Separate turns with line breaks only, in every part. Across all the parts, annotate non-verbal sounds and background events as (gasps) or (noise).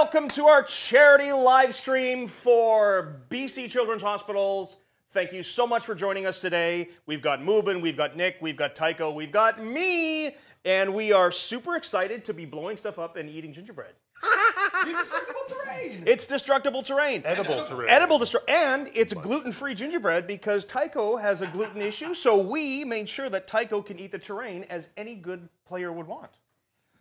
welcome to our charity live stream for BC Children's Hospitals. Thank you so much for joining us today. We've got Mubin, we've got Nick, we've got Tycho, we've got me, and we are super excited to be blowing stuff up and eating gingerbread.
(laughs) destructible terrain.
It's destructible terrain.
Edible terrain. Edible
destru- and it's gluten-free gingerbread because Tycho has a gluten issue, so we made sure that Tycho can eat the terrain as any good player would want.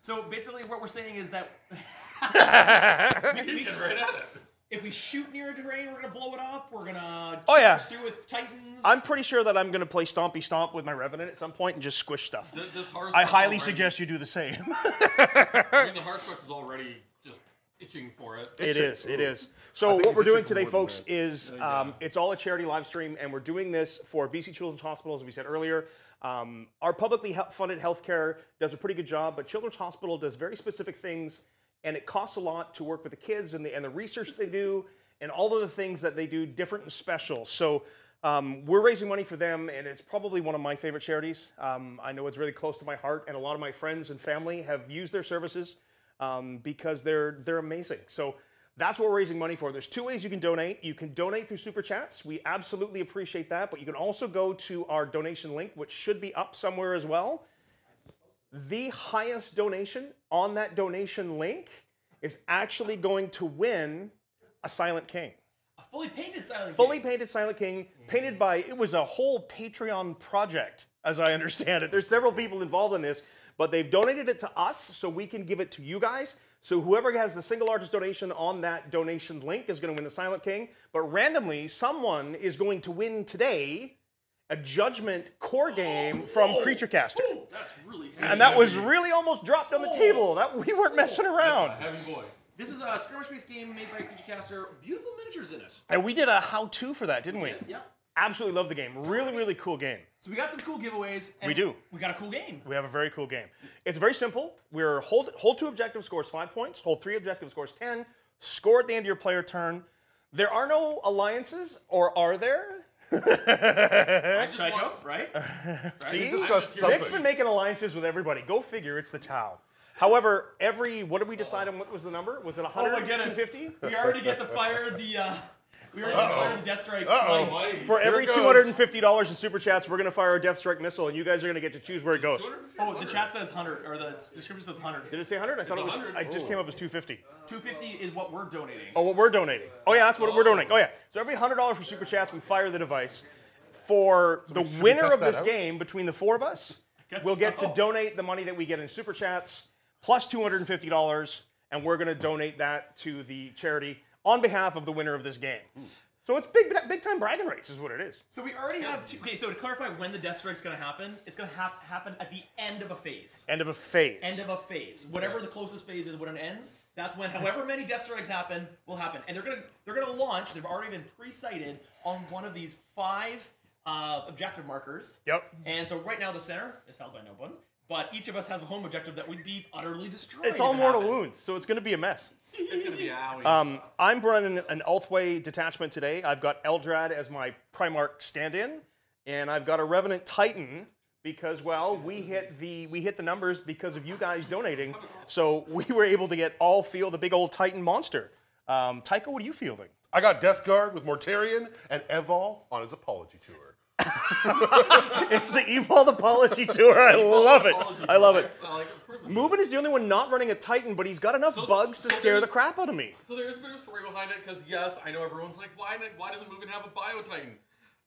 So basically, what we're saying is that (laughs) (laughs) If we shoot near a terrain, we're gonna blow it up. We're gonna oh yeah through with titans. I'm pretty sure that I'm gonna play stompy stomp with my revenant at some point and just squish stuff. I highly already, suggest you do the same. (laughs) I
mean, the Hearthquest is already just itching for it. It it's is. It is. So what we're doing today, folks,
is um, it's all a charity live stream, and we're doing this for BC Children's Hospital, as we said earlier. Um, our publicly funded healthcare does a pretty good job, but Children's Hospital does very specific things and it costs a lot to work with the kids and the, and the research they do and all of the things that they do different and special. So um, we're raising money for them, and it's probably one of my favorite charities. Um, I know it's really close to my heart, and a lot of my friends and family have used their services um, because they're they're amazing. So that's what we're raising money for. There's two ways you can donate. You can donate through super chats. We absolutely appreciate that, but you can also go to our donation link, which should be up somewhere as well the highest donation on that donation link is actually going to win a Silent King. A fully painted Silent fully King. Fully painted Silent King, painted by, it was a whole Patreon project, as I understand it. There's several people involved in this, but they've donated it to us so we can give it to you guys. So whoever has the single largest donation on that donation link is going to win the Silent King. But randomly, someone is going to win today a Judgment core game oh, from Creaturecaster, Creature Caster.
really and that was
really almost dropped on the table. That we weren't messing around. heavy boy. This is a skirmish-based game made by Creature Caster. Beautiful miniatures in it. And we did a how-to for that, didn't we? Yeah. Absolutely love the game. Really, really cool game. So we got some cool giveaways. we do. We got a cool game. We have a very cool game. It's very simple. We're hold hold two objective scores five points. Hold three objective scores ten. Score at the end of your player turn. There are no alliances, or are there? (laughs) right? (laughs) right? See, we discussed Nick's been making alliances with everybody. Go figure, it's the Tau. However, every what did we decide on? What was the number? Was it 100? Oh 250? We already get to fire the uh,
we already fired the Death Strike Uh-oh. twice. For every $250
in Super Chats, we're going to fire a Death Strike missile, and you guys are going to get to choose where it goes. Oh, the chat says 100, or the description says 100. Did it say 100? I thought it was, 100. I just came up as 250. 250 is what we're donating. Oh, what we're donating. Oh, yeah, that's what we're donating. Oh, yeah. So every $100 for Super Chats, we fire the device. For the winner of this out? game, between the four of us, we'll get to donate the money that we get in Super Chats, plus $250, and we're going to donate that to the charity on behalf of the winner of this game. So it's big, big time bragging rights, is what it is. So we already have two. Okay, so to clarify when the death strike's gonna happen, it's gonna hap happen at the end of a phase. End of a phase. End of a phase. Whatever yes. the closest phase is when it ends, that's when however many death strikes happen will happen, and they're gonna they're gonna launch. They've already been pre-sighted on one of these five uh, objective markers. Yep. And so right now the center is held by no one, but each of us has a home objective that would be utterly destroyed. It's all mortal wounds, so it's gonna be a mess. Um, I'm running an Ulthwé detachment today. I've got Eldrad as my Primarch stand-in, and I've got a Revenant Titan because well we hit the we hit the numbers because of you guys donating so we were able to get all field the big old titan monster um, tycho what are you fielding
i got death guard with Mortarion and evol on his apology tour (laughs) it's the Evolve Apology Tour. I love it. I love it. Mubin is the only
one not running a Titan, but he's got enough so, bugs to so scare the crap out of me.
So there is a bit of story behind it, because yes, I know everyone's like, why, why doesn't Mubin have a Bio Titan?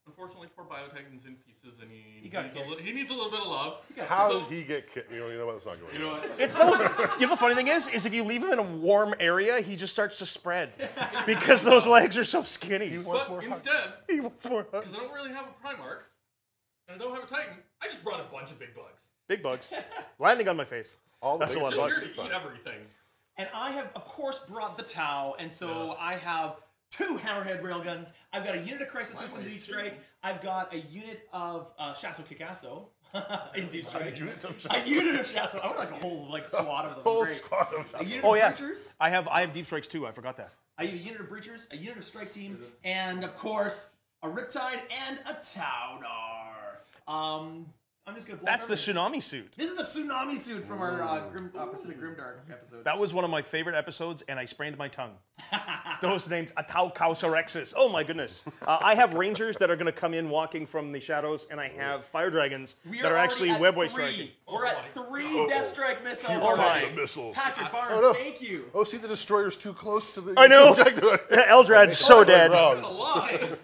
Unfortunately, poor biotitan's in pieces, and
he, he, needs, a little, he needs a little bit of love. How does he get kicked? You know, you know what's not going. You know what? It's those. you
know the funny thing is, is if you leave him in a warm area, he just starts to spread (laughs) because those legs are so skinny. He wants but more. Instead,
hugs. he wants
more. Because I don't really have a Primarch, and I don't have a Titan. I just brought a bunch of big bugs.
Big bugs (laughs) landing on my face. All the That's a lot of bugs. Here to eat everything. And I have, of course, brought the Tau, and so yeah. I have two Hammerhead railguns. I've got a unit of Crisis Suits in Deep Strike. I've got a unit of uh, Shasso Kikasso (laughs) in Deep Strike. A unit of Shasso. A unit of Shasso. I want like a whole like (laughs) squad of them. Whole Great. squad of Shasso. Oh yeah. Breachers. I have I have Deep Strikes too. I forgot that. I have a unit of Breachers, a unit of Strike Team, mm-hmm. and of course a Riptide and a Ta'unar. Um, I'm just gonna. That's the tsunami suit. This is the tsunami suit from our uh, Grim, uh, Grimdark episode. That was one of my favorite episodes, and I sprained my tongue. (laughs) Those names, Atau Oh my goodness! Uh, I have rangers that are going to come in walking from the shadows, and I have fire dragons that are, actually webway striking.
We're at oh three oh. Death Strike missiles already. missiles. Patrick Barnes, oh, no. thank you. Oh, see, the destroyer's too close to the. I know. (laughs) Eldrad's so dead.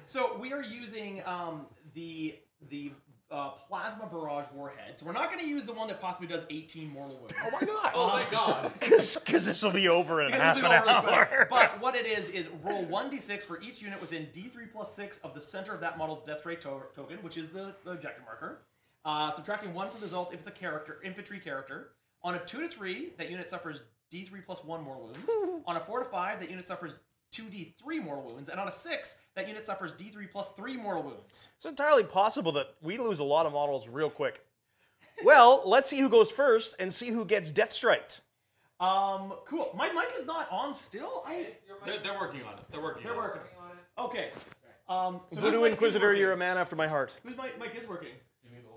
so we are using um, the the uh, plasma barrage warhead. So we're not going to use the one that possibly does 18 mortal wounds. Oh, my oh, god! oh, my god. Because this will be over in half an hour. But what it is, is roll 1d6 for each unit within d3 plus 6 of the center of that model's death rate to token, which is the, the objective marker. Uh, subtracting 1 from the result if it's a character, infantry character. On a 2 to 3, that unit suffers d3 plus 1 mortal wounds. On a 4 to 5, that unit suffers 2d3 mortal wounds, and on a 6, that unit suffers d3 plus 3 mortal wounds. It's entirely possible that we lose a lot of models real quick. well, let's see who goes first and see who gets death striked. Um, cool. My mic is not on still. I. They're, they're working on it. They're working. They're on working. It. Okay. Um, so Voodoo Inquisitor, you're a man after my heart. Who's mic, mic is working?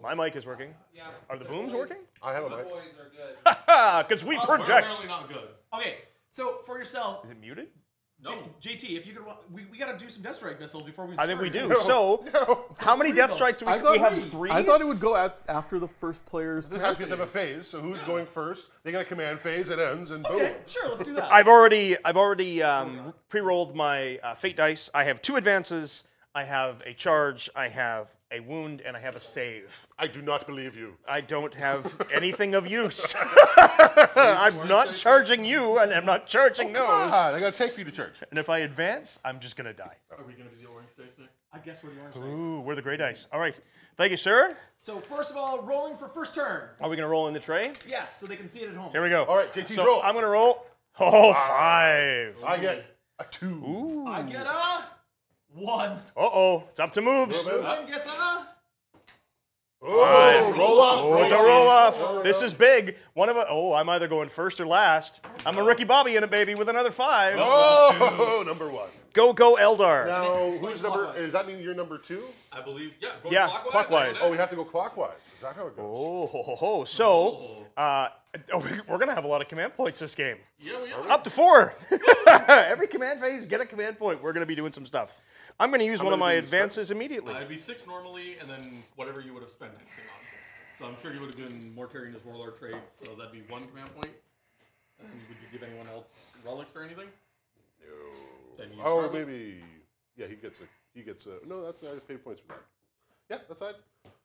My mic is working. Yeah. Are the, the booms boys, working? I have a mic. The boys are good. Because (laughs) we project. we not good. Okay. So for yourself. Is it muted? No. J- JT, if you could,
we, we got to do some Death Strike missiles before we. I think we do. so, (laughs) how many death strikes do we, I thought we have? Three. I thought it
would go at, after the first player's.
have to Haskins have a
phase, so who's going first? They got a command phase, it ends, and boom. Okay, sure, let's do
that. I've already I've already um,
pre-rolled my uh, fate
dice. I have two advances. I have a charge. I have a wound, and I have a save. I do not believe you. I don't have (laughs) anything of use. (laughs) I'm not charging you, and I'm not charging oh, those. God, I gotta take you to church. And if I advance, I'm just gonna die.
Are we gonna be the orange dice there? I guess we're the orange
dice. Ooh, we're the gray dice. All right. Thank you, sir. So first of all, rolling for first turn. Are we gonna roll in the tray? Yes, so they can see it at home. Here we go. All right, JT's so roll. I'm gonna roll. Oh, ah. five. I get a two. Ooh. I get a one. Uh oh, it's up to moves. a. Five. Roll off. Oh, it's a roll off. This is big. One of a, oh, I'm either going first or last. I'm a oh. Ricky Bobby in a baby, with another five. Oh, number one. Go, go, Eldar. Now, who's number? Does
that mean you're number two? I believe, yeah. yeah, clockwise. clockwise. Oh, we have
to go clockwise. Is that how it goes? Oh, ho, ho, ho. so oh. uh, oh, we're gonna have a lot of command points this game.
Yeah, we are. Up
to four. (laughs) Every command phase, get a command point. We're gonna be doing some stuff. I'm gonna use I'm one gonna of my advances immediately. Uh,
it'd be six normally, and then whatever you would have spent So I'm sure you would have been given his Warlord trade, so that'd be one command point. And would you give anyone else relics or anything? No then you. Oh, struggle.
maybe. Yeah, he gets a. He gets a. No, that's I pay points for that. Yeah, that's fine.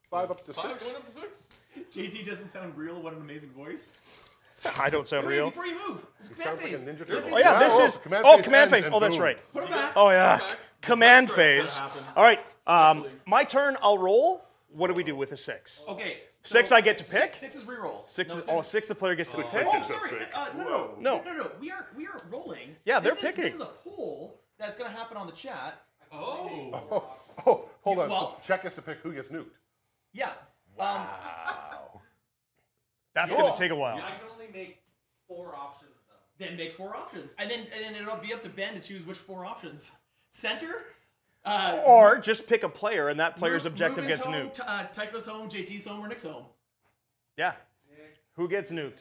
Five up to Five, six. One up to six. JT doesn't sound real. What an amazing voice. (laughs) I don't sound real. Before you move, it's like a ninja turtle. Oh yeah, this oh, is. Command oh, command phase. Oh, that's boom. right. Put him back.
Oh yeah, command phase. All right, um, my turn. I'll roll. What do we do with a six? Okay. Six, I get to pick. Six, six is reroll. Six no, is oh, six. The player gets to oh, pick. Oh, sorry. Uh, no, no, no, no, no, We are we are rolling. Yeah, they're this picking. this is a poll that's going to happen on the chat. Oh. Oh,
(laughs) oh hold on. Well, so check is to pick who gets nuked.
Yeah. Wow. Um,
(laughs) that's cool. going to take a while. I
can only make four options though. Then make four options, and then and then it'll be up to Ben to choose which four options. Center, uh, or just pick a player and that player's objective Ruben's gets nuked. uh, Tycho's home, JT's home, or Nick's home. Yeah. Who gets nuked?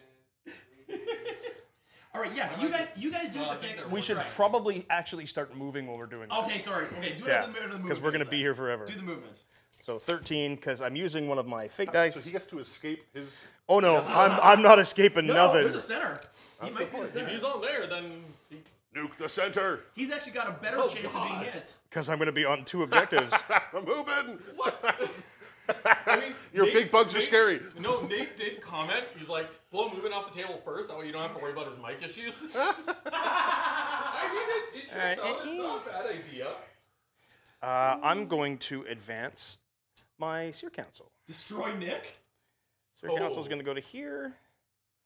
All right. Yes, you guys. You guys do it. the pick. We should right. probably actually start moving while we're doing this. Okay.
Sorry. Okay. Do it yeah. Because
we're gonna be here forever. Do the movement. So 13, because I'm using one of my fake oh, dice. So he
gets to escape his. Oh no, I'm I'm not escaping no, nothing. there's a center.
He That's might be the center. If he's
on there, then. He Nuke the center. He's actually got a better oh, chance God. of being hit.
Because I'm going to be on two objectives.
I'm (laughs) moving. What? (laughs) I
mean, your Nate, big bugs Nate, are scary. No, Nate did comment. He's like, "Well, moving off the table first. That way you don't have to worry about his mic issues. (laughs) I mean, it, it It's not a bad idea.
Uh, I'm going to advance my Seer Council.
Destroy Nick? Seer oh. Council is going to go to here.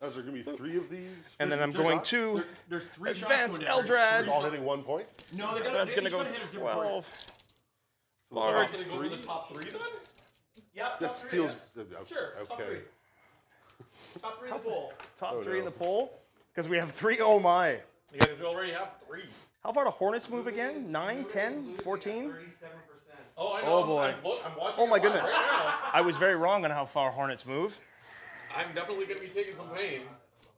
As there going to be three of these? And then I'm going to there's three advance Eldrad. All hitting one point? No, they're going to go 12.
So all right. Going to go to the
top three then? Yep.
This three, feels. Yes. Uh, sure. Okay.
Top three. top three in the
poll. Top oh, three no. in the poll? Because we have three. Oh my. Yeah,
because we already have three.
How far do Hornets move again? 9, Louis 10, 14?
Oh, I oh, know. Oh, boy. I'm, I'm oh, my goodness.
Right I was very wrong on how far Hornets move.
I'm definitely going to be taking some pain.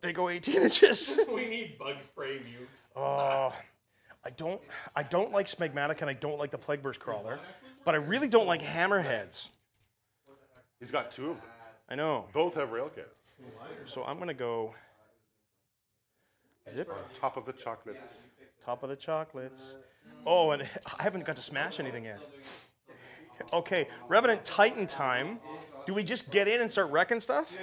They go 18 (laughs) inches. (laughs)
we need bug spray mutes.
Oh. I don't, I don't like Smegmatic and I don't like the Plague Burst Crawler, but I really don't like Hammerheads.
He's got two of them. I know. Both have rail kits.
So I'm gonna go. Zip.
Top of the chocolates.
Top of the chocolates. Oh, and (laughs) I haven't got to smash anything yet. Okay, Revenant Titan time. Do we just get in and start wrecking stuff?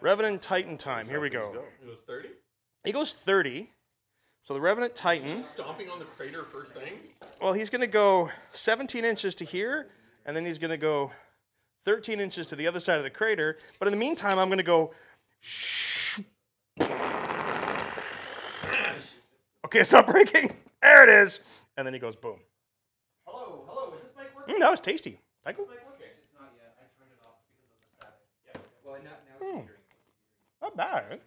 Revenant Titan time. Here we go. It goes 30? It goes 30. So the Revenant Titan.
Stomping on the crater first thing?
Well, he's going to go 17 inches to here, and then he's going to go 13 inches to the other side of the crater. But in the meantime, I'm going to go. (laughs) Okay, stop breaking. There it is. And then he goes boom. Hello, hello. Is this mic working? Mm, that was tasty. Not bad.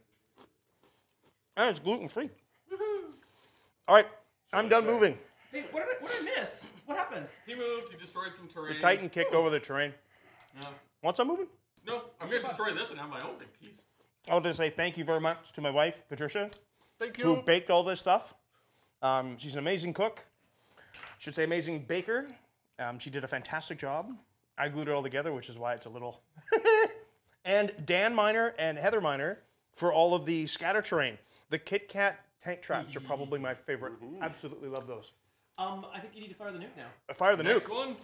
And it's gluten free. All right, I'm done moving.
Hey, what did, I, what did I miss? What happened? He moved. He destroyed some terrain. The Titan kicked over the terrain. Yeah. Once I'm moving? No, I'm going to destroy this and have my own big piece.
i want to say thank you very much to my wife, Patricia. Thank you. Who baked all this stuff. Um, she's an amazing cook. Should say amazing baker. Um, she did a fantastic job. I glued it all together, which is why it's a little (laughs) and Dan Miner and Heather Miner for all of the scatter terrain. The Kit Kat tank traps are probably my favorite. Mm-hmm. Absolutely love those. Um, I think you need to fire the nuke now. I uh, fire the Next nuke. one.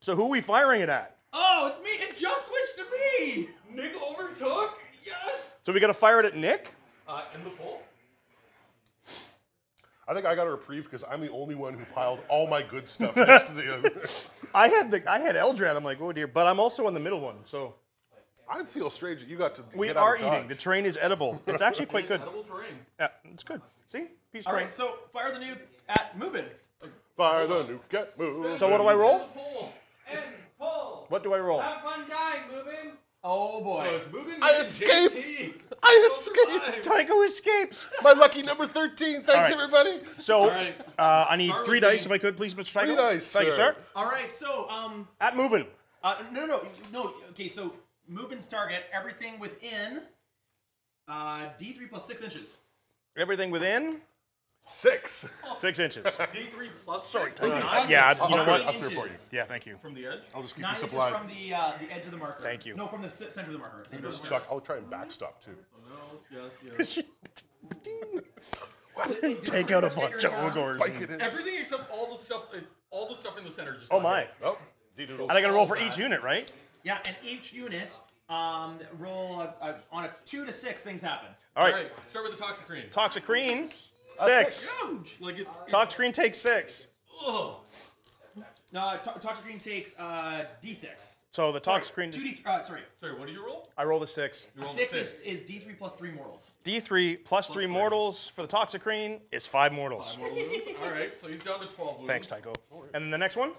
So who are we firing it at? Oh, it's me.
It just switched to me. Nick overtook.
Yes. So we got to fire it at Nick?
Uh, in
the pool.
I think I got a reprieve because I'm the only one who piled all my good stuff next to the other.
(laughs) I had the I had Eldrad. I'm like, oh dear. But I'm also on the middle one, so
I feel strange that you got to. We get are out of eating. Dodge.
The terrain is edible. It's actually quite good. Edible terrain.
Yeah, it's good. See,
peace All terrain. so fire the nuke at Mubin.
Fire the nuke at Mubin. So what do I roll? and pull. What do I roll? Have
fun dying, Mubin.
Oh boy! So it's Mubin. I escape.
I escape.
Tycho escapes. My lucky number thirteen. Thanks, right. everybody. So right.
uh, I need three dice, me. if I could, please, Mr. Tycho. Three dice, Thank sir. you, sir. All right. So um, at Mubin. Uh, no, no, no. Okay, so Mubin's target, everything within uh, D3
plus six inches.
Everything within Six. Oh. six inches. (laughs) D3
plus
Sorry, six. Yeah, you know what? Nine Up there for you. Yeah, thank you. From the edge? I'll just keep Nine you inches supplied. from
the, uh,
the edge of the marker. Thank you. No, from the center of the marker. Center of the marker. I'll
try and backstop too.
Yes, yes.
(laughs) Take out a bunch of ogres.
Everything except all the stuff, all the stuff in the center. Just Oh my! And Oh, And I got to roll
for each unit, right? Yeah, and each unit um, roll a, a, on a two to six. Things happen. All right. All right. Start with the Toxicrene, six. Huge. Like it's, toxicrene takes six. Ugh. Uh, to- takes uh, d6. So the toxicrene. Two d. Uh, sorry. Sorry. What do you roll? I roll the six. A six, Is, is d3 plus three mortals. D3 plus, plus three three. mortals for the toxicrene is five mortals. Five
All right. So he's down to twelve wounds. Thanks,
Tycho. And then the next one.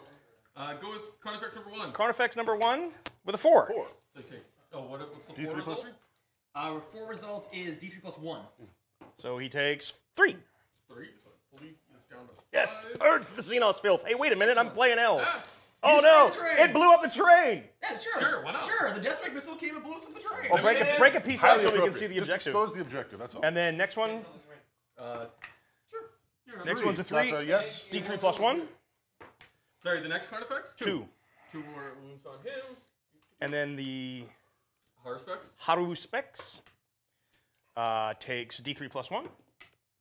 Uh, go with Carnifex number one. Card
effects number one with a four. Four. Okay. Oh, what, what's the D3 four result? Uh, our four result is D3 plus one. So he takes three.
Three. So I believe he's down to
Yes, Urge
the Xenos filth. Hey, wait a minute, I'm playing elves. Ah,
Oh no! It blew up the train. Yeah, sure.
Sure, why not? Sure, the Death Strike missile came and blew up the train. Well, break, mean, a, break a piece out so we can see the Just objective. expose the objective, that's all. And then next one,
Uh, sure.
next one's a three. a yes. D3 plus one.
Sorry, the next Carnifex? Two. Two, Two more wounds on him.
And then the Haruspex? Haru specs uh, takes D3 plus one.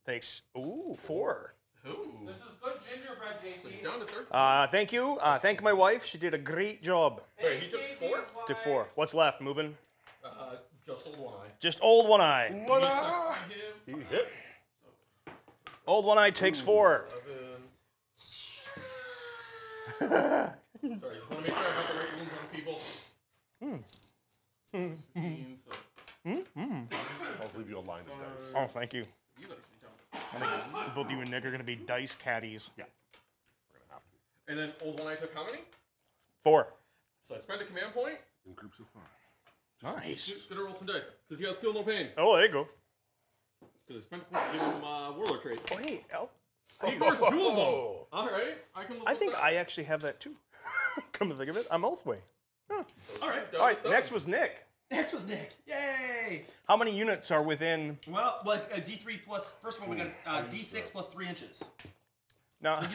Takes, ooh, four.
Ooh. This is good gingerbread, JT. down to 13.
Uh, thank you. Uh, thank my wife. She did a great job. Sorry, he took four? Took four. What's left, Mubin?
Uh, just old one eye.
Just old one eye. One eye. He hit. Old one eye takes Ooh. four.
Uh,
Sorry, I want to make sure I the right on people.
I'll
leave you a line
of dice. Oh, thank you.
You guys both you and Nick are going to be dice caddies. Yeah.
We're going to have to. And then old one I took how many? Four. So I spent a command point.
In groups of five.
nice. Just gonna roll some dice. Because you guys feel no pain. Oh, there you go. Because I spent a point to give him uh, Warlord trade. Oh, hey, L.
Hey, there's two of them.
All right, I can. I think
I actually have that too. (laughs) Come to think of it, I'm Ulthwé. Huh. All right, All right. Next was Nick. Next was Nick. Yay! How many units are within? Well, like a D three plus first one, we got uh, D six plus three inches. No. Nine.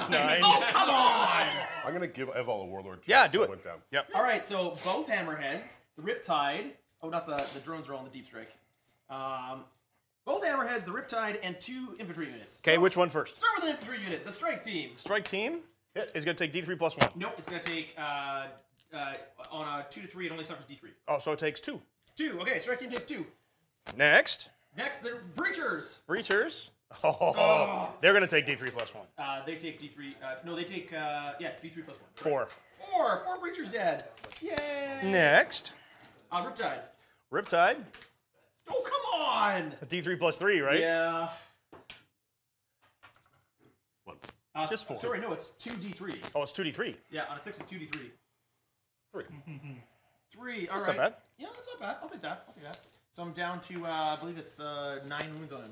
(laughs) (laughs) Nine. Oh come on!
I'm gonna give Evol a warlord. Yeah, do so it. Went down. Yep.
All right, so both hammerheads, the Riptide. Oh, not the the drones are all in the deep strike. Um, both hammerheads, the Riptide, and two infantry units. Okay, so which one first? Start with an infantry unit, the strike team. Strike team hit is going to take D3 plus one. Nope, it's going to take uh, uh, on a two to three. It only suffers D3. Oh, so it takes two. Two. Okay, strike team takes two. Next. Next, the breachers. Breachers. (laughs) Oh, oh. they're going to take D3 plus one. Uh, they take D3. Uh, no, they take uh, yeah D3 plus one. Four. Four. Four breachers dead. Yay.
Next. Uh,
Riptide. Riptide. Oh, come on! A D3 plus 3, right? Yeah. One. Uh, Just four. Sorry, no, it's 2D3. Oh, it's 2D3. Yeah, on a 6, it's 2D3. 3. (laughs) three. All that's right. not bad. Yeah, that's not bad. I'll take that. I'll take that. So I'm down to, uh, I believe it's uh, nine wounds on him.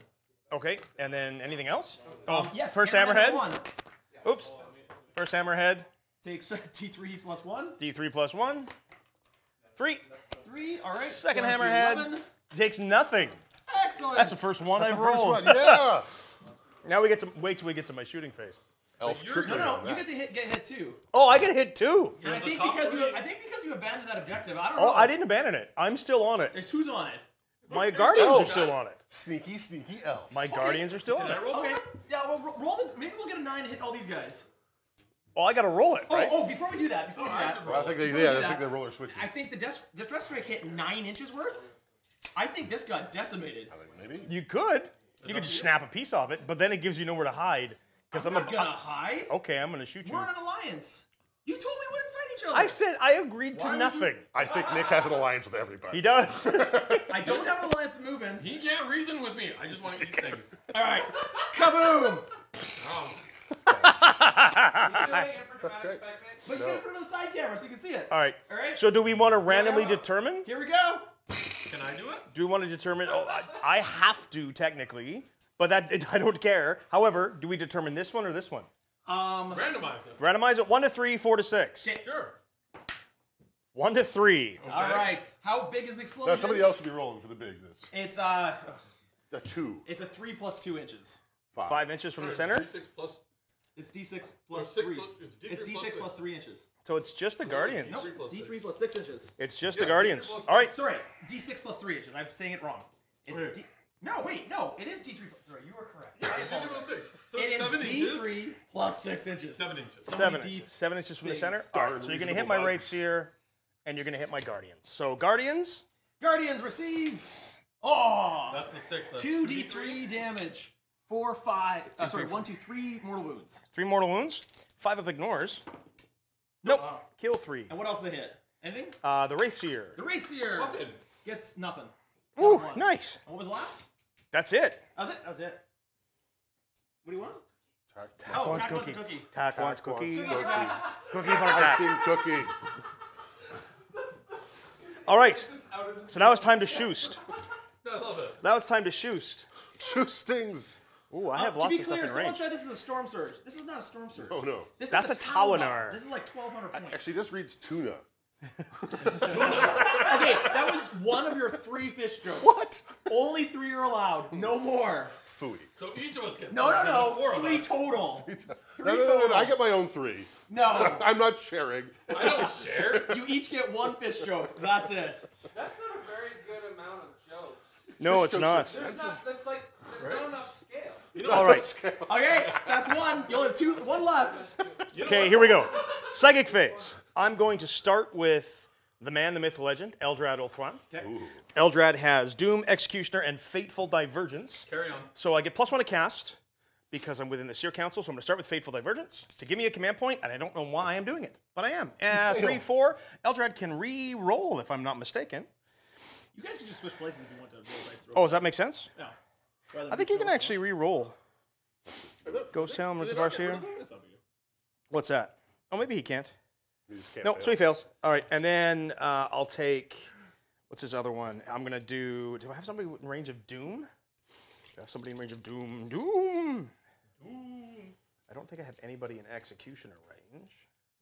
Okay, and then anything else? Um, oh, um, yes. First hammerhead. One. Oops. First hammerhead. Takes uh, D3 plus one. D3 plus one. Three. Three. All right. Second hammerhead takes nothing. Excellent. That's the first one I've rolled. One. Yeah. (laughs) now we get to wait till we get to my shooting phase. Elf trickery. No, no, you get to hit, get hit too. Oh, I get hit too. I think because you, I think because you abandoned that objective. I don't oh, know. I didn't abandon it. I'm still on it. It's who's on it? My guardians elves. are still on it.
Sneaky, sneaky elf. My okay. guardians are still Did on it.
Okay. Yeah, well, roll the. Maybe we'll get a nine and hit all these guys.
Oh, I gotta roll it,
oh, right? Oh, oh before we do that, before oh, we do that, I think they, yeah, I think the roller switches. I think the death, the death strike hit nine inches worth. I think this got decimated. I think maybe. You could. You could just snap a piece off it, but then it gives you nowhere to hide. Because I'm, I'm not gonna hide. Okay, I'm gonna shoot you. We're in an alliance. You told me we wouldn't fight each other. I said I agreed Why to nothing. you-
I think Nick has an alliance with everybody. He does. (laughs) I
don't have an alliance with Mubin. He can't reason with me. I just want to eat things. (laughs) All right,
kaboom!
Oh.
That's great. But you gotta put it on the side camera so you can see it. All right. All right. So do we want to randomly determine? Here we go. Can I do it? Do we want to determine? Oh, I, I have to technically, but that it, I don't care. However, do we determine this one or this one?
Um, randomize it.
Randomize it. One to three, four to six. Okay, sure. One to three. Okay. All right. How big is the explosion? somebody else should
be rolling for the bigness.
It's uh, a two. It's a three plus two inches. Five, Five inches from the center. Six plus. It's d6 plus three. Plus, 6 it's D6 plus, plus three inches. So it's just the Guardians. Nope, it's D3 plus six inches. It's just yeah, the Guardians. All right. Sorry, D6 plus three inches. I'm saying it wrong. It's wait. D. No, wait, no. It is D3 plus. Sorry, you are correct. it's (laughs) D3 plus six. So seven D3 inches. plus six inches. Seven inches. So seven inches. Seven inches from the center. All right. So you're gonna hit my Wraith Seer, and you're gonna hit my Guardians. So Guardians. Guardians receive. Oh. That's the six. That's two 3 damage. Four, five. Uh, sorry, one, two, three mortal wounds. Three mortal wounds. Five of ignores. Nope. Wow. Kill three. And what else they hit? Anything? Uh, the Racier. The Racier Nothing. gets nothing. Ooh, one. nice. And what was the last? That's it.
That was it. That was it. What do you want? Tack, tack oh, Tack Wants Cookie. cookie. Wants Cookie. Cookie. Cookie I've seen
Cookie. (laughs) All right. So now it's time to shoost. (laughs) I love it. Now it's time to
shoost. Shoe stings. Ooh, I uh, have uh, lots of clear, stuff in range. To be clear, someone said
this is a storm surge. This is not a storm
surge. Oh no, this that's is a, a Ta'unar. This is
like twelve hundred points.
Actually, this reads tuna. (laughs) okay,
that was one of your three fish jokes. What? Only three are allowed.
No more. Fooey. So each of us get no, no, no. Four three total. Three, total. three no, no, total. No, no, I get my own three. No, (laughs) I'm not sharing. I don't share. (laughs) You each get one fish joke. That's it.
That's not a very good amount of jokes. No, fish it's jokes not. There's not. That's like there's right? not enough scale. You know, All right. Scale. Okay, that's one. you only have two, one left. okay, here we go. Psychic phase. I'm going to start with the man, the myth, the legend, Eldrad Ulthran. Okay. Ooh. Eldrad has Doom, Executioner, and Fateful Divergence. Carry on. So I get plus one to cast because I'm within the Seer Council, so I'm going to start with Fateful Divergence to give me a command point, and I don't know why I'm doing it, but I am. Uh, three, four. Eldrad can re-roll if I'm not mistaken. You guys can just switch places if you want to roll Roll. Oh, does that make sense? No. I think you can actually re-roll. Ghost Helm, Rinse of Arcia. What's that? Oh, maybe he can't. No, nope, so he fails. All right, and then uh, I'll take. What's his other one? I'm gonna do. Do I have somebody in range of Doom? Do I have somebody in range of Doom? Doom. Doom. I don't think I have anybody in Executioner range.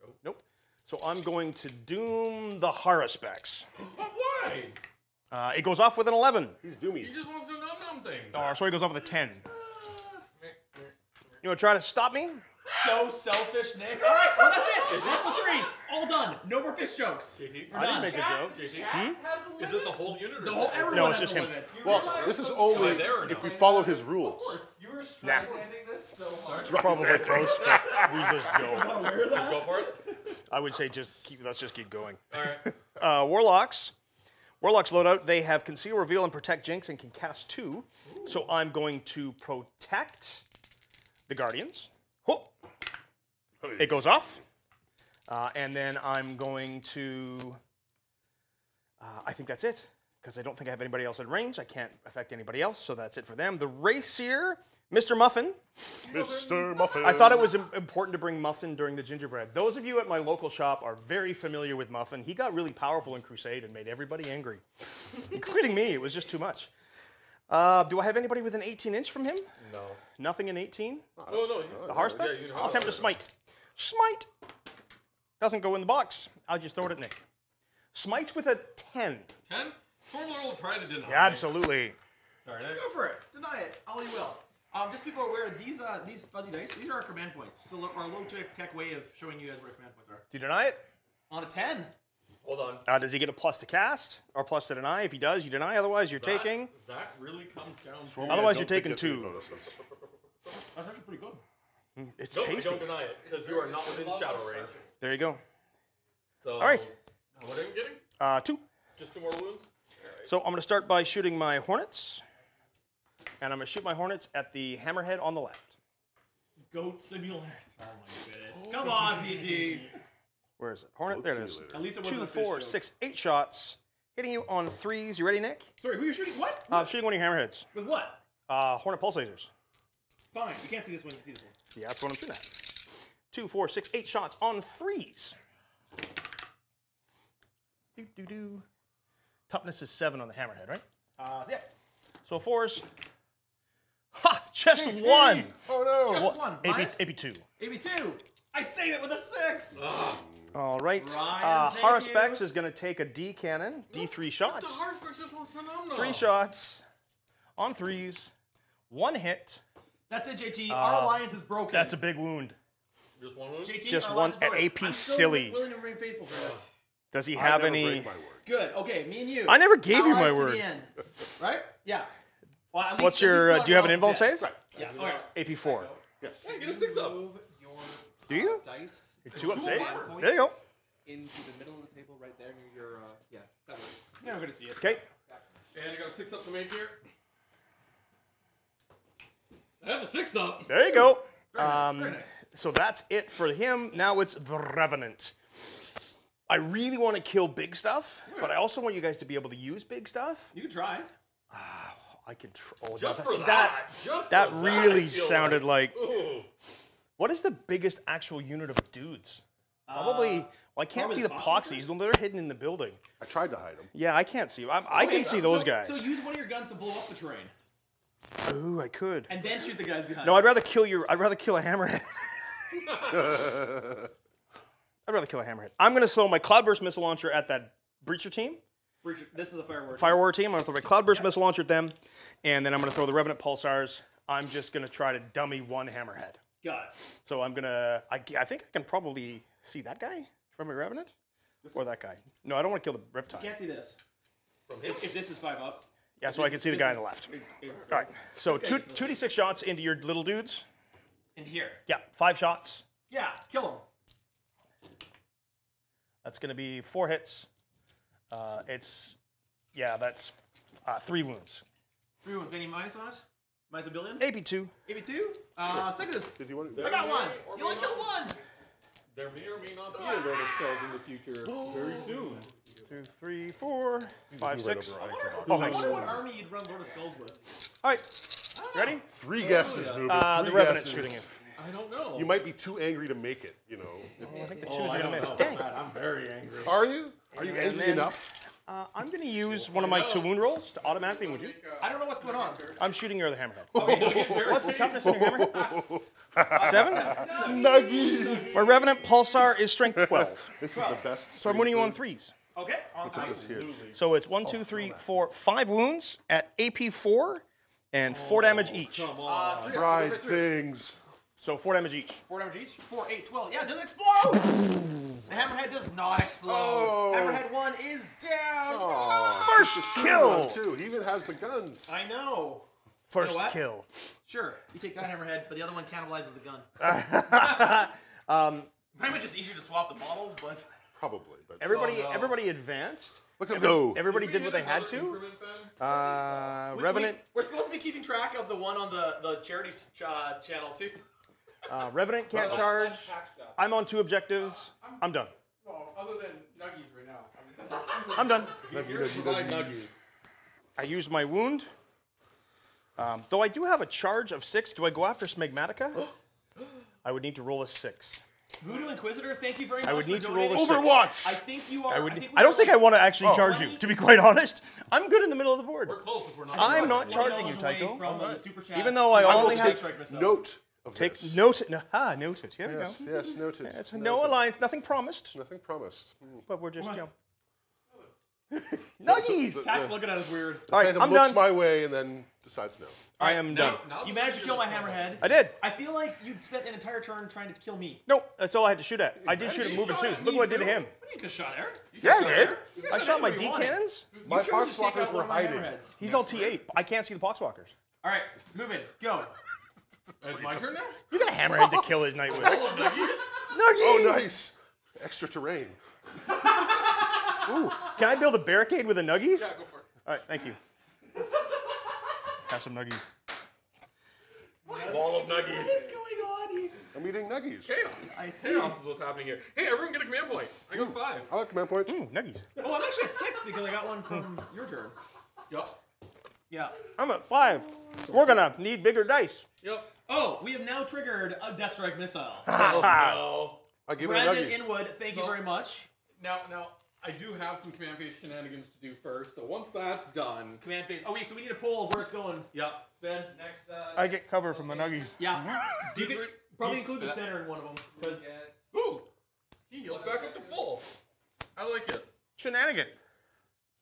Nope. nope. So I'm going to Doom the Haruspex.
But why?
Uh, it goes off with an 11.
He's doomy. He just wants to num num thing.
Oh, sorry, it goes off with a 10. (sighs) You want to try to stop me? So selfish, Nick. All right, well, that's it. That's the three. All done. No more fish jokes. JT, I done. didn't make a joke. JT, hmm? Is it the whole unit? The whole, everyone no, it's just him. Well, this is only
if we
follow his rules. Of course. You
were nah. this so hard.
probably close,
but
(laughs) we just go. Just go for it? I would say just keep, let's just keep going. All right. (laughs) Uh, Warlocks. Warlock's loadout, they have Conceal, Reveal, and Protect Jinx and can cast two. Ooh. So I'm going to protect the Guardians. Oh. It goes off. Uh, and then I'm going to... Uh, I think that's it, because I don't think I have anybody else in range. I can't affect anybody else, so that's it for them. The Racier Mr. Muffin. Mr. Muffin. I thought it was important to bring Muffin during the gingerbread. Those of you at my local shop are very familiar with Muffin. He got really powerful in Crusade and made everybody angry, (laughs) including me. It was just too much. Uh, do I have anybody with an 18 inch from him? No. Nothing in 18? No, no. The yeah, Haruspex? I'll attempt to smite. Smite! Doesn't go in the box. I'll just throw it at Nick. Smites with a 10.
Ten? Formal old pride it didn't Yeah,
Absolutely. All right, Go for it. Deny it. All you will. Um, just people aware, these uh, these fuzzy dice, these are our command points. So our low tech, tech way of showing you guys where command points are. Do you deny it? On a 10. Hold on. Uh, does he get a plus to cast or plus to deny? If he does, you deny. Otherwise, you're that, taking.
That really comes down to. Otherwise, you're taking two. That's actually pretty good.
Mm, it's No, tasty. Don't deny it because you are not within shadow range. There you go.
So, All right. What are you getting? Uh, two. Just two more wounds. So
I'm going to start by shooting my hornets and I'm going to shoot my hornets at the hammerhead on the left.
Goat simulator. (laughs)
Oh my
goodness. Oh. Come on, PG.
Where is it? Hornet, there it is. four, six, eight At least it shots. Hitting you on threes. You ready, Nick? Sorry, who are you shooting? What? Uh, I'm shooting one of your hammerheads. With what? Uh, hornet pulse lasers. Fine. You can't see this one. You can see this one. Yeah, that's what I'm shooting at. Two, four, six, eight shots on threes. Do, do, do. Toughness is seven on the hammerhead, right? Uh, yeah. So fours, Ha! Just AP. one! Oh no! Just one. AB, AB two. AB two!
I save it with a six! Ugh.
All right. Ryan, uh, Haruspex is going to take a D cannon. No, D3 shots.
Three shots
on threes. One hit. That's it, JT. Uh, Our alliance is broken. That's a big wound. Just one wound? JT, Just one at AP I'm silly. Willing to remain faithful for Does he have any. Good. Okay, me and you. I never gave Allies you my word. the End, right? Yeah. Well, least, What's your? Uh, do you have an invuln save? Right. Yeah. All right. AP four. Yes. Hey, get a six up.
Do you? Dice. You're two up save. There you go.
Into the middle of the table, right there near your. Uh, yeah. That
Yeah, I'm gonna see it. Okay.
And I got a six up to make here. That's a six up.
There you go. Very um, Very nice. So that's it for him. Now it's the Revenant. I really want to kill big stuff, yeah. but I also want you guys to be able to use big stuff. You can try. Uh, I can. Tr- oh, just that, for that, that for really that, sounded like. what is the biggest actual unit of dudes? Probably. Uh, well, I can't see the poxies. They're hidden in the building. I tried to hide them. Yeah, I can't see them. i can see those so, guys. So use one of your guns to blow up the train. Ooh, I could. And then shoot the guys behind. No, I'd rather kill your. I'd rather kill a hammerhead. (laughs)
(laughs)
I'd rather kill a hammerhead. I'm gonna throw my cloudburst missile launcher at that breacher team. This is a Firewar. Firewar team. I'm going to throw my Cloudburst burst missile launcher at them, and then I'm going to throw the Revenant Pulsars. I'm just going to try to dummy one Hammerhead. Got it. So I'm going to. I, think I can probably see that guy from a Revenant, this or that guy. No, I don't want to kill the Riptide. You can't see this. From him. If, this is five up. Yeah, so I can see the guy on the left. All right. So two two d six shots into your little dudes. In here. Yeah, five shots. Yeah, kill him. That's going to be four hits. Uh, it's yeah, that's uh, three wounds. Three wounds. Any minus on it? Minus a billion? AP two. AP two? Uh, Sexus. Did you want I got one. You only killed one. There may or may not be a Lord
of in the future very
soon. Two, three, four, five, six. I wonder, oh, I wonder what army you'd run Lord of Skulls with. All right.
Ready? Three oh, guesses, movie. Uh, the Revenant shooting him. I don't know. You might be too angry to make it, you know. I think the two's oh, are going to miss. Dang. I'm very angry. Are you? Are you angry enough?
Uh, I'm going to use one of my two wound rolls to automatically Would you. I don't know what's going on. I'm shooting you with a hammerhead. Oh, (laughs) what's the toughness of your hammerhead?
(laughs) Seven? Nuggies!
My Revenant Pulsar is strength (laughs) 12. This is the best. So I'm winning you on threes. Okay. On so it's one, two, three, oh, four, five wounds at AP 4 and 4 damage each. Fried things. So four damage each. Four damage each. Four, eight, twelve. Yeah, it doesn't explode. the hammerhead does not explode. Oh. Hammerhead one is
down. Oh. First kill. Two. He even has the guns. I know.
First you know kill.
Sure, you take that hammerhead, but the other one cannibalizes the gun. (laughs) um,
Pretty much it's easier to swap the models, but probably. But everybody, oh, no. everybody
advanced. Look at go. Everybody did, what they had to. Uh, we, Revenant. We, are supposed to be keeping track of the one on the the charity ch uh, channel too. Uh, Revenant can't charge. I'm on two objectives. Uh, I'm, I'm, done.
Well, other than Nuggies right now.
I'm, (laughs) I'm done. Nuggies. I used my wound. Um, though I do have a charge of six. Do I go after Smegmatica? (gasps) I would need to roll a six. Voodoo Inquisitor, thank you very much. I would need to roll a six. Overwatch. I think you are. I, would, I, I don't think I want to actually oh, charge you. To be quite (laughs) honest, I'm good in the middle of the board. We're close if we're not. I'm not charging you, Tycho. From, uh, Even though I, I only have note of Take this. notice. No, ah, notice. Here yes, we go. Yes, noted. Yes, noted. no alliance. Nothing promised. Nothing promised. Mm. But we're just, well. you (laughs) know. Nuggies! Tax looking at us weird. right, I'm looks done.
my way and then decides no. I am no, done. No, you
managed to kill my hammerhead. I did. I feel like you spent an entire turn trying to kill me. No, that's all I had to shoot at. I did shoot at Mubin too. Look what I did to him. What you could shot Eric? Yeah, I did. I shot my D cannons. My poxwalkers were hiding. He's all T8. I can't see the poxwalkers. All right, Mubin. Go my turn now? You
got a hammerhead to kill his night with. Nuggies?
Oh, oh nice.
Extra terrain. Ooh,
can I build a barricade with the nuggies? Yeah, go for it. All right, thank you. Have some nuggies.
What? Wall of nuggies. What is going on here? I'm eating nuggies. Chaos.
I see. Chaos is what's happening here. Hey, everyone get a command point. I got five.
I got command points. Ooh, nuggies.
Oh, I'm actually at six because I got one from your turn. Yup.
Yeah. I'm at five.
We're gonna need bigger dice. Yep. Oh, we have now triggered a Death Strike missile. (laughs) oh,
no. Brandon Inwood,
thank so, you very much. Now, now, I do have some command phase shenanigans to do first. So once that's done, command phase. Oh wait, so we need a poll of where it's going. Yep. Ben, next. Uh, I
get cover from the nuggies. Yeah. (laughs) do you probably include the center
in one of them. Ooh, he heals back up to full. I like it. Shenanigan.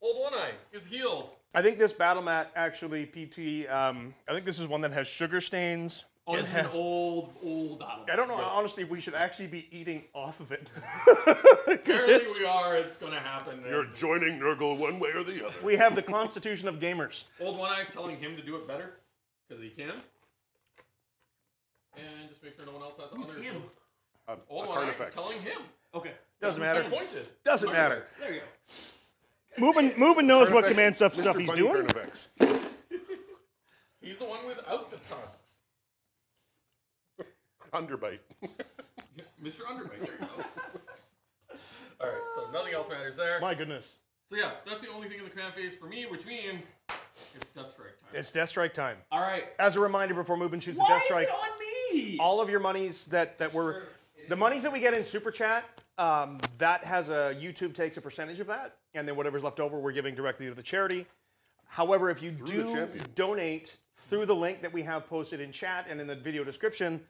Old One Eye is healed.
I think this battle mat actually PT. Um, I think this is one that has sugar stains Oh, it's an
old, old bottle. I don't know, honestly,
we should actually be eating off of it.
(laughs) Apparently we are. It's going to happen. You're joining Nurgle
one way or the other.
We have the constitution of gamers.
Old One Eye's telling him to do it better because he can. And just make sure no one else has Who's other. him? Um, Old One Eye is telling him. Okay. Doesn't
matter. Pointed. Doesn't matter. There you
go. Mubin, Mubin knows what command stuff stuff he's doing. (laughs)
He's the one without the tusk. Underbite. (laughs) Mr. Underbite, there you go. All right, so nothing else matters there. My goodness.
So yeah, that's the only thing in the crab phase for me, which means it's death strike time.
It's death strike time. All right. As a reminder, before Mubin shoots Why the death strike, on me? all of your monies that that were the monies that we get in super chat, um, that has a YouTube takes a percentage of that, and then whatever's left over, we're giving directly to the charity. However, if you through do donate through the link that we have posted in chat and in the video description,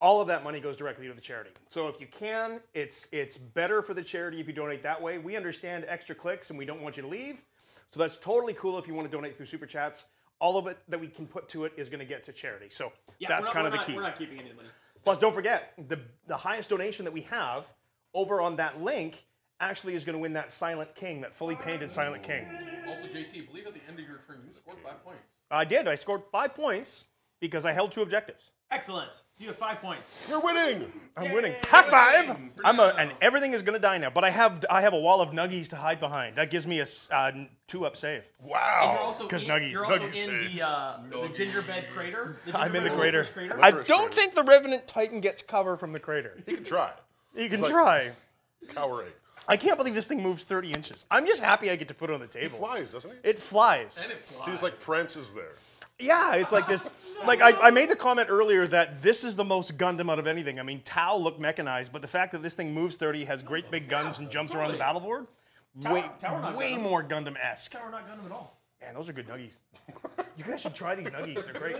all of that money goes directly to the charity. So if you can, it's it's better for the charity if you donate that way. We understand extra clicks and we don't want you to leave. So that's totally cool if you want to donate through super chats. All of it that we can put to it is going to get to charity. So yeah, that's not, kind of the not, key. We're not keeping any money. Plus, don't forget the the highest donation that we have over on that link actually is going to win that Silent King, that fully painted Silent King.
Also, JT, believe at the end of your turn you scored five points.
I did. I scored five points because I held two objectives.
Excellent. So you have five points. You're winning. I'm Yay. winning.
High five. I'm a, and everything is gonna die now. But I have I have a wall of nuggies to hide behind. That gives me a uh, two up save. Wow. Because nuggies. You're also nuggies in save. the, uh, the gingerbread crater. The I'm in the crater. crater. I don't think the Revenant Titan gets cover from the crater. You can try. You can it's try. Like Cowerate. I can't believe this thing moves 30 inches. I'm just happy I get to put it on the table. It
flies, doesn't it?
It flies. And
it flies. He's like Prince is there.
Yeah, it's like this. Like I, I made the comment earlier that this is the most Gundam out of anything. I mean, Tau looked mechanized, but the fact that this thing moves 30, has great big guns, and jumps around the battle board, Tower, way, Tower way Gundam. more Gundam esque. Tower not Gundam at all. Man, those are good nuggies. (laughs) you guys should try these nuggies. They're great.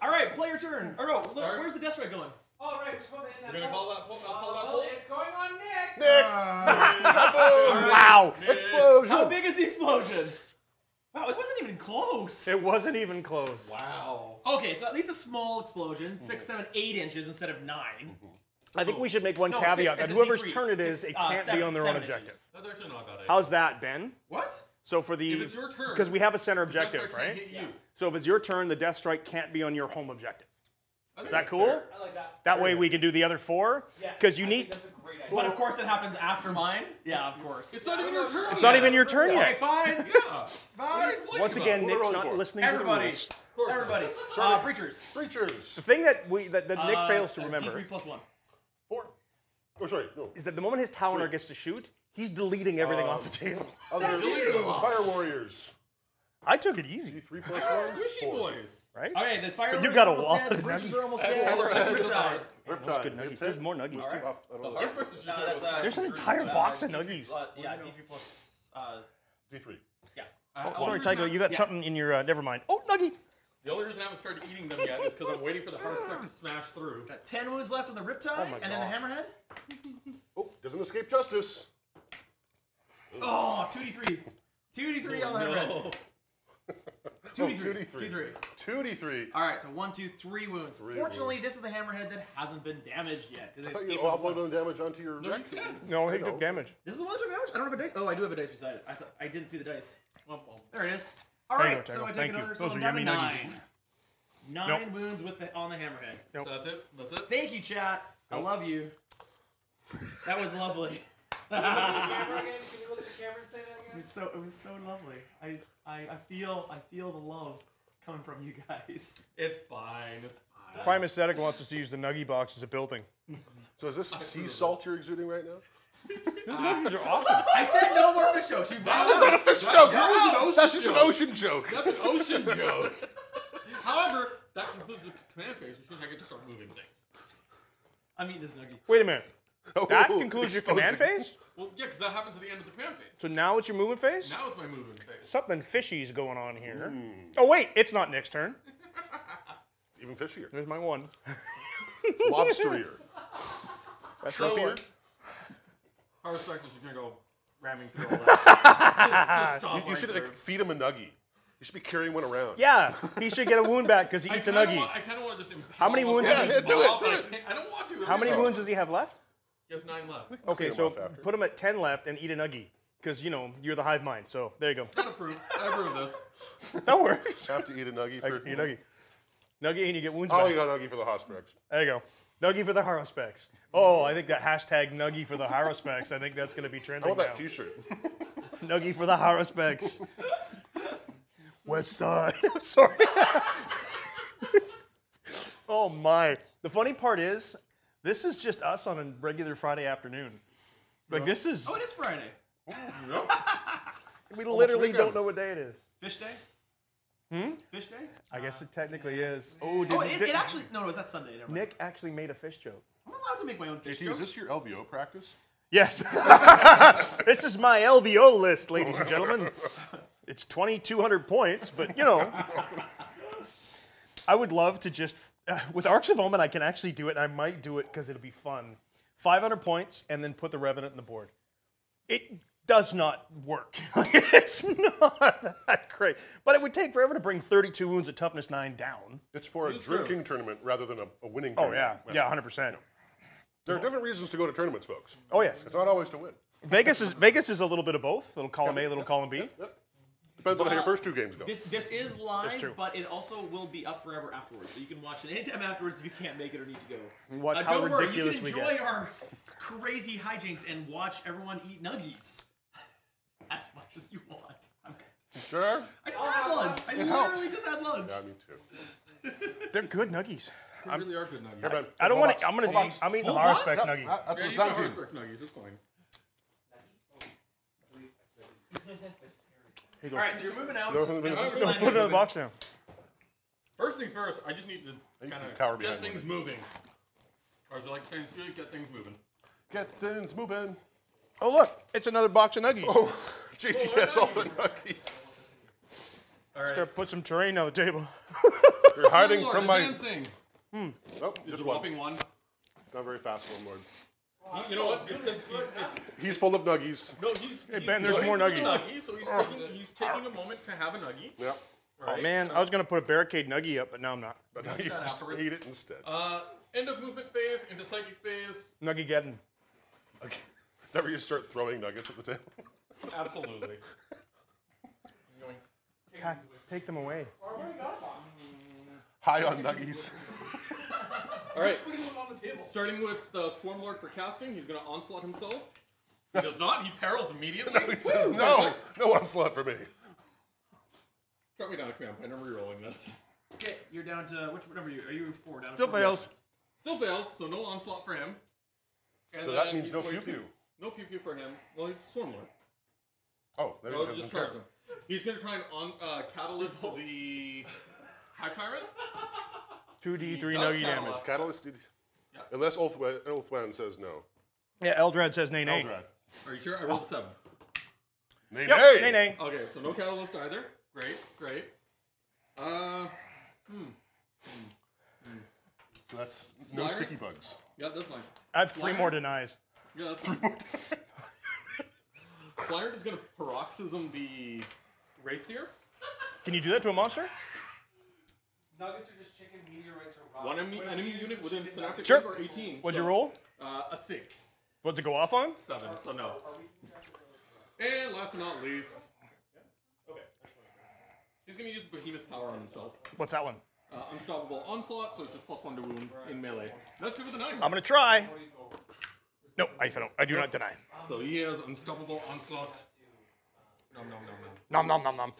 all right, player turn. Oh no, look, right. where's the death ray going? All right, just going in. We're gonna call that pull. call that pull. It's going on Nick. Nick. Uh, (laughs) Wow! Nick. Explosion. How big is the explosion? Wow, it wasn't even close. It wasn't even close.
Wow.
Okay, so at least a small explosion, mm-hmm. six, seven, eight inches instead of 9 mm-hmm. I think we oh. should make one no, caveat that whoever's turn it is, six, it uh, can't uh, seven, be on their own objective. Inches. That's actually not that. How's that, Ben? What? So for the because we have a center objective, right? Yeah. So if it's your turn, the death strike can't be on your home objective.
Is that cool? Fair. I like that. That Very
way good. we can do the other four. Because you I need cool but of course, it happens after mine. Yeah, of course. It's not even your turn. It's not even your turn yet. Okay, fine. (laughs) Yeah. Fine. Once again, Nick's not for? listening Everybody. to the rules. Everybody. Uh, preachers. Preachers. The thing that we that, that Nick uh, fails to remember. Three plus one. Four. Oh, sorry. No. Is that the moment his Ta'unar gets to shoot, he's deleting everything um, off the um, table.
(laughs) Other oh, fire
warriors. I took it easy. three
plus one. Squishy boys. Right. Okay. The fire. You got a wall. the (laughs) preachers are almost dead those good nuggies. There's more nuggies too. The No, that's, uh, There's an entire uh, box of D3 nuggies.
Yeah, D3 plus,
uh, D3. yeah. Oh, sorry, Tycho, you got something
in your. Uh, never mind. Oh, nuggie.
The only reason I haven't started eating them yet is because I'm waiting for the hardest part to smash through. Got 10 wounds left on the Riptide, oh
and then the Hammerhead.
Oh, doesn't escape justice. Oh, 2d3. 2d3
on the Hammerhead. (laughs) Oh, two D three. Two D three.
Two D three. All right, so one, two, three wounds. Three Fortunately, wounds. this is the hammerhead that hasn't been damaged yet. I thought you offloaded
damage onto your. No, you no he took damage.
This is the one that took damage. I don't have a dice. Oh, I do have a dice beside it. I thought I didn't see the dice. there it is. All right, so I, I take another. You. So Those are yummy nine. Nine nope. wounds with the on the hammerhead. Nope. So that's it. That's it. Thank you, chat. Nope. I love you. that was lovely.
Can you look at the camera again? Can
you look at the camera and say that (laughs) again? It was
so it was so lovely. I I, I feel I feel the love coming from you
guys. It's fine. It's fine. Prime
Aesthetic wants us to use the nuggy box as a building.
So is this sea salt you're exuding right now? (laughs) you are awesome. I said no more fish jokes.
You
That's not a fish joke. That, That's just an ocean joke. That's an ocean joke. However,
that concludes the command phase, which means I get to start moving things. I'm eating this nugget.
Wait a minute. (laughs) That concludes your command phase?
Well, yeah, because that happens at the end of the command phase.
So now it's your movement phase? Now it's my movement phase. Something fishy's going on here. Hmm. Oh, wait, it's not Nick's turn. (laughs)
It's even fishier. There's my one.
It's lobsterier.
(laughs) That's Our uh, Harvest you're going to go ramming through all that. You, you should like, feed him a nuggie. You should be carrying one around. Yeah,
he should get a wound back because he I eats a nuggie. Want, I kind of want to just impale many wounds my do it, do but I
I don't want to. How many wounds does
he have left?
He nine left. Okay, so
put them at ten left and eat a nuggie Because, you know, you're
the hive mind. So there you go. That approved. I approve this. (laughs) that works. You have to eat a nuggie for eat a nuggie. Nuggie and you get wounds. Oh, back. you got nuggie for the Haruspex.
There you go. Nuggie for the Haruspex. Oh, I think that hashtag Nuggie for the Haruspex, I think that's going to be trending. I want that t shirt. (laughs) nuggie for the Haruspex. West Side. (laughs) sorry. oh, my. The funny part is, this is just us on a regular Friday afternoon. Like this is. Oh, it is Friday. Oh, (laughs) we literally don't know what day it is. Fish day. Hmm? Fish day. I guess it technically is. Oh, did, Oh, it, did- it actually no, no, it's that Sunday. Never mind. Nick actually made a fish joke. I'm allowed to make my
own fish JT, is this your LVO practice?
Yes. (laughs) (laughs) this is my LVO list, ladies and gentlemen. It's 2,200 points, but you know. I would love to just (sighs) with Arcs of Omen, I can actually do it, and I might do it because it'll be fun. 500 points, and then put the Revenant in the board. It does not work. (laughs) it's not that great. But it would take forever to bring 32 wounds of toughness 9 down.
It's for a it's drinking true. tournament rather than a, a winning oh, tournament. Oh, yeah. Yeah, 100%. There are different reasons to go to tournaments, folks.
Oh, yes. It's not always to win. Vegas is Vegas is a little bit of both, little column A, little column B. yep. Depends on how your first two games go. This this is live, true. but it also will be up forever afterwards. So you can watch it anytime afterwards if you can't make it or need to go. Watch Uh, how don't worry, you can enjoy our crazy hijinks and watch everyone eat nuggies (laughs) as much as you want. I'm
good. Sure. I just had lunch. I literally helps. just had lunch. Yeah,
me too. (laughs) They're good nuggies. They really are good nuggies. I don't want to. I'm gonna. eat- I'm eating the Hold on. Haruspex
That's what the nuggies. It's fine. Oh, (laughs) All right, so you're moving
out. No, no, put it in the box now.
First things first, I just need to kind of get things moving. Or as I like saying, get things moving.
Get things moving. Oh, look, it's another box of nuggies. Oh, JT (laughs) has all the nuggies.
All right. Just put some terrain on the table.
You're hiding Lord, from my. Hmm. Oh, just, just a whopping
one. one. Not very fast one, Lord you know what? It's it's, it's, He's full of nuggies. no, he's, Hey, he's Ben, there's more taking a nuggie, so he's taking,
he's taking a moment to have a nuggie. Yep. Right? Oh man,
I was gonna put a barricade nuggie up, but now I'm not. But now you just afterwards. eat it instead.
Uh, end of movement phase into psychic phase.
Nuggie getting. Okay. Is that where you start throwing nuggets at the table? Absolutely. take them away. High on nuggies. (laughs)
All right. Starting with the Swarmlord for casting, he's going to onslaught himself. He does not. He perils immediately. he says, no,
no onslaught for me.
Drop me down a command point. I'm rerolling this. Okay,
you're down to which number are you? Are you four down? Still four fails.
Still fails. So no onslaught for him. And so that means no pew pew. No pew pew for him. Well, he's Swarmlord.
Oh, there he goes. him.
He's going to try and on, uh, catalyst the Hive Tyrant.
(laughs) 2d3, no does damage. catalyst. did, Yeah. unless Ulthwé, uh, Ulthwé says no.
Yeah, Eldrad says nay nay. Are you sure? I rolled a
seven. Nay,
Yep,
nay. nay nay. Okay, so no catalyst either. Great, great. Uh,
hmm,
hmm, hmm. So that's no sticky bugs. yeah, that's fine. I have three Flyer? more denies.
Yeah, that's fine. (laughs) (laughs) Flyer is gonna paroxysm the Wraithseer. Can you do that to a monster? Nuggets are just chicken, meteorites or rocks. One enemy, enemy unit within synaptic Sure. 18. What'd you roll? Uh, a 6. What'd it go off on? 7, so no. And last but not least, he's going to use Behemoth Power on himself. What's that one? Uh, unstoppable Onslaught, so it's just plus 1 to wound in melee. That's good with a 9. I'm going to try. No, I, don't, I do not deny. So he has Unstoppable Onslaught. Nom nom nom nom. Nom nom nom nom.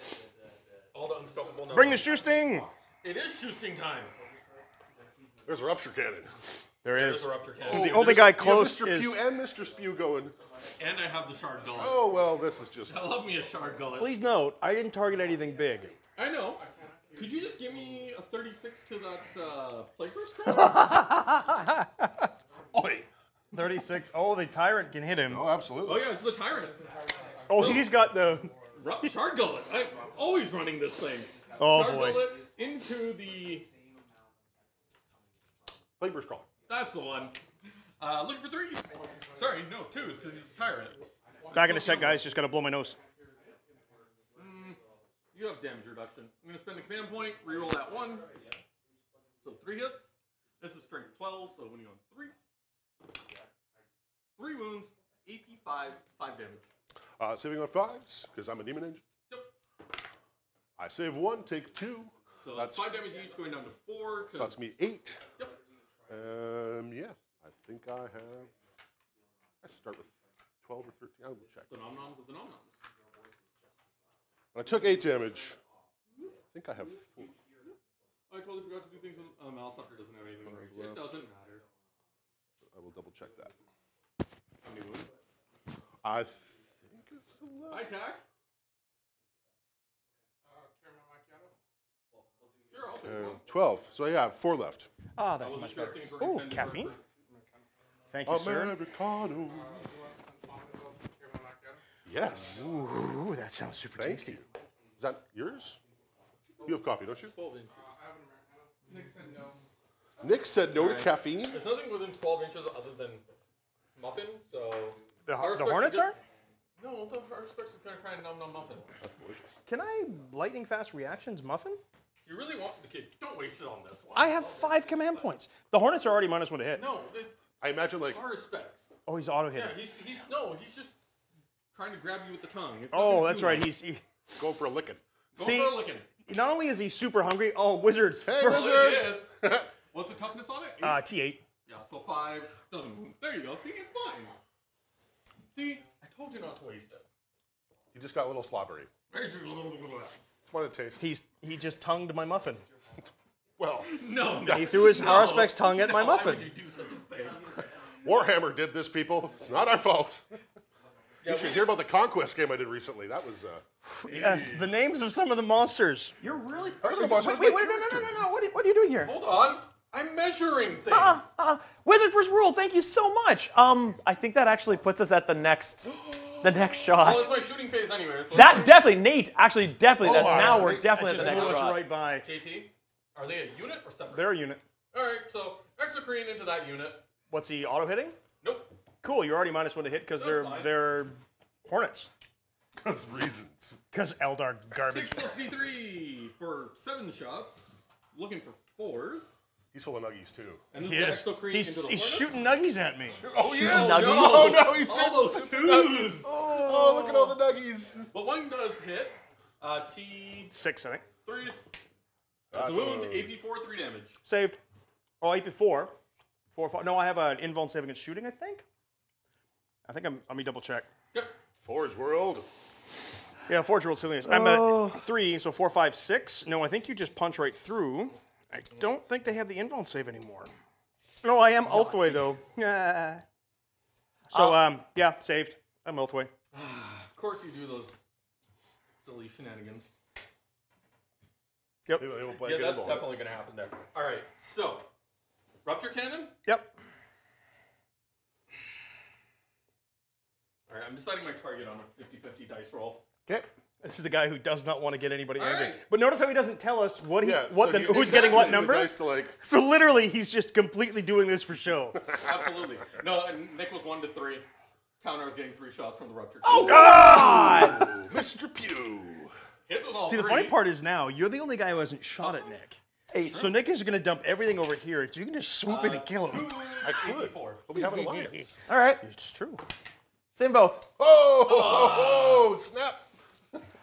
All the unstoppable Bring the shoe sting! It is
shoosting time. There's a rupture
cannon. There is. a rupture cannon. Oh, the only guy close Mr. is. Pew
and Mr. Spew going.
And I have the shard gullet. Oh well, this is just. I love me a shard gullet. Please
note, I didn't target anything big.
I know. Could you just give me a 36 to that uh, player's
(laughs) Oi! 36. Oh, the tyrant can hit him. Oh, absolutely. Oh yeah, it's the tyrant. Oh, he's got the.
shard gullet. I'm always running this thing. Oh, shard boy. gullet into the paper scroll. That's the one. Uh, looking for threes. Sorry, no twos because he's a pirate.
Back in a sec, guys. Just gotta blow my nose. Mm,
you have damage reduction. I'm gonna spend a command point, reroll that one. So three hits. This is strength 12, so when you on threes, three wounds, AP five, five damage.
Uh, saving on fives because I'm a demon engine. Yep. I save one, take two.
So uh, that's five damage each, going down to four. So that's me eight. Yep.
Um, yeah, I think I have. I start with twelve or thirteen. I will check. The
nomnoms of the nomnoms.
I took eight damage. I think I have four.
I totally forgot to do things when uh, mouse sucker doesn't have anything right. It doesn't matter.
I will double check that. How many wounds? I think it's eleven. I attack. Uh, 12. So yeah, four left. Ah, that's much better. Oh, caffeine? Thank you, sir. Americano. Yes. Ooh, that sounds super Thank tasty. You. Is that yours? You have coffee, don't you? 12 inches.
Nick said no.
Nick said no right. to caffeine. There's
nothing within 12 inches other than muffin, so.
The, ho the Hornets
are? No, the, Hornets are going to try and numb, numb muffin. That's delicious.
Can I lightning fast reactions muffin?
You really want the kid. Don't waste it on this one. I have
five command points. The Hornets are already minus one to hit. No,
it,
I imagine like Haruspex. Oh, he's auto hitting. Yeah, he's, he's no, he's just trying to grab you with the tongue. It's oh, that's right. He's he... go for a licking. Go See, for a licking.
Not only is he super hungry, oh wizards! Hey,
wizards! (laughs) What's the toughness on it? Eight? Uh, T eight. Yeah,
so fives doesn't move. There you go. See, it's fine. See, I told you not to waste it.
You just got a little slobbery. What it taste. He's he just tongued my muffin. well,
(laughs)
no, he threw his no, Haruspex tongue at no, my muffin.
Warhammer did this, people. It's not our fault. (laughs) You should hear about the conquest game I did recently. That was. Uh,
yes, the names of some of the monsters. You're really. I was a Wait, wait, wait, no, no, no, no, no. What are, what are you doing here? Hold on. I'm measuring things. Uh, uh, Wizard first rule. Thank you so much. Um, I think that actually puts us at the next. (gasps) (gasps) (gasps) the next shot. Well, it's my
shooting phase anyway. So that definitely,
Nate, actually, definitely. Oh, that's, now right. we're definitely at the next shot.
right by. JT, are they a unit or separate? They're a unit. All right, so exocrine into that unit. What's he auto hitting? Nope.
Cool, you're already minus one to hit because they're they're hornets. Because reasons. Because Eldar garbage. Six plus
D three for seven shots. Looking for fours. He's full of nuggies too. And this he is. he's he's shooting
nuggies at me. Oh yes! Oh No, no he's all those twos.
Oh, oh, look at all the nuggies. But
one does hit. Uh, T six, I think. Three. That's, That's a wound. AP four, three damage.
Saved. Oh, AP four. Four, five. No, I have an invuln saving against shooting. I think. I think I'm. Let me double check.
Yep. Forge World.
Yeah, Forge World silliness. Oh. I'm at oh. three, so four, five, six. No, I think you just punch right through. I don't think they have the invuln save anymore. No, I am Ulthwé though.
Yeah.
(laughs) so, um, um, yeah, saved. I'm Ulthwé. (sighs) of
course you do those silly shenanigans. Yep. They will, will yeah, that's definitely going to happen there. All right, so, Rupture Cannon? Yep. All right, I'm deciding my target on a 50-50 dice roll.
Okay. This is the guy who does not want to get anybody angry. Right. But notice how he doesn't tell us what he, yeah, what so the, who's (laughs) getting what number. Like... So literally, he's just completely doing this for show. (laughs) Absolutely.
No, Nick was one to three. Ta'unar was getting three shots from the rupture. Oh
God,
Mr.
Pew. See, the funny part
is now you're the only guy who hasn't shot at Nick. Hey. So Nick is going to dump everything over here, so you can just swoop uh, in and kill him. Uh,
I could. But we have a wire.
All right. It's true. Same both. Oh, oh, oh
snap.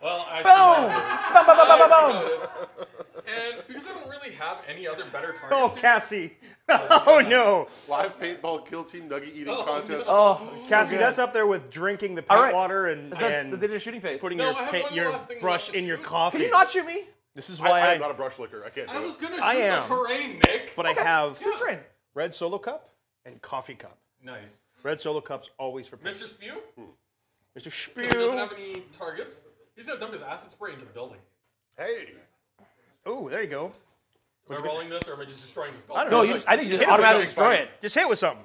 Well, I boom, boom, boom, boom, boom. And because I don't really have
any other better targets. Oh,
Cassie! (laughs) oh no! Live
paintball kill team nugget eating
oh, contest. No. Oh, Cassie, so that's
up there with drinking the paint right. water and that, and they did shooting face. Putting no, your paint, your brush in your coffee. Can you not shoot me? This is why I, am not a brush licker. I can't.
I was gonna I am, terrain, Nick. But okay. I have yeah.
red solo cup and coffee cup. Nice. Red solo cups always for. Paint. Mr. Spew. Hmm. Mr. Spew. He doesn't
have any targets. He's gonna dump his acid spray into the building. Hey.
Ooh, there you go.
Am I rolling this, or am I just destroying this building? I don't know. No, you I think you just automatically destroy it.
Just hit with something.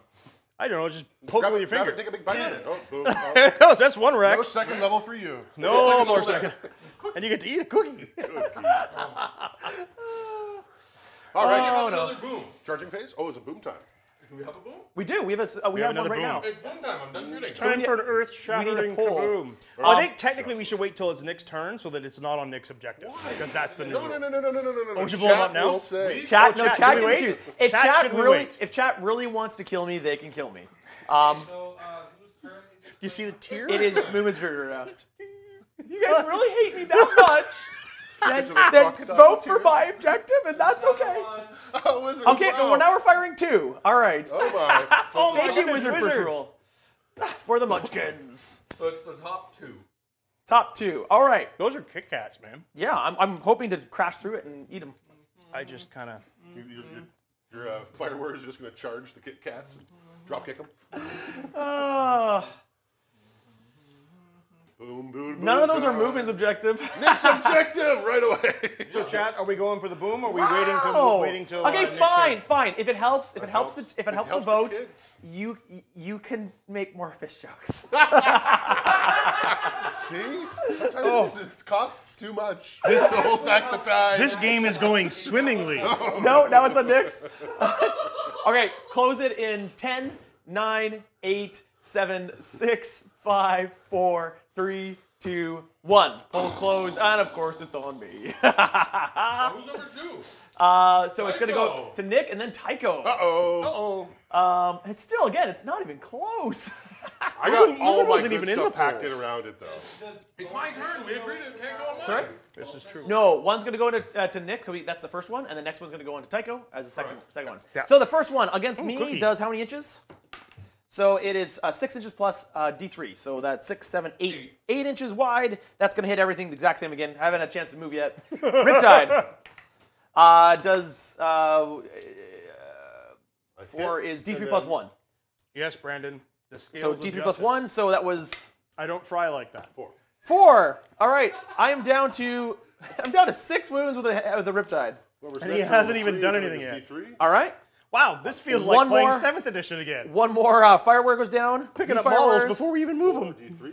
I don't know. Just
poke it with your finger. It, take a big bite at it. Oh, boom. (laughs)
Oh. That's one wreck. No second level for you. No, more second. (laughs) and you get to eat a cookie. Oh. (laughs)
All right. Oh, no. another boom.
Charging phase? Oh, it's a boom time we have a boom? We do. We have a. Uh, we, we, have, have one right boom. now. Hey, boom time! I'm done shooting. It's time for an
earth-shattering
kaboom. Um, I think technically we should wait
till it's Nick's turn so that it's not on Nick's objective Why? because that's the new. No, no,
no, no, no, no, no, no. Oh, should blow him up now? Say. Chat, oh, no, chat, can wait? If chat, really,
if chat really wants to kill me, they can kill me. Uh, um, so, You see the tear? It is Moomin's turn. (laughs) You guys really hate me that much then, then vote for my objective, and that's okay.
Oh, okay, wow. well,
now we're firing two. All right. Oh my! oh (laughs) Thank you, wizard, wizard. for the Munchkins.
So it's the top
two.
Top two. All right. Those are Kit Kats, man. Yeah, I'm, I'm hoping to crash through it and eat them. I just kind of.
Your uh, fire is just going to charge the Kit Kats and drop kick them. uh,
(laughs) ah.
Boom, boom, boom. None of those are
movements. objective. Nick's (laughs) objective right away. so, chat, are we going for the boom? Or are we wow. waiting to waiting till? Okay, uh, fine, fine. If it helps, if it, it helps, helps, the if it, it helps, helps, the vote, the you you can make more fish jokes. (laughs) (laughs) See,
oh. sometimes oh. it costs too much this, to hold back the time. This
game is going swimmingly. Oh. no, now it's on Nick's. okay, close it in 10, 9, 8, 7, 6, 5, 4 three, two, one. Polls close, and of course it's on me. (laughs) Who's number two? Uh,
so it's gonna go to Nick and then Tycho. Uh-oh.
Uh-oh. Um, It's still, again, it's not even close. I got (laughs) all my wasn't good even in the stuff packed in around it though.
It's my turn.
We agreed it can't go on Sorry? This is
true. No, one's gonna go into, uh, to Nick. That's the first one, and the next one's gonna go into Tycho as the second second one. Yeah. So the first one against me cookie. does how many inches? So it is uh, six inches plus uh, D3. So that's six, seven, eight, eight, eight inches wide. That's going to hit everything the exact same again. I haven't had a chance to move yet. (laughs) Riptide. (laughs) Uh, does uh, four is D3 plus one. Yes, Brandon. The so D3 plus one. So that was. I don't fry like that. Four. Four. All right. I am down to. (laughs) I'm down to six wounds with a with the riptide. and he hasn't even done anything yet. D3? All right. Wow, this feels one like more, playing seventh edition again. One more uh, firework goes down. Picking up models before we even move them. D3? I don't know.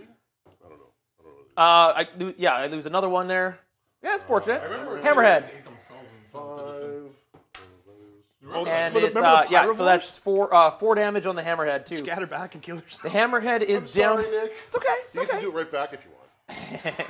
I don't know. Uh, I, yeah, another one there. Yeah,
that's fortunate. Uh, Hammerhead. Five.
And it's uh, yeah, so that's
four uh, four damage on the hammerhead too. Scatter
back and kill yourself. The hammerhead is I'm sorry, down. Nick. It's okay. It's you okay. can do it right back if you want.
(laughs)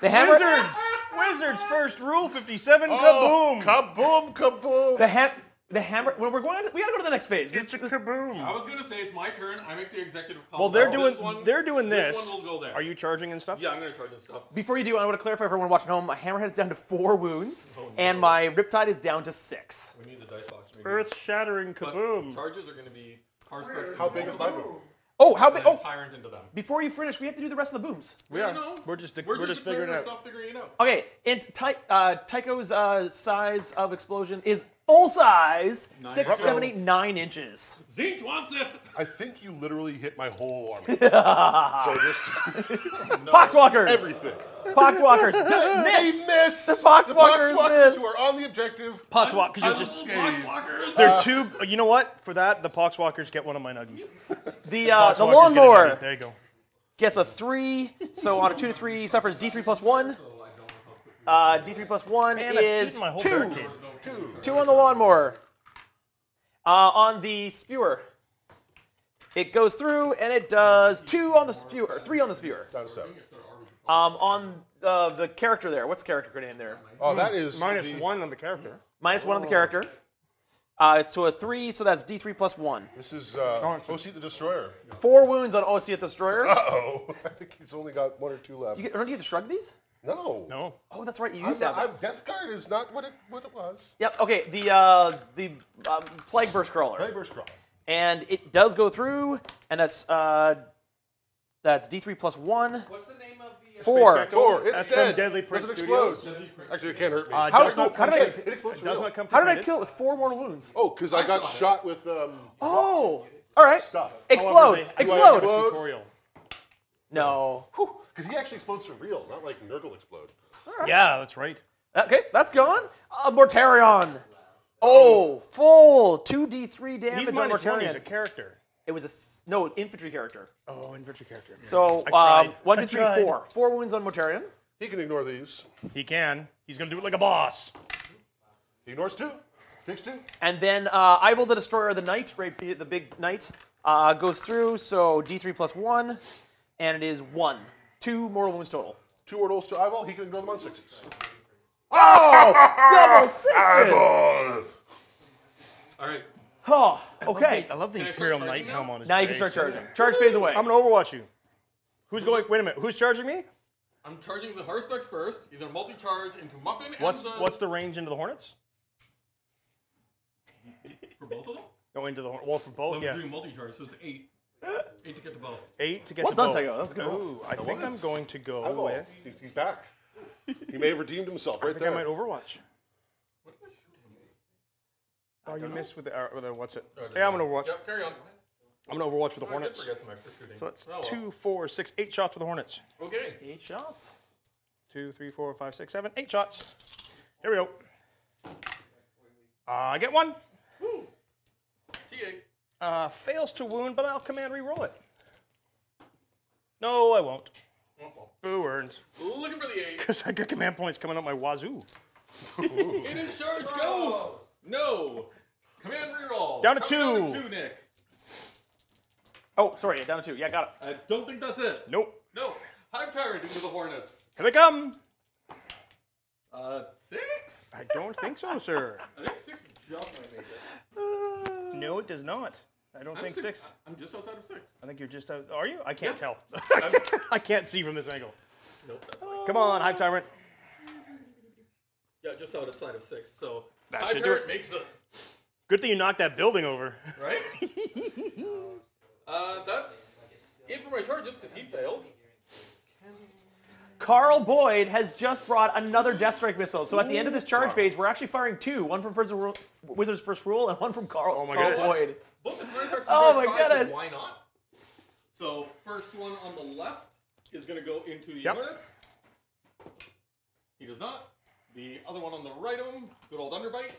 the hammer. Wizards. Wizards first rule fifty-seven. Oh, kaboom! Kaboom!
Kaboom! The ha-
the hammer. Well, we're going. To, we gotta go to the next phase. It's, it's a kaboom. I was
gonna say it's my turn. I make the executive call. Well, they're oh, doing. One, they're doing this. This one will go there. Are you charging and stuff? Yeah, I'm gonna charge and stuff.
Before you do, I want to clarify for everyone watching home. My hammerhead is down to four wounds, oh, no. and my riptide is down to six.
We need the dice box. Earth shattering kaboom. But charges are gonna be Haruspex. How big is my boom? Oh, how big? Oh, tyrant into them.
Before you finish, we have to do the rest of the booms. We are. We're just we're, we're just, just figuring, it out. figuring it out. Okay, and ty- uh, Tycho's uh, size of explosion is full size, nine six, inches. seven, eight, nine inches.
Zeech wants it. I think you literally hit my whole arm. (laughs) so just (laughs) no, Poxwalkers. Everything. Poxwalkers. D- miss. (laughs) They miss. The Poxwalkers, the Poxwalkers miss. who are on the objective. Poxwalkers. Because you're just.
Poxwalkers. They're uh, two. You know what? For that, the Poxwalkers get one of my nuggies. The uh, the, the lawnmower. There you go. Gets a three. So on a two to three, suffers D3 plus one. Uh, D3 plus one Man, is two. Two. Two on the lawnmower. Uh, on the spewer. It goes through and it does two on the spewer, three on the spewer. Down so. Um, on uh, the character there, what's the character name there? Oh, that is minus the, one on the character. Minus one on the character. Uh, so a three, so that's D three plus one. This is uh, OC
oh, the Destroyer. Four wounds on OC the Destroyer. Uh oh, (laughs) I think he's only got one or two left. You get, don't you have to shrug these? No. No. Oh, that's right. You used I'm, that. I'm, Death Guard is not what it what it was. Yep. Okay.
The uh, the um, Plague Burst Crawler. Plague Burst Crawler. And it does go through, and that's uh, that's D three plus one. What's the name
of the uh, Four. Four. It's That's dead. Deadly Print does it explode. Actually, it can't hurt me. Uh, how, does not how, did I, it explodes does not come how did I kill it with four mortal wounds? Oh, because I, I got shot with. Um, oh. All right. Stuff. Explode. explode. Explode. No. Whew. Because he actually explodes for real, not like Nurgle explode. Right.
Yeah, that's right. Okay, that's gone. Uh, Mortarion. Oh, oh full 2d3 damage He's on minus He's a character. It was a. No, infantry character. Oh, infantry character. So, um, one, I four. Four wounds on Mortarion. He can ignore these. He can. He's gonna do it like a boss. He ignores two. Takes two. And then uh, Ival the Destroyer of the Knight, right, the big knight, uh, goes through. So, d3 plus one, and it is one. Two mortal wounds total. Two mortals to Ival. He can ignore them on sixes.
Oh, (laughs) double sixes.
All right.
Oh, okay. I love the, I love the Imperial Knight helm on his Now you can start charging. Charge phase away. I'm gonna overwatch you. Who's going? Wait a minute. Who's charging me?
I'm charging the Haruspex first. He's gonna multi-charge into Muffin. What's and the... what's the
range into the Hornets? for both of them? No, oh, into the Hornets. Well, for both. Well, yeah. We're
doing multi-charge, so it's eight. Eight to get the ball.
Eight
to get well the done, bow. Tycho. a good Ooh, I think I'm going to go Hello. with. He's- He's back. He may have redeemed himself I right think there. I might Overwatch. Oh, you missed with the, uh, with the what's it? Yeah, I'm gonna Overwatch. Yep,
carry on. I'm gonna Overwatch with the oh, I Hornets. forget some extra shooting. So that's oh, well. two, four, six, eight shots with the Hornets. Okay. Eight shots. Two, three, four, five, six, seven, eight shots. Here we go. Uh, I get one. Uh, fails to wound, but I'll command reroll it. No, I won't. Boo earns.
Looking for the eight.
Because (laughs) I got command points coming up my wazoo.
(laughs) it is charge, go! No! Command reroll. Down to two. Down to two, Nick. Oh, sorry, down to two. Yeah, got it. I don't think that's it. Nope. No. Hive Tyrant into the Hornets. Here they come. Uh, six? I
don't think so, sir.
(laughs) I think six jump might make
it. No, it does not. I don't I'm think six. six.
I'm just outside of six.
I think you're just out. Are you? I can't yeah. tell. (laughs) I can't see from this angle. Nope. Come on, Hive Tyrant.
Yeah, just outside of six. So that Hive Tyrant Makes it.
Good thing you knocked that building over.
Right. (laughs) uh, that's it for my charges because he failed.
Carl Boyd has just brought another Deathstrike missile. So at the end of this charge phase, we're actually firing two: one from Wizard's First Rule and one from Carl, oh Carl Boyd. Both the oh my goodness. Why
not?
So first one on the left is going to go into the yep. He does not. The other one on the right of him, good old underbite.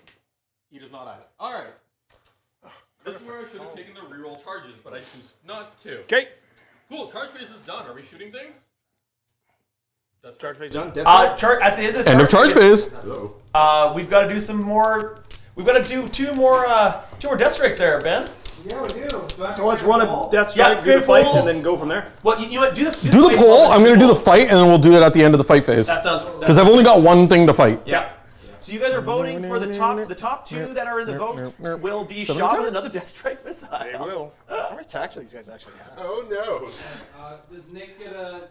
He does not either. All right. this is where I should have taken the reroll charges, but I choose not to. Okay. Cool. Charge phase is done. Are we shooting things? That's charge
phase done. Uh, char- at the end of charge, end of charge phase. phase. Uh, we've got to do some more We've got to do two more uh, two more death strikes there, Ben. Yeah, we do. So let's run a death strike, yeah, do the fight, and then go from there. Well, you, you know what? Do the, do do the, the poll. I'm
going to do the fight, and then we'll do it at the end of the fight phase. That sounds. Because I've only got one thing to fight. Yeah.
yeah. So you guys are voting for the top. The top two that are in the vote will be
Seven shot with another death strike missile. They will. How many attacks do these guys actually have? Oh no. Uh, does Nick get a?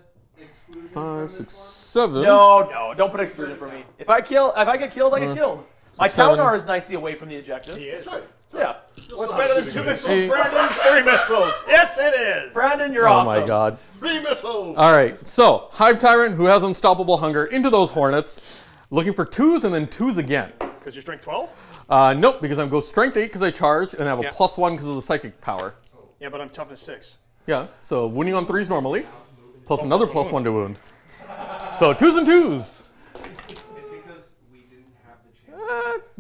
Five, six, seven.
No, no, don't put exclusion for me. If I kill, if I get killed, I get uh-huh. killed. My seven. Ta'unar is nicely away from the objective. He is. Sure. Yeah. What's better than two missiles? Brandon, three missiles. Yes, it is. Brandon, you're oh awesome. Oh my god. Three missiles. All
right. So Hive Tyrant, who has unstoppable hunger, into those Hornets, looking for twos and then twos again.
Because you're strength 12?
Uh, nope, because I'm go strength 8 because I charge and I have yeah. a plus 1 because of the psychic power.
Yeah, but I'm toughness 6.
Yeah, so wounding on 3s normally, plus oh, another oh, plus 1 to wound. So twos and twos.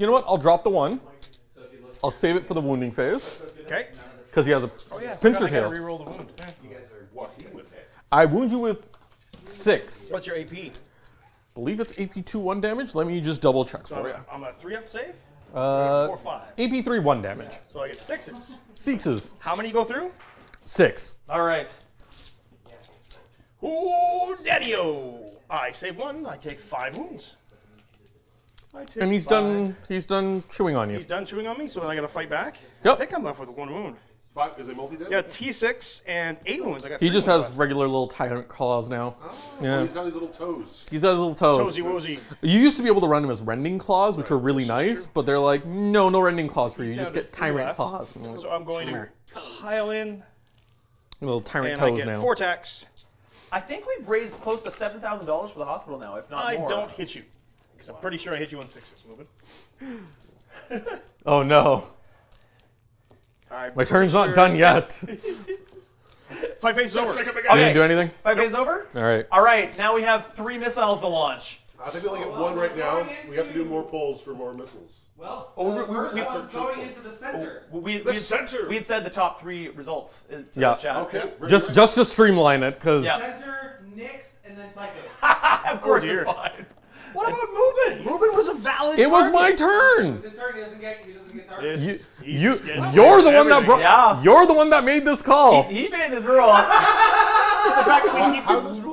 You know what? I'll drop the one. I'll save it for the wounding phase. Okay. Because he has a oh, yeah. pincer I tail.
roll the wound. You guys are what?
I wound you with six.
What's your AP?
Believe it's AP two one damage. Let me just double check so for I'm, you.
I'm a three up save.
Uh, four five. AP three one damage.
So I get sixes.
Sixes.
How many go through? Six. All right. Ooh, daddy-o! I save one. I take five wounds
and he's five. done. He's done chewing on you. He's
done chewing on me, so then I got to fight back. Yep. I think I'm left with one wound. Five is it multi damage? Yeah, T6 and eight wounds. I got. He just has
left. regular little tyrant claws now. Oh, yeah. Well, he's got
his little toes. He's got his little toes. Toesy woesy.
You used to be able to run him as rending claws, which right. are really nice, but they're like, no, no rending claws for you. You just get tyrant left. claws. So I'm going to
pile in.
Little tyrant and toes I get now. Four
attacks. I think we've raised close to seven thousand dollars for the hospital now, if not I more. I don't hit you. Because I'm pretty sure I hit you on sixes. Moving.
oh no. I'm My turn's sure. not done yet.
(laughs) Five phase is over. Okay. You didn't do anything? Five phases nope. over? All right. All right, now we have three missiles to launch. I think we only get one right now. We have to do more pulls for more missiles. Well, oh, the we, first we, one's going into the center. Oh, we, the we, center. We had said the top three results. yeah. Okay. just just
to streamline it, because yeah.
center, Nix, and then Tycho. (laughs) of
course, oh,
it's fine.
What about Mubin? Mubin was a valid. It target. was my turn. Was his turn. He doesn't get. He doesn't get targeted.
You,
you, you're the one that brought.
Yeah. You're the one that made this call. He,
he made this rule. (laughs) the fact that we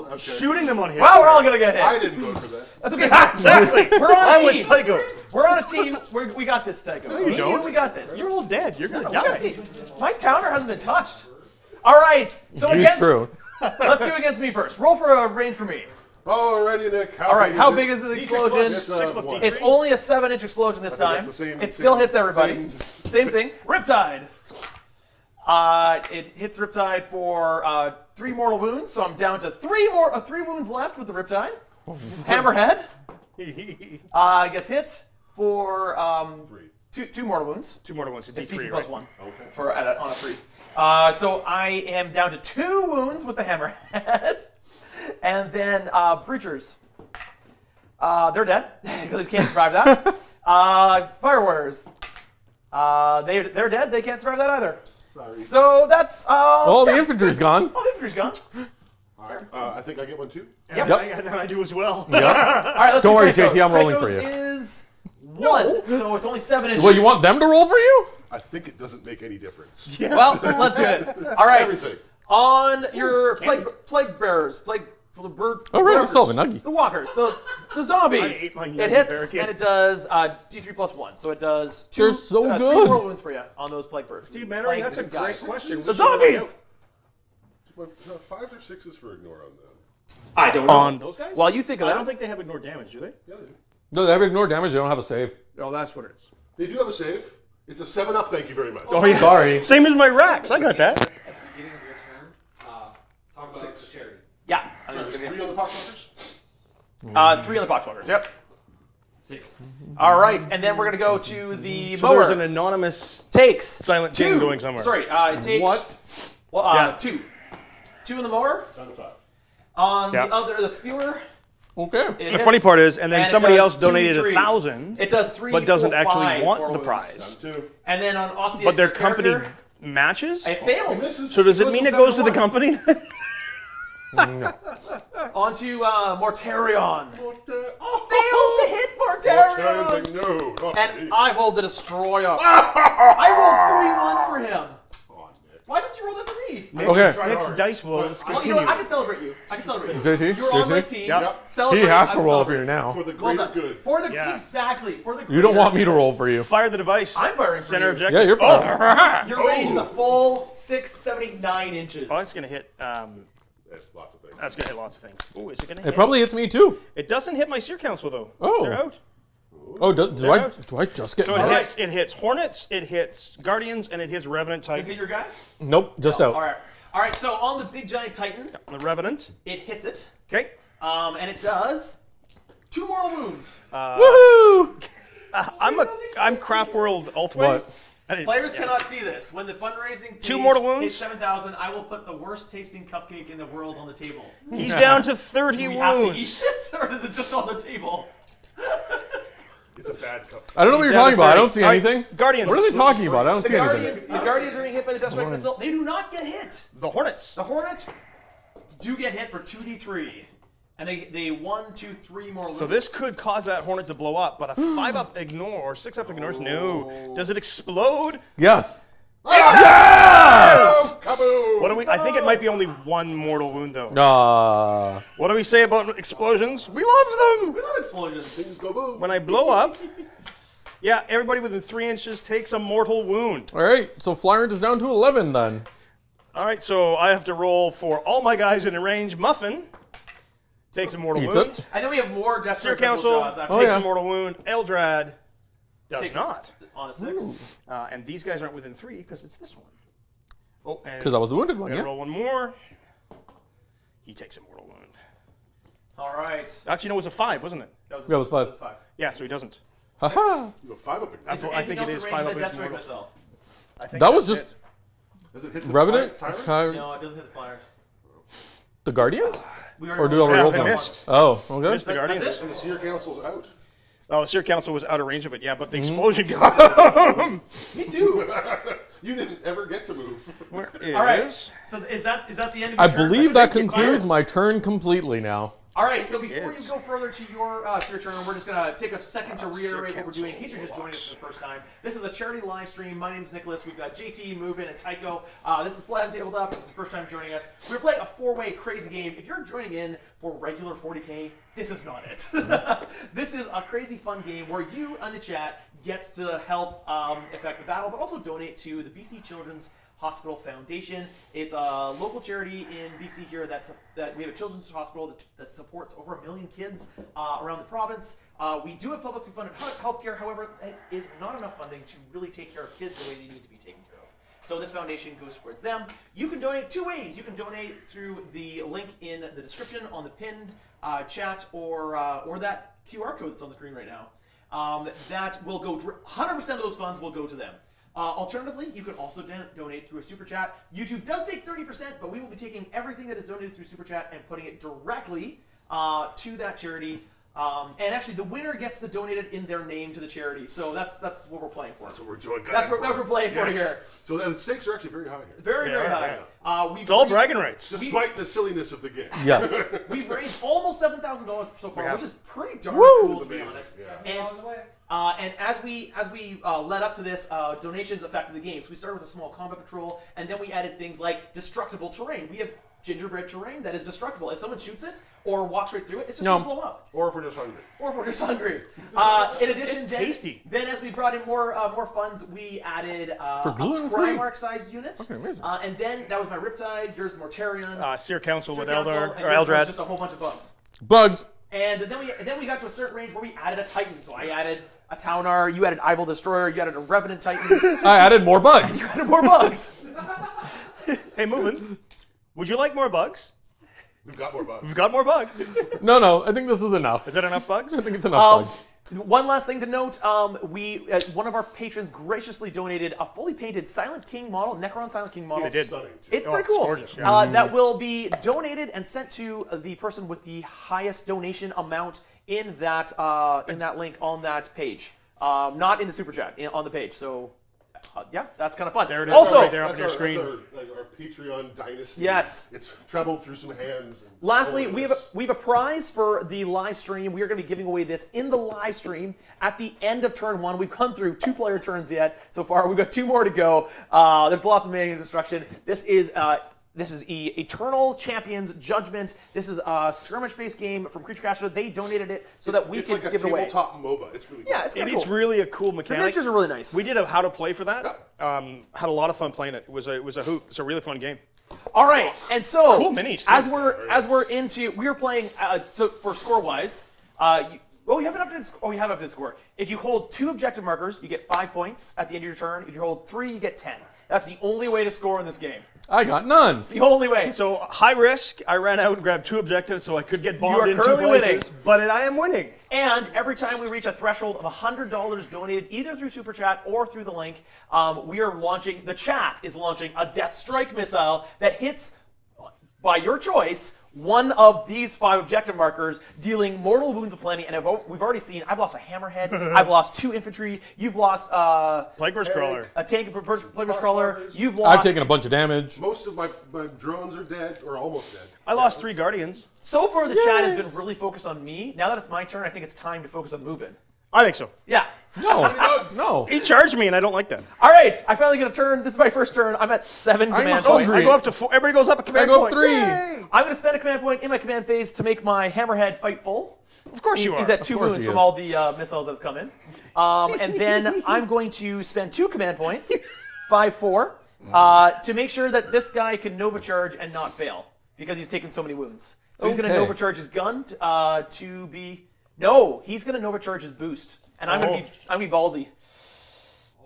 keep shooting them on here. Wow, we're all gonna get hit. I didn't vote for that. That's okay. (laughs) exactly. We're on a team. I'm Tycho. We're on a team. We're, we got this, Tycho. No, you don't. we got this. You're all dead. You're gonna die. My Ta'unar hasn't been touched. All right. So He's against. True. (laughs) let's do against me first. Roll for a range for me. Oh, Alrighty, Nick. All right, how big is the explosion? It's, uh, it's only a seven-inch explosion this time. the same, it same, still hits everybody. Same, same (laughs) thing. Riptide. Uh, it hits Riptide for uh, three mortal wounds, so I'm down to three more, uh, three wounds left with the Riptide. (laughs) Hammerhead (laughs) uh, gets hit for um, two, two mortal wounds. Two mortal wounds. So it's DC right? plus one okay. for at a, on a three. Uh, so I am down to two wounds with the Hammerhead and then uh, preachers. Uh, they're dead because (laughs) they can't survive that. (laughs) uh, fireworkers. Uh, they they're dead. They can't survive that either. Sorry. So that's uh, all the
infantry's gone. (laughs) All
the infantry's gone. All right. Uh, I think I get one too. Yep. yep. I, I, I do as well. Yep. all right. Let's Don't worry, JT. I'm rolling for you. Is one. So it's only seven inches. Well, you want them to roll for you? I think it doesn't make any difference. Yeah. Well, let's do this. All right. Everything. On your plague, plague bearers, plague the, the bird. Oh, right, saw the nuggy. The walkers,
the the zombies. (laughs) it hits and it does uh, D3 plus one, so it does. Two, They're so uh, good.
Three for you on those plague birds. Steve Mannering, that's a great guys. question. the zombies. Well, no, or sixes for ignore on them. I don't know. On those guys? Well, you think of I that. don't think they have ignore damage, do they? Yeah, they do.
No, they have ignore damage. They don't have a save. Oh, that's what it is.
They do have a save. It's a seven up. Thank you very much. Oh, yeah. sorry.
Same as my racks. I got that. At the
beginning of your turn, uh, talk about Six. Yeah. So three other pox
walkers? Uh, three other pox walkers, yep. All right, and then we're gonna go to the so mower. there's an anonymous takes silent two. going somewhere. Sorry, uh, it takes what? Well, uh, yeah. two, two in the mower. On yeah. the other, the spewer. Okay. The hits, funny part is, and then and somebody else donated two, a thousand. It does three, but doesn't four, actually want the prize. And then on Aussie, but their company matches. It fails. so does it, it mean it goes to the company? (laughs) no. (laughs) On to uh, Mortarion. oh, fails to hit Mortarion. like, no, not and me. I rolled the Destroyer. (laughs) I rolled three ones for him. Why did you roll the three? Nick, okay. Next hard. dice rolls. Well, oh, you know what? I can celebrate you. I can celebrate you. Did he? You're on my team. Yep. Celebrate. He has to roll for you now. For the greater good. For the yeah. exactly. For the You don't want me to roll for you. Fire the device. I'm firing. Center objective. Yeah, you're firing. Oh. (laughs) Your range is a oh. full six, seventy nine inches. Oh, it's gonna hit. Um, hit lots of things. That's gonna hit lots of things. Ooh, is it gonna? It hit? probably hits me too. It doesn't hit my seer council though. Oh, they're out.
Oh, do, do I out. do I just get? So it hits
it hits hornets, it hits guardians, and it hits revenant Titan. Is it your guy?
Nope, just no. out. All
right, all right. So on the big giant titan, on the revenant, it hits it. Okay. Um, and it does two mortal wounds. Uh, Woohoo! Uh, (laughs) I'm a I'm craft world ultimate. What? Players yeah. cannot see this. When the fundraising two mortal wounds seven thousand, I will put the worst tasting cupcake in the world on the table. He's down to thirty (laughs) Do we wounds. Have to eat this, or is it just on the table? (laughs)
it's a bad cupcake. I don't know what you're talking about. I don't see anything. Guardians. What
are they talking about? I don't the see anything. The Guardians are being hit by the Death missile. They do not get hit. The Hornets. The Hornets do get hit for two d three. And they, they one, two, three more loops. So this could cause that hornet to blow up, but a hmm. five up ignore or six up ignores. No. Does it explode? Yes. Ah! Yes! yes! Oh, kaboom! What do we? I think it might be only one mortal wound though.
Nah. Uh,
what do we say about explosions? We love them. We love explosions. go boom. When I blow up, (laughs) yeah, everybody within three
inches takes a mortal wound.
All right, so Flyrant is
down to eleven then.
All right, so I have to roll for all my guys in the range. Muffin takes a mortal wound. And then we have more Death Seer Council takes oh, yeah. a mortal wound. Eldrad does takes not. On a six. Uh, and these guys aren't within three because it's this one. Oh, because I was the wounded one. Yeah. Roll one more. He takes a mortal wound. All right. Actually, no, it was a five, wasn't it? That was, yeah, it was five. five. Yeah, so he doesn't. Ha ha. You have five up That's what I think it is. Five up
I think that was just. It. Does it hit the Revenant? No, it doesn't hit the Flyers.
The Guardians? Uh, we or do it over yeah, missed. Oh, okay. Missed the
Guardians. That's
it. And the Seer Council's out.
Oh, the Seer Council was out of range of it, yeah, but the mm-hmm. explosion got (laughs) him.
Me too. (laughs) you didn't ever get to move. All right. So is
that is that the end? of? I believe that concludes
my turn completely now.
All right, so before you go further to your uh, to your turn, we're just going to take a second to reiterate what we're doing in case you're just joining us for the first time. This is a charity live stream. My name's Nicholas. We've got JT, Mubin, and Tycho. Uh, this is Play On Tabletop. This is the first time joining us. We're playing a four-way crazy game. If you're joining in for regular 40K, this is not it. (laughs) this is a crazy fun game where you on the chat gets to help um, affect the battle, but also donate to the BC Children's Hospital Foundation. It's a local charity in BC here that's that we have a children's hospital that, that supports over a million kids uh, around the province. Uh, we do have publicly funded healthcare, however, that is not enough funding to really take care of kids the way they need to be taken care of. So this foundation goes towards them. You can donate two ways. You can donate through the link in the description on the pinned uh, chat or uh, or that QR code that's on the screen right now. Um, that will go 100% of those funds will go to them. Uh, alternatively, you could also donate through a super chat. YouTube does take 30%, but we will be taking everything that is donated through super chat and putting it directly uh, to that charity. Um, and actually, the winner gets to donate it in their name to the charity. So that's that's what we're playing for. That's
what we're doing. That's what, we're playing yes. for here. So the stakes are actually very high here. Very, yeah, very high. Yeah. Uh, it's all bragging rights. Despite we, the silliness of the game. Yes.
(laughs) we've raised almost $7,000 so far, which
is
pretty darn Woo! cool, to be
honest. Yeah. And, uh, and as we as we uh, led up to this, uh, donations affected the games. So we started with a small combat patrol, and then we added things like destructible terrain. We have gingerbread terrain that is destructible. If someone shoots it or walks right through it, it's just no. gonna blow up. Or if we're just hungry. Or if we're just hungry. Uh, in addition, it's tasty. Then, then, as we brought in more uh, more funds, we added uh, For Primarch sized units. Okay, and then that was my Riptide. Yours Mortarion. Uh, Seer Council Seer with Council, Eldar or Eldrad. Just a whole bunch of bugs. Bugs. And then we then we got to a certain range where we added a Titan. So I added a Ta'unar, you added Eyeball Destroyer, you added a Revenant Titan.
(laughs) I added more bugs. (laughs) you
added more bugs. (laughs) hey, Moomin, would you like more bugs? We've got more bugs. We've got more bugs.
no, no, I think this is enough.
Is that enough bugs? I think it's enough um, bugs. One last thing to note, um, we uh, one of our patrons graciously donated a fully painted Silent King model, Necron Silent King model. Yeah, they did. It's oh, pretty cool. It's gorgeous, yeah. uh, that mm. will be donated and sent to the person with the highest donation amount in that uh, in that link on that page, um, not in the super chat in, on the page.
So. Uh, yeah, that's kind of fun. There it is. Also, right there on your screen. Our, like our Patreon dynasty. Yes, it's traveled through some hands. Lastly,
we have a, we have a prize for the live stream. We are going to be giving away this in the live stream at the end of turn one. We've come through two player turns yet so far. We've got two more to go. Uh, there's lots of manual destruction. This is. Uh, this is e- Eternal Champions Judgment. This is a skirmish-based game from Creature Caster. They donated it so it's, that we could like give it away. It's like a
tabletop MOBA. It's really cool. Yeah, it's cool.
really a cool mechanic. The miniatures are really nice. We did a how to play for that. Yeah. Um, had a lot of fun playing it. It was a, it was a hoot. It's a really fun game. All right, and so cool minis, as we're as we're into we are playing uh, so for score wise. Uh, well, you haven't updated. Oh, you have updated score. If you hold two objective markers, you get five points at the end of your turn. If you hold three, you get ten. That's the only way to score in this game.
I got none. It's the
only way. So high risk. I ran out and grabbed two objectives, so I could get bombed in two places. Winning. But I am winning. And every time we reach a threshold of $100 donated either through Super Chat or through the link, um, we are launching, the chat is launching a Death Strike missile that hits, by your choice, one of these five objective markers, dealing mortal wounds of plenty. And have we've already seen, I've lost a hammerhead, (laughs) I've lost two infantry, you've lost uh, Plague Crawler. A tank of Plague Crawler, you've lost. I've taken a bunch of damage. Most of my, my drones are dead, or almost dead. I lost yeah. three Guardians. So far, the Yay. chat has been really focused on me. Now that it's my turn, I think it's time to focus on Mubin. I think so. Yeah. No, (laughs) no. He charged me, and I don't like that. All right, I finally get a turn. This is my first turn. I'm at seven I'm command hungry. points. I go up to four. Everybody goes up a command I go point. three. Yay. I'm going to spend a command point in my command phase to make my hammerhead fight full. Of course he, you are. He's at two wounds from all the uh, missiles that have come in. Um, and then (laughs) I'm going to spend two command points, five, four, uh, to make sure that this guy can Nova charge and not fail because he's taken so many wounds. So okay. he's going to Nova charge his gun uh, to be no, he's gonna Nova charge his boost, and I'm oh. gonna be oh. I'm gonna be ballsy.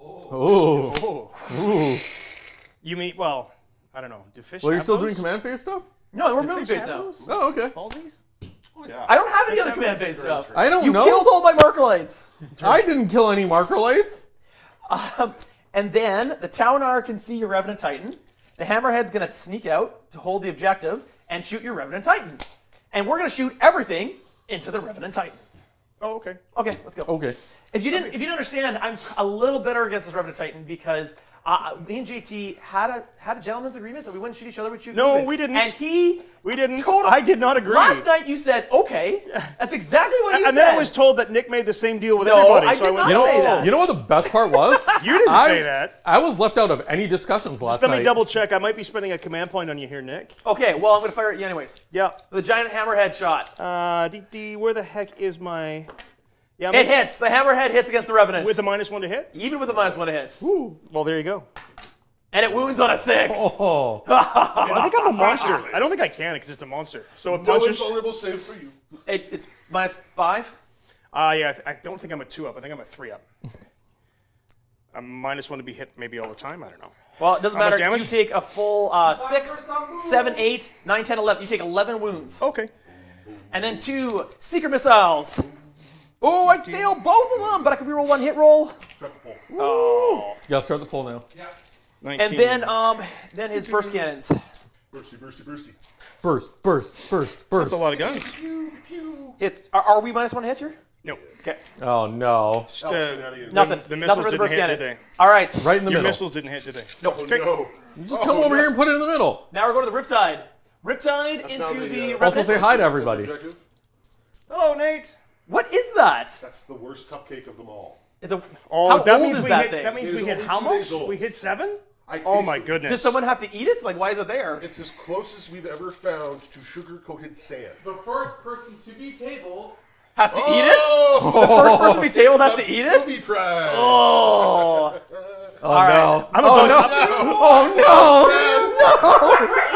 Oh. Ooh. Oh. Ooh.
You mean well? I don't know. Do fish well, you're still those? doing
command phase stuff. No, we're Do moving phase now. Those? Oh, okay. Ballsies.
Oh, yeah. I don't have any other command phase
stuff. I don't you know. You killed all my marker lights. I didn't kill any marker lights.
Um, and then the Ta'unar can see your Revenant Titan. The Hammerhead's gonna sneak out to hold the objective and shoot your Revenant Titan. And we're gonna shoot everything into the Revenant Titan. Oh, okay. Okay, let's go. Okay. If you didn't, if you don't understand, I'm a little bitter against this Revenant Titan because uh, me and JT had a had a gentleman's agreement that we wouldn't shoot each other. We shoot. No, we didn't. And he. We didn't. Totally, I did not agree. Last night you said okay. That's exactly what you and said. And then I was told that Nick made the same deal with no, everybody. I so did I went, not you know, say that. You know
what the best part was? (laughs) you didn't I, say that. I was left out of any discussions last let night. Let me double
check. I might be spending a command point on you here, Nick. Okay. Well, I'm gonna fire at you anyways. Yeah. The giant hammerhead shot. Uh, D, where the heck is my? Yeah, it hits. The hammerhead hits against the revenant. With a minus one to hit? Even with a minus one to hit. Ooh. Well, there you go. And it wounds on a six. Oh. (laughs) I think I'm a monster. I don't think I can because it's a monster. So it no punches. invulnerable save for you. It, it's minus five. Uh, yeah, I, th- I don't think I'm a two up. I think I'm a three up. I'm (laughs) minus one to be hit maybe all the time. I don't know. Well, it doesn't matter. You take a full uh, six, seven, eight, nine, ten, eleven. You take eleven wounds. Okay. And then two secret missiles. Oh, I failed both of them, but I can reroll one hit roll. Start the Oh.
yeah. start the pull now. Yeah. And then,
um, then his burst cannons. Bursty, bursty, bursty.
Burst, burst, burst, burst. That's a lot of guns.
Pew, pew. Hits. Are, are we minus one hits here? No. Okay.
Oh no. Just,
uh, Nothing. The, the missiles Nothing for the didn't hit cannons. today. All right. Right in the Your middle. Your missiles didn't hit today. No. Oh, no. just oh, come over no. here and
put it in the middle.
Now we're going to the Riptide. Riptide That's into the. the uh, also say hi to everybody. Hello, Nate. What is that? That's the worst cupcake of them all. Is a, oh, how that old means is we that hit, thing? That means It we hit how much?
We hit seven? I Oh my it. goodness. Does someone have to eat it? Like, why is it there? It's as close as we've ever found to sugar-coated sand. The
first person to be tabled. Has to eat it? Oh!
The first person to be tabled has to eat it? prize. Oh. (laughs) Oh, oh,
Oh, no. I'm oh, no. Oh, no. (laughs)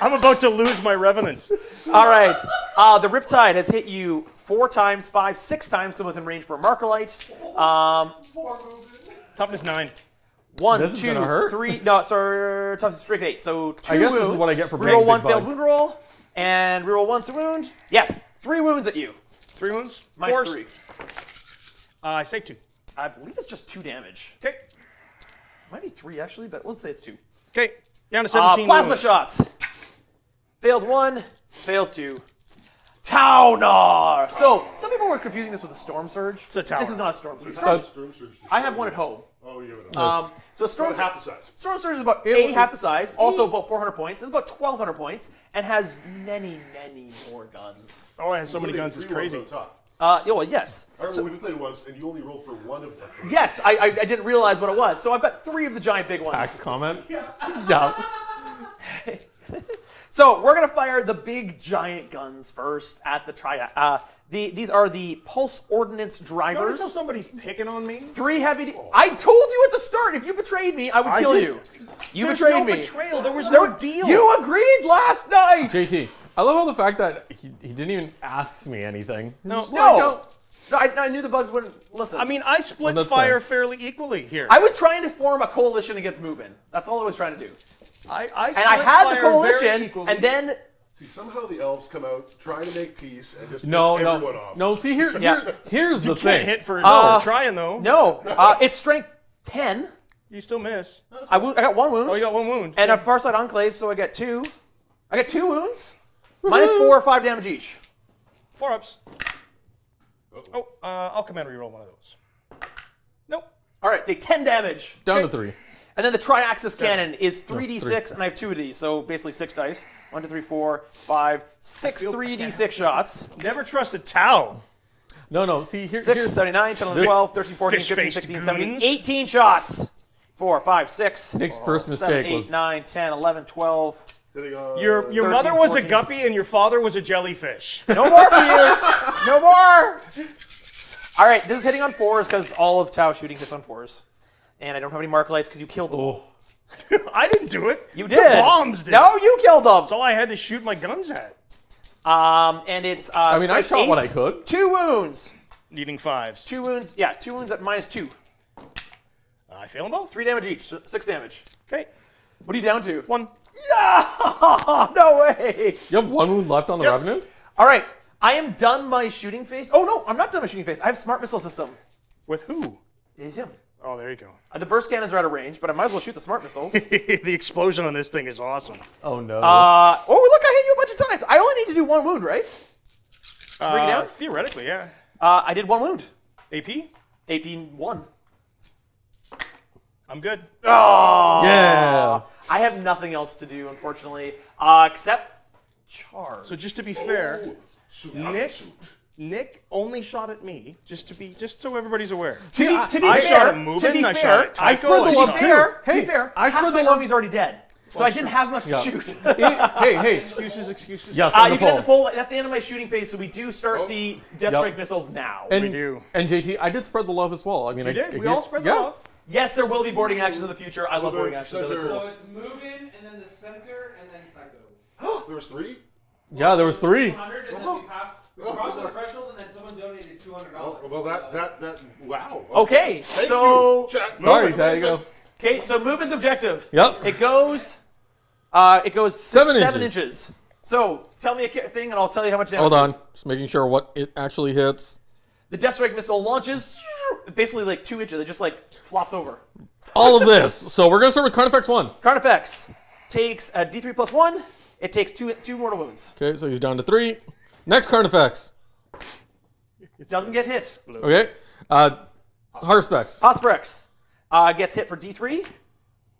I'm about to lose my revenant. All right. Uh, the Riptide has hit you four times, five, six times, to within range for a marker Um, toughness nine. One, This 2 three- No, sorry, toughness strength eight. So two I guess this is what I get for Reroll paying one failed wound roll, and reroll once a wound. Yes, three wounds at you. Three
wounds. Minus three.
Uh, I say two. I believe it's just two damage. Okay. Might be three actually, but let's say it's two. Okay. Down to Uh, 17. plasma wounds. shots. Fails one, fails two. Ta'unar! So, some people were confusing this with a storm surge. It's a tower. This is not a storm surge. Storm, storm surge I have one at home. Oh, you have it. Um,
so storm surge, half the size.
Storm surge is about a half the size. Also about 400 points. It's about 1,200 points, and has many,
many more guns. Oh, it has so many guns. It's crazy.
Uh, yeah, well, yes. I remember we
played once, and you only rolled for one of them. Yes, I, I, I, didn't
realize what it was. So I've got three of the giant big ones. Tax comment. (laughs)
yeah. yeah.
(laughs) (laughs) So we're gonna fire the big giant guns first at the triad. Uh, the, these are the pulse ordnance drivers. Notice how somebody's picking on me. Three heavy. I told you at the start, if you betrayed me, I would kill did. you.
You There's betrayed no me. betrayal.
There was there no deal. You agreed
last night. JT, I love all the fact that he, he didn't even ask me anything. No,
no. I, I, knew the bugs wouldn't listen. I mean, I split well, fire fairly equally here. I was trying to form a coalition against Mubin. That's all I was trying to do.
I, I and I had the coalition,
and then
See, somehow the elves come out trying to make peace and just no, piss no, everyone off. No, see here, here here's the you Can't hit for no. Uh,
trying though. No, uh, it's strength ten. You still miss. I, I got one wound. Oh, you got one wound. And yeah. a Farsight Enclave, so I get two. I get two wounds, minus four or five damage each. Four ups. Oh, uh oh, oh I'll command reroll one of those. Nope. All right, take ten damage. Down okay. to three. And then the tri-axis cannon is 3d6, three. and I have two of these, so basically six dice. One, two, three, four, five, six 3d6 shots. Never trust a towel.
No, no, see, here, 6, here's... 79, 12, 13, 14, 15, 16, 17, 18
shots. Four, five, six. 5, Nick's first mistake 7, 8, was... 9, 10, 11, 12... Your, your 13, mother was 14. a guppy and your father was a jellyfish. No
more for you. no more.
All right, this is hitting on fours because all of Tau shooting hits on fours. And I don't have any mark lights because you killed them. Oh. I didn't do it. You did. The bombs did. No, you killed them. That's all I had to shoot my guns at. Um, and it's. Uh, I mean, I shot eight, what I could. Two wounds. Needing fives. Two wounds. Yeah, two wounds at minus two. I fail them both. Three damage each. So six damage. Okay. What are you down to? One. Yeah. (laughs) no way. You have one wound left on the yep. revenant. All right. I am done my shooting phase. Oh no, I'm not done my shooting phase. I have smart missile system. With who? Him. Oh, there you go. Uh, the burst cannons are out of range, but I might as well shoot the smart missiles. (laughs) the explosion on this thing is awesome. Oh no. Uh, oh look, I hit you a bunch of times. I only need to do one wound, right? Uh, theoretically, yeah. Uh, I did one wound. AP. AP one. I'm good.
Oh yeah.
I have nothing else to do, unfortunately, uh, except charge. So just to be fair, oh. Nick Nick only shot at me, just to be, just so everybody's aware. To, be, to be I fair, shot at Mubin, to be I shot at Tycho, I spread the love too. Fair, hey, to be fair, I spread the love. He's already dead. So well, I didn't sure. have much to shoot. (laughs) hey, hey. Excuses, excuses. Yes, uh, you get the pole at the end of my shooting phase, so we do start oh. the Death Strike missiles now. And, we
do. And JT, I did spread the love as well. I mean, you I did. I, we I, all spread yeah. the love. Yes, there will be boarding actions in the future. I love boarding actions. So
it's Mubin, and then the center, and then Tycho.
(gasps) there was three?
Yeah, there was three
crossed the oh. threshold, and
then someone donated two hundred oh, dollars. Well, well, that that that wow. Okay, Thank so you. sorry, Tycho. Okay, so Mubin's objective. Yep.
It goes. Uh, it goes six, seven, seven inches. inches. So tell me a thing, and I'll tell you how much damage. Hold on,
just making sure what it actually hits.
The Death Strike missile launches basically like two inches. It just like flops over.
All of this. so we're gonna start with Carnifex one.
Carnifex takes a D3 plus one. It takes two two mortal wounds.
Okay, so he's down to three. Next Carnifex.
It doesn't get hit. Blue. Okay.
Uh, Haruspex.
uh, gets hit for D3.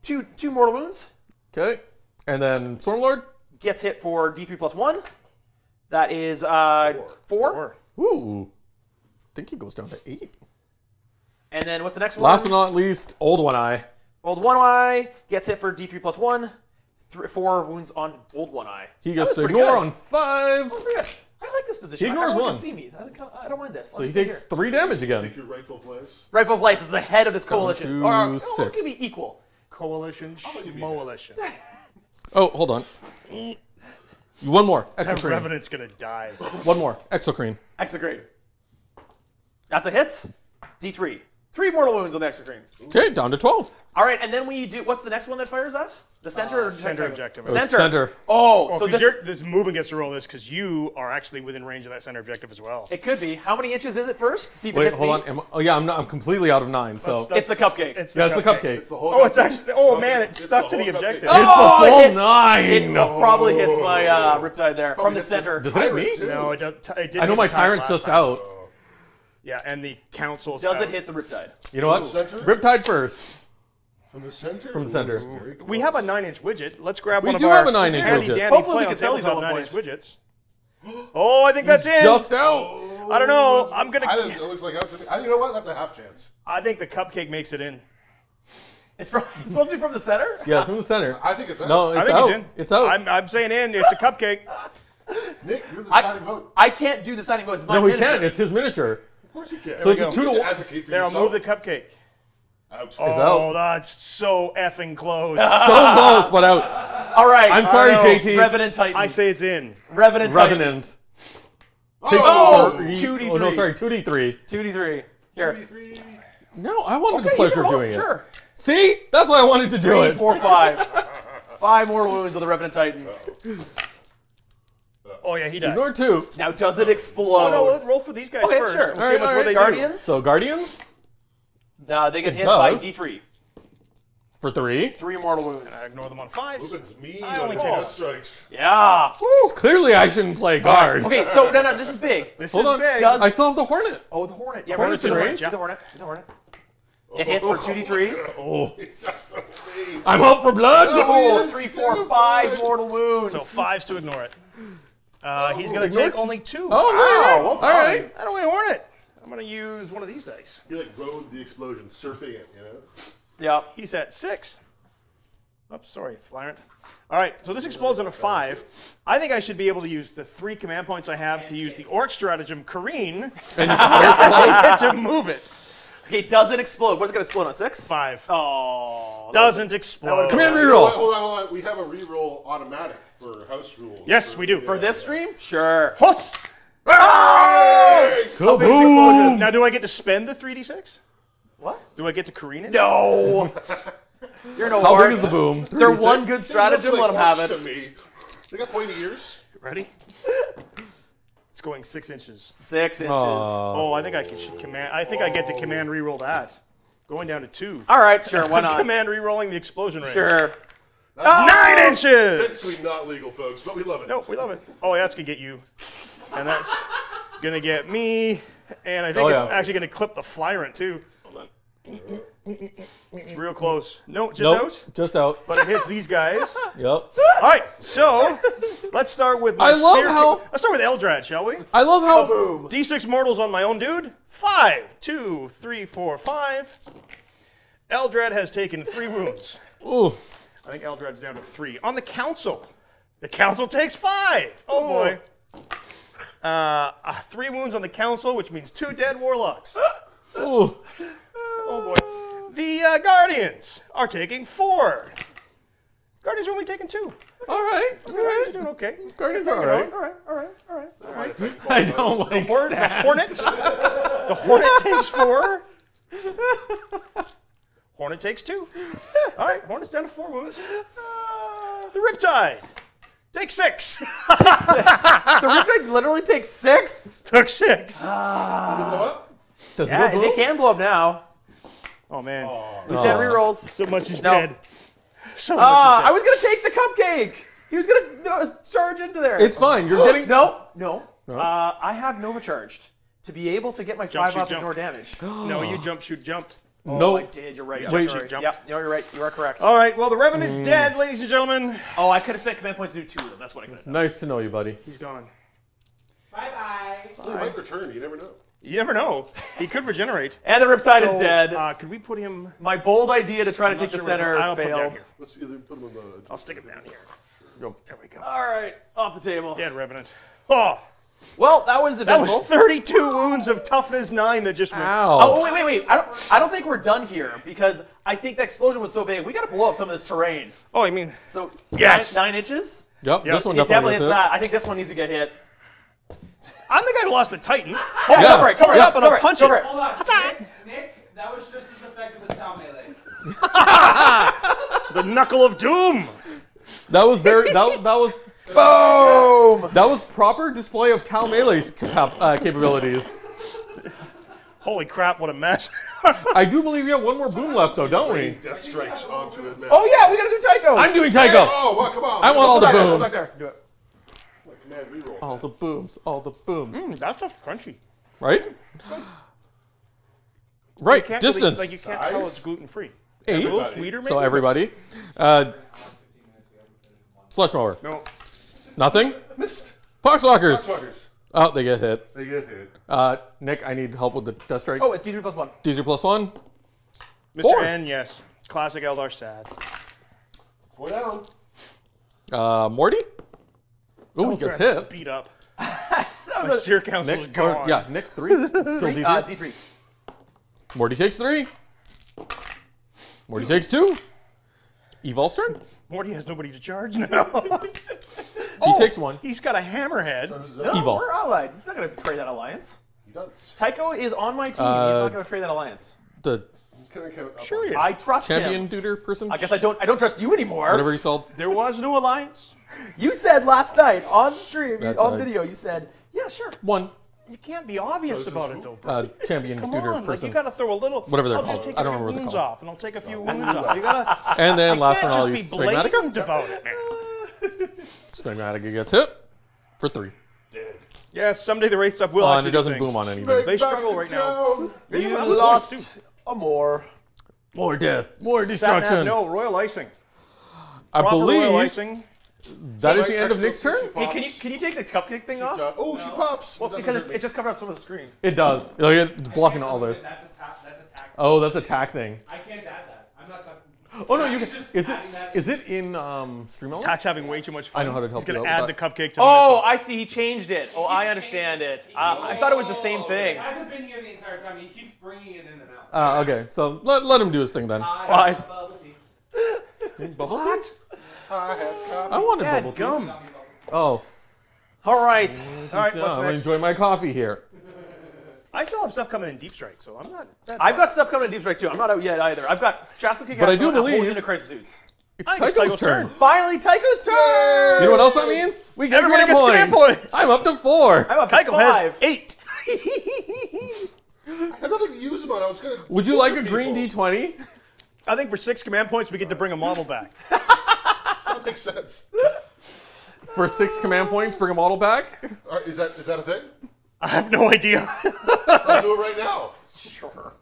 Two, two mortal wounds.
Okay. And then Stormlord?
Gets hit for D3 plus 1. That is uh, four.
four. Ooh.
I think he goes down to 8.
And then what's the next one? Last but not
least, Old One Eye.
Old One Eye gets hit for D3 plus 1. Three, four wounds on Old One Eye. He gets to ignore on 5. I like this position. He ignores I, I one. See me. I, don't mind this. I'll So he takes here. three damage again. Take your rightful place.
Rightful place is the head of this coalition. Or, or, six. it could
be equal. Coalition, coalition. (laughs)
Oh, hold on. One more. That Exocrine. revenant's gonna die. One more. Exocrine.
Exocrine. That's a hit. D3. Three mortal wounds on the exocrine. Okay,
down to 12.
All right, and then we do. What's the next one that fires us? The center uh, or center objective? Oh, center. center. Oh, well, so this, this movement gets to roll this because you are actually within range of that center objective as well. It could be. How many inches is it first? See if Wait, it hits hold me.
on. Am, oh yeah, I'm not. I'm completely out of nine. So that's, that's, it's the cupcake. It's the yeah, cupcake. it's the cupcake. It's the whole. Oh, it's actually.
Oh man, it's, stuck to the objective. it's the full oh, it nine. It (laughs) no. probably hits my uh, riptide there from the center. Does it hit me? No, it does. It didn't I know my tyrant's just out. Yeah, and the council's. Does it hit the riptide? You know what? Center?
Riptide first.
From the center. From the center.
We have a nine-inch widget. Let's grab we one of our. We do have a nine-inch widget. Hopefully, we can sell these all nine-inch widgets. Oh, I think He's that's in. Just
out. I don't know.
I'm gonna. I, (laughs) it looks like I, you know what? That's a half chance. I think the cupcake makes it in. It's from. It's supposed to be from the center.
Yeah, it's from the center. I think it's out. No, it's I think out. It's, in. it's out. I'm,
I'm saying in. It's a cupcake. Nick, you're the I, vote. I can't do the signing vote. It's my no, we can't. It's
his miniature
course can. So it's a two to one. There, I'll move the cupcake. Out. Oh, out. that's so effing close. (laughs) so close,
but out. All right. I'm sorry, JT.
Revenant Titan. I say it's in. Revenant. Revenant.
Titan. Oh, oh, two D three. Oh, no, sorry, two D three. Two D three. Here. 2D3. No, I wanted okay, the pleasure of doing it. Sure. See, that's why I wanted to do three, it. Four, five. (laughs) five more wounds of the Revenant Titan. Oh. Oh yeah, he does. Ignore two. Now does it explode? Oh
no, roll for these guys Okay, first. sure. We'll see how much more do. Guardians?
So Guardians
No, they get It hit by D3. for three. Three mortal wounds. I ignore them on five. It's me I only on check- all strikes. Yeah.
Clearly, I shouldn't play guard. Okay, so no, no,
this is big. (laughs) This Hold is on. big. Does- I still have the Hornet. Oh, the hornet. Yeah, Hornet's in range, yeah. the hornet. The oh. hornet. It hits for two D three. (laughs) Oh, It's so big. I'm out for blood. Oh, three, four, five mortal wounds. So fives to ignore it.
Uh, he's oh, going to take only two. Oh, wow. Well, all right. I don't really want it. I'm going to use one of these dice. You're like rode the explosion, surfing it, you know? Yeah.
He's at six. Oops, sorry, Flyrant. All right, so this explodes on a five. I think I should be able to use the three command points I have to use the orc stratagem, Careen, and, (laughs) to move it. It doesn't explode. What's it gonna explode on six? Five. Oh. Doesn't explode. Come here, reroll. Hold
on, hold on. We have a reroll automatic for house
rules. Yes, for, we do. Yeah, for this yeah. stream? Sure. Huss. Oh! Ah! Now, do I get to spend the 3d6? What? Do I get to careen it? No!
(laughs) You're no How big is the boom? They're one good stratagem, let them have it.
They got pointy ears. Ready? (laughs) going six inches. Six inches. Oh, oh I think I can should command. I think I get to command reroll that. Going down to two. All right, sure. (laughs) Why not? command rerolling the explosion range. Sure. Nine oh! inches. Technically
not legal, folks, but we love it. No, we love it. Oh, yeah, that's gonna get you, and that's
gonna get me, and I think oh, it's yeah. actually gonna clip the flyrant too. Hold on. It's real close. No, just nope, out. Just out. But it hits these guys. (laughs) yep. All right, so let's start with. I love how. Let's start with Eldrad, shall we? I love how. D6 mortals on my own dude. Five, two, three, four, five. Eldrad has taken three wounds. (laughs) Ooh. I think Eldrad's down to three. On the council, the council takes five. Oh, boy. Uh, uh, three wounds on the council, which means two dead warlocks. (gasps) Ooh.
oh boy.
The uh, Guardians are taking four. Guardians are only taking two. All right, right. You're doing okay. Guardians are all right.
All right, all right, all right. All
right. I don't like the Hor- that. The Hornet. the Hornet takes four. Hornet takes two. All right, Hornet's down to four wounds. the Riptide takes six. takes (laughs) six. The Riptide literally takes six. Took six. Ah. Does it blow up? Does it blow up? they can blow up now. Oh man. We oh. said rerolls. So much is no. dead. So uh, I was gonna take the cupcake. He was gonna no, charge into there. It's fine. You're getting (gasps) no, no. Uh, I have Nova charged to be able to get my jump, five off jump. damage. (gasps) no, you jump shoot jumped. Oh, no, I did. You're right. Wait, jumped. Yeah, no, you're right. You are correct. All right. Well, the revenant's mm. dead, ladies and gentlemen. Oh, I could have spent command points to do two of them. That's what I could. done.
nice to know you, buddy. He's
gone.
Bye bye. He might return. You never know.
You never know. He could regenerate. (laughs) and the Riptide so, is dead. Uh, could we put him? My bold idea to try I'm to take sure the center I'll failed. Put him here.
Let's either put him on the. I'll stick him down here. Go. There we go. All
right, off the table. Dead Revenant. Oh. Well, that was eventful. That was 32 wounds of toughness 9 that just went. Oh, wait, wait, wait. I don't, I don't think we're done here because I think the explosion was so big. We got to blow up some of this terrain. Oh, I mean. So, yes. nine, nine inches? Yep, yep, this one definitely it definitely Not. I think this one needs to get hit. I'm the guy who lost the Titan. Hold yeah. cover it, cover it up, and I'll punch it. Hold on. Nick, Nick, that was just as effective as Tom Melee.
(laughs) the knuckle of doom. That was very. That, that was. Boom! That was proper display of Cal Melee's cap uh, capabilities.
Holy crap, what a match.
I do believe we have one more boom left, though,
don't we?
Death strikes onto it, man. Oh, yeah, we gotta do Tycho. I'm doing Tycho. Hey, oh, well, come on. I want all the booms.
All the booms, all the booms. Mm, just crunchy. Right? right, distance. Really, like you can't
Size? tell it's gluten free.
A little sweeter, maybe. So everybody, uh, slush mower. No. Nothing. Missed. Poxwalkers. Poxwalkers. Oh, they get hit. They get hit. Uh, Nick, I need help with the Death Strike. Oh, it's D3 plus one. D3 plus one.
Mr. Four. N, yes. Classic Eldar sad.
Four down.
Uh, Morty? Oh, he gets hit.
Beat up. (laughs) that was My
a, seer council Nick, is gone. Or, yeah, Nick three. (laughs)
Still d D3. Uh, D3.
Morty takes three. Morty takes two. Evol's turn.
Morty has nobody to charge now. (laughs) oh, he takes one. He's got a hammerhead. No, we're allied. He's not going to betray that alliance. Taiko Tycho is on my team. Uh, he's not uh, going to betray that alliance. The sure, yeah. I trust champion him.
duder person. I guess I don't. I don't trust you anymore. Whatever he's called. There
was no alliance. You said last night on stream, That's on a, video, you said, yeah, sure. One. You can't be obvious Those about it, though,
uh, bro. Uh, champion Come on, person. like, you got
to throw a little. Whatever they're I'll called. Just take I a don't few remember wounds called. off, and I'll take a few wounds off. You gotta. (laughs) And then I last one, I'll use Spagmatica. about it, man.
Spagmatica gets hit for three. Dead.
Yes, someday the race stuff will. Uh, and it doesn't things. boom on anything. they struggle right down. now. They you lost a more.
More death. More destruction. No
royal icing.
I believe. Royal icing. That is the end of Nick's
turn? Hey, can you can you take the cupcake thing off? Oh, she pops. Well, because it, it just covered up some of the screen. It does.
Look, oh, it's blocking all this. That's attack. That's attack. Oh, that's attack thing.
I can't add that. I'm not talking.
Oh no, you can. Is it is it in um, stream elements? Tat's having way too much fun. I know how to help. He's gonna you add the cupcake to.
Oh, I see. He changed it. Oh, I understand it. Uh, I thought it was the same thing. He hasn't been here the entire time. He keeps bringing it in and
out. Uh, okay, so let, let him do his thing then. Fine. What?
I, want a bubble tea.
gum. Oh. All right. Mm-hmm. All right. What's I'm enjoying my coffee here.
I still have stuff coming in deep strike, so I'm not. I've got stuff coming in deep strike too. I'm not out yet either. I've got Jatsu kicking. But I do believe into Crisis Suits. It's Tycho's turn. turn. Finally, Tycho's turn. You know what else that means? We get Everybody gets command points. I'm up
to four. I'm up
to five. Has
eight. (laughs) I nothing to use them I was gonna. Would you like a people. green
D20? I think for six command points, we get to bring a model back. (laughs)
makes sense.
For six command points, bring a model back.
All right, is that is that a thing?
I have no idea.
I'll
do it right now. Sure.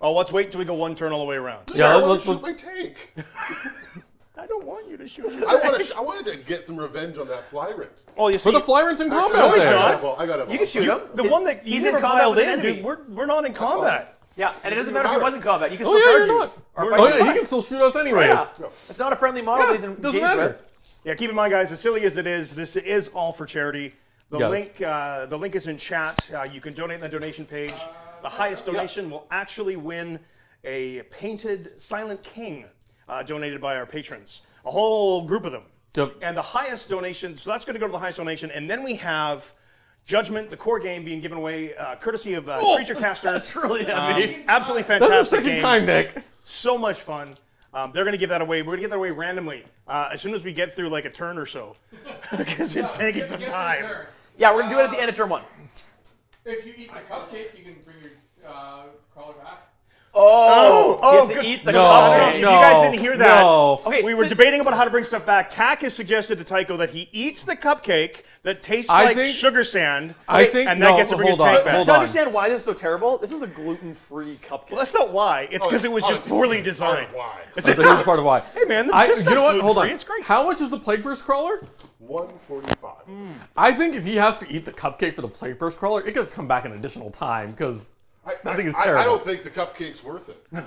Oh, let's wait until we go one turn all the way around. Yeah, I let's, want to shoot my tank.
(laughs) I don't want you to shoot. Your I want to. I wanted to get some revenge on that flyrant. Oh, you see, but the
flyrant's in
combat. Actually, no, he's not. I got a. You can shoot him. The it, one that he's you in combat. In, dude, we're, we're not in combat. Yeah, and it doesn't matter if it wasn't combat. You can oh, still oh, yeah, charge you're not. Or oh, yeah, he can still shoot us anyways. Yeah. It's not a friendly model. Yeah, it doesn't matter. With. Yeah, keep in mind, guys, as silly as it is, this is all for charity. The yes. link uh, the link is in chat. Uh, you can donate in the donation page. The highest donation yeah. will actually win a painted Silent King uh, donated by our patrons, a whole group of them. Yep. And the highest donation, so that's going to go to the highest donation. And then we have – Judgment, the core game being given away uh, courtesy of uh, oh, Creature Caster. That's really um, heavy. Um, absolutely fantastic. That's the second game. time, Nick. So much fun. Um, they're going to give that away. We're going to give that away randomly uh, as soon as we get through like a turn or so because (laughs) it's taking some time. Yeah, we're going to do it at the end of turn one.
If you eat the cupcake, you
can bring your uh,
crawler back. Oh, oh, oh good. eat the no, cupcake. No, you guys didn't hear that. No. Okay, we were so, debating about how to bring stuff back. Tack has suggested to Tycho that he eats the cupcake that tastes I like think, sugar sand. I okay, think, and no, that gets to bring tank back. So, to understand why this is
so terrible, this is a gluten-free cupcake. Well, that's not why.
It's because oh, it was oh, just poorly designed. Why? It's
a huge part of why.
(laughs) Hey man, the, I, you know what? Hold on. It's great. How
much is the plague burst crawler?
145. Mm.
I think if he has to eat the cupcake for the plague burst crawler, it gets come back an additional time because I, I think it's terrible. I, I, don't
think the cupcake's worth it. (laughs)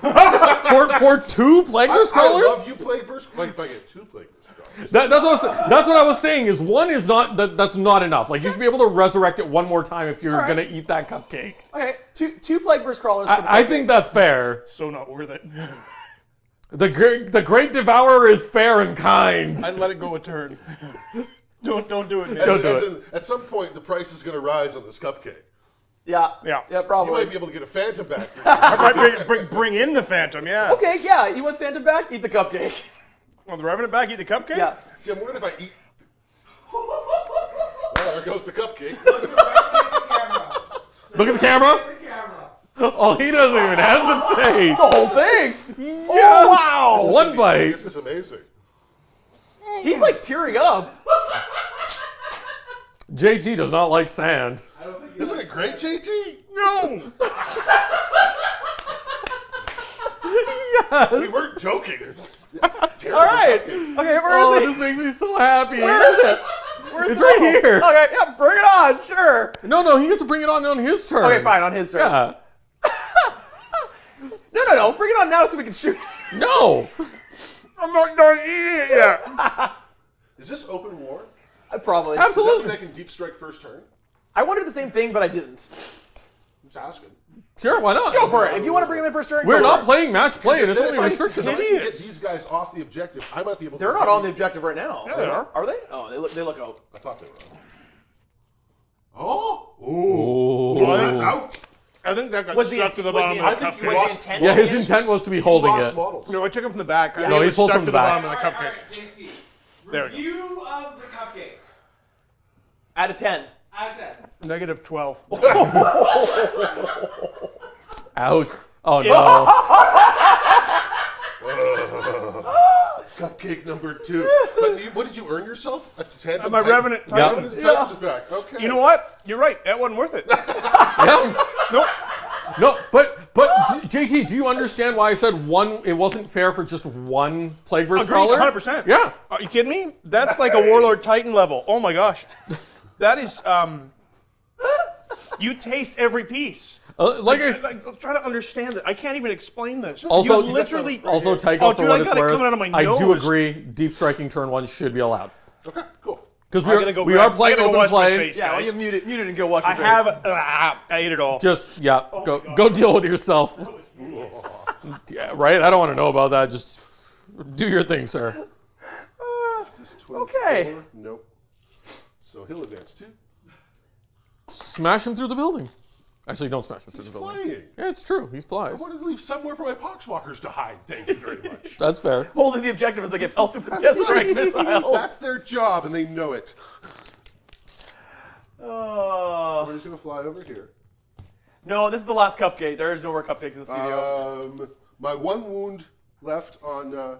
for, for two Plagueburst Crawlers? I love you Plagueburst. Like, if I get two Plagueburst crawlers, That, that's, what I was,
that's what I was saying, is one is not, that, that's not enough. Like, you should be able to resurrect it one more time if you're right. going to eat that cupcake.
Okay,
two, two Plagueburst Crawlers. I, I think
that's fair. So not worth it. The great, the great devourer is fair and kind.
I'd let it go a turn. (laughs) don't don't do it. don't do as it. in, at some point, the price is going to rise on this cupcake. Yeah. Yeah. Yeah, probably. You might be able to get a Phantom back. (laughs) I might bring, bring, bring in the Phantom, yeah.
Okay, yeah. You want Phantom back? Eat the cupcake. (laughs) Want the Revenant back? Eat the cupcake? Yeah.
See, I'm wondering if I eat. well, (laughs) oh, there goes the cupcake.
Look at the camera.
Oh, he doesn't even hesitate. the whole thing.
Yes. Oh, wow. One amazing. bite.
This is amazing. He's like tearing up.
JT does not like sand.
I don't think isn't it great, JT? No. (laughs) yes. We weren't joking. (laughs) All right. Okay, where is oh, it? this makes me so happy. Where is it?
Where's it's right here. Okay, yeah, bring it on, sure. No, no, he gets to bring it on on his turn. Okay, fine, on his turn. Yeah.
(laughs) no, no, no, bring it on now so we can shoot. no, I'm not done eating it yet. Is this open war? Uh, probably. Absolutely. Does that mean I can deep strike first turn? I wanted the same thing, but I didn't. Sounds asking?
Sure,
why not? Go for it. If you want to
bring him in first turn. we're not playing match play, and it's only restrictions. If I can get these guys off the objective, I might be able. They're not on the objective right now. Yeah, they are. Are they? Oh, they look. They look out. I thought they were. Oh, Ooh. well, that's out. I think that got was stuck the, to the bottom the, of the cupcake. yeah, his intent was to be holding it. No, I took him from the back. Yeah. No, he pulled from the back. Bottom of the cupcake. There we go. Review
of the cupcake. Out of ten.
12. (laughs) Ouch. Oh, no.
Cupcake number two. But you, what did you earn yourself? A uh, my revenant. Titan, yep. yeah. Okay. You know what? You're right. That wasn't worth it. (laughs) yeah. Nope.
No, but but JT, do you understand why I said one? It wasn't fair for just one plague burst crawler. One hundred percent. Yeah. Are you kidding me? That's like a warlord titan level. Oh my
gosh. That is, um, you taste every piece. Uh, like, like, I, like, like, try to understand that. I can't even explain this. Also, you literally. Also, take off oh, for dude, what I it's worth. Out of my I do agree.
Deep striking turn one should be allowed. Okay, cool. Because we're go we are playing go open play. Face, yeah, well,
you mute it, mute it, and go watch. Your I face. have. Uh, ah, I ate it all. Just yeah.
Oh go go deal with yourself.
(laughs) yeah, right.
I don't want to know about that. Just do your thing, sir.
Uh, okay.
Four? Nope. So he'll advance too.
Smash him through the building. Actually, don't smash him through the building. flying.
Yeah, it's true. He flies. I want to leave somewhere for my poxwalkers to hide. Thank you very much. (laughs) That's fair. Holding the objective as they get pelted with Death Strike missiles. (laughs) That's their job, and they know it. Oh. We're just gonna fly over here. No, this is the last cupcake. There is no more cupcakes in the studio. Um, my one wound left on uh,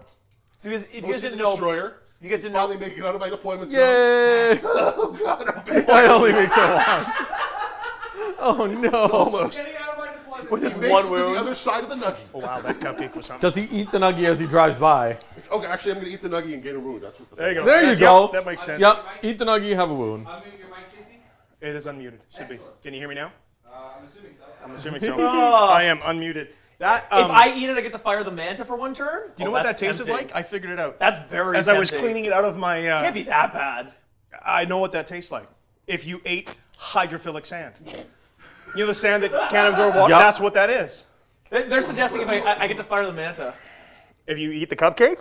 so you guys, if you oh, guys didn't know, Destroyer. You guys didn't finally (laughs) oh, know? Oh, it out of my deployment Yay! oh god, I'm Why only make so long? oh no! Almost.
With his one wound. the other
side of the nugget. Oh, wow, that cupcake was something. Does
he eat the nugget as he drives by?
Okay, actually, I'm going to eat the nugget and get a wound. That's what the there you go. There you go. Yep, that makes sense. Yep, eat the nugget, have a wound. It is unmuted.
Should Excellent. be. Can you hear me now?
Uh, I'm assuming so. I'm
assuming so. (laughs) I am unmuted. That um, if I eat it, I get to fire the manta for one turn. Do you know oh, what that tasted tempting. like? I figured it out. That's very. As tempting. I was cleaning it out of my. Uh, Can't be that bad. I know what that tastes like. If you ate hydrophilic sand, you know the sand that can't absorb water. Yep. That's what that is. They're suggesting if I, I, get to fire the manta. If you eat the
cupcake,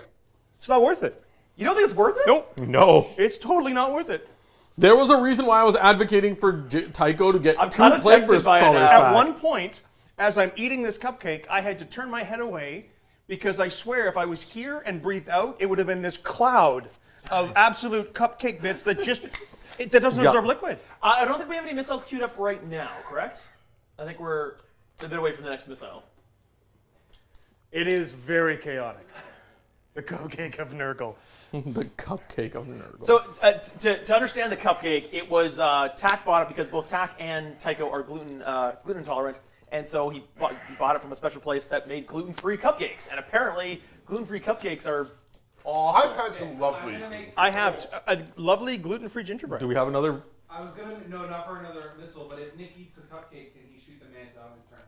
it's not worth it. You don't think it's worth it? Nope. No. It's totally not worth it. There was a reason why I was advocating for J- Tycho to get I'm two plague burst back. At one
point, as I'm eating this cupcake, I had to turn my head away because I swear if I was here and breathed out, it would have been this cloud of (laughs) absolute cupcake bits that just it, that doesn't yeah. absorb liquid. I don't think we have any missiles queued up right now, correct? I think we're a bit away from the next missile. It is very chaotic.
The cupcake of Nurgle. (laughs) the cupcake of Nurgle.
So, uh, to, to understand the cupcake, it was uh, TAC bought it because both TAC and Tycho are gluten uh, gluten intolerant and so he bought, he bought it from a special place that made gluten-free cupcakes. And apparently, gluten-free cupcakes are
awful. I've had some lovely. I
have t- a lovely gluten-free gingerbread. Do we have another? I was gonna no, not for another missile, but if Nick eats a cupcake, can he shoot the man's out his turn?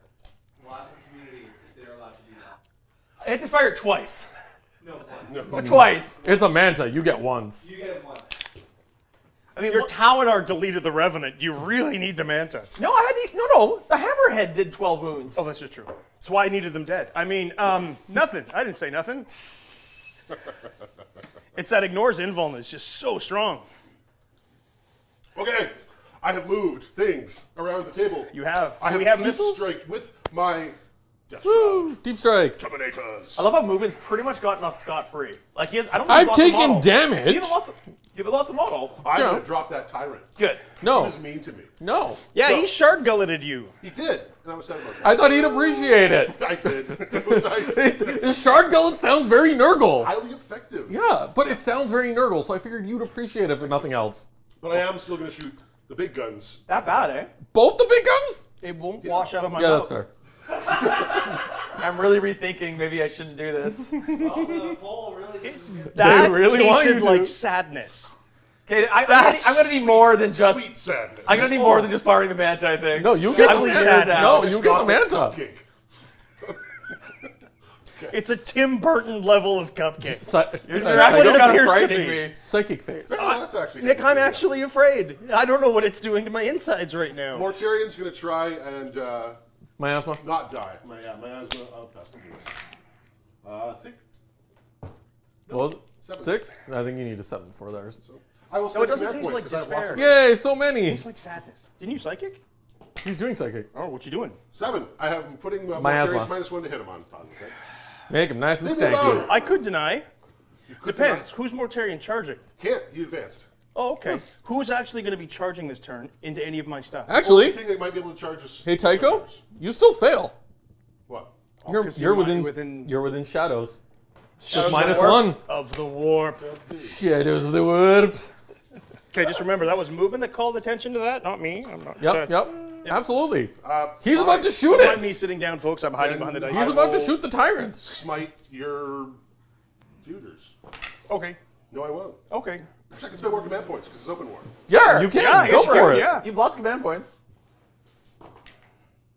Lots of community, they're allowed to do that.
I had to fire it twice.
No, once. No. (laughs) Twice. It's
a manta. You get once. You get it once mean,
your Ta'unar deleted the Revenant. You really need the Manta. No, I had these. No, no, the Hammerhead did twelve wounds. Oh, that's just true. That's why I needed them dead. I mean, um, nothing. I didn't say nothing. (laughs) it's that ignores invuln is just so strong.
Okay, I have moved things around the table. You have. I have, we have deep strike with my death Woo, deep strike.
Terminators.
I love
how Mubin's pretty much gotten
off scot free. Like he has, I don't. I've taken damage. He, You've lost of model. I would to drop that tyrant. Good. No. He was
mean to me. No.
Yeah, so, he shark gulleted you.
He did. And i was upset about that. I thought
he'd appreciate it. (laughs) I did. It was nice. (laughs) shard gullet sounds very Nurgle. Highly effective. Yeah, but it sounds very Nurgle, so I figured you'd appreciate it if nothing else.
But I am still going to shoot the big guns. That bad, eh? Both the big guns? It won't yeah. wash out of my yeah,
mouth. Yeah, that's fair.
(laughs) I'm really rethinking. Maybe I shouldn't do this. Uh, that they really tasted want like sadness. Okay, I, am gonna need more than just. Sweet sadness. I'm gonna need more than just firing the manta. I think. No, you get the manta. No, you get the manta. (laughs) It's a Tim Burton level of
cupcake. it's not what it appears to be. Me. Psychic face. No, that's actually Nick, I'm actually that. afraid. I don't know what it's doing to my insides right now. Mortarion's gonna try and uh, miasma. Not die. My, yeah, miasma. Oh, Uh, I think
well, seven. six? I think you need a seven for theirs. So,
I will no, it doesn't taste like despair. Yay, so many. It tastes like sadness. Didn't you psychic?
He's doing psychic.
Oh, what you doing? Seven. I have putting uh, my asthma. minus one to hit him on.
Make him nice and stanky.
I could deny. Could Depends. Deny. Who's Mortarion charging? Can't. You advanced. Oh, okay.
Who's
actually going to be charging this turn into any of my stuff? Actually, well, I think
they might be able to charge us. Hey,
Tycho, you still fail. What? You're, oh, you're within, within, You're within shadows. Just minus one.
Of the warp.
Shadows of the warps.
Okay, just remember that was Mubin that called attention to that, not me. I'm not. Yep,
yep, yep. Absolutely.
Uh, He's about to shoot it. Not me sitting down, folks. I'm hiding behind the dice. He's about to shoot
the tyrant. Smite your tutors. Okay. No, I won't. Okay. I can spend more command points because it's open war. Yeah, you can. Yeah, Go for it. Yeah. You've lots of command points.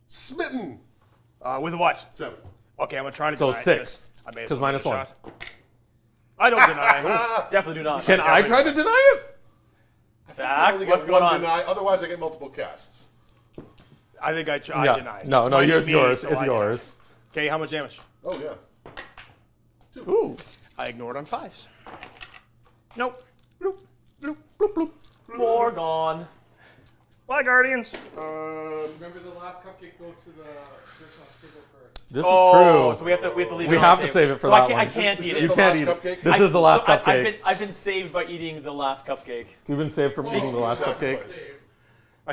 Smitten. Uh, with what?
Seven. Okay, I'm gonna try to.
So deny six, because minus one.
I don't deny. (laughs) Definitely do not. Can I, I try to deny it? I Zach, what's going on? Deny, otherwise, I get multiple casts. I think I, try, yeah. I deny No,
no, yours, yours. So it's I yours.
Okay, how much damage? Oh yeah.
Two. Ooh. I ignored on fives. Nope. Bloop, bloop, bloop, bloop. More gone. Bye, Guardians. Um, Remember the last cupcake goes to the
this oh, is true. Oh, so we have to we have to leave. We have to save it for so that I can't, one. I can't this, eat this it. You can't eat cupcake? it. This I, is the last so cupcake. I, have been,
I've been saved by eating the last cupcake. You've been saved from eating the
last cupcake.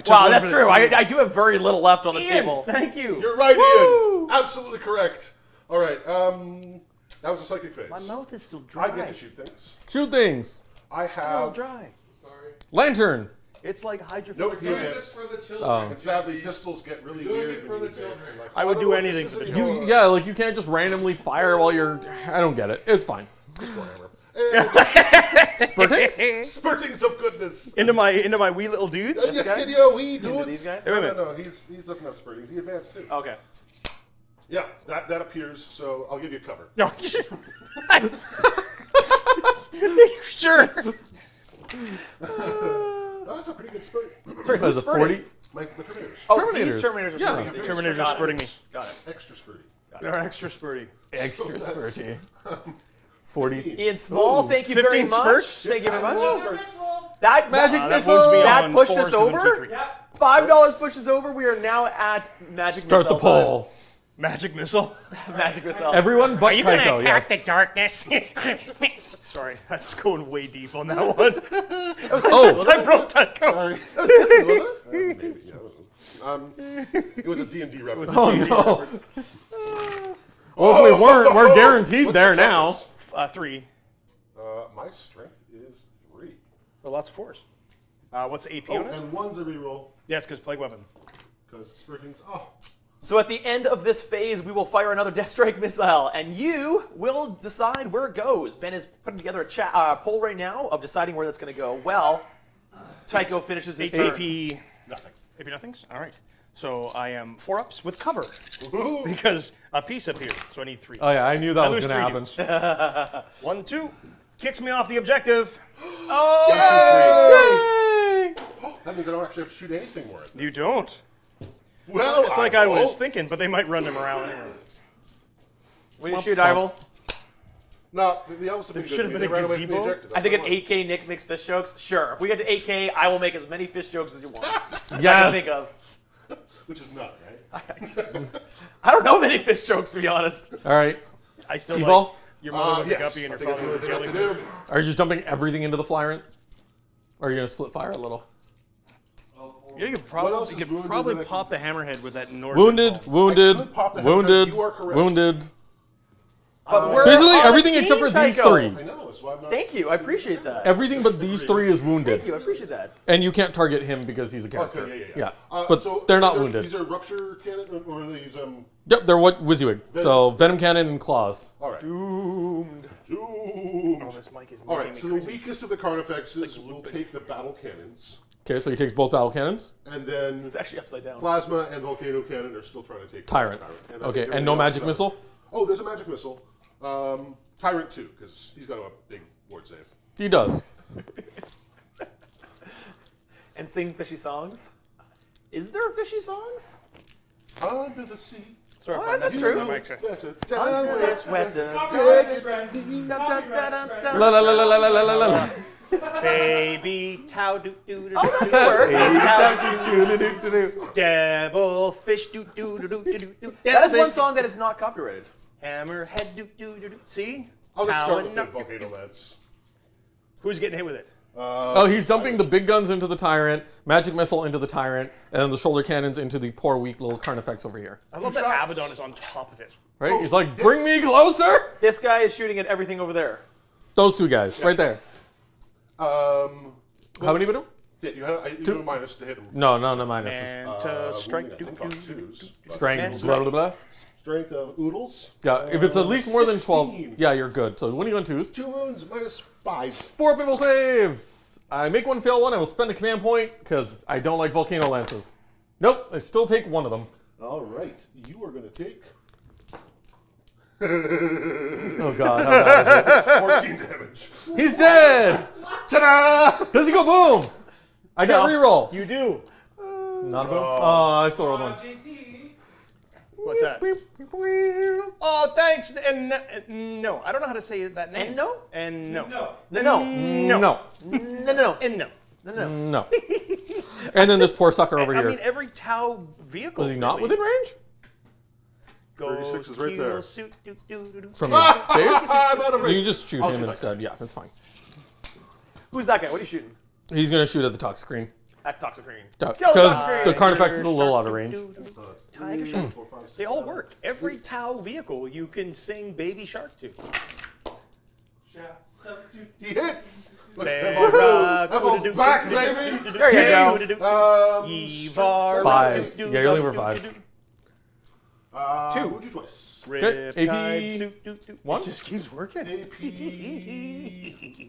wow, that's true. I, I do have very little left on
the Ian, table. Thank
you. You're right, Woo! Ian. Absolutely correct. All right. Um, that was a psychic phase. My mouth is still dry. I get to shoot things.
Shoot things.
I have. Still
dry. Sorry.
Lantern.
It's like hydrophilic. No, doing this for the children. Oh, sadly, pistols get really doing weird. It for the children. Like, I would do anything for the children. You, yeah,
like you can't just randomly fire while you're. I don't get it. It's fine.
Just whatever.
(laughs) Spurtings?
(laughs) Spurtings of goodness. Into my into
my wee little dudes. This guy? Yeah, wee dudes. These guys? No, no, no.
He's, he doesn't have spurtings. He advanced too. Okay. Yeah, that, that appears. So I'll give you a cover. No. (laughs) sure
that's a pretty good spurt.
Sorry, that a 40. Like the Terminators. Oh, Terminators. These Terminators are yeah, spurting. Yeah, Terminators are spurting me. Got it. Extra spurty. They're extra spurty. Extra so (laughs) spurty. Um,
(laughs) 40.
Ian Small, Ooh. thank you very much. Spurts? Thank you very much. Spurts.
That magic wow, that,
that pushed us over. Yep. Five dollars pushes over. We are now at magic. Start the poll. Magic missile. (laughs) Magic missile. Everyone but Are you gonna attack yes. the darkness?
(laughs) Sorry, that's going way deep on that one. oh, (laughs) I broke Tycho. Uh, maybe, yeah, um, it was a D&D reference. Oh, D &D no. Reference. Well,
if we oh! weren't, we're guaranteed What's there now.
Uh, three. Uh, my strength is three. Well, lots of fours.
Uh, what's the AP Oh, on it? and
one's a reroll
Yes, because plague weapon.
because Spriggan's. Oh,
so at the end of this phase, we will fire another Death Strike missile, and you will decide where it goes. Ben is putting together a uh, poll right now of deciding where that's going to go. Well, Tycho finishes his turn. AP nothing. AP nothings? All right. So I am four ups with cover because a piece appeared, so I need three. Oh, yeah, I knew that I was going to happen. (laughs) One, two. Kicks me off the objective. oh!
Yay! Yay! That means I don't actually have to shoot anything more.
You don't. Well, it's like I, I was thinking, but they
might run them around What you shoot, Ival? No,
the, the would be should have been a right I think an 8K Nick makes fish jokes. Sure, if we get to 8K, I will make as many fish jokes as you want. yes. (laughs) I can think of. Which is not right. (laughs) I don't know many fish jokes to be honest. All right. I still Evil? like your mother uh, was yes. guppy and your father was a jellyfish. Are you just dumping
everything into the flyrant? Or are you gonna split fire a little?
Yeah, you could probably, you could probably can pop the hammerhead with that Norse. Wounded, wounded, wounded, wounded.
But uh, Basically, everything team, except for these three. I know.
That's why I'm not. Thank you. I appreciate that. Everything but these three is wounded. Thank you. I appreciate that.
and you can't target him because he's a character. Okay, yeah, yeah, yeah. Uh, but so they're not wounded. These
are rupture cannon, or are these um.
Yep, they're what WYSIWYG. So venom cannon and claws.
All right. Doomed. Doomed. Oh, this mic is All making So the weakest of the Carnifexes is we'll take the battle cannons.
Okay, so he takes both battle cannons.
And then it's actually upside down. Plasma and volcano cannon are still trying to take Tyrant. tyrant. And okay, and no magic missile. Oh, there's a magic missile. Um, tyrant too, because he's got a big ward save. He does. (laughs) and sing fishy songs. Is there fishy songs? Under the
sea. Sorry, that's true. it. La
la la la la la la la. Baby Tau do do do do that
works. Devilfish do do do do do do. That is one song that is not copyrighted. Hammerhead do do do do. See? I'll just start with the volcano lads. Who's getting hit with it? Uh, oh, he's
dumping the big guns into the tyrant, magic missile into the tyrant, and the shoulder cannons into the poor weak little Carnifex over here. I
love that Abaddon is on top of it. Right? Oh, he's like, bring me closer! This guy is shooting at everything over
there.
Those two guys, yeah. right there.
Um, How many we Yeah, you have you do minus to hit him. No, no, no minus. And uh, strength. Ooh, I think on twos, Strength. Blah, blah, blah. Strength of oodles. Yeah, if it's at least more than 12,
yeah, you're good. So 20 on twos. Two wounds minus five. Four people saves. I make one fail one. I will spend a command point because I don't like volcano lances. Nope, I still take one of them.
All right, you are going to take
oh
god, how bad is it? (laughs) 14 damage. He's dead! Ta-da! Does he go boom?
I get no, reroll. You do. Not
a boom? Oh, uh, I still rolled one. What's that? Oh, thanks. And, uh, no, I don't know how to say that name. And no. And no. No. No. No. No. No. No. And no. No. No. no. (laughs)
and then just, this poor sucker over I, here. I mean,
every Tau vehicle. Was he not really. within range?
36 is right there. Suit,
From ah, You just shoot I'll him shoot
instead. Yeah, that's fine.
Who's that guy? What are you shooting?
He's going to shoot at the toxic screen.
At toxic screen. Because the Carnifex is a little out of range. Tiger Shark. (clears throat) They all work. Every Tau vehicle you can sing Baby Shark to.
He hits! Look, back, baby! There you
go. Um, Yeah, you're only for five. Uh, Two. Would you twice? Good. AP. Suit, do, do. One. It just keeps working.
AP.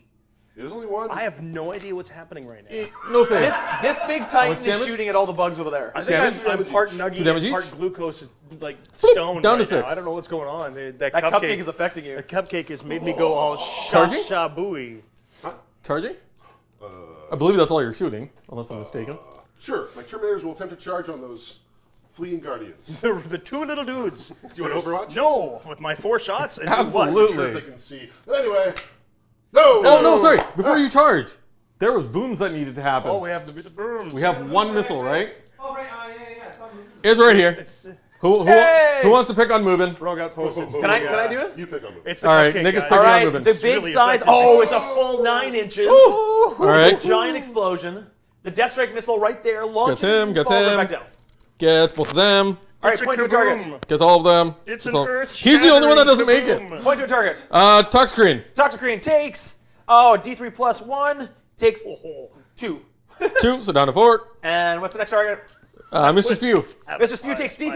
(laughs) There's only one. I have no idea what's happening right now. No thing. This this big oh, titan is damage? shooting at all the bugs over there. I think damage? I'm, I'm part nugget, and part each? glucose, like stone. Down right to six. Now. I don't know what's going on. The, that, that cupcake, cupcake, is affecting you. The cupcake has made me go all
shabooey. Huh? Charging?
Uh, I believe that's all you're shooting, unless I'm mistaken. Uh,
sure. My terminators will attempt to charge on those fleeing guardians. (laughs) the two little dudes. (laughs) Do you want Overwatch? No, with my four shots and Absolutely. What? Sure if they can see. But anyway,
no. No, no, sorry. Before ah. you charge, there was booms that needed to happen. Oh, we
have the, the booms.
We have one missile, right? Oh, right. Uh, yeah, yeah. It's, it's right here. It's, uh,
who, who, who, wants to pick on Mubin? Wrong out Can I can I do it? You pick on Mubin. It's the All right, Nick is picking on Mubin. The
big really size. Oh, it's a
full nine inches. Ooh, All right. Giant explosion. The Death Strike missile right there. Launch Gets him. Gets him. Back down.
Get both of them. All right,
point to a target.
Gets all of them. It's Gets an all. earth He's the only one that doesn't make it.
Point to a target.
Uh, Toxicrene.
Toxicrene takes. Oh, D3 plus one takes two oh, oh. two.
two, so down to four.
And what's the next target?
Uh, Mr. Spew. Mr. Spew takes D3.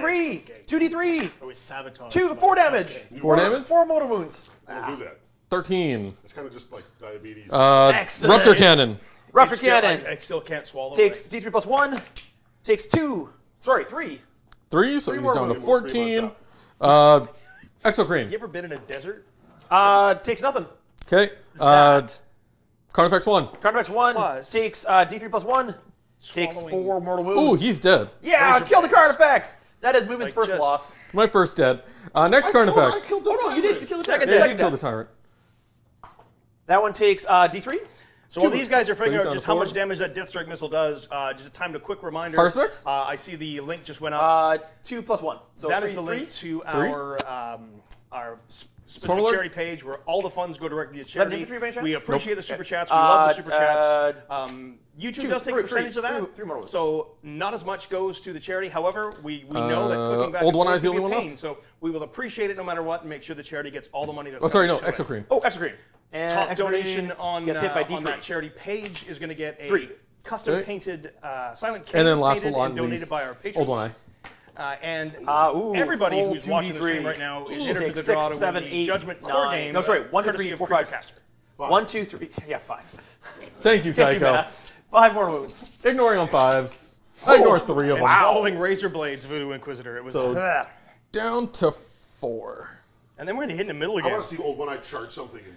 Okay. Two D3. Oh, sabotage. Two, four damage. Four, damage? Four mortal wounds. We'll do that.
13.
It's kind of just like
diabetes. Uh,
Ruptor Cannon.
Ruptor Cannon. I, I, still can't swallow. Takes right? D3 plus 1. Takes 2. Sorry, three. Three, so three he's down to 14.
Uh, Exocrine. You
ever been in a desert? Uh, takes nothing.
Okay. Uh, Carnifex 1.
Carnifex 1 plus. takes uh, D3 plus 1. Takes 4 mortal wounds. Ooh, he's
dead. Yeah,
kill the Carnifex! That is movement's like first just... loss.
My first dead. Uh, next I Carnifex. Killed,
I killed the oh, you did. You killed the second, yeah, second, killed the tyrant. That one takes uh, D3. So while these guys are figuring out just how much damage that Death Strike missile does, uh, just a time to quick reminder. Haruspex? Uh, I see the link just went up. Uh, two plus one. So that three, is the link three? to our um, our specific Solar? charity page where all the funds go directly to charity. We appreciate nope. the super okay. chats. We love the uh, super chats. Uh, um, YouTube two, does take three, a percentage of that. Three, three so not as much goes to the charity. However, we, we know uh, that clicking back old one is the only one left. So we will appreciate it no matter what and make sure the charity gets all the money that's Oh, sorry, no, cream. Oh, cream.
And Top donation on, gets hit by uh, on that
charity page is going to get a Three. custom painted uh, silent cake and then last one and donated least. by our patrons. Old one. Uh, and uh, ooh, everybody who's watching the stream right now is entered the draw to win the Judgment nine. Core game. No, sorry, one, two, three, four, five. Five. One, two, three. (laughs) Yeah, five. Thank you, Tycho.
Five more wounds. Ignoring on fives. Oh, I three of them. Involving
razor blades, Voodoo Inquisitor. It was so uh,
down to four.
And then we're going to hit in the middle again. I want to see old one. I charge something and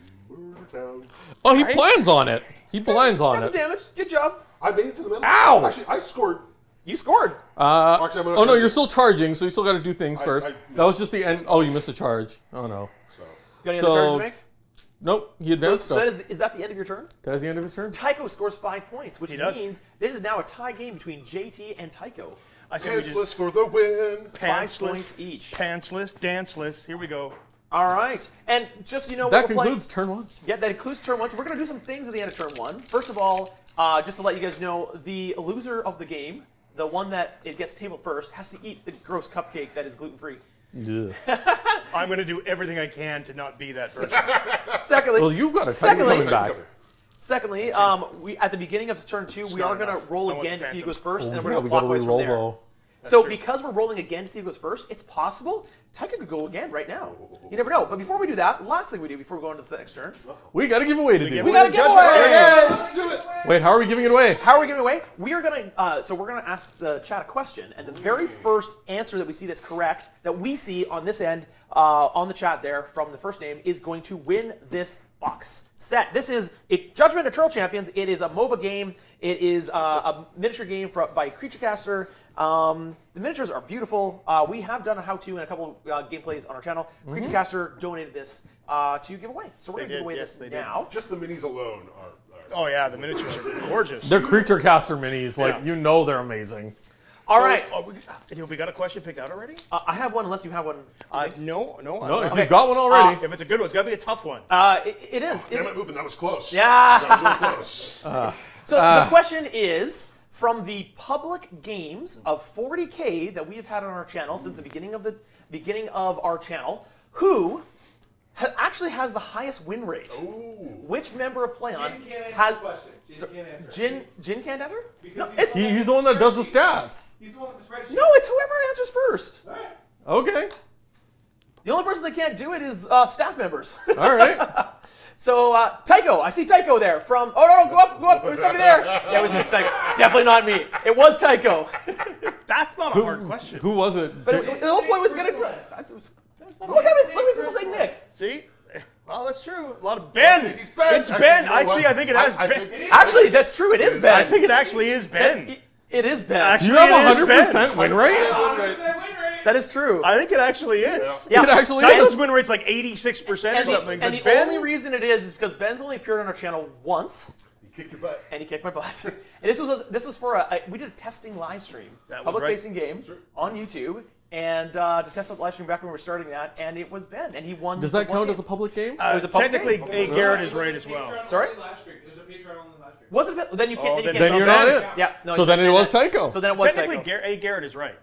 Oh, he right? plans on
it. He plans on it.
damage. Good job. I made it to the middle. Ow! Actually, I scored. You scored.
Uh, Actually, oh no, you're still charging, so you still got to do things I, first. I that was just the end. Oh, you missed a charge. Oh no. So. You got any so, other charges to make? Nope, he advanced so, so that is,
is, that the end of your turn? That is the end of his turn. Tycho scores five points, which he means there is this is now a tie game between JT and Tycho. I Pantsless for the win. Pantsless. Five points each. Pantsless, danceless. Here we go. All right. And just, you know, that concludes playing. turn one. Yeah, that includes turn one. So we're going to do some things at the end of turn one. First of all, uh, just to let you guys know, the loser of the game, the one that it gets tabled first, has to eat the gross cupcake that is gluten free. Yeah. (laughs) I'm going to do everything I can to not be that person. (laughs) secondly, well, you've got a secondly, coming back. Secondly, um, we at the beginning of turn two, we are going to roll again to see who goes first, oh, and then oh, we're yeah, going to clockwise from there. Roll, so true. because we're rolling again to see who goes first, it's possible Tyke could go again right now. You never know. But before we do that, last thing we do before we go into the next turn,
we got to give away to do. We got to
judge away. Yes, do it.
Wait, how are we giving it away?
How are we giving it away? We are gonna. Uh, so we're gonna ask the chat a question, and the very first answer that we see that's correct that we see on this end uh, on the chat there from the first name is going to win this box set. This is it, Judgment Eternal Champions. It is a MOBA game. It is uh, a miniature game for, by Creature Caster. Um, the miniatures are beautiful. Uh, we have done a how-to and a couple of uh, gameplays on our channel. Mm-hmm. Creature Caster donated this uh, to give away, so we're gonna give away yes, this now. Did. Just the minis alone are. oh yeah, the miniatures are (laughs) gorgeous. They're Creature
Caster minis, like yeah. you know they're amazing.
All right, so, oh, We, have we got a question picked out already? Uh, I have one, unless you have one. Uh, no, no. No, if okay. you've got one already. Uh, if it's a good one, it's got to be a tough one. Uh, it, it is. Oh, damn it, Ruben, that was close. Yeah. That was really close. (laughs) so the uh. question is from the public games of 40K that we have had on our channel since the beginning of the beginning of our channel, who ha actually has the highest win rate? Ooh. Which member of PlayOn has? Jin so, can't answer. Jin, Jin can't answer? No,
he's, he, he's the one that does the stats. He's the
one with the spreadsheet. No, it's whoever answers first. All right. Okay. The only person that can't do it is uh, staff members. All right. (laughs) So uh, Tycho, I see Tycho there from. Oh no no, go up, go up. There's somebody there. (laughs) Yeah, it was it's
Tycho. It's definitely
not me. It was Tycho.
(laughs) That's not a hard
question. Who was it? But it,
the whole point was gonna. look at me! Look at people say Nick. See. Oh, that's true. A lot of Ben. It's Ben. It's Ben. Actually, I think it has I, I Ben. Actually, that's true. It is Ben. I think it actually is Ben. It, it is
Ben. Actually, you have 100% win rate? 100% win
rate. That is true. I think it actually is. Yeah. It actually Titans is. win rate's like 86% or something. The, and the ben, only reason it is is because Ben's only appeared on our channel once. He kicked your butt. And he kicked my butt. (laughs) and this was a, this was for a, a, we did a testing live stream, public right. facing game on YouTube. And uh, to test out the live stream back when we were starting that, and it was Ben, and he won. Does that count game. as a public
game? Uh, it was a public technically, game. Garrett is right as well. Sorry.
Was it? Then you can't. Oh, then, you can't then, you're not it. Yeah. No, so then it was Tycho. So then it was Technically, Tycho. A. Garrett is right.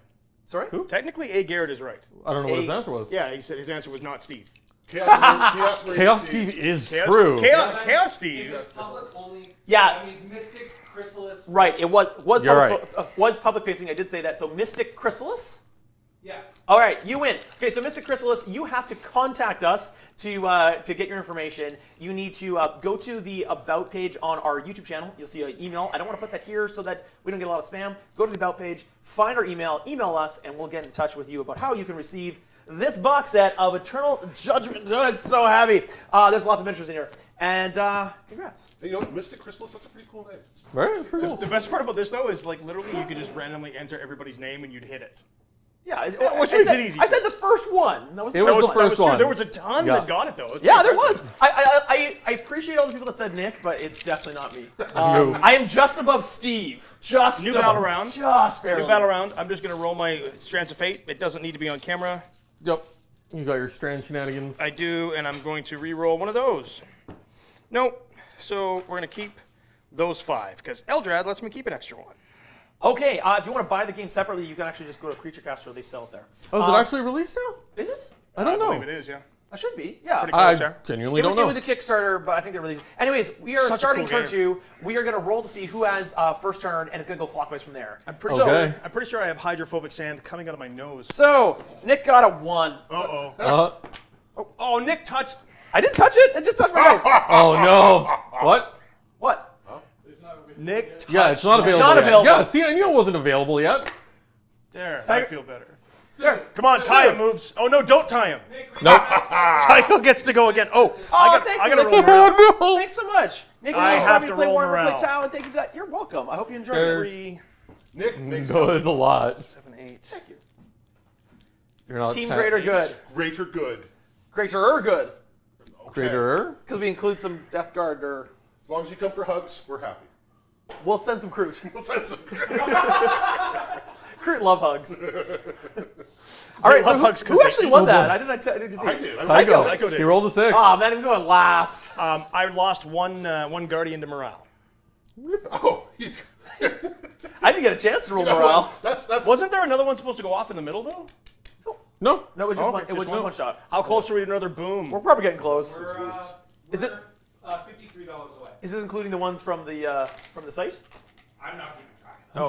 Sorry? Who? Technically, A. Garrett is right. I don't know what his answer was. Yeah, he said his answer was not Steve. Chaos, Chaos, Chaos Steve, is Chaos, true. Chaos, Chaos, Chaos Steve. yeah. it means Mystic Chrysalis. Right. It was was public, right. uh, was public facing. I did say that. So Mystic Chrysalis. Yes. All right, you win. Okay, so Mr. Chrysalis, you have to contact us to uh, to get your information. You need to uh, go to the About page on our YouTube channel. You'll see an email. I don't want to put that here so that we don't get a lot of spam. Go to the About page, find our email, email us, and we'll get in touch with you about how you can receive this box set of Eternal Judgment. Oh, it's so heavy. Uh, there's lots of miniatures in here. And uh,
congrats. You know, Mystic Chrysalis, that's a pretty cool name. Right,
pretty cool. the best part about this, though, is like literally you could just randomly enter everybody's name and you'd hit it. Yeah, which that I, said, easy. I said the first one. That was the it first was the first one. one. There was a ton yeah. that got it though. It yeah, there was. I, I, I appreciate all the people that said Nick, but it's definitely not me. (laughs) Um, no. I am just above Steve. Just new above, battle round. Just barely. New battle round. I'm just gonna roll my strands of fate. It doesn't need to be on camera.
Yep. You got your strand shenanigans. I
do, and I'm going to re-roll one of those. Nope. So we're gonna keep those five because Eldrad lets me keep an extra one. Okay, uh, if you want to buy the game separately, you can actually just go to Creature Caster. They sell it there. Oh, is it um, actually released now? Is it? I don't I know. Believe it is, yeah. I should be, yeah. Pretty close, I yeah. genuinely it don't was, know. It was a Kickstarter, but I think they released. Anyways, we are Such starting cool turn two. We are going to roll to see who has uh, first turn, and it's going to go clockwise from there. I'm pretty, okay. so, I'm pretty sure I have hydrophobic sand coming out of my nose. So Nick got a one. Uh-oh. Uh oh. Oh, Nick touched.
I didn't touch it. I just touched my face. (laughs)
oh no! What? What?
Nick. Yeah, it's not available. It's not available. Yeah, see, I knew it wasn't available yet.
There, I feel better. Sir, come on, tie Sir. him, moves. Oh no, don't tie him. No, (laughs) Tycho gets to go again. Oh, oh I got, thanks, I got thanks, oh, no. thanks so much, Nick. I have to play roll around. Play towel, and thank you for that. You're welcome. I hope you enjoy there. Nick,
no, it's a lot.
Seven, eight.
Thank you.
You're not
team ten. greater good.
Greater good. Greater er good.
Okay. Er?
Because we include some Death Guard or. Er. As long as you come for hugs, we're happy. We'll send some Kroot. We'll send some Kroot. (laughs) love hugs. (laughs)
All right, so who, hugs who actually won that? I didn't. I didn't see. I did. I did. Tycho. He rolled a six. Oh man, I'm going last. Um, I lost one uh, one guardian to morale. Oh, (laughs) I didn't get a chance to roll you know morale. That's that's. Wasn't there another one supposed to go off in the middle though? No, no, it was just, oh, one, it was one, one shot. How close are we to another boom? We're probably getting close. We're, uh, Is it? Uh, Fifty-three dollars. Is This including the ones from the uh, from the site. I'm not keeping track
of them. Oh,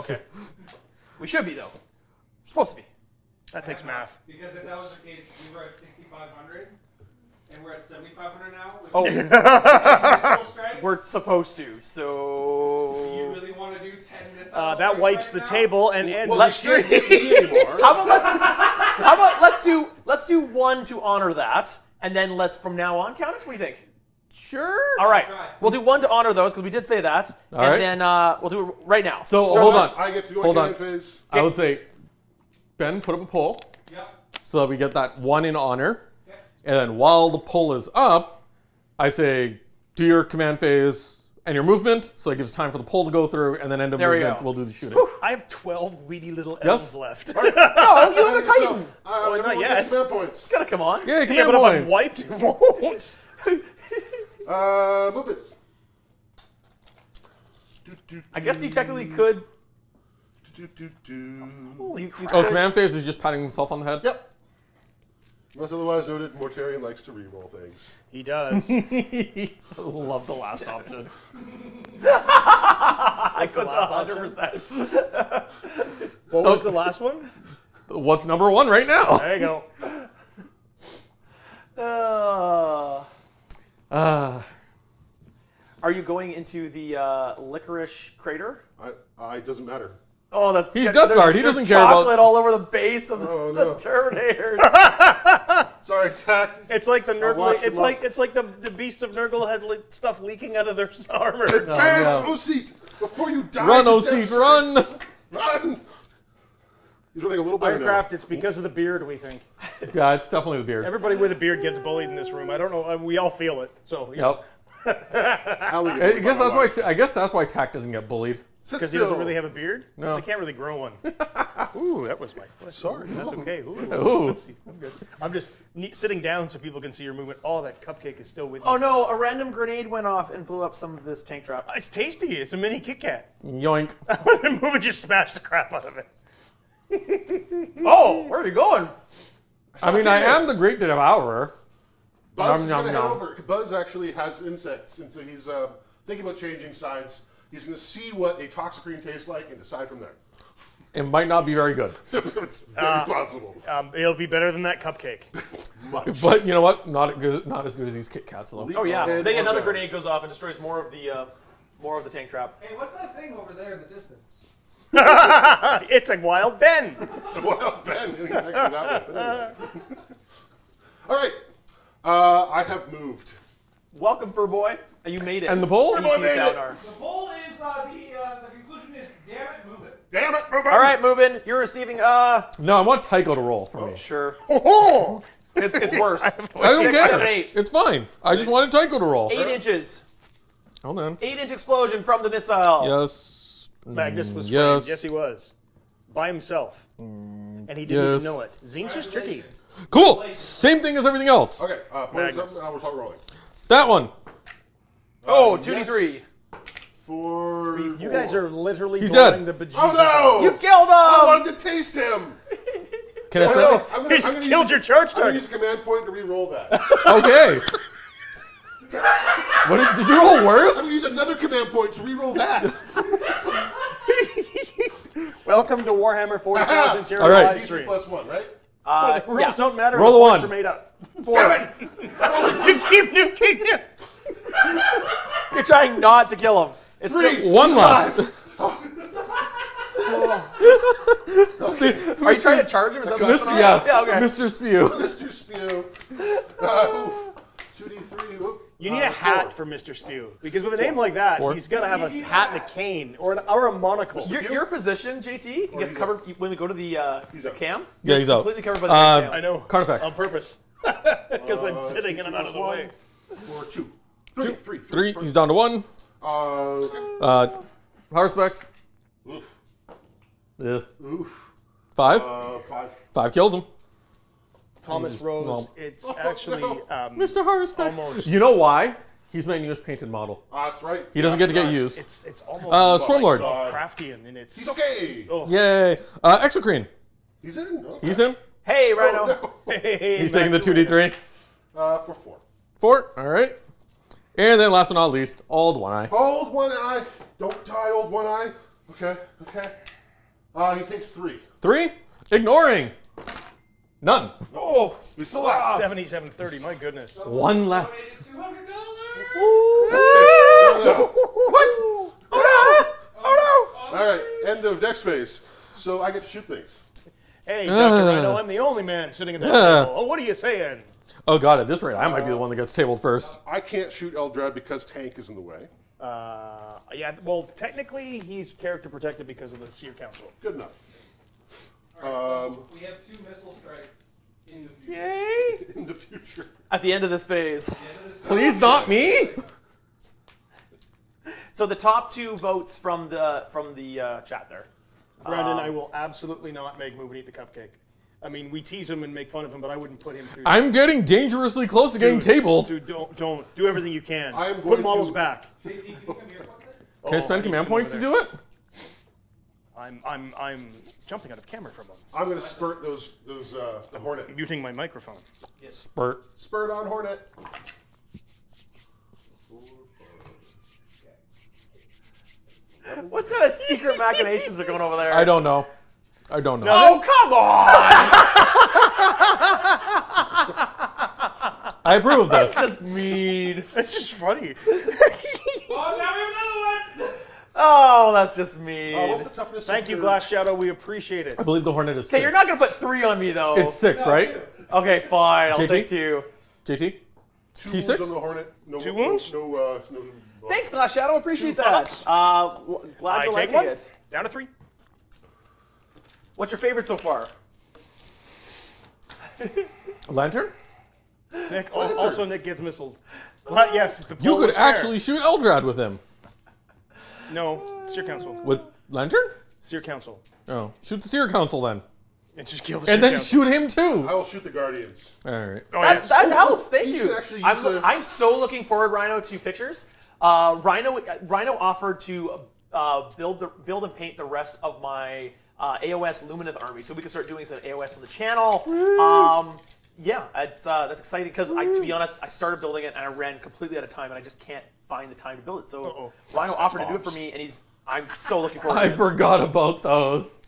okay.
(laughs) we should be though. We're supposed to be. That takes uh, math. Because if that was the case, we were at 6,500, and we're at 7,500 now. oh, (laughs) we're
supposed to. So. Do you really want to do 10 this? Uh,
that wipes right the now? table and ends well, let (laughs) how about let's how about let's do let's do one to honor that, and then let's from now on count it. What do you think? Sure. All right. We'll do one to honor those because we did say that. All and right. then uh, we'll do it right now. So, so hold
on. I get to do hold on.
Phase. I would say,
Ben, put up a poll. Yep. So we get that one in honor. Okay. And then while the poll is up, I say, do your command phase and your movement. So it gives time for the poll to go through, and then end of there movement, we will do the shooting. Whew.
I have 12 weedy little elves yes. left. no, you have a Titan. Uh, well, not yet. points. It's gotta come on. Yeah, command yeah, but points. If I'm wiped, won't. (laughs)
Uh, it.
I guess you technically could.
Oh, crap! oh command
phase is just patting himself on the head. Yep.
Unless otherwise noted, Mortarion likes to re-roll things. He does. (laughs) Love the last option. That's (laughs) the last 100%.
Option? (laughs) what was the last one?
What's number one right now? There you
go.
Uh,
uh,
are you going into the uh, licorice crater? I, I doesn't matter.
Oh, that's he's Death Guard. He doesn't care about chocolate
all over the base of the, oh, (laughs) no. the Terminators. (laughs) Sorry, Zach. It's like the Nurgle. It's like it's like the, the beast of Nurgle had like, stuff leaking out of their (laughs) armor. Advance, oh, no. Oseat, before you die. Run, Oseat, run! Run! He's running a little Ironcraft, it's because of the beard, we think.
(laughs) Yeah, it's definitely the beard.
Everybody with a beard gets bullied in this room. I don't know. Um, we all feel it. So, yep. (laughs) I guess that's why.
I guess that's why Tack doesn't get bullied. Because he doesn't really have a beard. No, I
can't really grow one. (laughs) Ooh, that was my foot. Sorry, that's okay. Ooh, Ooh. I'm good. I'm just sitting down so people can see your movement. Oh, that cupcake is still with me. Oh no, a random grenade went off and blew up some of this tank drop. It's tasty. It's a mini Kit Kat. Yoink! Move
movement just smashed the crap out of it.
(laughs) oh, where are you going?
I mean, I am the
Great Devourer. Buzz is gonna head nom.
over. Buzz actually has insects, and so he's uh, thinking about changing sides. He's gonna see what a toxicrene tastes like and decide from there.
It might not be very good, (laughs) it's very
Uh, possible. Um,
it'll be better than
that cupcake. (laughs) Much. but
you know what? Not good, not as good as these Kit Kats though. Oh yeah.
Then another grenade goes off and destroys more of the uh, more of the tank trap. Hey, what's that thing over there in the distance? (laughs)
it's a wild Ben. It's a wild Ben. (laughs) Exactly (laughs) All right. Uh, I have moved. Welcome, Fur Boy. Uh, you made it. And the poll? The poll
is uh, the, uh, the conclusion is damn it, move it. Damn it, it. All right,
Mubin, you're receiving. Uh. No, I want Tycho to roll for oh, me. Sure.
Oh, it's, it's worse. I,
I don't care. It. It's fine. I just wanted Tycho to roll. Eight inches. Hold on.
Eight inch explosion from the missile. Yes. Magnus was mm, yes. framed. Yes, he was. By himself. Mm, and he didn't yes. even know it. Tzeentch is tricky.
Cool. Same thing as everything else. Okay. Uh, I was rolling. That one.
Oh, 2d3. Uh, yes. You guys are literally He's dead. the oh, bejesus
Oh no! You killed him! I wanted to taste him!
Can I oh, spend it? i just killed use, your charge target. I'm going to use a
command point to re-roll that.
okay. (laughs)
What did, did you roll worse? I'm gonna use another command point to reroll that. (laughs) Welcome to Warhammer 40,000 Terror (laughs) All right. live one, right? Uh, rules yeah. don't matter. Roll the one. Are made up. Four. Damn it! you (laughs) keep, keep, you.
are trying not to kill him. It's Three, still, one life. oh.
okay. Are you trying to charge him? Is that Mr. Yes. Yeah, okay. Mr. Spew. Mr.
Spew. Uh, you need uh, a hat four.
for Mr. Spew because with a name like that, four. he's got to have a hat and a cane or an, or a monocle. Your, your position, JT, gets covered when we go to the uh, he's cam. Yeah, he's completely covered by the uh, cam. Um, I know. On
purpose.
(laughs) Because I'm uh, sitting and I'm out of the way. Or two. Three. He's down to one. Uh, uh, Haruspex. Oof.
Ugh. Oof. Five. Uh, five. Five kills him. Thomas Rose. Well,
it's oh, actually no. um, (laughs) Mr. Harrisback. Almost. You know
why? He's my newest painted model. Ah, that's right. He doesn't that's get to nice. get used. It's it's almost uh, Stormlord. Like
Craftian and it's he's okay.
Yay! Uh, Exocrine.
He's in. Okay. He's in. Hey, oh, Rhino. Oh, no. (laughs) hey, he's taking the two D three. Uh, for four.
Four. All right. And then last but not least, old one eye.
Old one eye. Don't die, old one eye. Okay. Okay. Uh, he takes three.
Three. Ignoring. None. Oh,
we still have ah, seventy-seven thirty. My goodness. One
left. what? Oh
no! Oh no! All right, end of next phase. So I get to shoot things. Hey, Doctor uh, ah. Rhino, I'm the only man sitting at the uh, table. Oh, what are you saying?
Oh God, at this rate, I might be the uh, one that gets tabled first.
I can't shoot Eldrad because Tank is in the way. Uh, yeah. Well, technically, he's character protected because of
the Seer Council. Good enough so um, we have two missile strikes in the future. Yay! (laughs) in the future. At the end of this phase. Please, not me. so the top two votes from the from the uh, chat there. Brandon, um, I will absolutely not make move and eat the cupcake. I mean, we tease him and make fun of him, but I wouldn't put him through. I'm
getting dangerously close to getting tabled.
Dude, don't, don't. Do everything you can. I am going Put models to- back. JT, can you come here
for a Can I spend oh, command points to do it?
I'm I'm I'm jumping out of camera from them.
I'm gonna spurt those those uh, the hornet. Muting my microphone. Spurt. Spurt on hornet. What kind of secret machinations are
going over there? I
don't know. I don't know. Oh come on! (laughs) I approve of this.
That's just mean. That's just funny. Oh
now we have another one.
Oh, that's just me. Oh, Thank you, Glass Shadow. We appreciate it. I believe the Hornet is six. Okay, you're not going to put three on me, though. It's six, no, right?
Okay, fine. I'll JT? take two. JT? Two T6? wounds on the
Hornet. No, two wounds? No, no,
uh,
Thanks, Glass Shadow. Appreciate two that. Uh, glad to like it. Down to three. What's your favorite so far?
(laughs) Lantern?
Nick, Lantern. also Nick gets missiled. Yes, the. you could actually
shoot Eldrad with him.
No, Seer Council. With
lantern? Seer Council. Oh, shoot the Seer Council then. And just kill the And then shoot him too.
I will shoot the guardians. All right. Oh, yeah. That, that helps. Thank you I'm, a- I'm so looking forward, Rhino, to pictures. Uh, Rhino, Rhino offered to uh, build the build and paint the rest of my uh, AOS Lumineth army, so we can start doing some AOS on the channel. Um, yeah, it's, uh, that's exciting because to be honest, I started building it and I ran completely out of time, and I just can't find the time to build it. So Rhino offered to do it for me, and he's I'm so looking forward. (laughs) I to it. forgot about
those.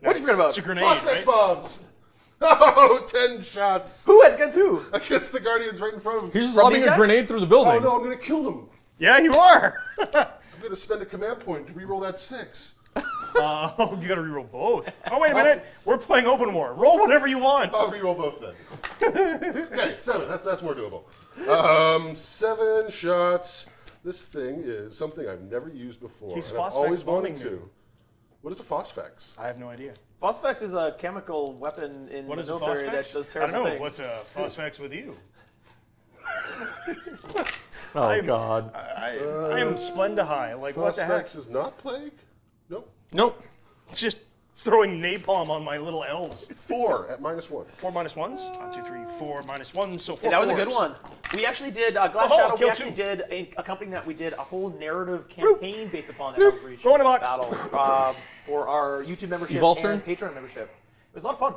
What you forget about? It's a grenade, Prospects right? bombs. (laughs) Oh, 10 shots Who against who? against the Guardians right in front of him. He's just lobbing a grenade through the building. oh no, I'm gonna kill them. Yeah, you are. (laughs) I'm gonna spend a command point to reroll that six. oh, you gotta reroll both. Oh wait a uh, minute, we're playing open war. Roll whatever you want. I'll reroll both then. okay, seven. That's that's more doable. Um, seven shots. This thing is something I've never used before. He's and I've always wanting to. What is a phosphex? I have no idea.
Phosphex is a chemical weapon in what the military that does terrible things. I don't know. Things. What's a phosphex with you?
(laughs) oh I'm, God! I,
I, uh, I am Splenda
High. Like what the heck? is not
plague. Nope.
Nope.
It's just throwing napalm on my little elves. Four at minus one. Four minus ones. One, two, three, four minus ones. So four. that was a good one. We actually did uh, Glass oh, Shadow. We actually two. did a, company that. We did a whole narrative campaign Roop. based upon that Roop. Roop. a box. battle uh, for
our YouTube membership Evolve and Patreon membership. It was a lot of fun.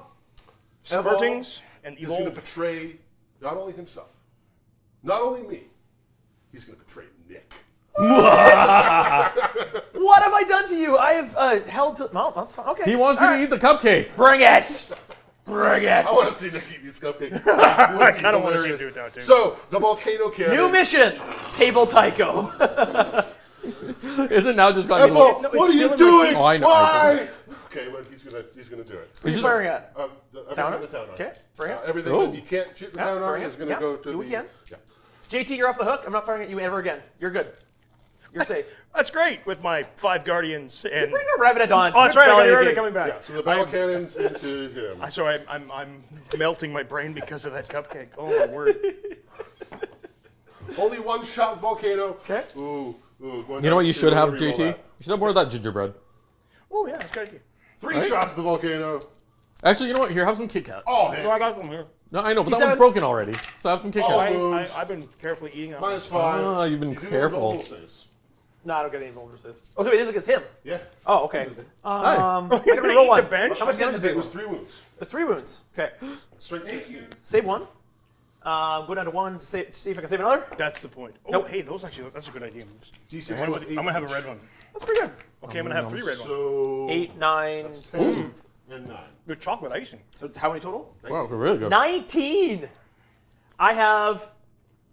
Spurtings and Evil He's going to
betray not only himself, not only me. He's going to betray Nick. (laughs) (laughs) What have I done to you? I have uh, held to. No, that's fine. Okay. He wants All you right.
to eat the cupcake. Bring it. Bring it. I want to
see Nick eat these cupcakes. (laughs) I kind of want to do it too. So, the volcano cannon. New mission Table
Tycho.
(laughs) Isn't now just going to be like, What are you doing? Oh, I know. Why? Okay, well, he's gonna he's gonna do it. He's firing at um, the, Ta'unar. The Okay, bring it. Uh, everything Ooh. that oh. you can't shoot
the yeah, is gonna yeah. go to do the. Do it again. Yeah. JT, you're off the hook. I'm not firing at you ever again. You're good. You're safe. That's great with my five guardians and. You bring a Revenant Oh, that's right. I heard it coming back. Yeah, so the battle cannons into him. I, (laughs) sorry, I'm, I'm, I'm melting my brain because of that cupcake. Oh, my
word. Only one shot volcano. Okay. Ooh, ooh. You know what you should have, JT? You
should have more of that gingerbread. Oh, yeah, that's good.
Three right? shots
of the volcano.
Actually, you know what? Here, have some Kit Kat. Oh, hey. No, oh, I got some here. No,
I know, but that one's broken already. So have
some Kit Kat.
Oh, I, have been carefully eating that. Minus
five. Oh, you've been you careful. No, I don't get any vulnerable saves. Oh, so it is against him. Yeah. Oh, okay. Um, I can (laughs) roll one. The bench? How much damage did it? was three wounds. The three wounds. Okay. Strength six. Save one. Um, go down to one. Save, see if I can save another. That's the point. Oh, nope. hey, those actually that's a good idea. Do you see? eight. I'm gonna have a red one. That's pretty good. Okay, I'm gonna have three red ones. Eight, nine. That's ten and nine. Good chocolate icing. So how many total? Wow, really good. Nineteen. I have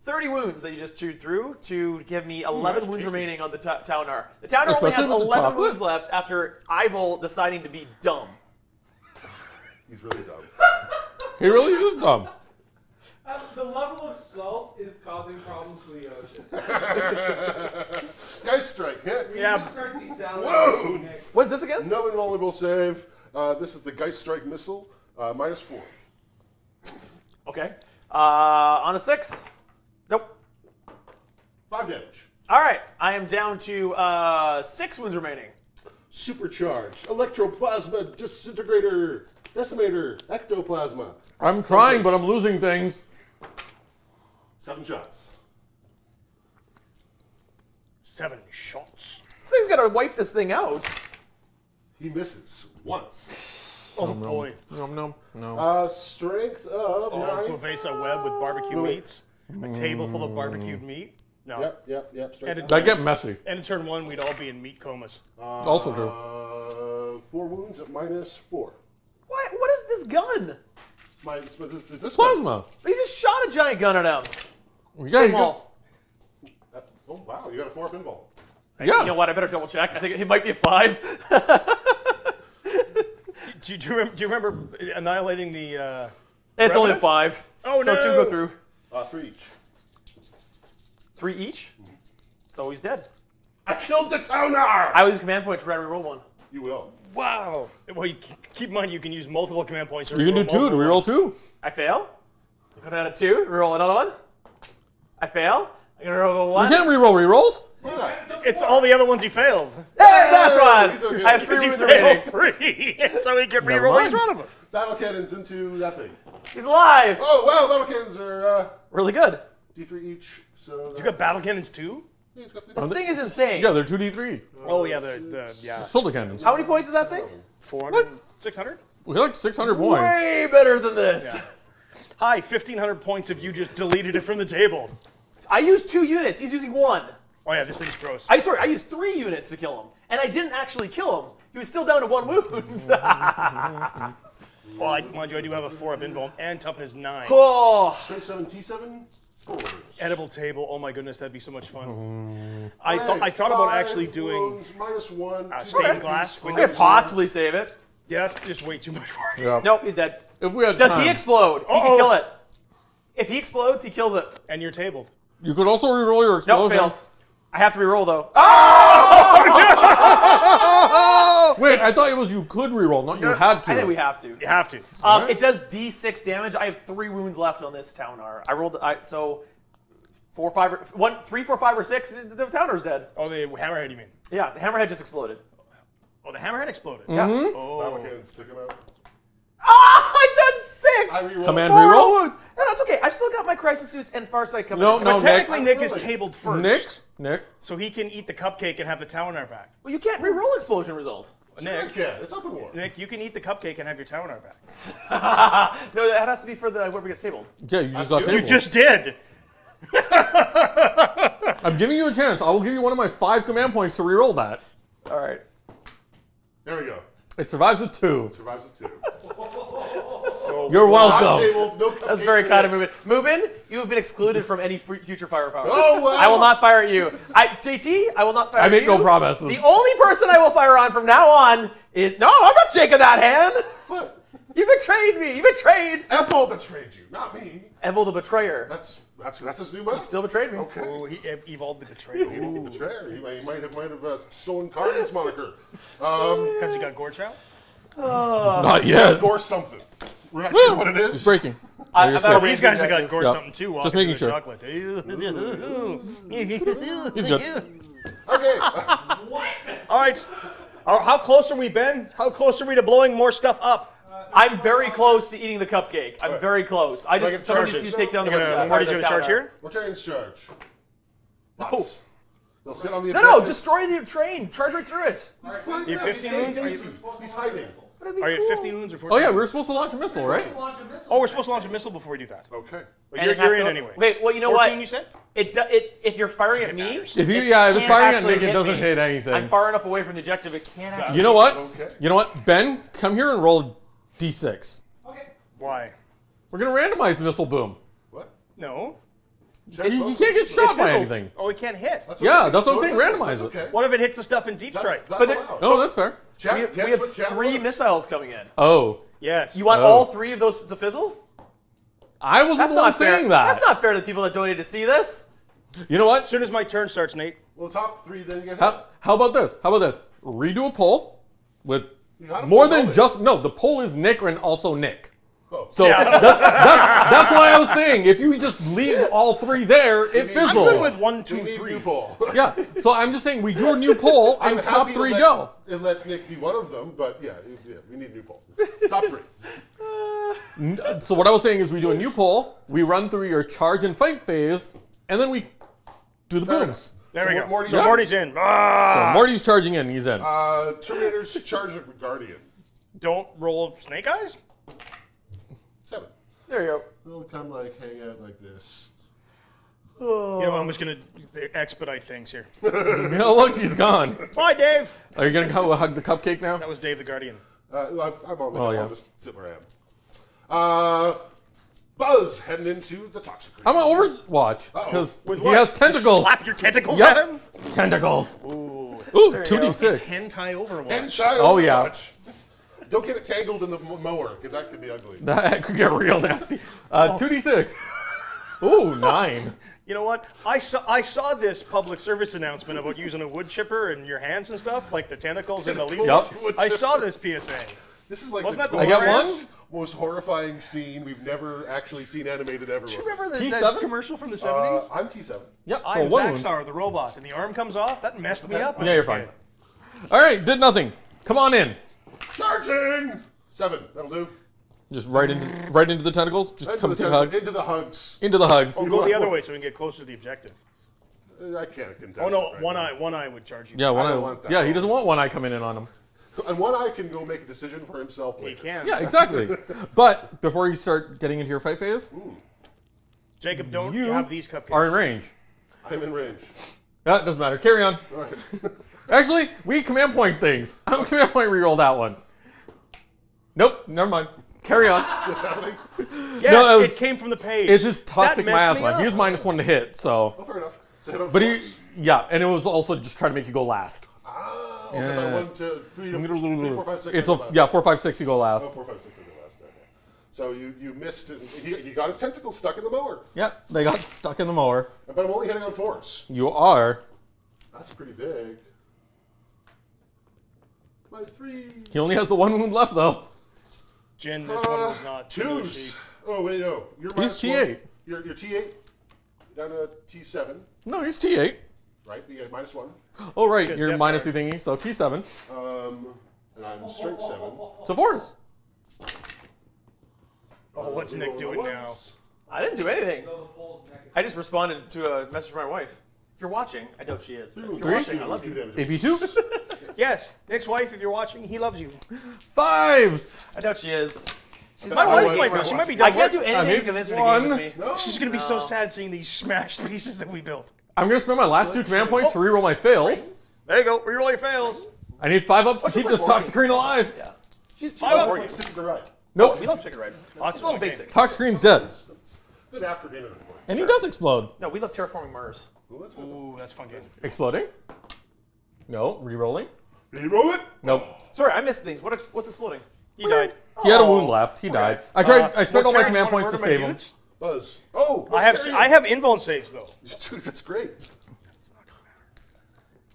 30 wounds that you just chewed through to give me 11 wounds tasty. remaining on the t- Ta'unar. The Ta'unar only has 11 wounds left after Ival deciding to be dumb.
(laughs) He's really dumb. (laughs) he really is dumb. (laughs)
Um, the level of salt is causing problems for the ocean.
Guys, strike hits. Yeah. Wounds. What's this against? No invulnerable save. Uh, this is the Geist Strike missile, uh, minus four. Okay. Uh, on a six. Five damage.
All right, I am down to uh, six wounds remaining.
Supercharged, electroplasma, disintegrator, decimator, ectoplasma. I'm trying, but I'm
losing things.
Seven shots. Seven shots. This thing's gotta wipe this thing out. He misses once. Oh nom, boy.
Nom, nom, nom.
Uh, strength of. Oh, nine. Cerveza web with barbecue meats. A table full of barbecued meat. No. Yep, yep,
yep.
Straight down. They get messy.
And in turn one, we'd all be in meat comas. Uh, also true. Uh, four wounds at minus four. What? What is this gun? My, this, is this Plasma. They just shot a giant gun at him.
Yeah, you got,
that, oh, wow, you got a four pinball.
Hey, yeah. You know what? I better double check. I think it might be a five. (laughs) do, you, do, do, you, remember annihilating the? Uh, it's revenant? only a five. Oh so no! So two go through. Uh, three each. Three each. So he's dead. I killed the Ta'unar! I was command point to roll one. You will. Wow. Well, you, keep in mind you can use multiple command points. You can do two. Do we roll two? I fail. I put out a two. Reroll another one. I fail. I'm gonna roll a one. You can't reroll rerolls. It's all the other ones he failed. Hey, last one. Okay. I have three with
three, (laughs) so he can reroll each one of them. Battle cannons into that thing. He's alive. Oh wow, battle cannons are uh, really good. D3 each so you got battle cannons too?
Yeah, This thing is
insane. Yeah, they're 2d3. Oh yeah, the the yeah. cannons. How
many points is that thing? 400? 600?
We're like 600 points. Way better than this. Yeah.
Hi, 1500 points if you just deleted it from the table. I used two units. He's using one. Oh yeah, this thing's gross. I sorry, I used three units to kill him, and I didn't actually kill him. He was still down to one wound. (laughs) well, I, mind you, I do have a four up invuln and toughness nine. oh, Strength seven, T seven edible table. Oh my goodness, that'd be so much fun. Mm. I thought I thought about actually doing
minus one uh, stained glass. We could (laughs) possibly
save it. Yeah, just way too much work. Yep. Nope, he's dead. If we had does time. he explode? Uh -oh. He can kill it. If he explodes, he kills it. And you're tabled.
You could also reroll your explosion. Nope, fails. I have to reroll though.
Oh! (laughs) Wait, I thought
it was you could reroll, not you had to. I think we have to. You have to. Um,
It does D6 damage. I have three wounds left on this Ta'unar. I rolled I, so four, five, or- one, three, four, five, or six. The is dead. Oh, the hammerhead, you mean? Yeah, the hammerhead just exploded. Oh, the hammerhead exploded. Yeah. Mm-hmm.
Oh. stick him out.
Ah, it does six. I reroll. Command Four reroll. wounds. No, that's okay. I've still got my crisis suits and Farsight coming. No, no, Nick. Technically, Nick is tabled first. Nick, Nick? So he can eat the cupcake and have the tower in our back. Well, you can't re-roll explosion results. Nick, yeah, it's open war. Nick, you can eat the cupcake and have your tower in our back. (laughs) no, that has to be for the whoever gets
tabled.
Yeah, you just got tabled. You just did. (laughs) I'm giving you a chance. I will give you one of my five command points to re-roll that.
All right. There we go.
It survives with two. It
survives with two. (laughs) You're welcome. Able, That's
very kind of Mubin. Mubin, you have been excluded from any future firepower.
Oh, wow. (laughs) I will not fire at you.
I, JT, I will not fire I make you. no promises. The only person I will fire on from now on is. No, I'm not shaking that hand. What? You betrayed me. You betrayed. Evil betrayed you,
not me. Evil the betrayer. That's that's that's his new motto. He still betrayed me. Okay. Ooh, he evolved the betrayer. He the betrayer. He might, he might have might have uh, stolen Carmen's moniker. Because um, (laughs) he got Gorchow.
Uh,
not yet. Or something.
We're not sure what it is. It's breaking. I, I thought these guys have got gored something too. Just making sure. Chocolate.
(laughs) He's (laughs)
good. Okay.
what? All right. How close are we, Ben? How close are we to blowing more stuff up? I'm very close to eating the cupcake. I'm very close. I just somebody just to take down the. What are you going to charge here?
We're trying to charge. Oh. They'll sit on the. No, no! Destroy the train. Charge right through it. He's, right, he's, he's, he's hiding. Are cool. you at 15 wounds or 14? Oh, yeah, we are
supposed to launch a missile, right? Launch a missile. Oh, we're supposed to launch a missile before we do that. Okay. you're, you're in to, anyway. Wait, well, you know 14, what? you said? It, it If you're firing it at me, if you yeah, if you're firing at me, it doesn't hit anything. I'm far enough away from the objective, it can't actually. You know what? Okay. You know
what? Ben, come here and roll d6.
Okay. Why?
We're going to randomize the missile boom.
What? No. You, can't get shot by anything. Oh, it can't hit. That's yeah, that's what I'm saying. Randomize it. Okay. What if it hits the stuff in deep that's, strike? That's but
allowed. that's fair. Jeff, we have, we
have three missiles coming in. Oh. Yes. You want oh. all three of those to fizzle?
I wasn't the one saying fair. that. That's
not fair to the people that donated to see this. You know what? As soon as my turn starts, Nate.
Well, top three then get how,
how about this? How about this? Redo a poll with more than just no. The poll is Nick and also Nick.
So yeah. that's, that's,
that's why I was saying if you just leave all three there, it fizzles. I'm good with
one, two, three. poll.
yeah. So I'm just saying we do a new (laughs) poll and I'm top three let, go.
And let Nick be one of them, but yeah, yeah we need a new poll. Top three.
so what I was saying is we do a new poll, we run through your charge and fight phase, and then we do the Fair booms. Enough.
There so we go. Morty's so in. Morty's in.
Ah! So Morty's charging in. He's in.
Uh, Terminator's Charge of Guardian. Don't roll Snake Eyes? There you go. They'll come like hang out like this.
Oh. You know, I'm just
gonna expedite things
here. (laughs) (laughs) oh look, he's gone.
Bye, Dave. Are you gonna go hug the cupcake now? That
was Dave the Guardian. Uh, I'm, on the oh, yeah. I'll just sit where I am. Uh, Buzz heading into the toxic. I'm on
Overwatch because he has tentacles. You slap your tentacles yep. at him. Tentacles. Ooh.
Ooh, two d six. Hentai Overwatch. Hentai Overwatch. Oh yeah. Don't get it tangled in the mower, because that could be ugly. (laughs) That could get real nasty.
Uh, oh. 2d6. Ooh, (laughs) nine.
you know what? I saw I saw this public service
announcement about using a wood chipper in your hands and stuff, like the tentacles and the leaves. Yep. I saw this
PSA. This is like Wasn't that the I got one? most horrifying scene we've never actually seen animated ever. Do you remember the, that commercial from the 70s? Uh, I'm T7. Yep, so I am Zackstar, the robot, and
the arm comes off? That messed me up. Yeah,
you're fine. All right, did nothing. Come on in.
Charging! Seven. That'll do.
Just right into right into the tentacles. Just Into come the, hugs. hug. into the hugs. Into the hugs. Oh, go the other way
so we can get closer to the objective. I can't contest. Oh no, right one now. eye, one eye would charge you. Yeah, one I don't eye. want that. Yeah, he
doesn't want one eye coming in on him. (laughs)
And one eye can go make a decision for himself He can. Yeah, exactly.
(laughs) but before you start getting into your fight phase,
Jacob, don't You have these cupcakes. are in range. I'm in range.
That doesn't matter. Carry on. All right. (laughs) Actually, we command point things. I'm command point reroll that one. Nope, never mind. Carry on. What's (laughs) happening? (laughs) Yes, no, it, was, it, came from the page. It's just toxic miasma. He was minus one to hit, so. Oh, fair enough. So but he, yeah, and it was also just trying to make you go last. Ah, oh, because yeah. I went to three, four, five, six. It's a, yeah, four, five, six. You go last. Oh,
four, five, six. You go last. Okay. So you you missed. He, he got his tentacles stuck in the mower.
Yep, they got stuck in the mower.
But I'm only hitting on fours.
You are.
That's pretty big. My three. He only has
the one wound left, though. Jen, this uh, one was not. Twos.
Oh wait, no. You're he's T8. You're, you're, T8. Down to T7.
No, he's T8.
Right, you got minus one.
Oh right, you're minus the thingy, so T7.
Um, and I'm strength seven. So fours. Oh, what's Nick doing now?
I didn't do anything. I just responded to a message from my wife. If you're watching, I doubt she is. But if you're watching, I love you. AP two. (laughs) Yes, Nick's wife, if you're watching, he loves you.
Fives. I doubt she is. She's my wife She might be done. I can't do anything I mean, to convince her
one. with me. No. She's gonna be so sad seeing these smashed pieces that we built.
I'm gonna spend my last two command points oh. to reroll my fails.
There you go. Reroll your fails.
I need five ups to keep this toxicrene alive. Yeah.
She's five up. Morgan. Stick right. Nope. Oh, we love chicken right. it's a little basic.
Toxicrene's dead.
Good after dinner. And sure. he does explode. No, we love terraforming Mars. Ooh, that's, Ooh, that's fun game.
Exploding? No, re-rolling it? Nope.
Sorry, I missed things. What, what's exploding? He died.
He had a oh. wound left. He died. I tried. Uh, I spent all my command points to save him.
Buzz. Oh, I have I have invuln saves though. (laughs) Dude, that's great. (laughs) this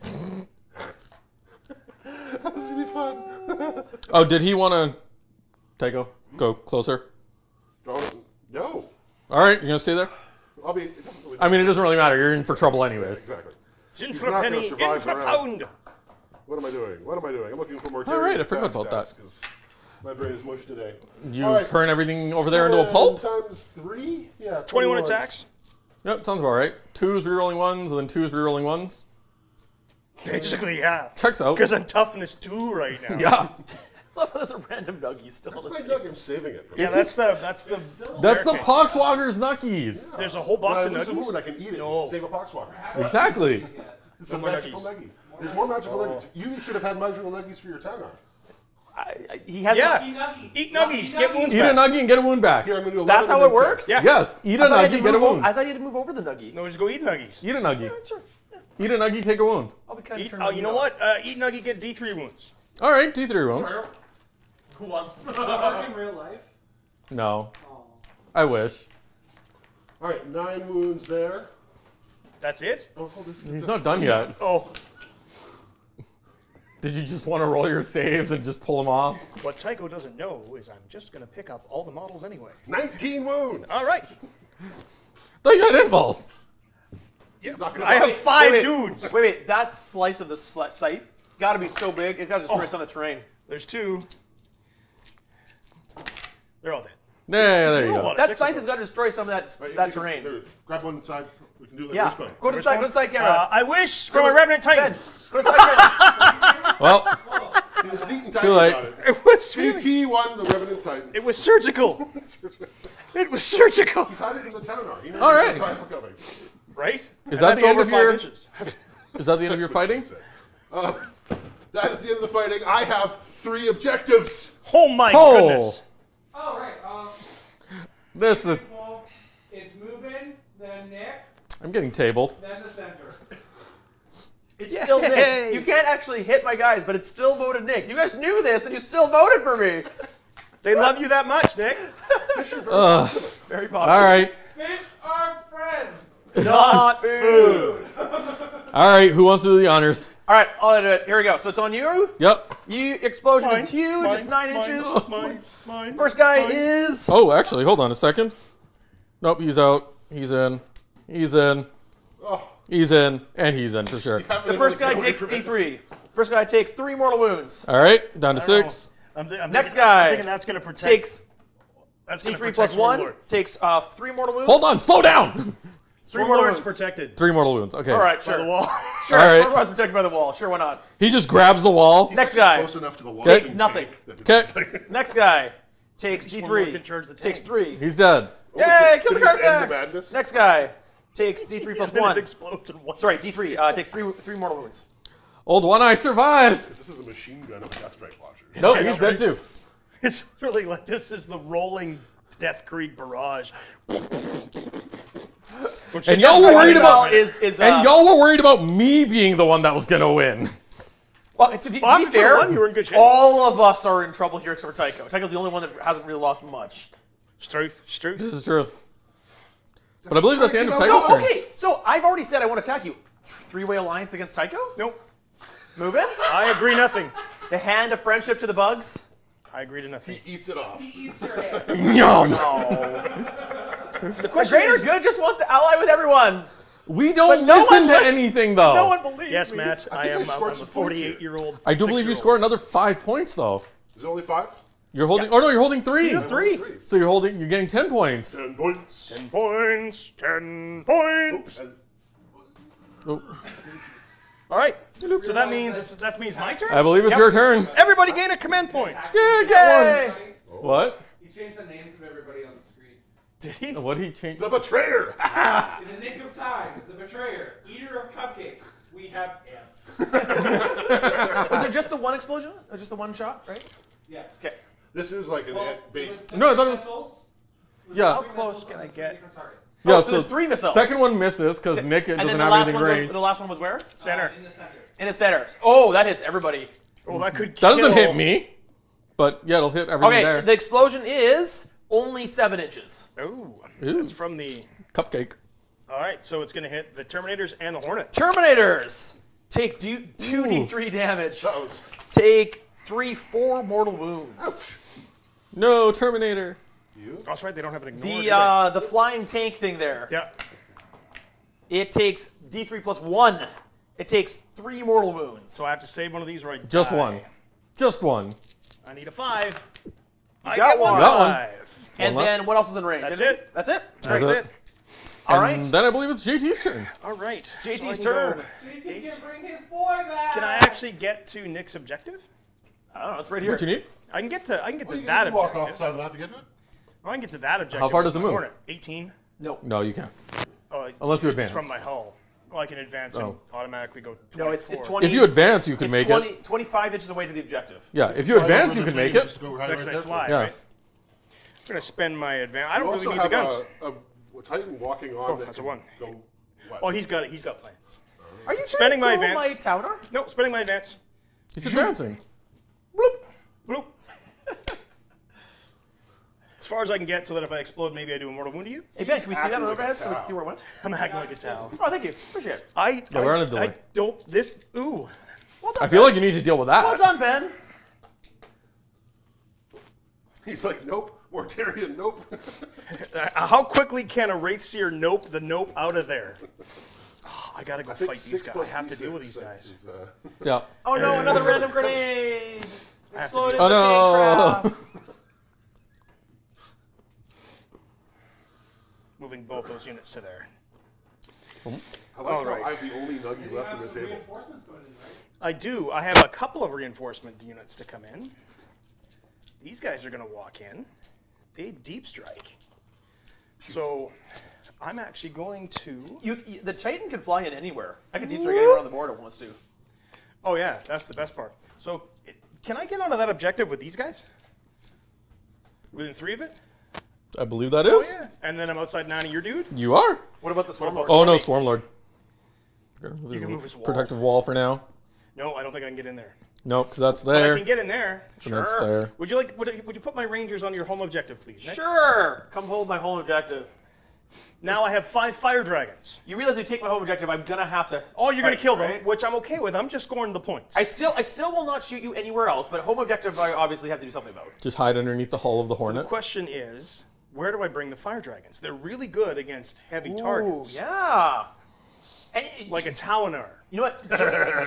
is gonna be fun.
(laughs) oh, did he want to? take go closer. no. All right, you're gonna stay there.
I will be. I mean,
it doesn't really matter. You're in for trouble anyways. Exactly.
It's in for a penny, in for a pound. What am I doing? What am I doing? I'm looking for more. All right, I forgot about that. My brain is mush today. You right, turn everything over there into a pulp. Times three, yeah. Twenty-one ones. attacks.
Yep, sounds about right. Two's rerolling ones, and then two's rerolling ones.
Basically, yeah. Checks out. Because I'm toughness two right now. yeah.
(laughs)
Love how there's a random nuggie still. That's on the my nugget. I'm saving it. yeah, that's the that's the that's the
poxwalker's
nuggies.
Yeah. There's a whole box well, of nuggies. I can eat it. No. Save a poxwalker.
Exactly.
it's a magical nuggie. There's more magical oh. nuggies. You should have had magical nuggies for your time out. I, I, he has yeah. Nuggie. Eat nuggies, nuggie. get wounds. Eat back. Eat a nuggie and get a wound back. Yeah, That's how it works. Yeah.
Yes, eat a nuggie, get a wound. Over, I thought you had to move over the nuggie. No, just go eat nuggies. Eat a nuggie. Yeah, sure.
yeah. Eat a nuggie, take a wound.
I'll be kind eat, of oh, you know what? Uh, eat nuggie, get D three wounds.
All right, D three wounds.
One. (laughs) Does that work in real life?
No. Oh. I wish.
All right, nine wounds there. That's it. Oh, well, He's not done yet. Oh.
Did you just want to roll your saves and just pull them off?
What Tycho doesn't know is I'm just going to pick up all the models anyway. 19 wounds! All right.
They got inballs. Yeah. I have five wait, wait, dudes.
Wait, wait, that slice of the sli scythe got to be so big. it got to just oh. on the terrain. There's two. They're all dead.
Yeah, yeah there you go.
That scythe has got to destroy
some of that, that terrain. Here, grab one side. We can do it yeah. this Go to the side. Go to the side camera. Uh, I wish from a Revenant Titan. Ben, go to the side camera. (laughs) well. It was neat and tight. it. it was really, won the Revenant Titan. It was surgical. (laughs) it was surgical. He's hiding from the Ta'unar. All right. Right? Is that, that the, end of your? (laughs) Is
that the end of your fighting?
Uh, that is the end of the fighting. I have three objectives. Oh my oh. goodness.
All right. Um, this is.
it's moving. The neck. I'm getting tabled. Then the center. (laughs)
It's Yay. still Nick. You can't actually hit my guys, but it's still voted Nick. You guys knew this, and you still voted for me. They love you that much, Nick. (laughs) Fisher very, uh, very popular. All right.
Fish are friends, not food. all right. Who wants to do the honors?
All right, I'll do it. Here we go. So it's on you. Yep. You explosion mine, is huge. Mine, it's nine mine, inches. Mine, mine, First guy is.
Oh, actually, hold on a second. Nope, he's out. He's in. He's in. Oh. He's in, and he's in for sure. the first guy takes
D3. First guy takes three mortal wounds.
All right, down to six.
I'm th- I'm Next thinking, guy I'm thinking that's gonna protect. takes
that's gonna D3 protect plus one,
takes uh, three mortal wounds. Hold on, slow down. (laughs) three mortal wounds. protected
Three mortal wounds. Okay. All right, by sure. the wall. (laughs) Sure, All right. Warlord's
protected by the wall. Sure, why not?
He just grabs the wall. Next guy. Close
enough to the wall. Takes nothing. Okay. (laughs) Next guy takes Warlord can the D3. Takes
three. He's dead.
Oh, Yay, kill the Did Next guy takes D3 plus one. explodes in one. Sorry, D3 uh, takes three three mortal wounds.
Old One Eye survived.
This is a machine gun of Death Strike
Watchers. Nope, he's dead too. (laughs) It's really like this is the rolling Death Strike barrage. and
y'all were worried about is, is, uh, and y'all were worried about me being the one that was gonna win.
Well, to be, to be fair, one, you were in good shape. all of us are in trouble here except for Tycho. Tycho's the only one that hasn't really lost much. Struth, Struth. This is truth.
But I believe that's the end of Tycho's so, Okay,
so I've already said I want to attack you. Three-way alliance against Tycho? Nope. Move in. I agree nothing. The hand of friendship to the bugs? I agree to nothing. He eats it off. He eats your hand. Yum. (laughs)
No. the question the greater is, good just wants to ally with everyone. We don't listen to anything, though. No one
believes Yes, me. Matt, I, I am I a 48-year-old.
I
do believe you score another five points, though.
Is it only five? You're holding. Yeah. Oh no, you're holding three. three.
So you're holding. You're getting ten points.
Ten points. Ten points. Ten points.
Oh. oh.
All right. So that means that means my turn. I believe it's yep. your turn. Everybody gain a command point. Yeah,
get
What?
He changed the names of everybody on the screen.
Did he? What did he
change? The betrayer. (laughs)
In the nick of time, the betrayer, eater of cupcakes. We have ants. (laughs) (laughs) Was there just the
one explosion? Or just the one shot, right? Yes. Okay. This is like an well, base. No, that Yeah. How close can I get? Yeah, oh, so, so three missiles. Second
one misses because Nick doesn't the have anything range.
the last one was where? Uh,
center. Uh, in the center. In the center. Oh, that hits everybody. Oh, that could. That doesn't hit
me, but yeah, it'll hit everyone okay, there. the
explosion is only seven inches. Ooh. it's from the cupcake. All right, so it's going to hit the Terminators and the Hornet. Terminators
take two d three damage. Take three four mortal wounds. Ouch. No, Terminator.
You? Oh, that's right. They don't have
an ignore. The uh, the flying
tank thing there. Yeah. It takes D3 plus one. It takes three mortal wounds. So I have to save one of these, right? Just die.
one. Just one.
I need a five. You I got one. Got one. Five. And one then what else is in range? That's it. That's it. That's,
it. All right. And then I believe it's JT's turn.
All right. JT's so turn. JT can bring his boy back. Can I actually get to Nick's objective? I don't know. It's right here. What you need? I can get to I can get well, to that. You walk off the side without to get to it. I can get to that objective. How far does it move? Eighteen. No. No, you can't. Oh, Unless you advance from my hull. Well, I can advance oh. and automatically go. 24. No, it's, it's, twenty. If you advance, you can make 20, it. Twenty-five inches away to the objective. Yeah, if you well, advance, you can make it. Go right right fly, yeah. Right? I'm gonna spend my advance. I don't you really need the guns. Also
have
a Titan walking on. Oh, that's a one. Go oh, he's got it. He's got plans. Are you spending my advance?
My No, spending my advance.
He's advancing. Bloop, bloop
as far as I can get, so that if I explode, maybe I do a mortal wound to you. Hey Ben, can we see that on overhead so we can see where it went? I'm acting like a towel. Oh, thank you. Appreciate it. I, Yeah, we're on delay. don't.
This. Ooh. Well done, I feel Ben. like you need to deal with that. Well done,
Ben. He's like, nope. Mortarion, nope. (laughs) How quickly
can a Wraithseer nope the nope out of there? Ah, I gotta go I fight these guys. I have to deal with these
guys. is, uh,
Yeah. Oh no, another random grenade. Exploded oh no!
(laughs) Moving both those units to there.
I like All right. have the only nugget left on the table. Reinforcements going in, right?
I do. I have a couple of reinforcement units to come in. These guys are going to walk in. They deep strike. So I'm actually going to. You, you the Titan can fly in anywhere. I can deep strike anywhere on the board it wants to. Oh yeah, that's the best part. So it, can I get onto that objective with these guys? Within three of it?
I believe that oh, is. Oh,
yeah. And then I'm outside 90 your dude? You are. What about the Swarm Lord? Oh, no,
Swarm Lord. You can move his wall. Protective wall for now.
No, I don't think I can get in there.
No, because that's there. But I can get in there. Sure. That's there.
Would you like? Would, would you put my rangers on your home objective, please? Sure. Come hold my home objective. Now I have five fire dragons. You realize you take my home objective, I'm gonna have to. Oh, you're fight, gonna kill them, right? which I'm okay with. I'm just scoring the points. I still, I still will not shoot you anywhere else, but home objective, I obviously have to do something about.
Just hide underneath the hull of the hornet. So the
question is, where do I bring the fire dragons? They're really good against heavy Ooh, targets. Yeah. And, like a Ta'unar. You know what?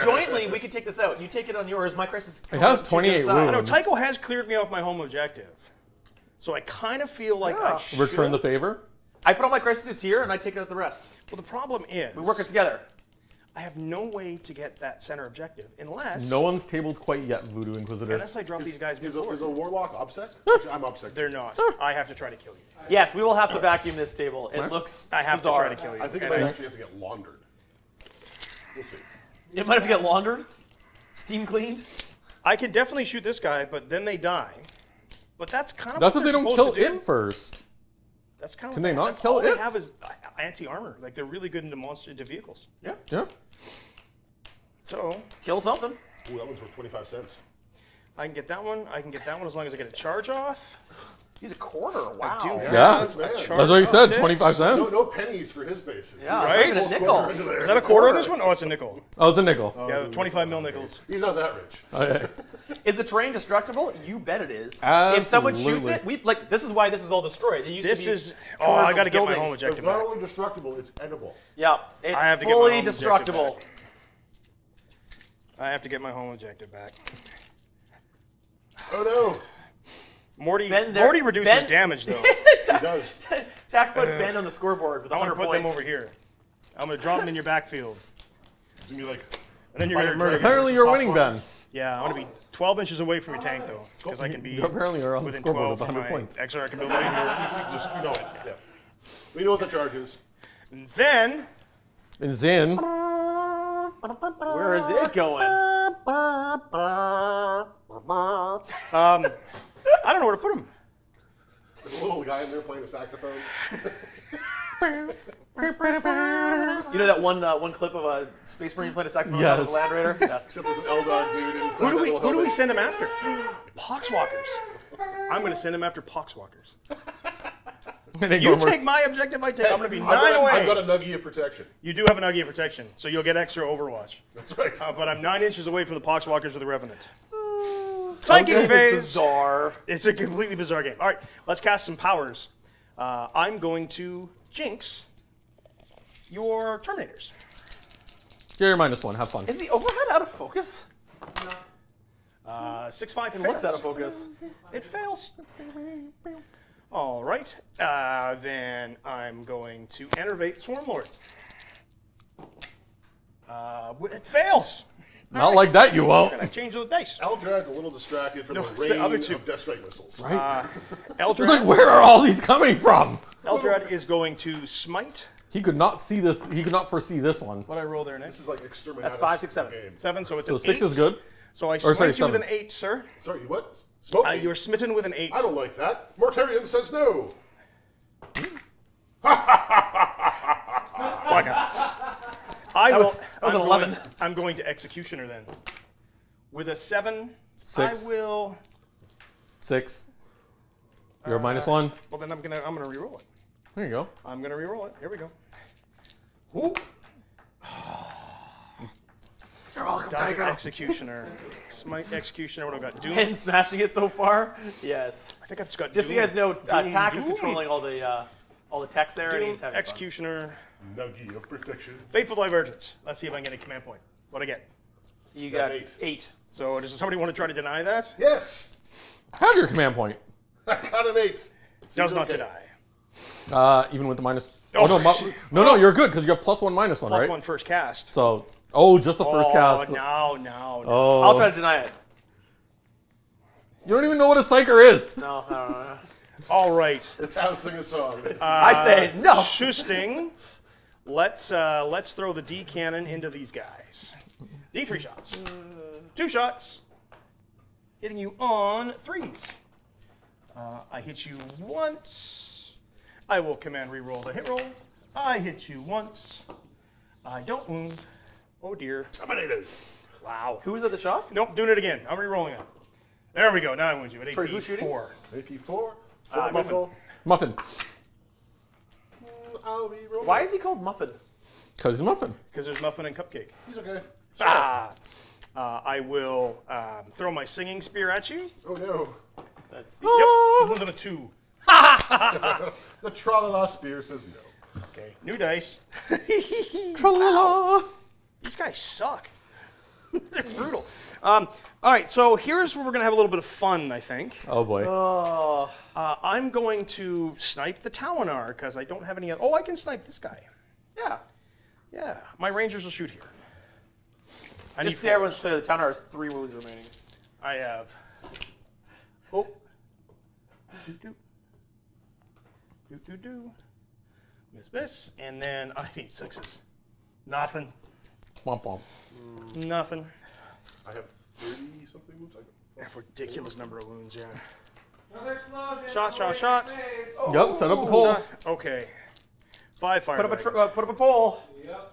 jointly, we could take this out. You take it on yours. My crisis. It has 28 wounds. I know. Tycho has cleared me off my home objective, so I kind of feel like yeah. I should. return the favor. I put all my crisis suits here, and I take out the rest. Well, the problem is we work it together. I have no way to get that center objective unless no
one's tabled quite yet, Voodoo Inquisitor. Unless
I drop is, these guys. Is a, is a
warlock upset? (laughs) I'm upset. They're not. (laughs) I have to try to kill you.
Yes, we will have to vacuum this table.
It what? looks. I have bizarre. to try to kill you. I think it might actually
have to get laundered. We'll see.
It might have to get laundered, steam cleaned. I can definitely shoot this guy, but then they die. But that's kind of that's what if they don't kill do. it
first
that's kind of. Can they, not kill all it? All they have is uh, anti armor. Like they're really good into monster into vehicles. Yeah. Yeah. So kill something. Ooh, that one's worth twenty five cents. I can get that one. I can get that one
as long as I get a charge off. He's a quarter. Wow. yeah. yeah. That's what he said. Twenty-five cents. No, no pennies for his bases. Yeah, right. a nickel. Is that a quarter on this one? Oh, it's a
nickel. Oh, it's a nickel. Oh, yeah, twenty-five mil nickels. He's not that rich.
Okay. Oh, (laughs) is the terrain destructible? You bet
it is. Absolutely. If someone shoots it, we like. This is why this is all destroyed. It used this to be is. Oh, I got to get my home ejected. It's not
only destructible, it's edible.
Yeah, it's fully destructible. I have to get my home ejected back. Oh no! Morty ben Morty reduces ben, damage though. Jack, (laughs) he does. Jack put uh, Ben on the scoreboard with I'm gonna put them over here. I'm gonna drop them in your backfield. It's gonna be like,
and then you're gonna murder. Apparently, you're winning, Ben.
Yeah, I'm gonna be 12 inches away from your tank though, because I can be
you apparently are on the scoreboard with 100 points.
XR can build it. (laughs) Just know it. Yeah. We know what the charge is. And then. And then. Where
is it going?
um. I don't know where to put him. There's a little guy in there playing the saxophone.
you
know that one uh, one clip of a uh, space marine playing a saxophone yes. on a Land Raider? Yes. Except there's an Eldar dude. who do we who do we send him after? Poxwalkers. I'm going to send him after Poxwalkers. (laughs) you take my objective,
I take. Hey, I'm going to be I've nine got, away. I've got a
nuggie of protection. You do have a nuggie of protection, so you'll get extra Overwatch. That's right. Uh, but I'm nine inches away from the Poxwalkers with the Revenant.
Psychic okay. phase. It's
bizarre. It's a completely bizarre game. All right, let's cast some powers. Uh, I'm going to jinx your Terminators.
Yeah, you're minus one. Have fun. Is the
overhead out of focus? No. Uh, six five. It fails. looks out of focus. It fails. All right. Uh, then I'm going to enervate Swarmlord. Uh, it fails.
Not right. like that, you won't. I
change those dice. Eldrad's a little distracted from no, the rain the other two. of Death Strike missiles. Right? Uh, (laughs) Eldrad,
like, where are all these coming from?
Eldrad is going
to smite. He could not see this. He could not foresee this one. What
I roll there next? This is like exterminatus. That's five, six, seven,
game. seven. so it's so six eight. is good. So I smite you seven. with an eight, sir. Sorry, what? Smoke? Uh, you are smitten with an eight. I don't like that. Mortarion says no. Bugger.
I that will, was, that was an 11. Going, I'm going to Executioner then. With a 7, Six. I
will. 6. You're uh, minus 1.
Well, then I'm going to I'm gonna reroll it. There you go. I'm going to reroll it. Here we go. Ooh.
(sighs) Tiger. Executioner. Smite Executioner. What do I got? Doom. And
smashing it so far. Yes. I think I've just got. Just Doom. so you guys know, uh, Tack is controlling all the uh, all the text there, Doom, and he's having Executioner. Fun.
Nuggy of protection.
Fateful Divergence. Let's see if I can get a command point. What I get? You got, got eight. eight. So does somebody want to try to deny that? Yes.
Have your command point.
(laughs) I got an eight. So does not okay. deny.
Uh, even with the minus. Oh, oh no, no, no, oh. you're good because you have plus one, minus one, plus right? Plus one
first cast.
So, oh, just the first
oh, cast. No, no, no. Oh. I'll try to
deny it.
You don't even know what
a psyker is. (laughs)
No, I don't know. All right. It's how to sing a song. Uh, I say no.
Shusting. Let's uh, let's throw the D cannon into these guys. D three shots, mm. two shots, hitting you on threes. Uh, I hit you once. I will command re-roll the hit roll. I hit you once. I don't wound. Oh dear. Terminators. Wow. Who was at the shot? Nope, doing it again. I'm re-rolling it. There we go. Now I wound you. At AP Sorry, who's four.
AP four. Uh, Muffin. Muffin. I'll be rolling. Why is he called Muffin?
Because he's Muffin. Because there's Muffin and Cupcake.
He's okay.
Ah. Uh, I will um, throw my singing spear at you. Oh no. That's the, ah. yep. One of the two. (laughs) the Tralala spear says no. Okay. New dice. (laughs) Tralala. These guys suck. (laughs) They're brutal. Um, all right. So here's where we're gonna have a little bit of fun. I think. Oh boy. Oh. Uh, uh, I'm going to snipe the Ta'unar because I don't have any. Oh, I can snipe this guy. Yeah. Yeah. My rangers will shoot here. I Just see everyone's clear, the Ta'unar has three wounds remaining. I have. Oh. do, do. Do, do, do. Miss, miss. And then I need sixes. Nothing.
Womp womp. Mm. Nothing. I have 30 something wounds.
I have a ridiculous number of wounds, yeah. Shot, shot, shot. Oh. Yep, set up the pole. Okay. Five fire. Put up, a uh, put up a pole. Yep.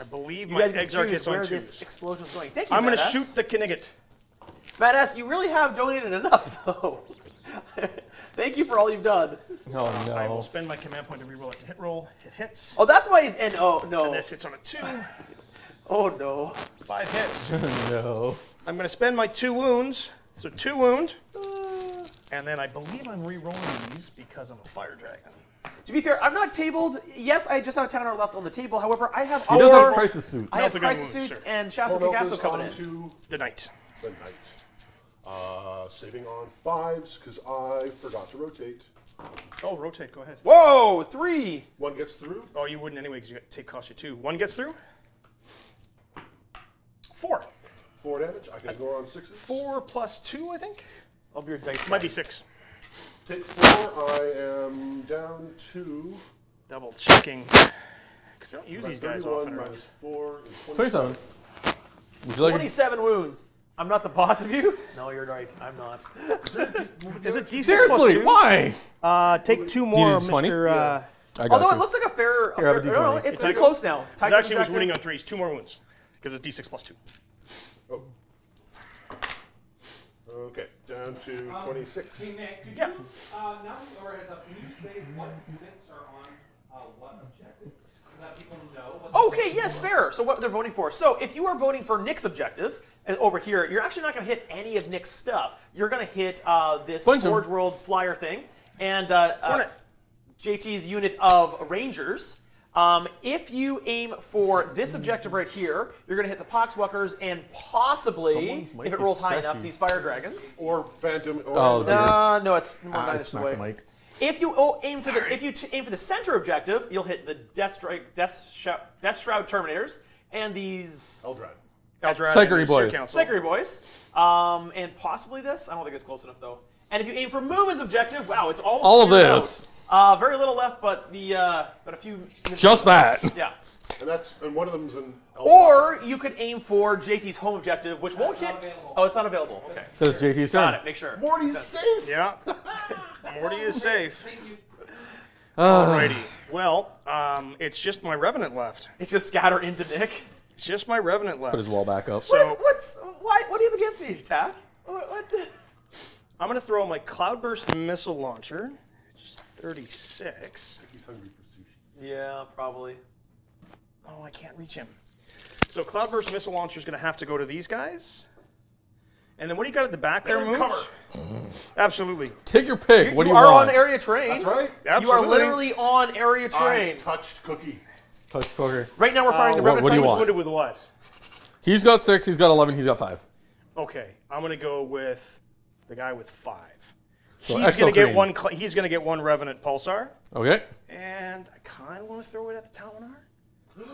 I believe you my eggs are kids where this choose. going. Thank you, I'm going to shoot the Knigget. Badass, you really have donated enough, (laughs) though. Thank you for all you've done. Oh, no. I will spend my command point to reroll it to hit roll. It hits. Oh, that's why he's in. Oh, no. And this hits on a two. (laughs) oh, no. Five hits.
(laughs) no.
I'm going to spend my two wounds. So two wound. Uh, and then I believe I'm re-rolling these because I'm a fire dragon. To be fair, I'm not tabled. Yes, I just have a Ta'unar left on the table. However, I have he does have crisis suits. I have crisis suits sure. and Shasta Picasso coming in. To
the night. The knight. Uh, saving on fives because I forgot to rotate. Oh, rotate. Go ahead.
Whoa, three. One gets through. Oh, you wouldn't anyway because you take cost you two. One gets through.
Four. Four damage. I can I, go on sixes. Four plus two, I think. Of your dice. Might be six. Take four. I am down two. Double checking. Because I don't use these guys often. four is 27.
Would you like
27 wounds. I'm not the boss of you? No, you're right. I'm not. is it D6 Seriously, why? Uh, take two more, Mr. Uh, yeah. Although it looks like a fair.
Here, a fair no, no, it's pretty close now. It actually was winning on
threes. Two more wounds. Because it's D6 plus two. down to um, 26. Hey Nick, could yeah. you, uh, now that Laura heads up, can you say what units are on uh,
what objectives so that
people know? What okay, yes, fair. So what they're voting for. So if you are voting for Nick's objective, over here, you're actually not going to hit any of Nick's stuff. You're going to hit uh, this Bunch Forge World flyer thing and uh, uh JT's unit of Rangers. Um, if you aim for this objective right here, you're going to hit the Poxwalkers and possibly, if it rolls high enough, these Fire Dragons. Or Phantom. Or oh, uh, no, it's more ah, this way. If you oh, aim Sorry. for the if you aim for the center objective, you'll hit the Death Strike, Death, Shou Death Shroud Terminators, and these Eldred. Eldred. Sikery Boys. Sikery Boys. Um, and possibly this. I don't think it's close enough though. And if you aim for Mubin's objective, wow, it's almost all of this. Out. Uh, very little left, but the uh, but a few. Just that. Yeah. And that's and one of them's in. L or you could aim for JT's home objective, which won't hit. Available. Oh, it's not available. Okay. That's JT's Got turn. it. Make sure. Morty's safe. Yeah. (laughs) Morty is safe. Alrighty. Well, um, it's just my revenant left. It's just scatter into Nick. It's just my revenant left.
Put his wall back up. So
what is, what's why? What do you have against me, Tack? What, what? I'm gonna throw my cloudburst missile launcher. 36. He's hungry for sushi. Yeah, probably. Oh, I can't reach him. So Cloudburst Missile Launcher is going to have to go to these guys. And then what do you got at the back there, Moose?
Absolutely. Take your pick.
You, what do you, want? you are on area
terrain. That's right. Absolutely. You are literally
on area terrain. I touched cookie.
Touched cookie. Right now we're firing uh, the Revenant. What, what do you want? Wounded with what? He's got six. He's got eleven. He's got five.
Okay, I'm gonna go with the guy with five he's going to get one. He's going to get one Revenant Pulsar. Okay. And I kind of want to throw it at the Ta'unar. (gasps)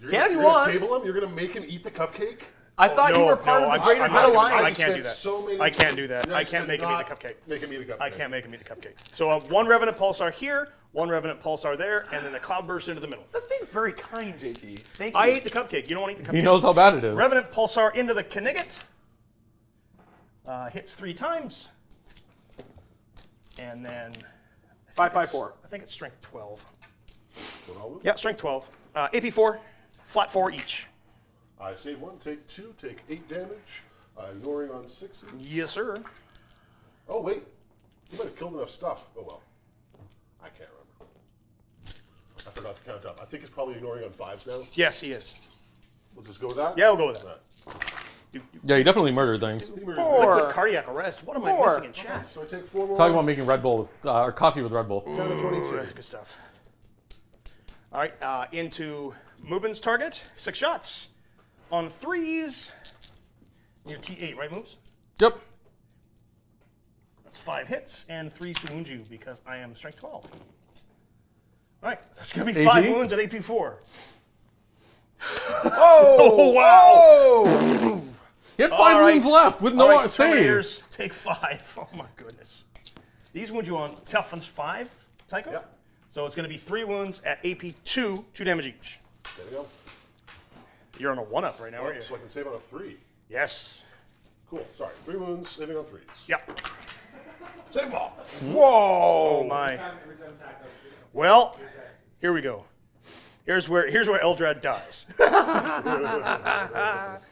you're Can gonna, you want? Table him. You're going to make him eat the cupcake. I oh, thought no, you were part no, of the Greater Good Alliance. I can't do that. So I can't
do that. I can't make him eat the cupcake. Make him eat the cupcake. I can't make him eat the cupcake. So uh, one Revenant Pulsar here, one Revenant Pulsar there, and then the Cloud Burst into the middle. That's being very kind, JT. Thank you. I ate the cupcake. You don't want to eat the cupcake. He knows how bad it is. Revenant Pulsar into the Knigget. Uh, hits three times and then five five four. I think it's strength twelve. Twelve. Yeah, strength twelve. Uh, AP four, flat four each.
I save one, take two, take eight damage. Uh, ignoring on six. Yes, sir. Oh wait, you might have killed enough stuff. Oh well, I can't remember. I forgot to count up. I think it's probably ignoring on fives now. Yes, he is. We'll just go with that. Yeah, we'll go with
that
yeah, you definitely murder things.
Four. Like cardiac arrest. What am four. I missing in chat? So
I take four more. Talking about making
Red Bull with uh, or coffee with Red Bull. Ooh, That's
good
stuff. All right, uh, into Mubin's target. Six shots on threes. Your T8, right, moves? Yep. That's five hits and threes to wound you because I am strength 12. All right, that's going to be AP? five wounds at AP4.
(laughs) oh, (laughs) oh, wow! had five right. wounds left with no save. saves. Take
five. (laughs) Oh my goodness. These wounds you on toughens five, Tycho? Yep. So it's going to be three wounds at AP two, two damage each. There we go. You're on a one up right now, yep, aren't oh, you? So
I can save on a three. Yes. Cool. Sorry. Three wounds, saving on threes. Yep. Save them all. Whoa. Oh my.
Well, here we go. Here's where here's where Eldrad dies. (laughs) (laughs)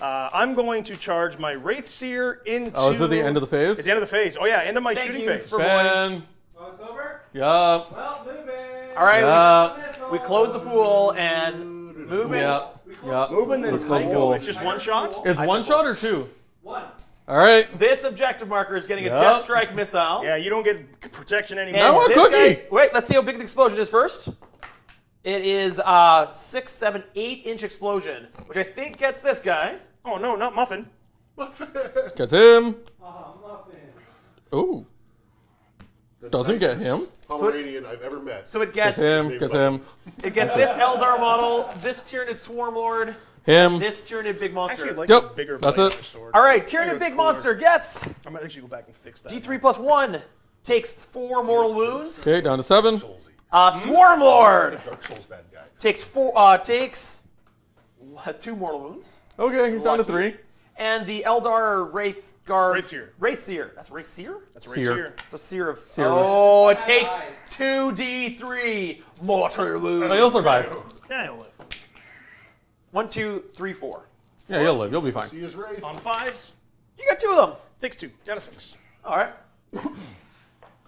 Uh, I'm going to charge my Wraith Seer into. Oh, is it the end of the phase? It's the end of the phase. Oh yeah, end of my Thank shooting you phase. For ben. Oh, it's over. Yeah. Well, moving. All right, yeah. we, we close the pool and moving. Yeah.
Yeah. Moving then Tycho. It's just one
shot. It's one shot or two. One. All right. This objective marker is getting yep. a death strike missile. Yeah, you don't get protection anymore. I want cookie. Guy, wait, let's see how big the explosion is first. It is a uh, six, seven, eight inch explosion,
which I think gets this guy. Oh no, not muffin. Muffin.
Gets him. Ah, oh, muffin. Ooh.
The Doesn't get him. Pomeranian so it, I've ever met. So it gets, gets him. Gets him. It gets this Eldar model, this Tyranid Swarmlord,
him. This Tyranid Big Monster. Actually, like yep. Bigger That's it. All right, Tyranid Big cooler. Monster gets. I'm gonna actually go back and fix that. D3 plus one takes four mortal wounds.
Okay, down to seven.
Uh, hmm? Swarmlord bad guy. takes four. Uh, takes two mortal wounds. Okay, he's down to three. And the Eldar Wraith Guard. It's Wraithseer. Wraithseer. That's Wraithseer? That's Wraithseer. Seer. It's a Seer of Seer. Oh, it takes 2d3. Mortal Oh, you'll survive. Yeah, you'll live. One, two, three, four. Yeah, you'll live. You'll be fine. Wraith. On fives. You got two of them. Takes two. Got a six. All right. (coughs)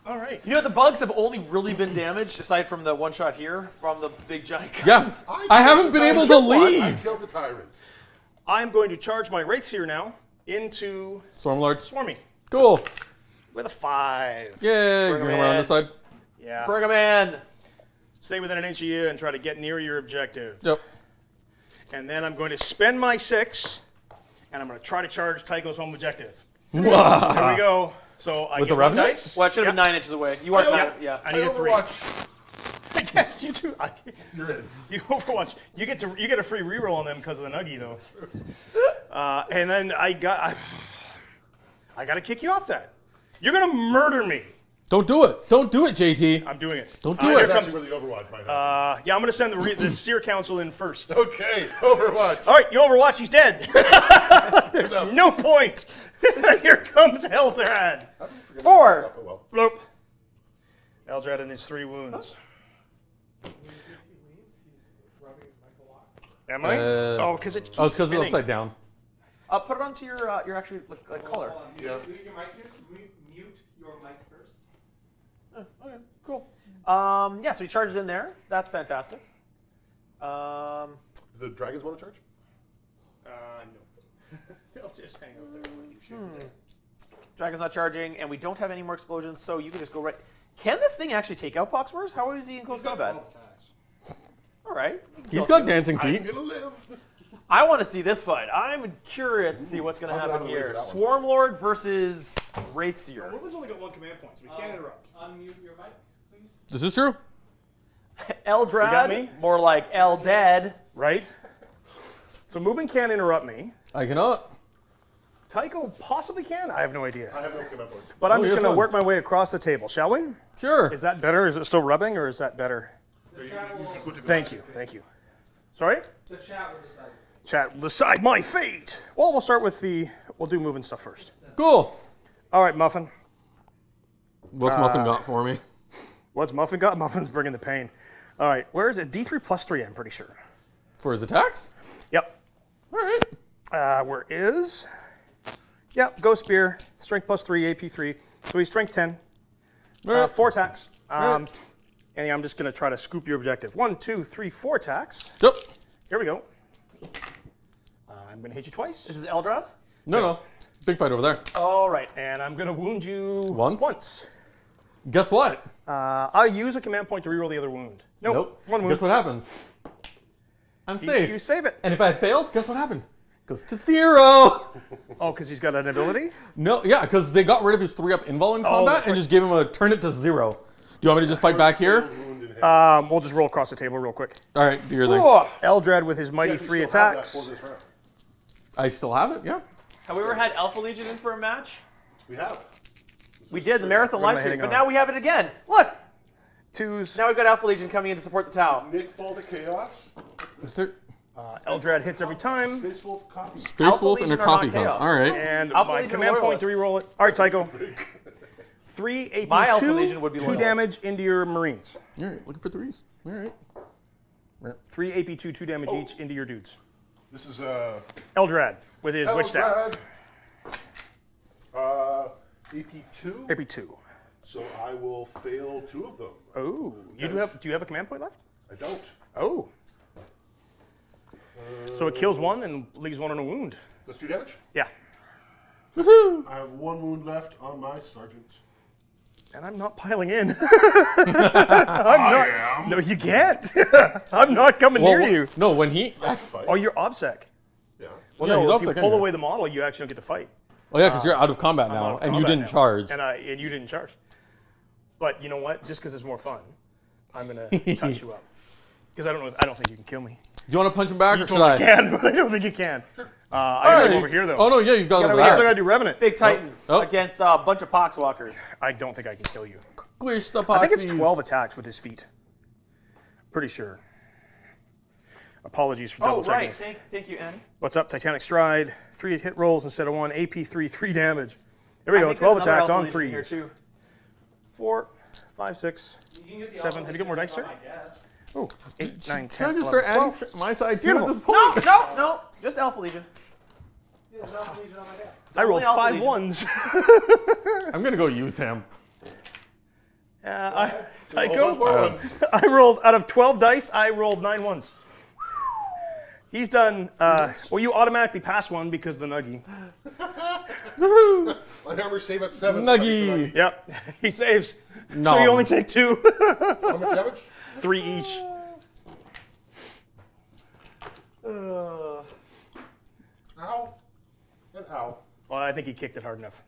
All right. You know, the bugs have only really been damaged, aside from the one shot here, from the big giant guns. Yeah. I, I haven't been able to leave. I killed the tyrant. I'm going to charge my Wraithseer now into Swarmlord. Swarmy. Cool. With a five. Yay! Bring, him around this side. Yeah. Bring him in. Stay within an inch of you and try to get near your objective. Yep. And then I'm going to spend my six, and I'm going to try to charge Tycho's home objective.
Here we go.
So I With the revenant? Dice. Well, it should have yep. been nine inches away. You are I Yeah. I need a a three. I (laughs) guess you do. I, you (laughs) You Overwatch. You get to you get a free reroll on them because of the nuggie though. Uh, and then I got I, I got to kick you off that. You're gonna murder me.
Don't do it. Don't do it, JT. I'm doing it. Don't do Uh,
it. comes- where the Overwatch might Uh, yeah, I'm gonna send the, re- the seer council in first. (laughs) okay, Overwatch. All right, you Overwatch. He's dead. There's no point. here comes Eldrad. Four. Oh, well. Nope. Eldrad and his three wounds. Am I? Uh, oh, because it keeps oh, it's because it's upside down. Uh, put it onto your uh, your actually like, like oh, color. Yeah. Mute your mic first. Mute uh, your mic first. okay. Cool. Um, yeah. So he charges in there. That's fantastic. Um, the dragons want to charge? Uh, no. (laughs) They'll just hang out there when you shoot. Hmm. Dragon's not charging, and we don't have any more explosions, so you can just go right. Can this thing actually take out Poxmores? How is he in close combat? All right. He's got dancing feet. I want to see this fight. I'm curious to see what's going to happen here. Swarmlord versus Wraithseer. Mubin's only got one command point, so we um, can't interrupt. Unmute your mic, please. Is This true. (laughs) Eldrad, more like L Dead. Right? So Mubin can't interrupt me. I cannot. Tycho possibly can. I have no idea. I have no keyboards. But I'm oh, just going to work my way across the table, shall we? Sure. Is that better? Is it still rubbing, or is that better? Thank you. Thank you. Sorry. The chat will decide. Chat will decide my fate. Well, we'll start with the. We'll do moving stuff first. Cool. All right, Muffin.
What's uh, Muffin got for me?
What's Muffin got? (laughs) Muffin's bringing the pain. All right, where is it? D3 plus 3, I'm pretty sure.
For his attacks?
Yep. All right. Uh, where is Yep, Ghost Spear, strength plus three, AP three. So he's strength 10, uh, four attacks. Um, and I'm just going to try to scoop your objective. One, two, three, four attacks. Yep. Here we go. Uh, I'm going to hit you twice. This is Eldrad.
No, okay. no. Big fight over there.
All right. And I'm going to wound you once. Once. Guess what? Uh, I use a command point to reroll the other wound. Nope. nope. One wound. Guess what happens?
I'm
you, safe. You save it. And if I had
failed, guess what happened? goes to zero. (laughs) Oh, because he's got an ability? No, yeah, because they got rid of his three up invul in oh, combat and right. just gave him a turn it to zero. Do you want me to just fight back here?
Um, we'll just roll across the table real quick. All right, do your thing. with his mighty yeah, three attacks. I still have it, yeah. Have we ever had Alpha Legion in for a match? We have. We did, the Marathon live stream, but on? now we have it again. Look! Twos. Now we've got Alpha Legion coming in to support the Tau. Nick Fall to Chaos. Is there... Uh, Eldrad hits every time. Space Wolf coffee. Space Wolf and a coffee cup. All right. And Alpha my command loyalists. point, reroll it. All right, Tycho. (laughs) Three AP my Alpha two, Legion would be two damage into your Marines. All right, looking for threes. All right. Three AP two, two damage oh. each into your dudes.
This is uh,
Eldrad with his Eldrad. witch staff.
Uh, AP two. AP two. So I will fail two of them.
Oh, you do have? Do you have a command point left? I don't. Oh. So it kills one and leaves one in a wound. That's two damage? Yeah.
Woohoo! I have one wound left on my sergeant. And
I'm not piling in. (laughs) (laughs) I'm not. Am. No, you can't. (laughs) I'm not coming well, near well, you. No, when he. Oh, you're obsec. Yeah. Well, yeah, no, he's if obsec, you pull anyway. away the model, you actually don't get to fight.
Oh yeah, because uh, you're out of combat now, of combat and you didn't now. charge. And
I and you didn't charge. But you know what? Just because it's more fun, I'm gonna touch you up because I don't know. I don't think you can kill me.
Do you want to punch him back? You or should I? can, (laughs) but I don't
think you can. Uh,
I right. him over here, though. Oh, no, yeah, you've got him over here. I got to do
Revenant. Big oh, Titan oh. against uh, a bunch of Poxwalkers. I don't think I can kill you. Squish the Poxies. I think it's 12 attacks with his feet. Pretty sure. Apologies for oh, double checking. Oh, right. Thank, thank, you, N. What's up, Titanic Stride? Three hit rolls instead of one. AP three, three damage. There we I go. 12 attacks on three. Four, five, six,
you
Did you
get more dice, sir?
Oh, eight, nine, Should 10, I just 11, start 12. adding my side too at this point? No, no, no.
(laughs) Just Alpha Legion. Yeah, there's
Alpha Legion on my desk.
I rolled Alpha five Legion. ones. (laughs)
I'm going to go use him.
Yeah, I, I, go, uh,
(laughs) I rolled out of 12 dice, I rolled nine ones. He's done. Uh, well, you automatically pass one because of the nuggie. My numbers save
at seven. Nuggie.
Nuggie. Yep. He saves. No. So you only take two. How much damage? three each.
Uh, ow. And ow.
Well, I think he kicked it hard enough.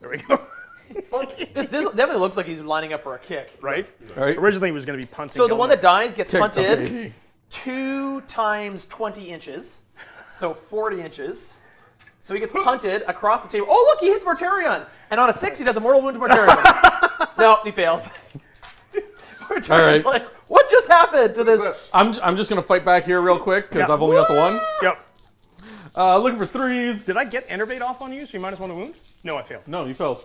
There we go. (laughs) this, this definitely looks like he's lining up for a kick. Right? right. Originally, he was going to be punting. So the one that dies gets kick punted two times 20 inches, so 40 inches. So he gets punted across the table. Oh, look, he hits Mortarion. And on a six, he does a mortal wound to Mortarion. (laughs) no, he fails. (laughs) Mortarion's All right. like,
what just happened to this? this? I'm, I'm just going to fight back here real quick because yep. I've only got the one. Yep. Uh, looking for threes. Did I get Enervate off on you so you minus one to wound? No, I failed. No, you
failed.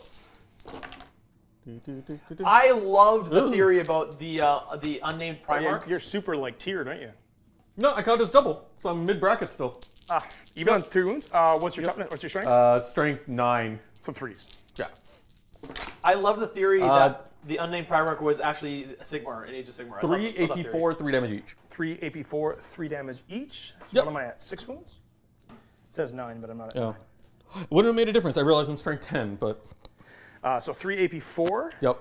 I loved the Ooh. theory
about the uh, the unnamed oh, Primarch. Yeah, you're super like tiered, aren't you? No, I count as double, so I'm mid bracket still. Ah, even
yeah. on three wounds. Uh, what's your yep. what's your strength? Uh, strength nine. So threes. Yeah.
I love the theory uh, that the unnamed Primarch was actually Sigmar an Age of Sigmar. Three thought, AP four, three damage each. Three AP four, three damage each. So yep. what am I at? Six wounds? It says nine, but I'm not at yeah. Oh.
nine. Wouldn't have made a difference. I realize I'm strength ten, but
uh, so three AP four. Yep.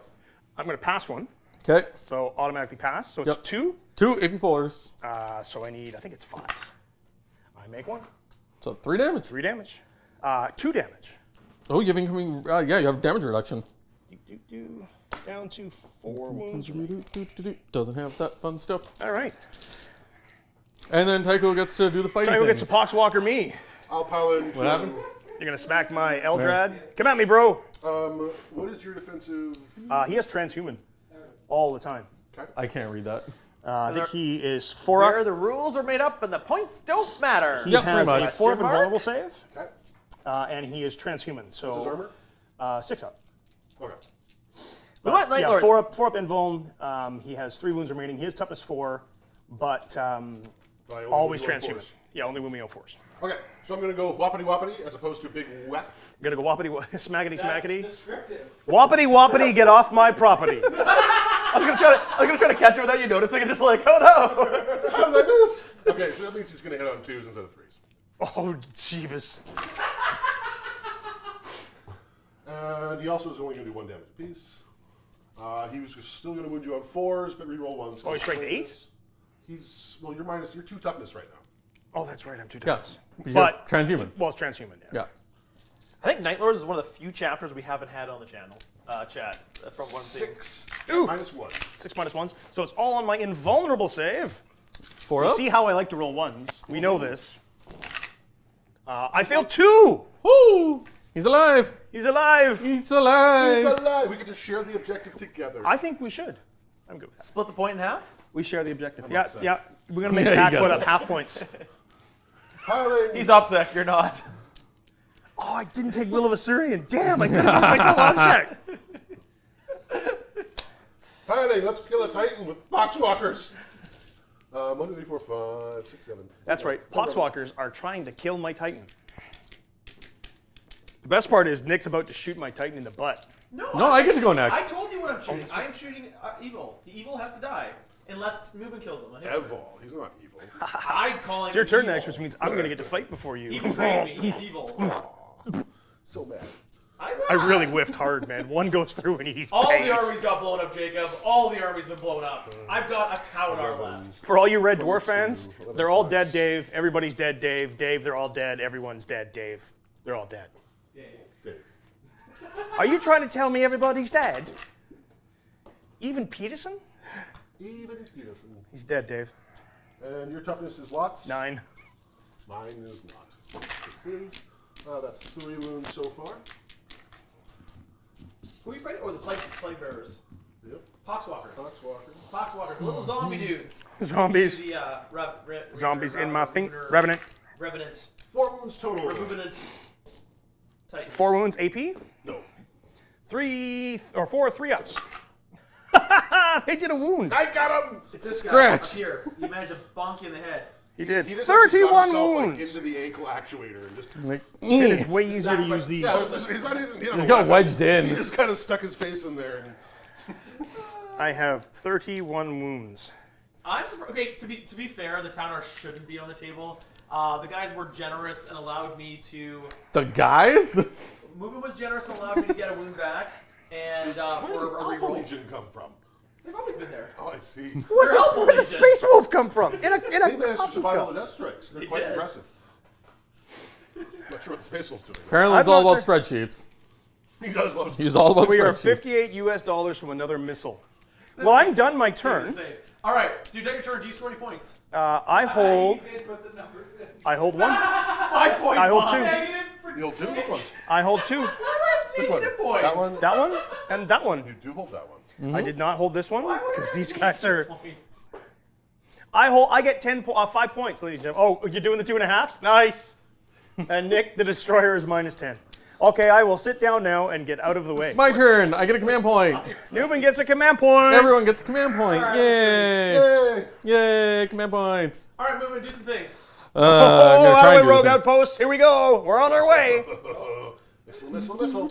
I'm gonna pass one. Okay. So automatically pass. So it's yep. two.
Two AP fours. Uh, so I need I think it's five. I make one. So three damage. Three damage. Uh, two damage. Oh, you have incoming. Uh, yeah, you have damage reduction.
Do,
do, do. Down to four wounds.
Doesn't have that fun stuff. All right. And then Tycho gets to do the fighting. Tycho gets to
poxwalker me.
I'll pilot. What happened? You're gonna smack my Eldrad.
Yeah. Come at me, bro.
Um, what is your defensive?
Uh, he has transhuman, all the time. Okay. I can't read that. Uh, I think he is four where up. Where the rules are made up and the points don't matter. He yep, has a four up vulnerable save, okay. uh, and he is transhuman. So uh, six up. Okay yeah, four up, four up Invuln. Um, he has three wounds remaining. He has toughness four, but um,
always transhuman.
Yeah, only when we own force.
Okay, so I'm going to go whoppity whoppity as opposed to big whack. I'm going to go whoppity (laughs) smackity
smackity.
Descriptive. Whoppity whoppity,
get off my property. (laughs) I was gonna try to, I was gonna try to catch it without you noticing, and just like, oh
no! (laughs) Something like this. Okay, so that means he's gonna hit on twos instead of threes. Oh, jeebus. And he also is only gonna do one damage a piece. Uh, he was still going to wound you on fours, but reroll ones. Oh, he's strength eight. He's well. You're minus. You're two toughness right now. Oh, that's right. I'm two toughness. Yeah. But transhuman. Well, it's transhuman. Yeah. yeah. I think Night Lords is one of the few chapters we haven't
had on the channel uh, chat uh, from one six Ooh. minus one. Six minus ones. So it's all on my invulnerable save.
Four. see
how I like to roll ones. We know this. Uh, I failed two. Ooh.
He's alive.
He's alive. He's alive. He's alive.
We can just share the objective together. I think we should. I'm good. Split the point in half. We share the objective. I'm yeah, upset. yeah. We're gonna make yeah, Pat up half points.
He's upset. You're not. Oh, I didn't take Will of Asuryan. Damn, I couldn't make myself upset.
let's kill a titan with poxwalkers. Uh, one, two, three, four, five, six, seven. That's right. Walkers
are trying to kill my titan. The best part is Nick's about to shoot my Titan in the butt. No, no I, get to go next. I told you what I'm shooting. I am shooting uh, evil. The evil has to die. Unless movement kills him. Evil. He's not evil. (laughs) i call it. It's your turn evil. next, which means I'm going to get to fight before you. He me. (laughs) He's evil. (laughs) so bad. I really whiffed hard, man. One goes through and he's All paced. the armies got blown up, Jacob. All the armies been blown up. I've
got a tower left. For all you Red Dwarf fans, they're all
dead, Dave. Everybody's dead, Dave. Dave, they're all dead. Everyone's dead, Dave. They're all dead. Are you trying to tell me everybody's dead? Even Petersen?
Even Petersen. He's dead, Dave. And your toughness is lots? Nine. Mine is not. Sixes. Uh, that's three wounds so far.
Who are you fighting? Or oh, the plague, plague bearers? Yep. Poxwalkers. Poxwalkers. Poxwalkers. Little zombie dudes. Zombies. The, uh, Zombies in my thing. Revenant. Revenant. Four wounds total. Revenant. Titan. Four wounds AP? Three or four three ups. (laughs) he did a wound. I got
him. Scratch. here, he managed to bonk you in the head. He did. He 31 wounds. Like, into the ankle actuator and just. Like, it is way easier to use these. Yeah, just- he's not even. You know, He's got wedged He in. just kind of stuck his face in there. And, I have 31
wounds.
I'm surprised. Okay, to be to be fair, the tower shouldn't be on the table. Uh, the guys were generous and allowed me to.
The guys?
Mubin was generous and allowed me to get a wound back. And uh, Where for a did Alpha reroll. Legion come from? They've always been there. Oh, I see. Where, (laughs) the- where did the space wolf come from? In a in They a managed to survive all the death strikes. They're They quite did. impressive.
Not sure what the Space Wolf's doing. Apparently, it's I'm all about
sure- spreadsheets.
He does
love He's all about We are 58 US dollars from another missile. Well, I'm done my turn. All right, so you take your turn. G you points? Uh, I hold. I did put the numbers in. I hold one. (laughs) Five
point I hold two. Negative
You'll do which ones? I hold two. (laughs) Which one? That one. That one and that one. You do hold that one. Mm -hmm. I did not hold this one because these guys are. Points? I hold. I get ten po uh, five points, ladies and gentlemen. Oh, you're doing the two and a halfs. Nice. and Nick, the destroyer, is minus ten. Okay, I will sit down now and get out of
the way. It's my turn. I get a command point. Newman gets a command point. Everyone gets a command point. Right, Yay. Yay. Yay. Command points. All right, Newman, do some things.
Uh, oh, oh Highway Rogue Outpost, here we go. We're on our way. missile, missile, missile.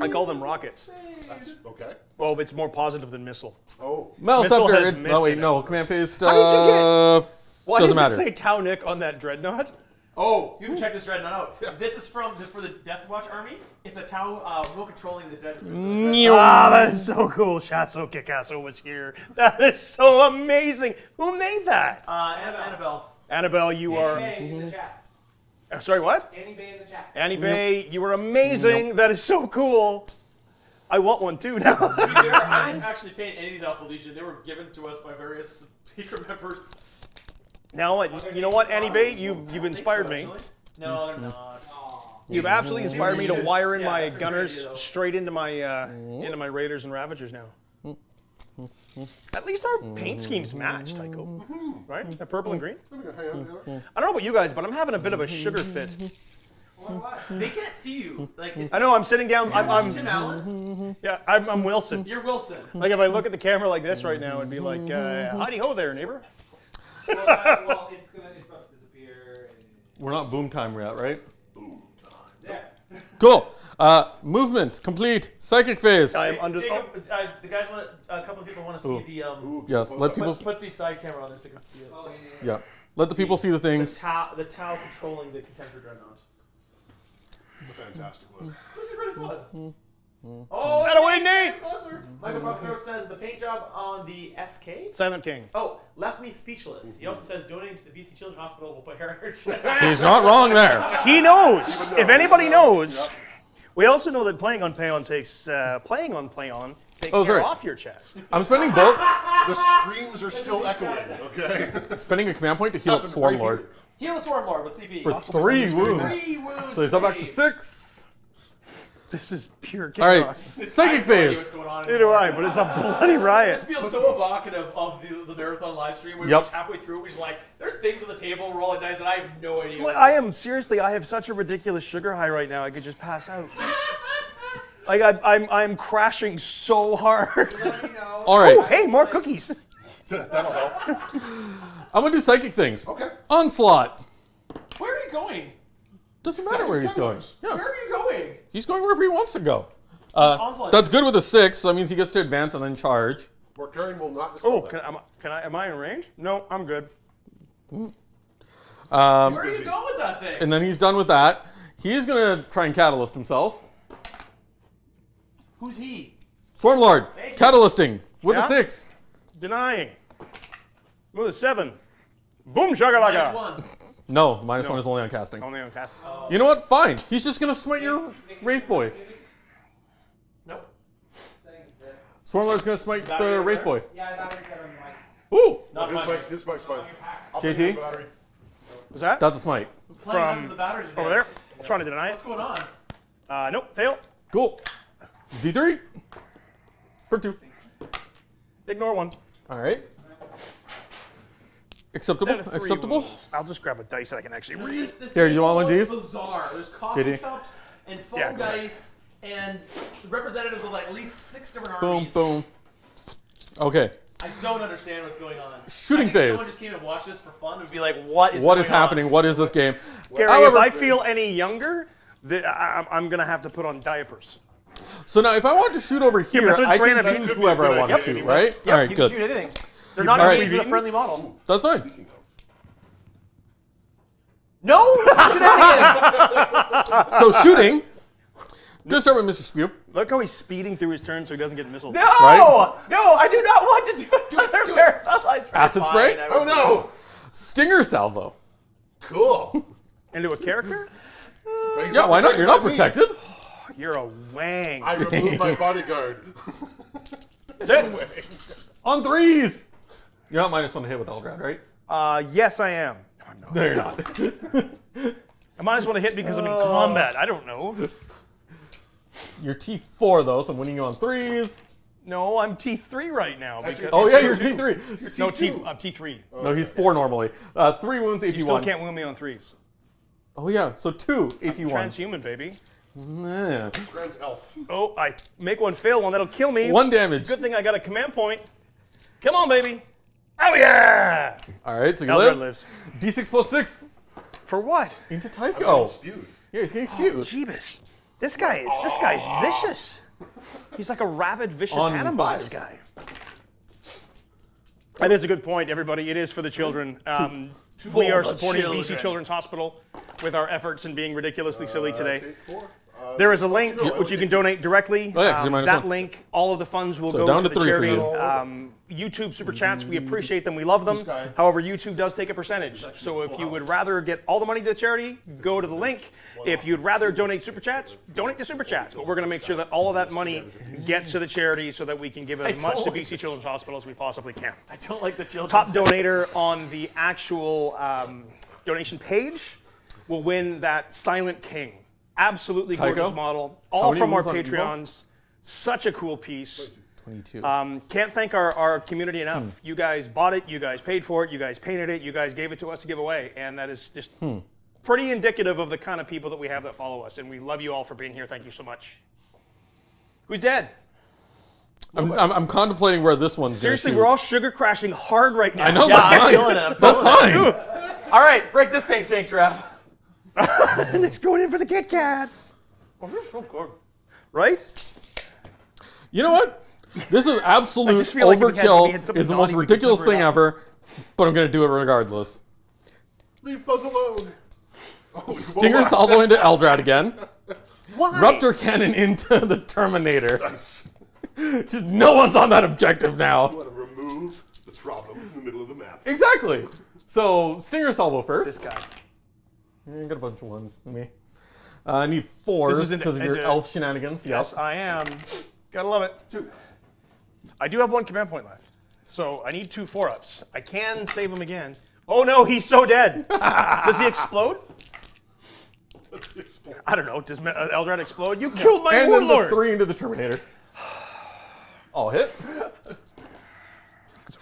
I call them rockets. That's okay.
Well, it's more positive than missile. Oh. Metal missile Scepter. Oh, it, wait, no. Command phase stuff. Uh, why doesn't does it say Taunik on that dreadnought? Oh, you can check this dreadnought out. Yeah. This is from the, for the Death Watch army. It's a Tau uh, controlling the dreadnought. Mm. that is so cool. Shasso Kikasso was here. That is so amazing. Who made that? Uh, Annabelle. Annabelle. Annabelle, you are. Uh, sorry, what? Annie Bay in the chat. Annie Bay, nope. you are amazing. Nope. That is so cool. I want one too now. (laughs) I didn't actually paint any of these Alpha Legion. They were
given to us by various speaker (laughs) members.
Now what? You know what, Annie Bay? You've you've inspired so, me.
No, they're not.
You've absolutely inspired me to wire in yeah, my gunners straight into my uh, into my Raiders and Ravagers now. At least our mm-hmm. paint schemes match, Tycho. Mm-hmm. Right? The purple and green. I
don't
know about you guys, but I'm having a bit of a sugar fit.
Mm-hmm. They can't see you. Like
(laughs) I know I'm sitting down. I'm, I'm Tim Allen. Yeah, I'm, I'm, Wilson. You're Wilson. Like if I look at the camera like this right now, it'd be like, uh, "Howdy ho there, neighbor." Well, uh, well, it's gonna, it's about to disappear.
We're not boom time yet, right? Boom time. Yeah. Cool. Uh, movement complete. Psychic phase. I am under. Jacob,
oh. uh, the guys want a couple of people want to see the. Um, Ooh, yes, let people put, put, the side camera on there so they can see it. Oh, yeah, yeah. yeah. Let the people the, see the things. The Tau, the Tau controlling the Contemptor Dreadnought.
It's a fantastic look. (laughs) This is really fun.
Mm -hmm. Oh, that away, Nate! Michael Buckthorpe
says the paint job on the SK. Silent King. Oh, left me speechless. Mm -hmm. He also says donating to the BC Children's Hospital will put her. He's not wrong there. he knows. (laughs) He knows. If anybody knows. Yep. We also know that playing on play on takes uh, playing on play on takes oh, off your chest. I'm spending both. the screams are still echoing. Okay.
(laughs) spending a command point to heal up Swarmlord.
Heal Swarmlord with CP. For three wounds. Three wounds. So he's up back
to six. This
is pure chaos. All right, psychic phase. Neither do I, but it's a bloody riot. This feels so
evocative of the, the marathon live stream. Where yep. halfway through, we're like, "There's things on the table, rolling dice that I have no idea." Well, I am seriously. I have such a ridiculous sugar high right now. I could just pass out. (laughs) like I, am I'm, I'm crashing so hard. (laughs) All right. Oh, hey, more cookies. (laughs) That'll
help.
I'm gonna do psychic things. Okay. Onslaught.
Where are you going? Doesn't
matter where he's going.
Yeah. Where are you going?
He's going wherever he wants to go. Uh, that's good with a six. So that means he gets to advance and then charge.
Mercurian will not.
Oh, can I, can I, Am I in range? No, I'm good.
Mm. Um, where are you going with that thing? And then he's done with that. He's gonna try and catalyst himself. Who's he? Swarmlord. Catalysting with yeah? a six.
Denying. With a seven.
Boom shakalaka. Nice one. No, minus no. one is only on casting. Only on casting. Oh. You know what? Fine. He's just gonna smite your Wraith Boy. Nope. Swarmlord's gonna smite the Wraith Boy. Yeah, Ooh!
Not this, mic, this mic's fine. JT?
Was that? That's a smite. From the over there.
I'm trying to deny it. What's going on? Uh, nope, fail.
Cool. D3. For
two. Ignore one.
All right. Acceptable?
Acceptable? I'll just grab
a dice that I can actually this read. Is, Here, you want one of these? Bizarre. There's coffee Did he?
cups and foam yeah, dice and representatives of like at least
six different armies. Boom, boom. Okay. I don't understand what's going on. Shooting I phase. If someone just
came and watched this for fun would be like, what is What is happening?
On? What is this game?
Gary, However, if I feel any younger, I, am going to have to put on diapers.
So now, if I want to shoot over here, I can choose whoever I want to shoot, right? Yep, All right, good. shoot anything.
They're not All engaged right. a friendly model.
That's fine. No (laughs)
shenanigans. so
shooting. Good start with
Mr. Spew. Look how he's speeding through his turn so he doesn't get missile. No, right? no, I do not want to do (laughs) another do paralyzed Acid spray. spray? Oh no!
Stinger salvo.
Cool. Into a character? Uh, yeah, why not? You're not protected.
Oh,
you're a wang. I removed my (laughs) bodyguard. On threes. You're not minus one to hit with Eldrad, right? Uh, yes, I am. No, oh, I'm not. No, you're not. I might as well hit because I'm in uh. combat. I don't know.
You're T4 though, so I'm winning you on threes.
No, I'm T3 right now. Because oh yeah, you're T3. You're T2. No, T, I'm T3. Oh, no, he's four normally.
Uh, three wounds, AP1. You still can't
wound me on threes.
Oh yeah, so two, AP1. transhuman, baby. Yeah.
Trans elf. Oh, I make one fail, one that'll kill me. One damage. Good thing I got a command point. Come on, baby. Oh yeah!
All right, so you live. lives. D6 plus six. For what? Into
Tycho.
Yeah, he's getting oh, spewed. Oh, Jeebus. This guy is this guy's
vicious. He's like a rabid, vicious animal. This guy. That is a good point, everybody. It is for the children. Um, we are supporting BC Children's Hospital with our efforts and being ridiculously uh, silly today. Uh, there is a link which you can donate directly. Oh, Um, that link, all of the funds will So go down to to the three for charity. you. Um, YouTube super chats. We appreciate them. We love them. However, YouTube does take a percentage. So if you would rather get all the money to the charity, go to the link. If you'd rather donate super chats, donate the super chats. But we're going to make sure that all of that money gets to the charity so that we can give as much to BC Children's Hospital as we possibly can. I don't like the children. Top donator on the actual um, donation page will win that Silent King. Absolutely gorgeous Tycho? model. All from our Patreons. Such a cool piece. 22. Um, can't thank our, our community enough. Hmm. You guys bought it, you guys paid for it, you guys painted it, you guys gave it to us to give away, and that is just hmm. pretty indicative of the kind of people that we have that follow us. And we love you all for being here. Thank you so much. Who's dead?
I'm, I'm, I'm, contemplating where this one's Seriously, we're all
sugar crashing hard right now. I know, yeah, that's fine. That's, fine. all right, break this paint tank
trap. it's (laughs) going in for the Kit Kats.
Oh, so good.
Right? You know what? This is absolute like overkill. Is the most ridiculous thing ever, but I'm gonna do it regardless.
Leave Buzz alone.
Oh, Stinger Salvo
into Eldrad again.
Why?
Rupture Cannon
into (laughs) the Terminator. Nice. Just no one's on that objective now. You
want to remove the problem in the middle of the map.
Exactly. So Stinger Salvo first. This guy. I got a bunch of ones. Me. Uh, I need fours because of your elf shenanigans. Yes, yep.
I am. Gotta love it. Two. I do have one command point left, so I need two four-ups. I can save him again. Oh no, he's so dead. (laughs) Does he explode? I don't know. Does uh, Eldrad explode? You killed my and warlord.
And
then the
three into the Terminator. (sighs) All hit.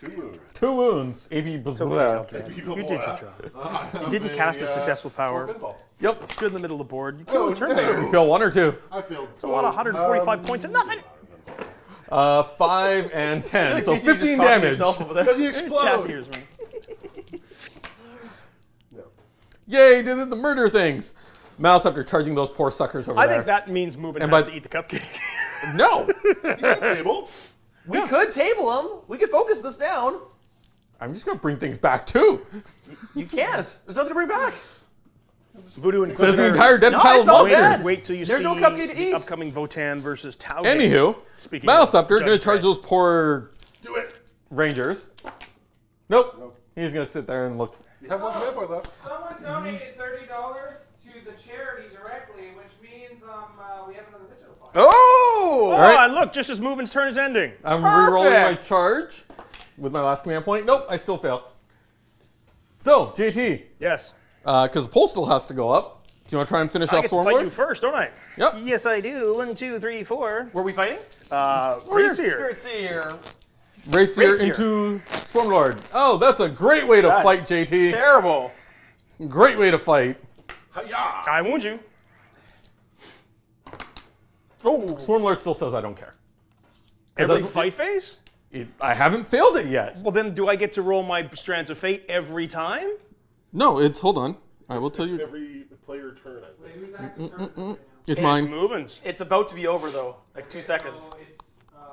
Two wounds. Two wounds. AB Bazooka. you did your
job. (laughs) you didn't cast a uh, successful
power. Yep. Stood in the middle of the board.
You killed oh, a Terminator.
You failed one or two.
I failed. It's a lot of 145 um, points and nothing.
Uh, five and (laughs) ten. So fifteen damage.
Does he explode? (laughs) Yay!
Did the murder things. Mouse after charging those poor suckers over I there. I think that means moving and by to
eat the cupcake. (laughs) no. table. We yeah. could table them. We could focus this down.
I'm just gonna bring things back too.
You can't. There's nothing to bring back. Voodoo
and So the entire dead no, pile of all monsters. Dead. Wait till you There's see no to eat. upcoming Votann
versus Tau. Anywho, Battlescepter going to charge
those poor Do it. Rangers. Nope. nope. He's going to sit there and look. have one vampire left. Someone donated
$30 to the charity directly, which means um, uh, we have another visitor. Oh! All right. Oh, look, just as Mubin's turn is ending. I'm re-rolling my
charge with my last command point. Nope, I still fail. So, JT. Yes. Because uh, the poll still has to go up. Do you want to try and finish I off Swarmlord? I fight you
first, don't I? Yep. Yes, I do. One, two, three, four. Were we fighting? Uh, Racier. Racier.
into Swarmlord. Oh, that's a great way to that's fight, JT. Terrible. Great way to fight.
hi
I wound you. Oh. Swarmlord still says I don't care.
Every fight phase?
It, I haven't failed it yet.
Well, then do I get to roll my strands of fate every time?
No, it's hold on. I will tell you.
Every player turn. Mm, mm, mm. It's mine. moving. It's about to be over though, like two seconds. Uh,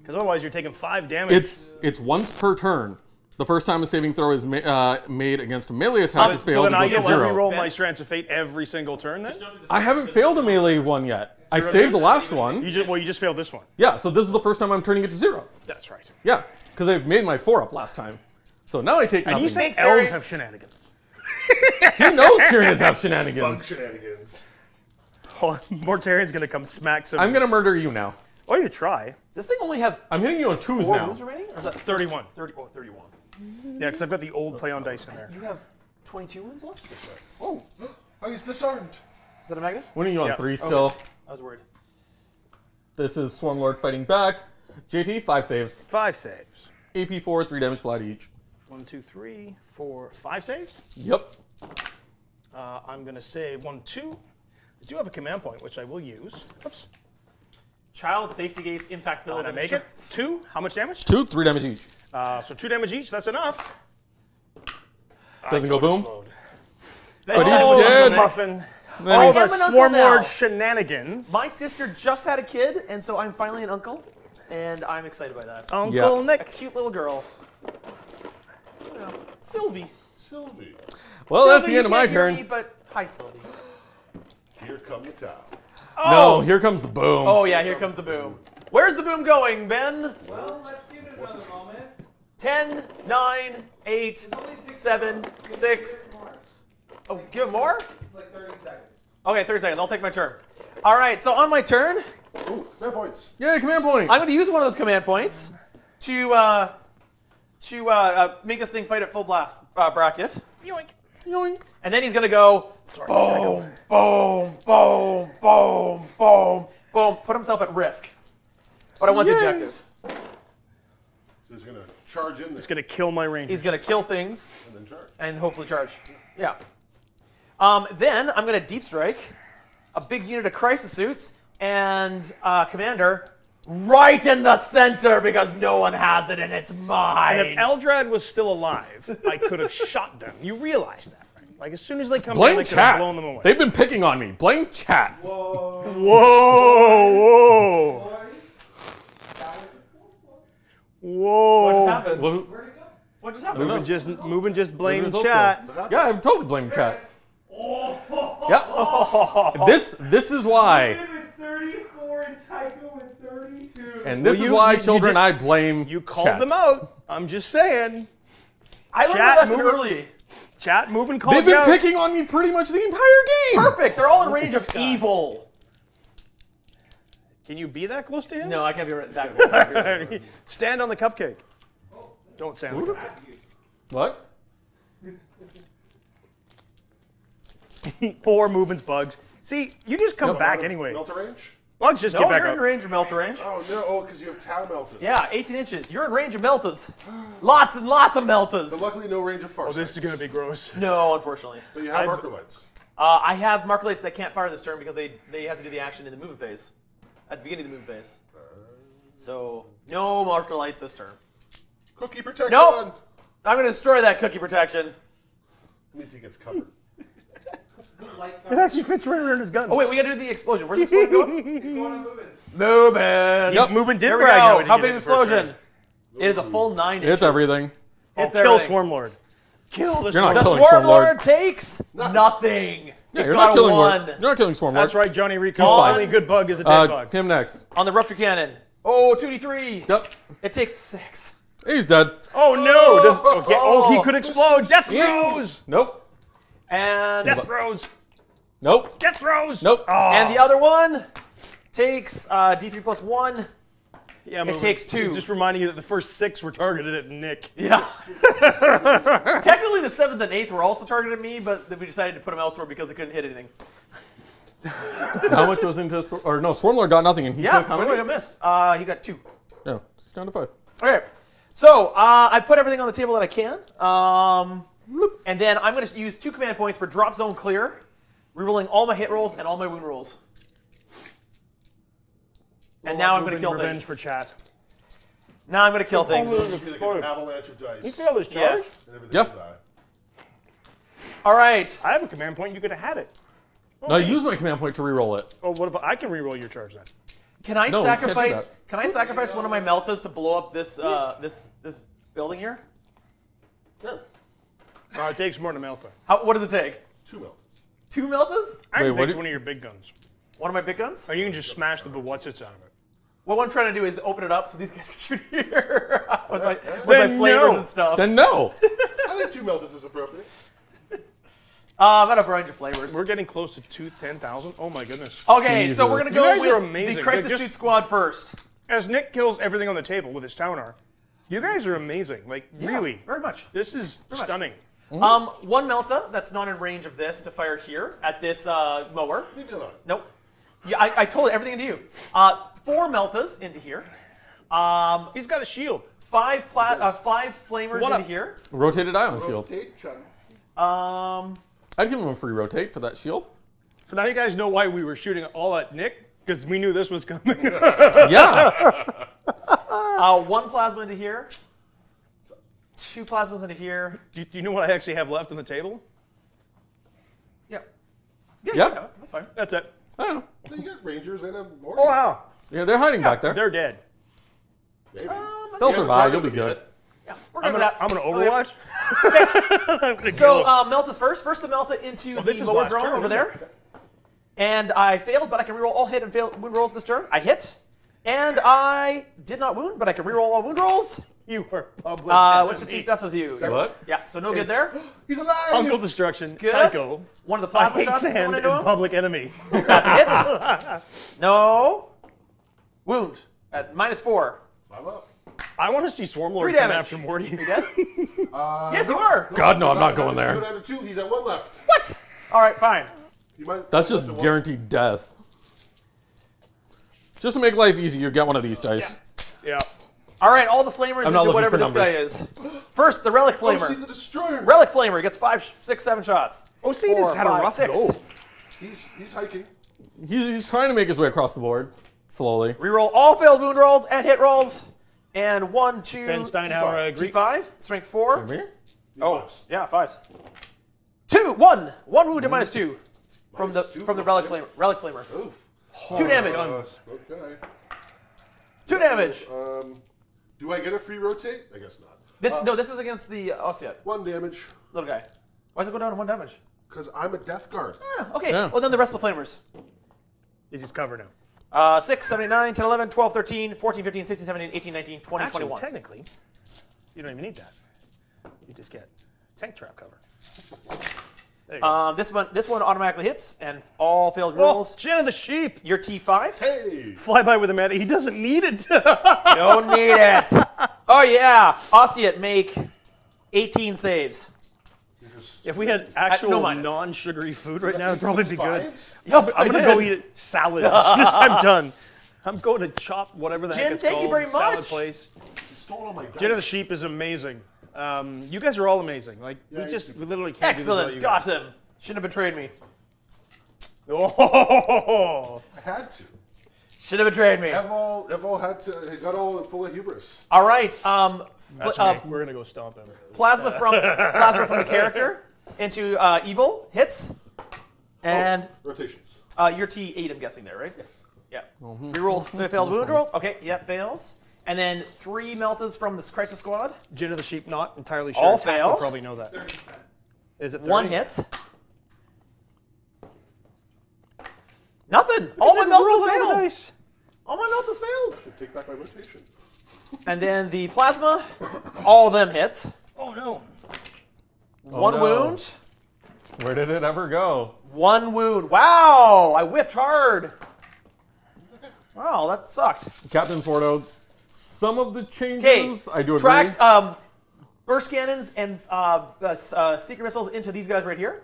because otherwise you're taking five damage.
It's it's once per turn. The first time a saving throw is ma uh, made against a melee attack is failed. So then I just to zero. roll
my Strands of Fate every single turn then?
I haven't failed a melee one yet. I saved the last one. You just, well, you just failed this one. Yeah, so this is the first time I'm turning it to zero. That's right. Yeah, because I've made my four up last time. So now I take
nothing. And you think elves
have shenanigans?
(laughs) he knows Tyranids have shenanigans. Bug
shenanigans.
Oh, (laughs) Mortarion's gonna come smack some. I'm gonna
murder you now.
Oh, you try. Does this thing only have?
I'm hitting you on twos four now. Wounds
remaining, or is that 31? 30. Oh, 31. Yeah, because I've got the old play on dice in there. You have 22 wounds left.
Oh, (gasps) I was disarmed. Is that a magnet? When are you on yeah. three still. Okay. I was worried.
This is Swarmlord fighting back. JT five saves. Five saves. AP four, three damage flat each.
One, two, three, four, five saves. Yep. Uh, I'm going to say one, two. I do have a command point, which I will use. Oops. Child safety gates, impact bills, and I make it. Two.
How much damage? Two, three damage each.
Uh, so two damage each. That's enough. Doesn't go, go boom. But oh, he's dead. Muffin. the swarm lord shenanigans. My sister just had a kid, and so I'm finally an uncle, and I'm excited by that. Uncle yeah. Nick, a cute little girl. Sylvie. Sylvie.
Well, Sylvie, that's the end of my turn. Me,
but hi, Sylvie.
Here come the top. Oh. No,
here comes the boom. Oh
yeah, here comes the boom. Where's the boom going, Ben? Well, let's give it another moment. 10, 9, 8, 7, 6. Oh, give it more? Like 30 seconds. Okay, 30 seconds. I'll take my turn. All right, so on my turn.
Ooh, command points.
Yeah, command point. I'm going to use one of those command points to uh, to uh, uh, make this thing fight at full blast uh, Yoink. Yoink. And then he's
going to go
Boom! boom, boom, boom, boom,
boom, put himself at risk.
But I want yes. the objective. So he's going to charge in there. He's
going to kill my range. He's going to kill
things. And then charge.
And hopefully charge. Yeah. Um, then I'm going to deep strike a big unit of crisis suits and uh, commander right in the center because no one has it and it's mine. And if Eldrad was still alive, I could have shot them. You realize that, right? Like as soon as
they come, blame down, chat. Blown them away.
They've been picking on me. Blame chat.
Whoa. whoa. Whoa. Whoa. What just
happened? go? what just happened? Mubin
just,
Mubin
just blamed chat. Yeah,
I'm totally blaming chat. Oh. Yep. Oh. This, this is why.
Tycho with 32. And this well, is you, why, you, children, you
did, I blame You called chat. them
out. I'm just saying. I learned that lesson early. Chat, move and call They've been out.
picking on me pretty much the entire game. Perfect. They're all in range
of guy. evil. Can you be that close to him? No, I can't be (laughs) that close. stand on the cupcake. Don't stand Ooh. on the cupcake. What? (laughs) Four movements bugs. See, you just come no, back anyway. Melter range? Well, just no, get back you're up? in
range of Melter range. Oh, no. Oh, because you have Tau Melters. Yeah,
18 inches. You're in range of Melters. (gasps) lots and lots of Melters. But
luckily, no range of Farsights. Oh, this is
going to be gross. No, unfortunately. But you have marker Uh, I have marker lights that can't fire this turn because they, they have to do the action in the movement phase. At the beginning of the movement phase. so, no marker lights this turn. Cookie protection. Nope. I'm going to destroy that cookie protection. It means he gets covered. It actually fits right around his gun. Oh wait, we gotta do the explosion. Where's the explosion
going? (laughs) explosion moving.
Moving.
Yep, moving did There we go. How big
explosion? It is a full nine inches. It's everything. It's oh, everything. Kill Swarm Lord. Kill the swarmlord. are Swarm. Swarm takes
nothing. Yeah, you're not killing one. You're not killing swarmlord. That's right, Johnny Rico. Only good bug is a dead uh, bug. Him next. On the rupture cannon. Oh, 2d3. Yep. It takes six. He's dead. Oh no! Does, oh. okay. oh. he could oh. explode. Death throes. Nope. And
Death Throes.
Nope. Death Throes. Nope. Oh. And the
other one takes uh, D3 plus one. Yeah, it takes two. Just reminding you that the first six were targeted at Nick. Yeah. (laughs) Technically, the seventh and eighth were also targeted at me, but we decided to put them elsewhere because they couldn't hit anything.
(laughs) How much was into or no? Swarmlord got nothing, and he yeah, took how many?
missed. Uh, he got two. No, oh, it's down to five. All right. So uh, I put everything on the table that I can. Um, and then I'm going to use two command points for drop zone clear, rerolling all my hit rolls and all my wound rolls. And now I'm going to kill revenge things. for chat. Now I'm going to kill things.
Like He failed his charge.
Yes. Yep. All right. I have a command point. You could have had it.
Okay. No, I use my command point to reroll it.
Oh, what about I can reroll your charge then? Can I no, sacrifice? Can I sacrifice one of my meltas to blow up this uh, this this building here? Sure. Uh, it takes more than a melter. How, what does it take? Two melters. Two melters? I Wait, can pick one of your big guns. One of my big guns? Or you can just smash the
what's-its out of it. what I'm trying to do is open it up so these guys can (laughs) shoot here (laughs) with my, with my flavors no. and stuff. Then no. I think two melters is appropriate. (laughs)
Uh, I'm out of of flavors. We're getting close to two ten thousand. Oh my goodness. Okay, so we're gonna You go are with amazing. the Crisis just- Suit Squad first. As Nick kills everything on the table with his Ta'unar, you guys are amazing. Like, really. Very much. This is stunning. Mm. Um, one Melta that's not in range of this to fire here at this uh, mower. Leave alone. Nope. Yeah, I, I told everything to you. Uh, four Meltas into here. Um, He's got a shield. Five plas. uh, five flamers into here.
Rotated ion shield. Um, I'd give him a free rotate for that shield. So now you guys know why we were shooting all at Nick because we knew this was
coming. (laughs) yeah. (laughs)
uh, one plasma into here two plasmas into here. Do you, do you, know what I actually have left on the table? Yeah, yep. Yeah,
that's fine. That's it. Oh. You got rangers and a warrior. Oh, wow.
Yeah, they're hiding yeah, back there. They're dead.
Um, They'll survive. You'll be good.
Yeah, I'm gonna,
I'm going to
Overwatch. (laughs) so
uh, Melta's first. First the Melta into oh, the lower drone over there. And I failed, but I can reroll all hit and fail wound rolls this turn. I hit. And I did not wound, but I can reroll all wound rolls. (laughs) You were public. Uh, what's the enemy. chief justice view? What? Yeah. So no good there. He's alive. Uncle destruction. Good. Tycho. One of the plasma shots that's Public enemy. (laughs) That's it. (laughs)
no.
Wound at minus four. I'm up. I want to see Swarmlord come after
Morty. You dead?
Uh, yes, no, you
are. God, no, I'm not going there. two. He's at one left. What? All right, fine. That's just
guaranteed one. death. Just to make life easy, you get one of these dice.
Yeah. yeah. All right, all the flamers I'm into whatever this numbers. guy is. First, the relic oh, flamer. OC the destroyer. Relic flamer gets five, six, seven shots.
Oh, Four, just had a rough six. He's he's hiking.
He's, he's trying to make his way across the board slowly. Reroll all failed wound rolls and hit rolls, and one, two, Ben Steinhauer, uh,
two,
five, strength four. here. Oh, fives. yeah, fives. Two, one, one
wound and minus two from minus the two from the relic flamer. Relic flamer. Oof. Two oh, damage.
Okay.
Two damage. Um, do I get a free rotate? I guess not. This uh, no, this is against the Ossiat. Uh, one damage. Little guy. Why does it go down to one damage? Because I'm a death guard. Ah, okay. Yeah. Well, then the rest of the flamers. Is his cover now? Uh, 6,
7, 9, 10, 11, 12, 13, 14, 15, 16, 17, 18, 19, 20, Actually, 21. technically, you don't even need that. You just get tank trap cover. Um, this one, this one automatically hits, and all failed oh, rolls. Oh, Jen of the sheep. Your T five. Hey. Fly by with a man. He doesn't need it. (laughs) Don't need it. Oh yeah, Ossiet make eighteen saves. If we had actual no non-sugary food right now, it'd probably be good. Yep, I'm gonna go eat salad. (laughs) I'm done. I'm going to chop whatever the Jim, heck it's thank you very much. Salad place. Jen of the sheep is amazing. Um, you guys are all amazing. Like yeah, we just we literally can't. Excellent, gossip. Shouldn't have betrayed me. Oh, (laughs) I had to. Should have betrayed me. Have
all, have all had to. Got all full of hubris.
All right. Um, uh, we're gonna go stomp him. Plasma from (laughs) plasma from the character into uh, evil hits oh, and oh, rotations. Uh, your T eight, I'm guessing there, right? Yes. Yeah.
Mm-hmm. failed wound roll.
Okay. Yeah, fails. And then three meltas from the Crisis Squad. Jin of the Sheep, not entirely sure. All fail. probably know that. Is it 30? One hit. Nothing. All my meltas failed.
Nice. All my meltas failed. Should take back my rotation.
and then the plasma. All of them hits. Oh no. One oh, no. wound.
Where did it ever
go? One wound. Wow, I whiffed hard. Wow, that sucked.
Captain Fordo some of the changes. I do agree. Tracks
um, burst cannons and uh, uh, uh, secret missiles into these guys right here.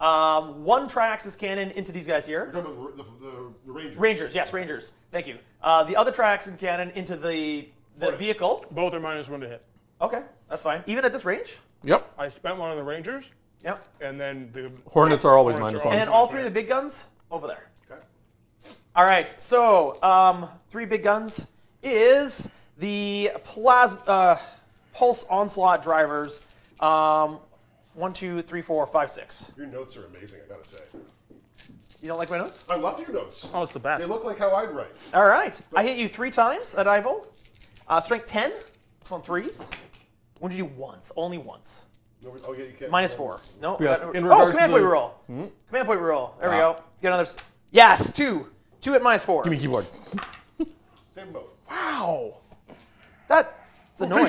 Um, one tracks his cannon into these guys here. You're talking about the, the, the Rangers. Rangers, yes, Rangers. Thank you. Uh, the other tracks and cannon into the the vehicle. Both are minus one to hit. Okay, that's fine. Even at this range. Yep. I spent one on the Rangers. Yep. And then the
Hornets are always Hornets minus one. And
all three of the big guns over there. Okay. All right. So um, three big guns is the plasma, uh, Pulse Ordnance drivers. Um, one, two, three, four, five, six.
Your notes are amazing, I gotta say. You don't like my notes? I love your notes. Oh, it's the best. They look like how I'd write.
All right. But I hit you three times at Ival. Uh, strength 10 on threes. Would you do once? Only once. oh, yeah, you can't. Minus four. No. Yes. In oh, command point roll. Mm -hmm. Command point roll. There ah. we go. Get another. Yes, two. Two at minus four. Give me keyboard. Same both. Wow. That's annoying.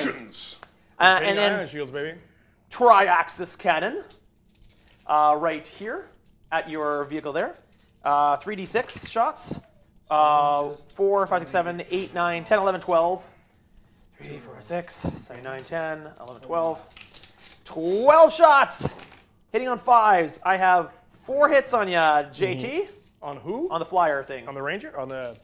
Uh, and then shields, baby. Tri-axis cannon uh, right here at your vehicle there. Uh, 3d6 shots. Uh, 4, 5, 6, 7, 8, 9, 10, 11, 12. 3, 4, 6, 7, 9, 10, 11, 12. 12 shots! Hitting on fives. I have four hits on ya, JT. Mm -hmm. On who? On the flyer thing. On the ranger? On the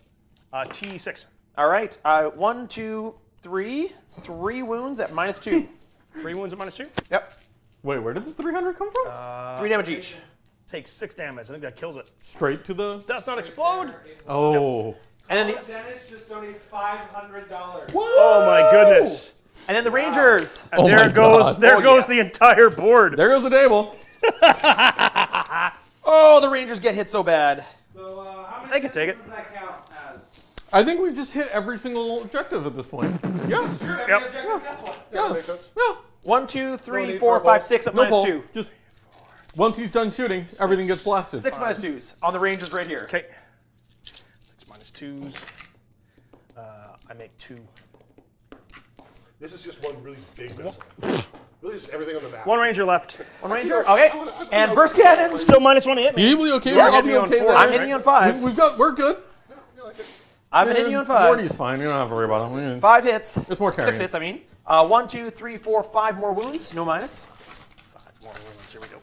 uh, T6. All right. Uh, one, two, three. Three wounds at minus two. (laughs) three wounds at minus two? Yep.
Wait, where did the 300 come from? Uh, three damage
each. Takes six damage. I think that kills it. Straight to the. Does not explode.
Oh.
And then the oh, Dennis just donated five hundred dollars.
Oh my goodness! And then the
Rangers. Wow. Oh there goes God. there oh, goes yeah. the entire board. There goes the table. (laughs) oh, the Rangers get hit so bad. So uh, how many they can take it.
I think we just hit every single objective at this point. (laughs) yeah. Sure, every yep. objective,
yeah.
that's
Yeah. Yeah. yeah. One, two, three, four, five, six at no minus two. Just once he's done shooting, everything gets blasted. Six minus
twos on the ranges right here. Okay. Six minus twos.
Uh, I make two. This is just one really big missile. Really just everything on the map. One ranger left. One ranger. Okay. And burst cannon.
Still minus one to hit me. You will be okay. Yeah, I'll be okay. Four, I'm hitting on fives. We've got. We're good.
I'm an you five. Forty Morty's fine. You don't have to worry about him. Five hits. It's more tearing. Six hits,
I mean. Uh, one, two, three, four, five more wounds. No minus. Five
more wounds. Here we go.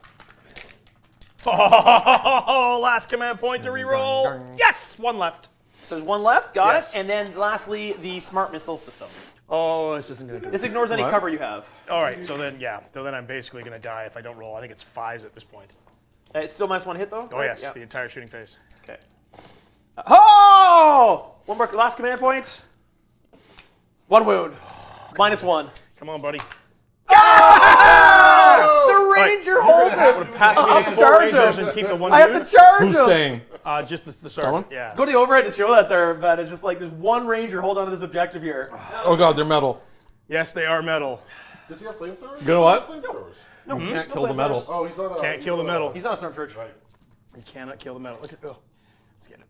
Oh, (laughs) last command point to reroll. Yes, one left. So there's one left. Got yes. it. And then lastly, the smart missile system. Oh, this isn't gonna do. This ignores any what? cover you have. All right. So then, yeah. So then I'm basically gonna die if I don't roll. I think it's fives at this point. Uh, it's still minus one hit though. Oh right? yes, yep. the entire shooting phase. Okay. Oh! One more last command point. One wound. Minus one. Come on, buddy. Ah! (laughs) The Ranger holds it. Pass me the charge him. I have to charge him. Who's staying?
Uh, just the, the sergeant.
Yeah. Go to the overhead to show that there, but it's just like there's one Ranger hold on to this objective here. Oh god, they're metal. Yes, they are metal. Does he have
flamethrowers?
You know what?
No, hmm? No, can't kill the metal. Oh, he's not. A, Can't he's kill the not a- metal. He's not a stormtrooper. church. Right. You cannot kill the metal. Look at oh.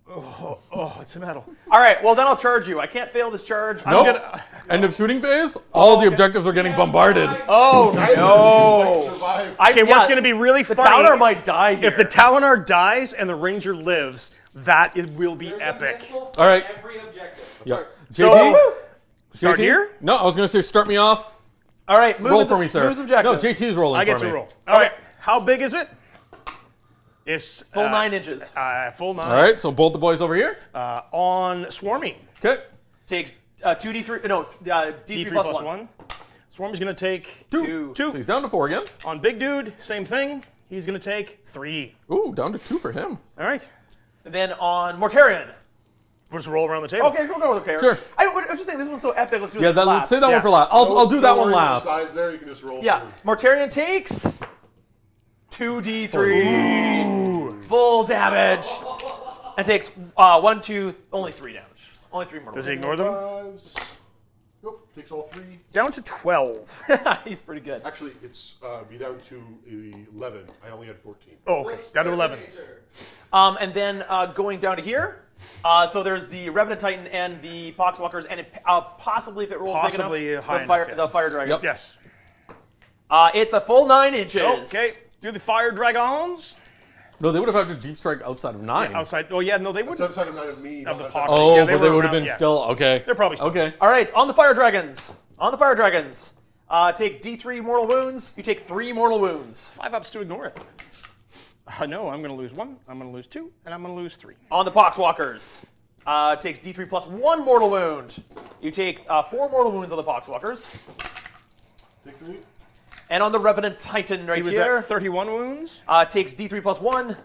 Oh,
oh,
it's a metal. All right, well, then I'll charge you. I can't fail this charge. Nope.
Gonna, End of shooting phase, oh, all oh, the objectives are getting bombarded.
Oh, (laughs) no. I, okay, yeah, what's going to be really the funny... The Ta'unar might die here. If the Ta'unar dies and the Ranger lives, that it will be There's epic. all right.
Every objective. Yep. JT? So, start here? No, I was going to say start me off. All right, move roll for me, sir. Objective. No, JT's rolling I get to roll.
All, all right. right, how big is it? It's full uh, nine inches. Uh, full nine. All right,
so bolt the boys over here.
Uh, on swarming. Okay. Takes uh, two D three. No, D3, uh, D3 plus plus one. one. Swarmy's gonna take two. two. Two. So he's down to four again. On big dude, same thing. He's gonna take three.
Ooh, down to two for him.
All right. And then on Mortarion. We'll just roll around the table. Okay, we'll go with a pair. Sure. I, I, was just saying this one's so epic. Let's do yeah, that. Last. Save that yeah. one for last. I'll, I'll do that one last. Size there,
you can just roll. Yeah.
Through. Mortarion takes 2d3 full damage. And takes uh, 1, 2, only
3 damage. Only 3 more. Does he ignore them? Nope, takes all three. Down to 12. (laughs) He's pretty good. Actually, it's uh, be down to 11. I only had 14. Oh, okay.
Down to 11.
Um, and then uh, going down to here. Uh, so there's the Revenant Titan and the Poxwalkers, and it, uh, possibly if it rolls possibly big enough, the, fire, yes. the Fire Dragons. Yep. Yes. Uh, it's a full nine inches. Okay. Do the fire dragons?
No, they would have had to deep strike outside of nine. Yeah,
outside. Oh yeah, no, they wouldn't. Outside of nine of me. Of the pocket. Oh, yeah, they but they would have been yeah. still okay. They're probably still. okay. All right, on the fire dragons. On the fire dragons. Uh, take D3 mortal wounds. You take three mortal wounds. Five ups to ignore it. Uh, no, I'm going to lose one. I'm going to lose two, and I'm going to lose three. On the poxwalkers. Uh, takes D3 plus one mortal wound. You take uh, four mortal wounds on the poxwalkers. Take three. And on the Revenant Titan right he was here. At 31 wounds. Uh, takes D3 plus 1.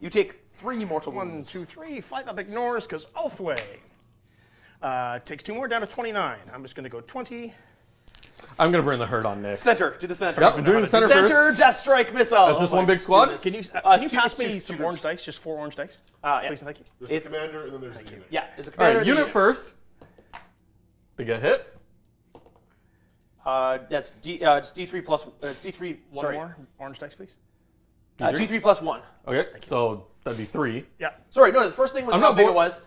You take 3 mortal one, wounds. 1, 2, 3. Fight up ignores because the Uh, takes 2 more down to 29. I'm just going to go 20.
I'm going to burn the hurt on Nick. Center, to the center. Yep, I'm doing the center, center first. Center
Death Strike missile. That's just oh one big squad? Goodness. Can you, uh, uh, can you pass me some orange dice? Just four orange dice? Uh, yeah. Please, thank you. There's it's, the commander and then there's the unit. Yeah, there's a commander. All right, unit first.
They get hit.
Uh, that's
D, uh, it's D3 plus, uh, it's D3, One sorry. more, orange dice, please. D3? Uh, D3 plus one.
Okay, so that'd be three.
Yeah. Sorry, no, the first thing was I'm how not big bo- it was.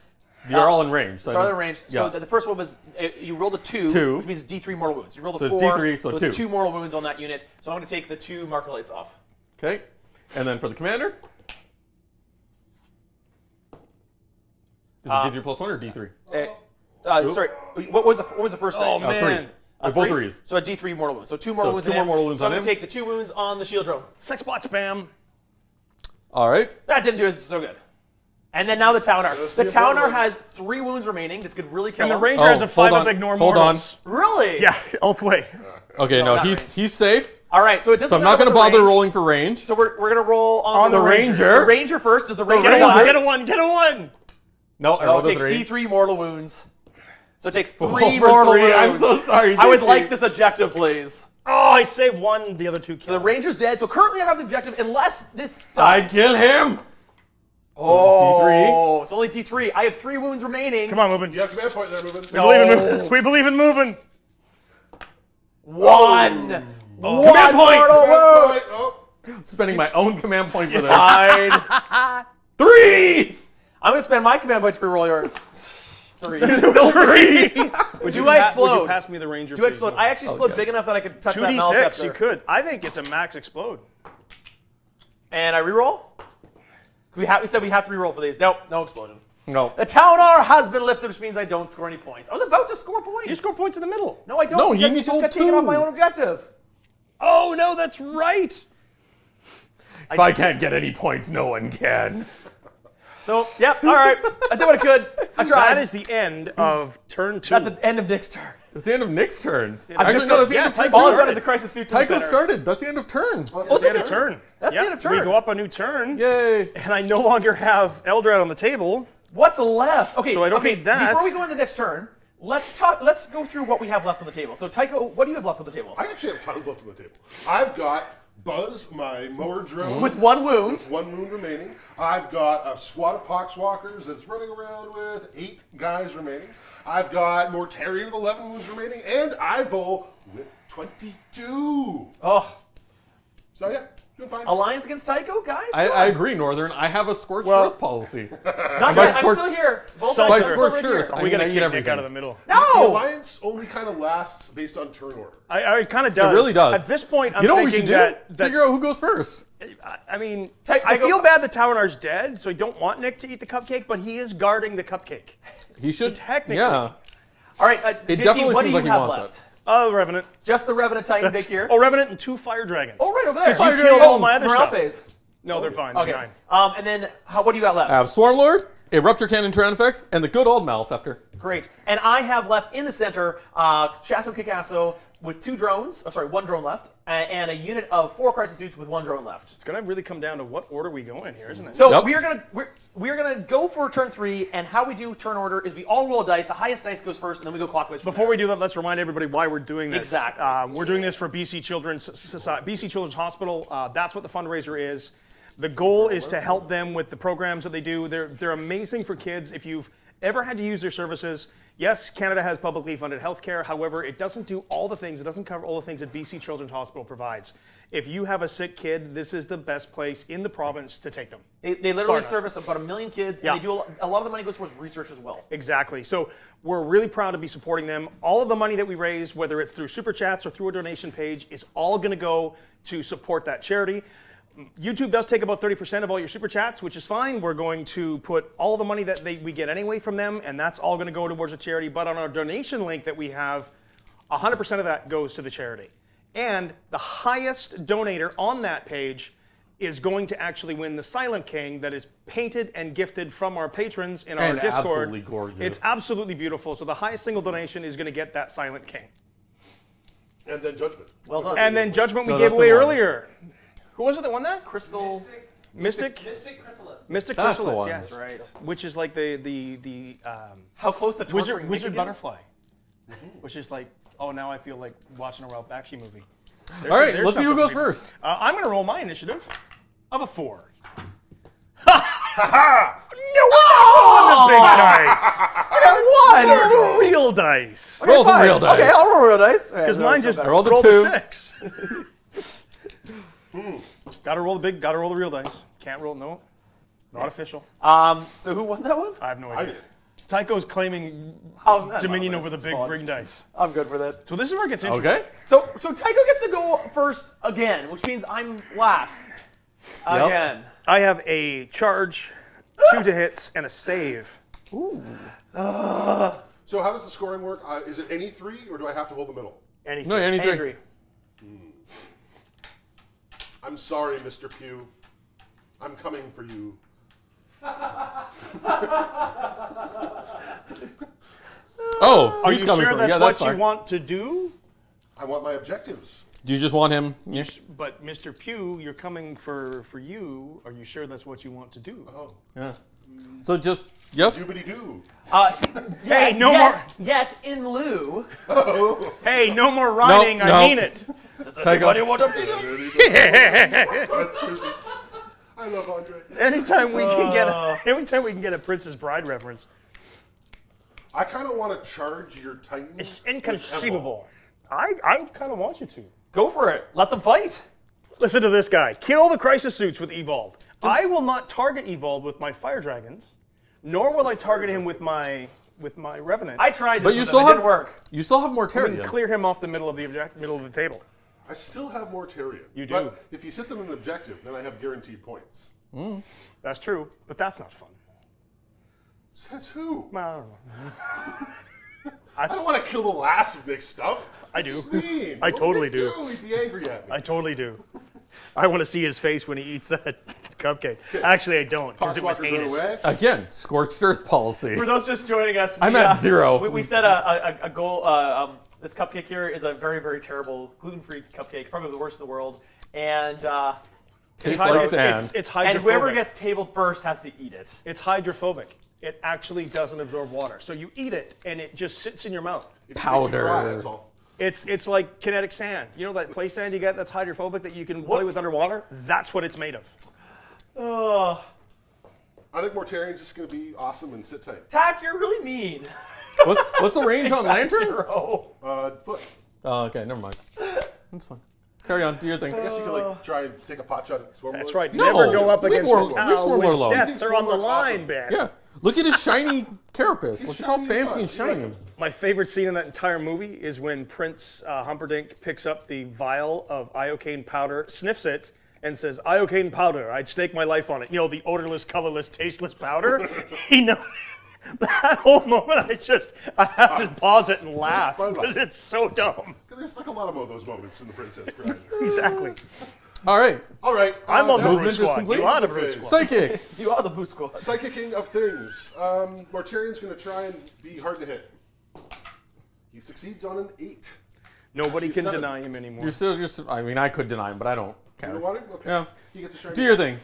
You're uh, all in range. So all in range. So yeah. the, the first one was uh, you rolled a two, Two. which means D3 mortal wounds. You rolled a So it's four, D3, so it's two. two mortal wounds on that unit. So I'm going to take the two marker lights off.
Okay, and then for the commander, is
it uh, D3 plus one or D3?
Uh, uh, sorry, what was the what was the first dice? Oh, oh man. three. Uh, So a D3 mortal
wounds. So two mortal so wounds. Two more mortal wounds so on I'm going him. take
the two wounds on the shield drone. Six bot spam. All right. That didn't do it so good. And then now the Ta'unar. The Ta'unar has three wounds remaining. This could really kill and the Ranger oh, has a oh, five up ignore Hold mortals. on. Really? Yeah,
Elf (laughs) way. Okay, no, no he's range. he's safe.
All right, so it doesn't. So I'm not going to bother range. rolling for range. So we're, we're going to roll on, on the, the ranger. ranger. The Ranger first. Does the, the Ranger get a one? Get a one. Get a one.
No, I oh, rolled it takes
D3 mortal wounds. So it takes three more three. I'm so sorry. I would like this objective, please. Oh, I saved one. The other two killed. So the ranger's dead. So currently I have the objective, unless this. Dies. I kill him.
Oh, so oh, T3.
it's only T3. I have three wounds remaining. Come on,
Mubin. You have command point there, Mubin. No. We believe in Mubin.
We
believe in Mubin.
One.
Oh. One command point. Command point. Oh. Spending my own command point for (laughs) that. (laughs) Three. I'm going to spend my command point to reroll yours. (laughs)
(laughs) three. three. would you, do I explode? Would you pass me the ranger? Do I explode? I actually oh, explode oh, big enough that I could touch 2D6, that Maleceptor. You could. I think it's a max explode. And I reroll. We, we said we have to reroll for these. Nope, no explosion. No. The R has been lifted, which means I don't score any points. I was about to score points. You score points in the middle. No, I don't. No, you just got taken off my own objective. Oh no, that's right. If I, I can't get
any points, no one can.
So, yep, all right. I did what I could. I tried. That is the
end of turn two. That's the end of Nick's turn. That's the end of Nick's turn.
I just no, that's the yeah, end of turn. All I've got is crisis suit. Tycho
started. That's the end of turn. Oh, that's the end of turn. That's yep. the end of turn. We go up a new turn.
Yay! And I no longer have Eldrad on the table. What's left? Okay, so I don't okay, need that. Before we go
on the next turn, Let's talk. Let's go through what we have left on the table. So, Tycho, what do you have left on the table? I actually have tons left on the table. I've got Buzz, my mower drone. With one wound. With one wound remaining. I've got a squad of poxwalkers that's running around with eight guys remaining. I've got Mortarion with 11 wounds remaining, and Ivo with 22. Oh. So, yeah. Alliance against Tycho, guys. I, I, agree,
Northern. I have a scorched well, earth policy. (laughs) Not yet. I'm
still here. Voltage by scorched earth,
we going to get everything? out of the
middle.
No. The alliance only kind of lasts based on turn order.
I, I kind of
does. It really does. At this point, I'm you know what we should that, do? That, Figure out who goes first.
I, I mean, Ty I feel
bad that is dead, so I don't want Nick to eat the cupcake, but he is guarding the cupcake. He should. technically. Yeah. All right. Uh, it definitely what seems do you like have he wants left? it. Uh, Revenant. Just the Revenant Titan That's, Dick Oh, Revenant and two Fire Dragons. Oh, right over there. Fire you killed all my other stuff. Phase. No, they're fine. Okay. They're fine. Um, and then how, what do you got left?
I have Swarmlord, Eruptor Cannon Tyrannofex, and the good old Maleceptor.
Great. And I have left in the center uh, Shasso with two drones, oh, sorry, one drone left, and a unit of four crisis suits with one drone left. It's gonna really come down to what order we go in here, isn't it? So yep. we are gonna we're, we are gonna go for turn three, and how we do turn order is we all roll a dice. The highest dice goes first, and then we go clockwise. Before there. we do that, let's remind everybody why we're doing this. Exactly. Uh, we're doing this for BC Children's Society, uh, BC Children's Hospital. Uh, that's what the fundraiser is. The goal is to help them with the programs that they do. They're they're amazing for kids. If you've ever had to use their services, Yes, Canada has publicly funded healthcare. However, it doesn't do all the things. It doesn't cover all the things that BC Children's Hospital provides. If you have a sick kid, this is the best place in the province to take them. They, they literally service about a million kids, yeah. and they do a lot, a lot of the money goes towards research as well. Exactly. So we're really proud to be supporting them. All of the money that we raise, whether it's through super chats or through a donation page, is all going to go to support that charity. YouTube does take about 30% of all your super chats, which is fine. We're going to put all the money that they, we get anyway from them, and that's all going to go towards a charity. But on our donation link that we have, 100% of that goes to the charity. And the highest donator on that page is going to actually win the Silent King that is painted and gifted from our patrons in and our Discord. Absolutely gorgeous. It's absolutely beautiful. So the highest single donation is going to get that Silent King.
And then Judgment.
Well done. And then Judgment we no, gave away earlier. Who was it that won that? Crystal. Mystic. Mystic, Mystic Chrysalis. Mystic Chrysalis. Yes, right. Which is like the the the. Um, How close to wizard wizard butterfly. Mm-hmm. Which is like, oh, now I feel like watching a Ralph Bakshi movie.
There's All right, a, let's see who
goes first. Uh, I'm gonna roll my initiative of a four.
no, we're oh!
rolling the big oh! dice.
I got one. Roll
the real dice. Okay, roll some real dice. Okay, I'll roll real dice. Because right, mine just I rolled a two. A six. (laughs) Mm. Gotta roll the big, gotta roll the real dice. Can't roll, no. Not yeah. official. Um, so who won that one? I have no idea. I did. Tycho's claiming oh, dominion over the big fun. ring dice. I'm good for that. So this is where it gets interesting. Okay. So so Tycho gets to go first again, which means I'm last yep. again. I have a charge, two to hits, and a save.
Ooh. Uh, so how does the scoring work? Uh, is it any three, or do I have to hold the middle? Any three. No, any three. Any three. I'm sorry, Mr. Pew. I'm coming for you. (laughs) oh, are you sure for, that's yeah, what that's you want to do? I want my objectives.
Do you just want him? Yes.
But Mr. Pew, you're coming for for you. Are you sure that's what you want to do? Oh,
yeah. So just yes. Doobity do. Uh, (laughs)
hey, no yet, more. Yet in lieu. (laughs) Oh. Hey, no more riding. Nope, I nope. mean it. Does Take anybody off. want a (laughs) peanut?
I love Andre. Anytime we uh, can get a, uh.
anytime we can get a Princess Bride reference.
I kind of want to charge your Titan. It's inconceivable.
I, I kind of want you to. Go for it. Let them fight. Listen to this guy. Kill the crisis suits with Evolve. I will not target Evolve with my Fire Dragons, nor will I target him with my with my
Revenant. I tried, but you still have work. You still have more Terran. Clear him off the middle of the object, middle of the table. I still have more Tyrion. You do. But if he sits on an objective, then I have guaranteed points. Mm. That's true, but that's not fun. Says who? I don't know. I, (laughs) just, I, don't want to kill the last of Nick's stuff. I do. Mean. (laughs) I what totally do. do. He'd be angry at
me. I totally do. I want to see his face when he eats that (laughs) cupcake. Actually, I don't because it was heinous. Again,
scorched earth policy. For those
just joining us, we, I'm at uh, zero. We, we set a, a, a goal, uh, um, this cupcake here is a very, very terrible gluten-free cupcake, probably the worst in the world. And uh, Tastes like it's, sand. It's, it's, hydrophobic. And whoever gets tabled first has to eat it. It's hydrophobic. It actually doesn't absorb water. So you eat it, and it just sits in your mouth. It Powder. Dry, it's it's like kinetic sand. You know that play sand you get that's hydrophobic that you can what? play with underwater? That's what it's made of.
Oh.
I think Mortarion's just going to be awesome and sit tight. Tack, you're really mean. what's, what's the range on (laughs) Lantern? Zero. Uh, foot.
Oh, okay, never mind. That's fine. Carry on, do your thing. I guess you could
like try and take a pot shot at Swarmlord. That's right. No, Never go up against Swarmlord- leave they're on the line, awesome. man. Yeah.
Look at his (laughs) shiny carapace. Look, it's all fancy and shiny.
My favorite scene in that entire movie is when Prince uh, Humperdinck picks up the vial of iocane powder, sniffs it, and says iocane powder. I'd stake my life on it. You know, the odorless, colorless, tasteless powder. he (laughs) knows (laughs) that whole moment. I just
I have to uh, pause it and laugh because it's so dumb. (laughs) There's like a lot of those moments in the Princess Bride. exactly.
All right. All right. I'm uh, on the movement squad. complete. You are the boost squad. Psychic. you are the boost squad. Psychicking of things.
Um, going to try and be hard to hit. He succeeds on an eight. Nobody can seven. deny him anymore. You're
still, you're still, I mean, I could deny him, but I don't.
Okay. Yeah. He gets a Do your thing.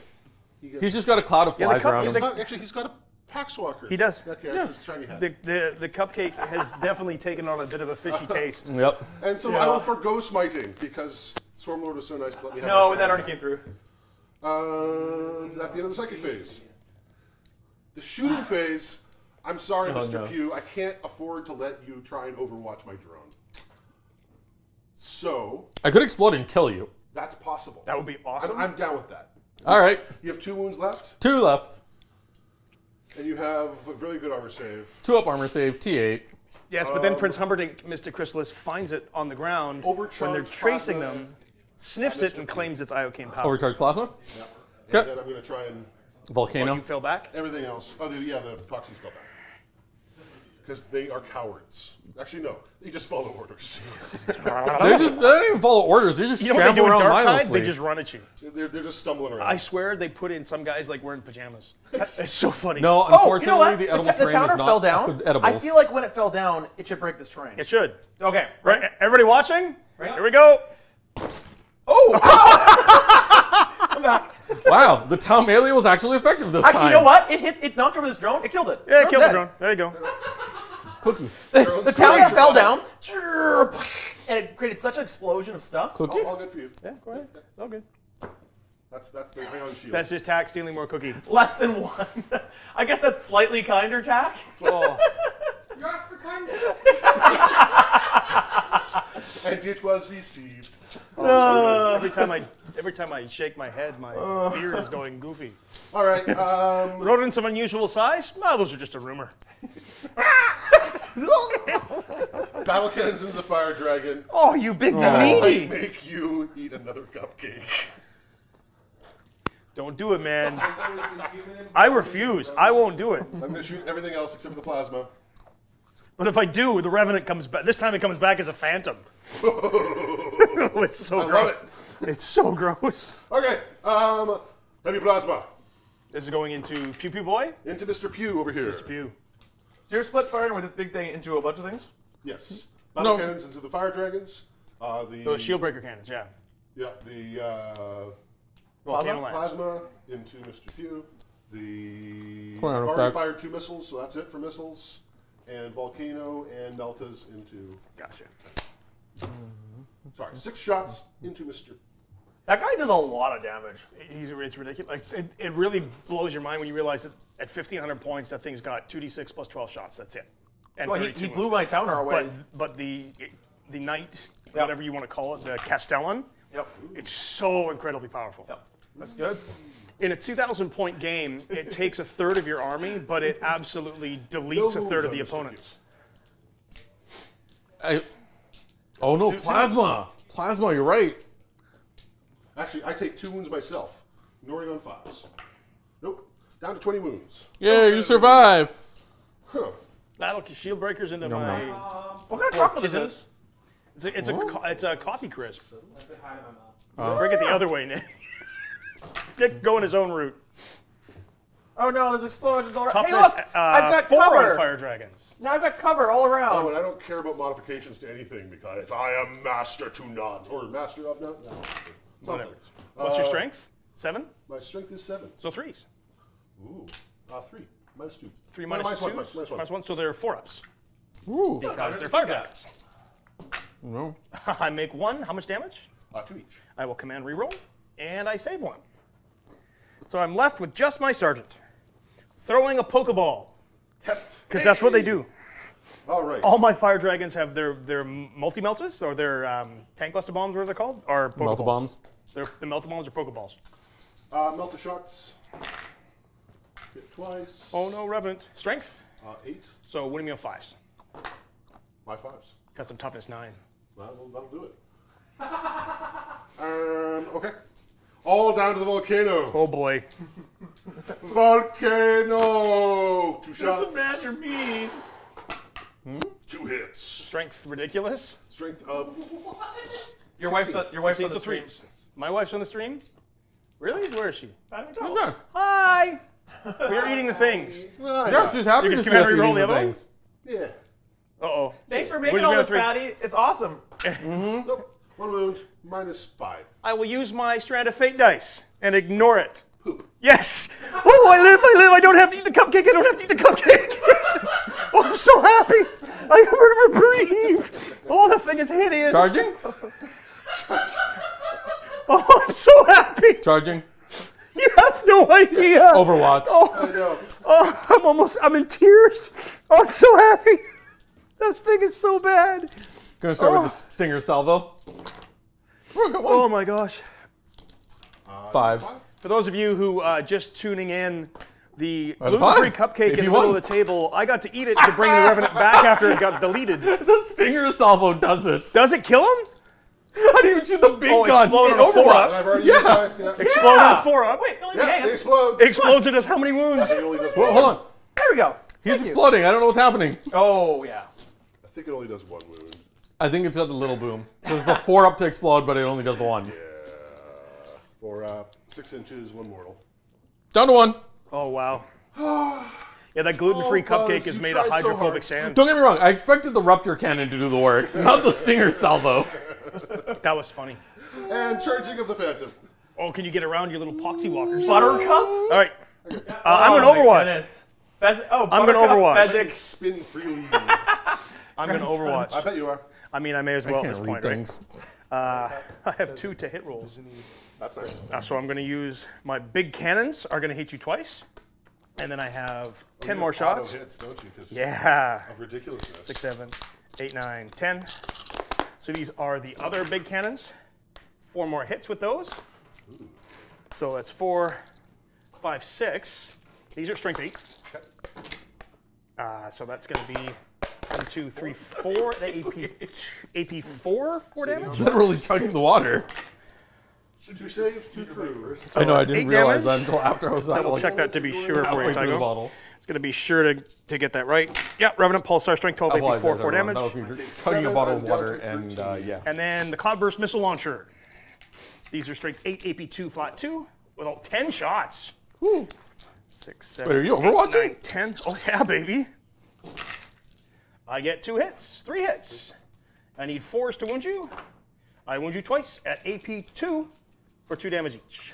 He He's just got a cloud of Yeah, flies cup- around him. actually, he's got a Poxwalker. He does. Okay, that's a shiny hat. The, the, the cupcake has definitely taken on a bit of a fishy (laughs) taste. Yep. And so I will forego smiting because Swarmlord was so nice to let me have No, that already came through. Um, uh, that's the end of the second phase. The shooting (sighs) phase. I'm sorry, oh, Mr. no. Pew. I can't afford to let you try and overwatch my drone. So
I
could explode and kill you.
That's possible. That would be awesome. I'm, I'm down with that. All right. You have two wounds left, Two left. and you have a really good armor save.
Two up armor save, T8.
Yes, but then uh, Prince Humperdinck, Mr.
Chrysalis, finds it on the ground when they're tracing them,
sniffs it, and claims it's iocane power. Overcharge plasma. Yeah. Okay. then I'm going to try and Volcano. you fell back? everything else. Oh, the, yeah, the proxies fell back because they are cowards. Actually, no, they just follow orders. (laughs) they just they
don't even follow orders. They just
you know what they do around my They just run at you.
They're, they're just stumbling around. I swear they put in some guys like wearing pajamas.
It's
so funny. No, Oh, you unfortunately, know the The, the is not fell down. I feel like when it fell down, it should break this train. It should. Okay. Right, everybody watching? Here we go. Oh, (laughs)
ow! back. wow, the Tom Alien was actually effective this Actually, time. you know what?
It hit. It knocked over this drone. It killed it. Yeah, it killed the drone. There you go.
Cookie. (laughs) The,
the tower fell down, and it created such an explosion of stuff. Cookie. All, all good for you. Yeah, go ahead. It's all good. That's that's the hang on shield. That's just tack stealing more cookie. Less than one. (laughs) I guess that's slightly kinder tack. Oh.
(laughs) you asked for kindness.
and it was received. Oh, uh. Every time I every time I shake my head, my uh. beard is going goofy. All right. Um, Rodents of unusual size? No, those are just a rumor. (laughs)
Battle cannons into the fire dragon. Oh, you big oh. meanie! I make you eat another cupcake. Don't do it, man. (laughs) I refuse. I won't do it. I'm gonna shoot everything else except for the plasma.
But if I do, the revenant comes back. This time it comes back as a phantom. Oh, (laughs) it's so I gross.
It. It's so gross. Okay. Um, heavy plasma. This is going into Pew Pew Boy. Into Mr. Pew over here. Mr. Pew you're split firing with this big thing into a bunch of things. Yes, mm-hmm. battle no. cannons into the fire dragons. Uh, the Those shield breaker cannons, yeah. Yeah, the uh, plasma? plasma into Mr. Pew. The i fired two missiles, so that's it for missiles. And volcano and Neltas into. Gotcha. Sorry, six shots into Mr. That guy does a lot of damage. He's it's ridiculous. Like, it, it really
blows your mind when you realize that at 1500 points, that thing's got 2d6 plus 12 shots. That's it. And well, he, he blew my Ta'unar away. But, but the the knight, yep. whatever you want to call it, the Castellan. Yep. It's so incredibly powerful. Yep. That's good. In a 2,000 point game, it takes a third of your army, but it absolutely deletes no a third of the opponents.
I, oh no, plasma! Plasma, you're
right. Actually, I take two wounds myself. ignoring on fives. Nope. Down to 20 wounds. Yeah, you
survive.
Huh. That'll shield
breakers into No, my. no.
What kind of chocolate is this?
It's a, it's a, it's a coffee crisp.
Oh. Bring it the other
way, Nick. (laughs) Nick going his own route. Oh no, there's explosions all around. Hey, look! uh, I've got four cover. fire dragons. Now I've got cover
all Oh, around. and I don't care about modifications to anything because I am master to none. Or master of none? No. Something. Whatever. What's your uh, strength? Seven? My strength is seven. So threes. Ooh, uh, three minus two. Three minus, minus two. one, minus, minus one. So
they're four ups. Ooh. Because they're five ups. No. (laughs) I make one. How much damage? Uh, two each. I will command reroll, and I save one. So I'm left with just my sergeant throwing a Pokeball. Because that's what they do. All right. All my fire dragons have their their multi melters or their um, tank buster bombs, whatever they're called, or multi bombs. They're, the multi bombs are pokeballs.
Uh, melter shots. Hit twice. Oh no, revenant. Strength. Uh, eight. So winning me on fives. My fives. Got some toughness nine. That'll, that'll do it. (laughs) um, okay. All down to the volcano. Oh boy. (laughs) volcano. Two shots. Doesn't
matter me.
Hmm? Two hits. Strength ridiculous. Strength of. Your wife's on,
your wife's on the stream. My wife's on the stream. Really? Where is she? I don't know.
Hi. We're eating the
things. Well, yeah, she's happy you to see us eating the, other things. One? Yeah. Uh oh. Thanks for making all this, Patty. It's awesome. Mm-hmm. Nope. One wound, minus five. I will use my strand of fate dice and ignore it. Poop. Yes. Oh, I live, I live. I don't have to eat the cupcake. I don't have to eat the cupcake. Oh, I'm so happy. I breathed. Oh, the thing is hideous. Charging? (laughs) Oh, I'm so happy. Charging. You have no idea. Yes. Overwatch. Oh, I
know.
Oh, I'm almost, I'm in tears. Oh, I'm so happy.
This thing is so bad.
Gonna start oh. with the oh. stinger salvo.
Oh my gosh. Uh, five. For those of you who uh, just tuning in, the gluten free cupcake if in the middle won. of the table. I got to eat it to bring the Revenant back after it got (laughs) deleted. the Stinger Salvo does it. Does it kill him? I didn't shoot the big oh, gun. Explode on a four up. Yeah. yeah. yeah. on a
four up. Wait, Billy, yeah, it explodes. Explodes at us how many wounds? (laughs) well, hold on. There we go.
He's Thank exploding. You. I don't know what's happening.
Oh, yeah. I think it only does one wound.
I think it's got the little boom. it's a four up to explode, but it only
does the one. Yeah. Four up. Six inches, one mortal. Down to one. Oh wow.
(sighs)
yeah, that gluten-free oh, cupcake gosh, is made of hydrophobic so
sand.
Don't get me wrong. I expected the rupture cannon to do the work, (laughs) not the stinger salvo.
that was funny. And charging of the phantom. Oh, can you get around your little poxy walkers? Buttercup. All right. Oh, uh, oh, I'm an Overwatch.
Fez- oh, I'm an Overwatch. Fezzik. Spin freely. (laughs) I'm an Overwatch. I bet you are.
I mean, I may as well at this point, things. right? Uh, (laughs) I have two to hit rolls. That's nice. Uh, so I'm going to use my big cannons are going to hit you twice, and then I have oh, ten more have shots. Hits, don't you? Yeah.
Of ridiculousness.
Six, seven, eight, nine, ten. So these are the other big cannons. Four more hits with those. Ooh. So that's four, five, six. These are strength eight. Okay. Uh, so that's going to be one, two, three, four. The AP, AP four, four damage. Literally chugging the water.
Should you say two fruit? So I know. I didn't realize damage. that until after I was out. Double like, check that to be sure for you, Tycho. Bottle.
It's gonna be sure to, to get that right. Yeah, Revenant Pulsar Strength 12 AP 4 4 damage. Tugging chugging a bottle of water
and uh, yeah.
And then the Cloudburst Missile Launcher. These are Strength 8 AP 2 Flat 2 with all 10 shots. Woo. Six, seven, Wait, are you overwatching? Eight, nine, 10. Oh yeah, baby. I get two hits, three hits. I need fours to wound you. I wound you twice at AP 2 for 2 damage each.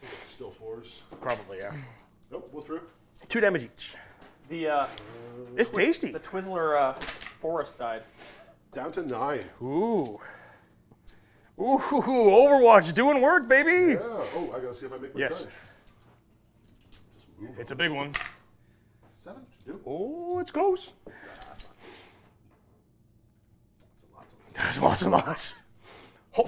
Still fours? Probably, yeah. Nope, we through.
2 damage each.
The uh, It's
tasty. The Twizzler uh,
forest died. Down to 9. Ooh.
Ooh, Overwatch doing work, baby. Yeah.
Oh, I gotta see if I make my yes. It's a big one. Seven. Oh, it's close. There's lots and lots.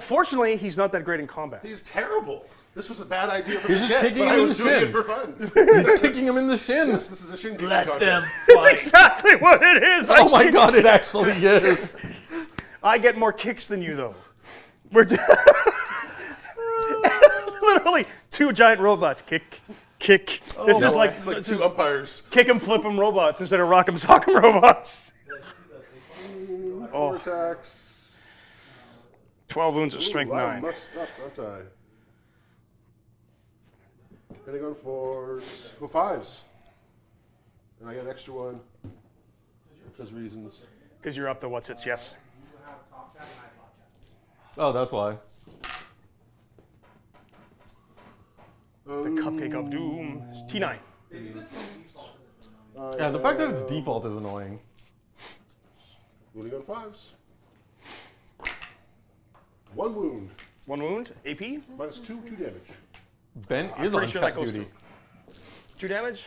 Fortunately, he's not that great in combat. He's terrible.
This was a bad idea for He's just kicking him in the shin. for fun.
(laughs) He's kicking him in the shin. Yes, this is a shin kicking Let them fight. It's exactly what it is. Oh I my god, it actually is. (laughs) I get more kicks than you, though. We're (laughs) literally two giant robots kick, kick. Oh, this no is way. like, it's like two umpires. flip them robots instead of rock 'em, sock 'em robots.
Oh. attacks. 12 wounds at strength Ooh, 9. Must stop, don't I? Gonna go for well, fives. And I got an extra one because reasons. Because you're up the what's its, yes.
Oh, that's why.
the Cupcake of Doom. is
T9. Uh, um, yeah, the fact that it's
default is annoying.
We're gonna go fives. One wound. One wound. AP. Minus two, two damage. Ben is on sure tap duty.
Two damage.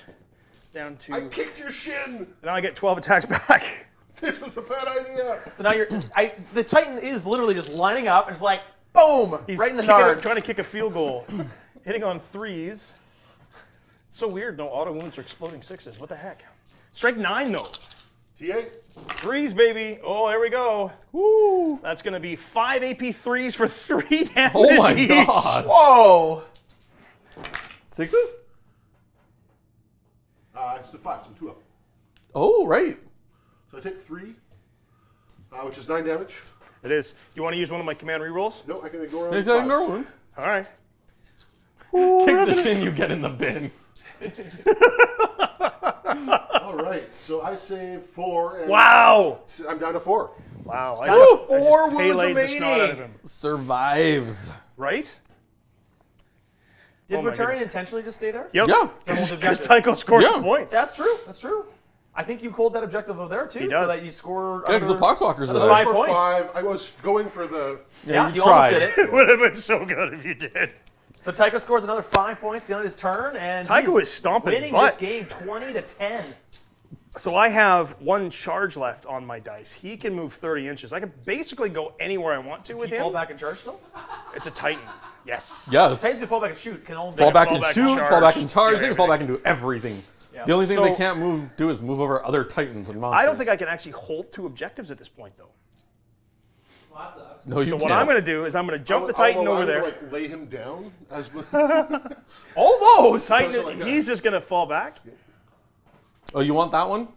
Down to. I kicked
your shin.
now I get 12 attacks back. (laughs)
This was a bad idea.
So now you're. I, the Titan is literally just lining up and it's like, boom!
He's right in the nards. Trying to kick
a field goal. (clears throat) Hitting on threes. It's so weird. No auto wounds are exploding sixes. What the heck? Strike nine, though. T8. Threes, baby. Oh, there we go. Woo. That's going to be five AP threes for (laughs) three damage. Oh my each. god.
Whoa. Sixes?
Uh, it's the five, so two up.
Oh, right.
So I take three, uh, which is nine damage.
It is. Do you want to use one of my command rerolls? No, I can ignore ones. There's ignore ones.
All right. Ooh, Kick the shin you get in the bin. (laughs) All right, so I save four. wow! I'm down to four. Wow! I just, four I wounds remaining.
Survives.
Right?
Did oh Mortarion intentionally just stay there? Yep. Yeah.
Because Tycho scored yeah. points.
That's true. That's true. I think you called that objective over there too, so that you score. Yeah, because the Poxwalkers are Five points. Five. I was going for the. Yeah, yeah you, you tried. almost did it. (laughs) it would
have been so good if you did. So Tycho scores another five points at the end of his turn, and Tycho is stomping winning butt. this game twenty to ten. So I have one charge left on my dice. He can move 30 inches. I can basically go anywhere I want to with can him. Fall back and charge still? It's a Titan. Yes. Yes. Titans can fall back and shoot. Can only fall back, and shoot. fall back and charge. Yeah, they can fall
back and do everything. Yeah. The only thing so, they can't move do is move over other Titans and monsters. I don't
think I can actually hold two objectives at this point though. Well, no, you so can't. what I'm going to do is I'm going to jump the Titan over there.
Like lay him down as (laughs) almost. Titan, like he's just going to fall back.
Oh, you want that one?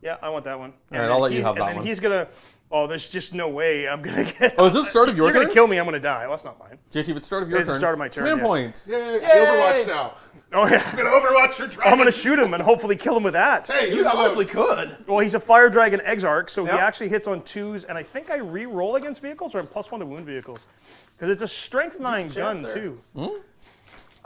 Yeah, I want that one.
All right, I'll let you have that and one. He's
going to oh, there's just no way I'm gonna (laughs) get. Oh, is this the start of your You're turn? You're gonna kill me. I'm gonna die. Well, that's not fine.
JT, if it's start of your it's turn. the start of my turn. Command yes. points.
Yeah, Overwatch now. Oh yeah. I'm (laughs) gonna Overwatch your dragon. I'm gonna shoot
him and hopefully kill him with that. Hey, you honestly could. Well, he's a fire dragon exarch, so yep. he actually hits on twos, and I think I re-roll against vehicles or I'm plus one to wound vehicles, because it's a strength nine gun there. too. Hmm?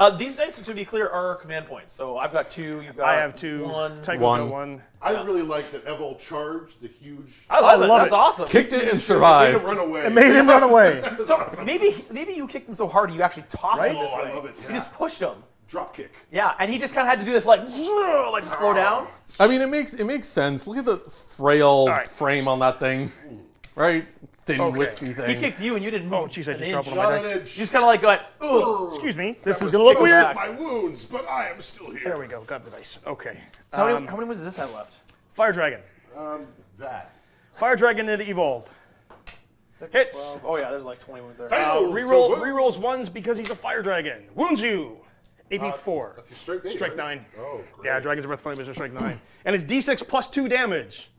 Uh, these dice, to be clear, are command points. So I've got two. You've got I have two. One. One. one.
I really like that Evil charged the huge. I love, I it. That's awesome. Kicked it and survived. Made him run away. It made him run away. (laughs) so maybe maybe
you kicked him so hard you actually tossed right? him. This oh, way. I love it. Yeah. You just pushed him drop kick. Yeah, and he just kind of had to do this like (laughs) like to slow down.
I mean, it makes it makes sense. Look at the frail right. frame on that thing, right? thin okay. wispy thing. He kicked you and you didn't oh, move. Oh, jeez, I
just
dropped my oh, dice. You
just
kind of like going.
ooh. Excuse me. This is going to look weird. my wounds, but I am still here. There we
go. Got the dice. Okay. So um, how, many, how many this have left? Fire Dragon. Um, that. Fire Dragon and Evolve. Six, Hits. 12. Oh, yeah, there's like 20 wounds there. Uh, reroll, rerolls ones because he's a Fire Dragon. Wounds you. Uh, AP four. strike, eight, strike right? nine. Oh, great. Yeah, dragons are worth funny, but strike nine. And it's D6 plus two damage.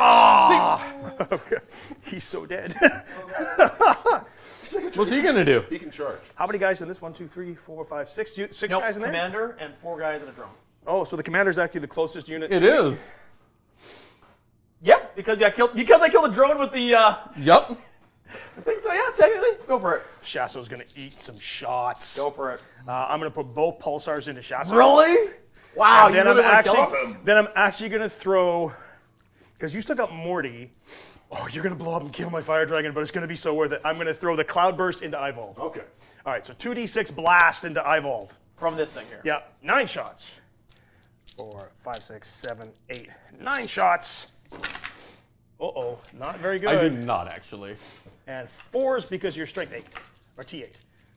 Oh! okay. He's so dead. (laughs) like What's he gonna do? He can charge.
How many guys in this? One, two, three, four, five, six. You, six nope, guys in there. Commander and four guys and a drone. Oh, so the commander's actually the closest unit. It is.
Me.
Yep, because I killed because I killed the drone with the. Uh, yep. I think so. Yeah, technically, go for it. Shas'o's gonna eat some shots. Go for it. Uh, I'm gonna put both pulsars into Shas'o. Really?
Wow. And then really I'm actually
then I'm actually gonna throw because you still got Morty. Oh, you're gonna blow up and kill my fire dragon, but it's gonna be so worth it. I'm gonna throw the cloudburst into Evolve. Okay. All right, so 2d6 blast into Evolve. From this thing here. Yeah, nine shots. Four, five, six, seven, eight, nine shots. Uh-oh, not very good. I did
not, actually.
And fours because you're strength eight, or T8.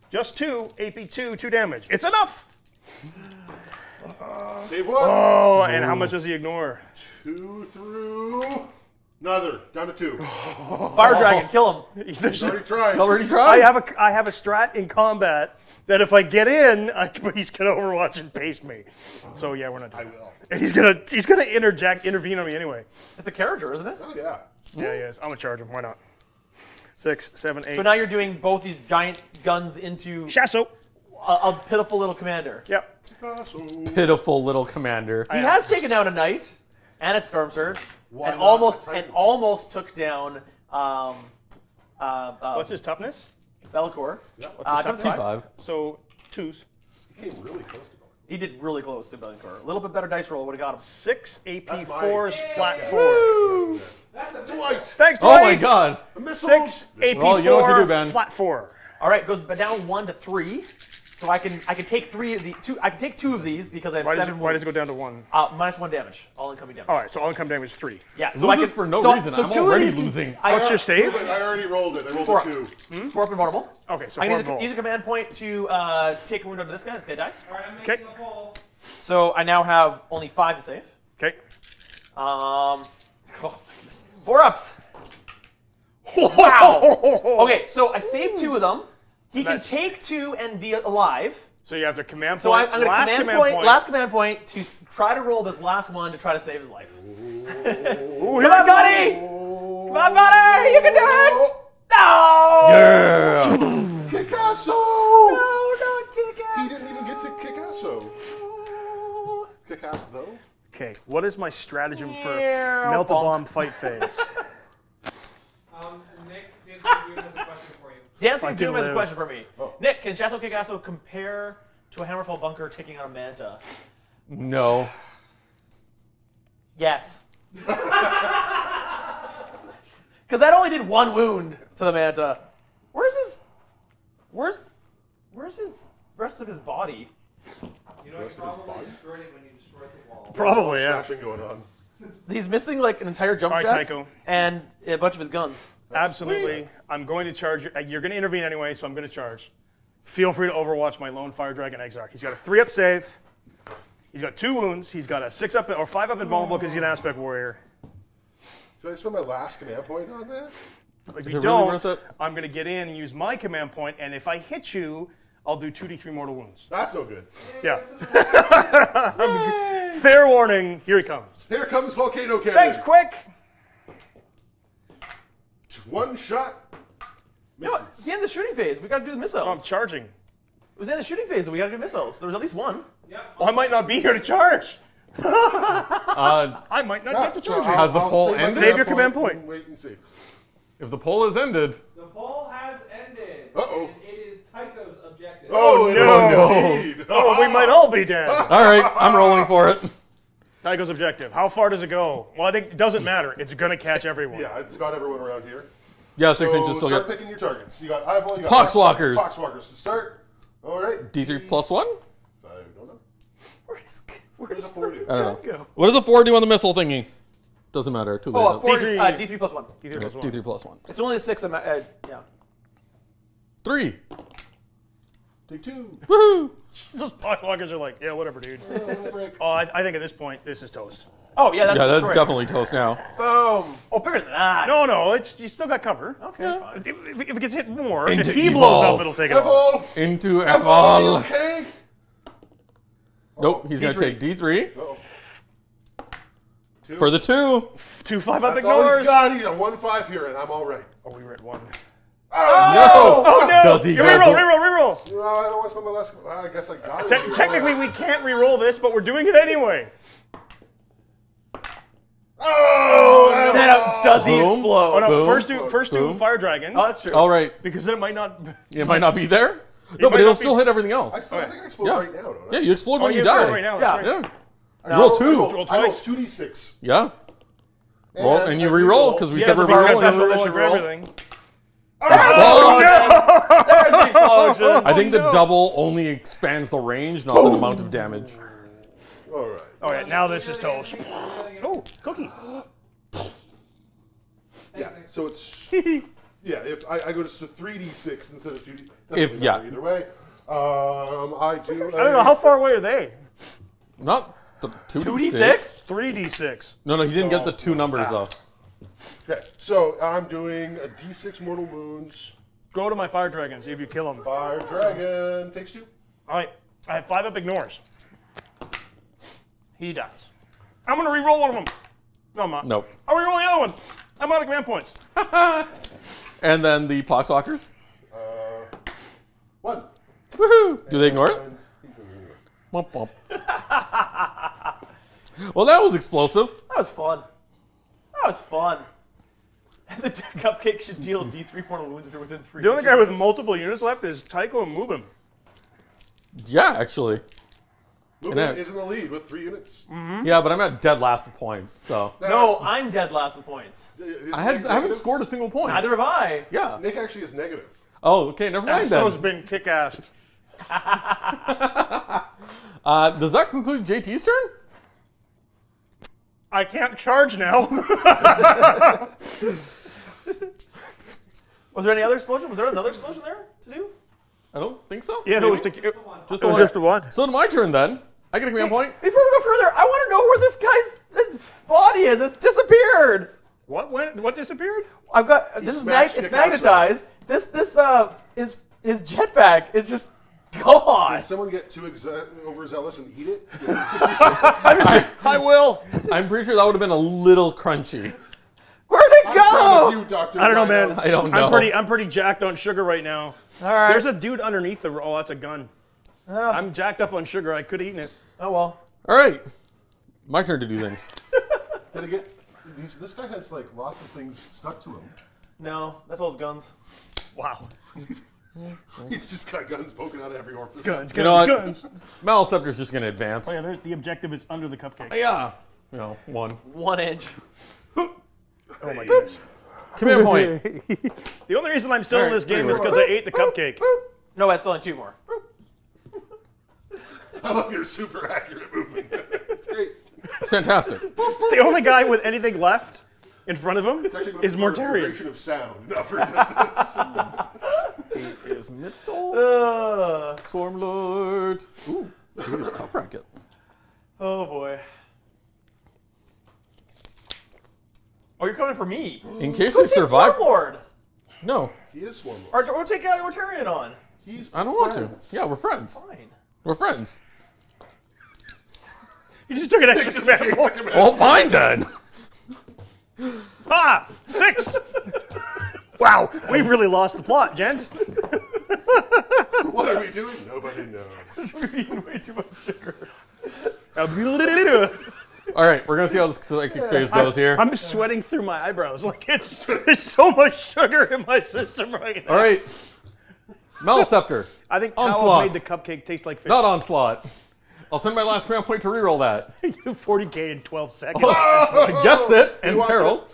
Just two, AP two, two damage.
It's enough! Uh, Save one. Oh, and how much
does he ignore?
Two through. Another. Down to two. (laughs) Fire dragon, kill him. (laughs) He's already tried. Already tried. I have
a I have a strat in combat that if I get in, I, (laughs) he's gonna overwatch and paste me. So yeah, we're not. Doing I will. And he's gonna he's gonna interject, intervene on me anyway. It's a character, isn't it? Oh yeah. Yeah, he is. I'm gonna charge him. Why not? Six, seven, eight. So now you're doing both these giant guns into. Shas'o a, pitiful little commander. Yep.
Pitiful little commander. He
has taken down a knight and a storm surge, Why and not? almost and almost took down. Um, uh, uh What's his toughness? Bellicor. What's his uh, toughness? five. So twos. He came really close to He did really close to Bellicor. A little bit better dice roll would have got him. Six AP fours, flat four.
Dwight! Thanks, Oh my God! god. Missile!
Six AP Well, you know what to do, Ben. flat
four. All right, goes but down one to three. So I can I can take three of the two I can take two of these because I have Why does, seven. it, why does it go down to one? Uh, minus one damage, all incoming damage. All right, so all incoming damage three. Yeah, so I can for no so, reason. So I'm two already losing. Can, I, What's your save? I already rolled it. I rolled Four. a two. Hmm? Four up and vulnerable. Okay, so I can use a, vulnerable. use a command point to uh, take a wound under this guy. This guy dies. All right, I'm making a poll. So I now have only five to save. Okay. Um, (laughs) oh, four ups. (laughs)
Wow.
okay, so I saved two of them. He can take two and be alive. So you have to command point. So I'm, I'm going to command, command point, point, Last command point to try to roll this last one to try to save his life. Ooh,
(laughs) Come on, buddy! Come on, buddy! You can do it! No! Yeah! Kikasso! No, not Kikasso! He didn't even get to Kikasso. Kickass though.
Okay, what is my stratagem yeah, for melt the bomb fight phase? (laughs)
um, Nick
did Dancing Doom has a question for me. Oh. Nick, can Shadow Kagasso compare to a Hammerfall Bunker taking on a Manta? No. Yes. Because (laughs) that only did one wound
to the Manta.
Where's his. Where's. Where's his. Rest of his body? You know, rest you probably destroyed it when you destroyed
the wall. Probably, yeah. going on.
He's missing like an entire jump All right, jet and a bunch of his guns. That's Absolutely. Sweet. I'm going to charge. Uh, you're going to intervene anyway, so I'm going to charge. Feel free to overwatch my lone Fire Dragon Exarch. He's got a three up save. He's got two wounds. He's got a six up or five up invulnerable because he's an aspect warrior.
Do I spend my last command point on that? If Is
you don't,
really I'm going to get in and use my command point, and if I hit you, I'll do 2d3 mortal wounds. That's so
good. Yeah. (laughs) Fair warning. Here he comes. Here comes Volcano Cannon. Thanks, quick. One shot.
Misses. No, it's the end of the shooting phase. We got to do the missiles. Oh, I'm charging. It was in the shooting phase, and we got to do missiles. There was at least one.
Yep.
Well, oh, I might not be here to charge. (laughs) uh,
I might not get to charge. has the poll ended? Save your command point. Wait and see.
If the poll has ended.
The poll has ended. Uh oh. it is Tycho's objective. Oh, oh
no. (laughs) Oh, we might all be dead. (laughs) all
right, I'm rolling for it.
Tycho's objective. How far
does it go? Well, I think it doesn't matter. It's going to catch everyone. Yeah, it's got everyone around here. Yeah, six so inches still start good. picking your targets. You got eyeball, you got Poxwalkers. walkers. to start. All right.
D3 plus one?
I don't know. Where's, where's, four do? I don't know. Go?
What does a four do on the missile thingy? Doesn't matter. Too late. Oh, a four D3. Is, uh, D3 plus
one. D3 plus one. D3 plus one. It's only a six. I'm, uh, yeah. Three. Take two. Woohoo! (laughs) Those walkers are like, yeah, whatever, dude. oh, I, I think at this point, this is toast. Oh yeah,
that's yeah, that's definitely toast now.
Boom! Oh, bigger than that. No, no, it's you still got cover. Okay, yeah. fine. If, if, it gets hit more, Into if he evil. blows
up, it'll take it off. Into Evol. Okay. Nope, he's D3. gonna take D three. For the two. Two
five up that's All he's
got. He's a one five here, and I'm all right. Oh, we were at one. Oh, oh, no! Oh no! Does he reroll, reroll, reroll. No, I don't want to spend my last. I guess I got
it. Te technically,
we can't reroll this, but we're doing it anyway.
Oh! Then oh, does he explode? Oh no! Boom, first do first boom. do fire
dragon. Oh, that's true. All right. Because then it might not. (laughs)
It might not be there. No, it but it'll still be... hit everything else. I, still, okay. I think I explode yeah. right now. Yeah, you explode oh, when you, you die. Right now, yeah. Right. yeah. I roll, two. I roll two d six. Yeah. And well, and you re-roll
because we yeah, said we're rolling. Roll for everything. Oh,
oh no! the
(laughs) I think the oh, double only expands the range, not the amount of damage.
All right. All right, now this is toast. Oh, cookie. Yeah, so it's. (laughs) yeah, if I, I go to 3d6 instead of 2d. If, yeah. Either way. Um, I do.
I don't know. How far
away are they? Not
the 2d6?
3d6. No, no, he didn't get the
two oh, numbers, though.
Okay, so I'm doing a d6 mortal wounds. Go to my fire dragons. if you kill them. Fire dragon takes two. All right,
I have five up ignores. He dies. I'm going to re-roll one of them. No, I'm not. Nope. I'll re-roll the other one. I'm out of command points.
(laughs) and then the Poxwalkers? Uh,
one. Woohoo! Do they ignore it?
Bump, bump. (laughs) well, that was explosive. That was fun. That was fun. (laughs) the cupcake should deal D3
of
wounds if you're within three. The only guy with multiple units left is Tycho and Mubin. Yeah, actually. Movement is in the lead with three units. Mm-hmm.
Yeah, but I'm at dead last with points. So
no, I'm dead last with points. I, had, I haven't scored
a single point. Neither have
I. Yeah.
Nick actually is negative.
Oh, okay. Never mind then. has
been kick-assed. (laughs)
uh, does that conclude JT's turn?
I
can't charge now. (laughs) was there
any other explosion? Was there another explosion
there to do?
I don't think so. Yeah, was just, it was just the one. So it's my turn then. I get a command hey, point. Before we go further, I want to know where this guy's this body is. It's disappeared.
What went? What disappeared?
I've got he this is mag, it's magnetized.
Outside. This this uh is his jetpack is just gone. Did someone get too overzealous and eat it? (laughs) (laughs) I, I will. I'm pretty sure that would
have been a little crunchy.
Where'd it I go? You,
I don't know, man. I don't know. I'm pretty,
I'm pretty jacked on sugar right now. All right. There's a dude underneath the. Oh, that's a gun. I'm jacked up
on sugar. I could have eaten it. Oh well.
All right, my turn to do things. (laughs)
Then again, these, this guy has like lots of things stuck to him. No, that's all his guns. Wow. (laughs) He's just got guns poking out of every orifice. Guns, guns, You know what? guns.
Maleceptor's just gonna advance. Oh,
yeah, the objective is under the cupcake. Oh, yeah, you know, one One inch. (laughs) Oh my goodness. command
point.
The only reason I'm still in this game is because I ate the cupcake. No, that's only two more.
I love your super accurate movement. it's great. It's fantastic. the
only guy with anything left in front of him is Mortarion.
of sound, not for distance. (laughs) he is middle.
Uh, Swarmlord. Ooh, he is top bracket.
Oh boy. Oh, you're coming for me. In case he they survive. Swarmlord.
No. He is Lord.
Or, or take uh, Mortarion on.
He's I don't friends. want to. Yeah, we're friends. Fine. We're
friends.
You just took an extra command (laughs) point. Well, fine then. Ah, six. wow, we've
really lost the plot, gents.
what are we doing? Nobody knows. We're eating way too much sugar.
All right, we're gonna see how this psychic phase goes here. I'm sweating
through my eyebrows. Like it's there's so much sugar in my system right now. All right,
Maleceptor. I think Towel Onslaught. made the
cupcake taste like fish. Not
onslaught. I'll spend my last grand point to reroll that.
40k (laughs) in 12 seconds. Oh, (laughs) gets it and perils.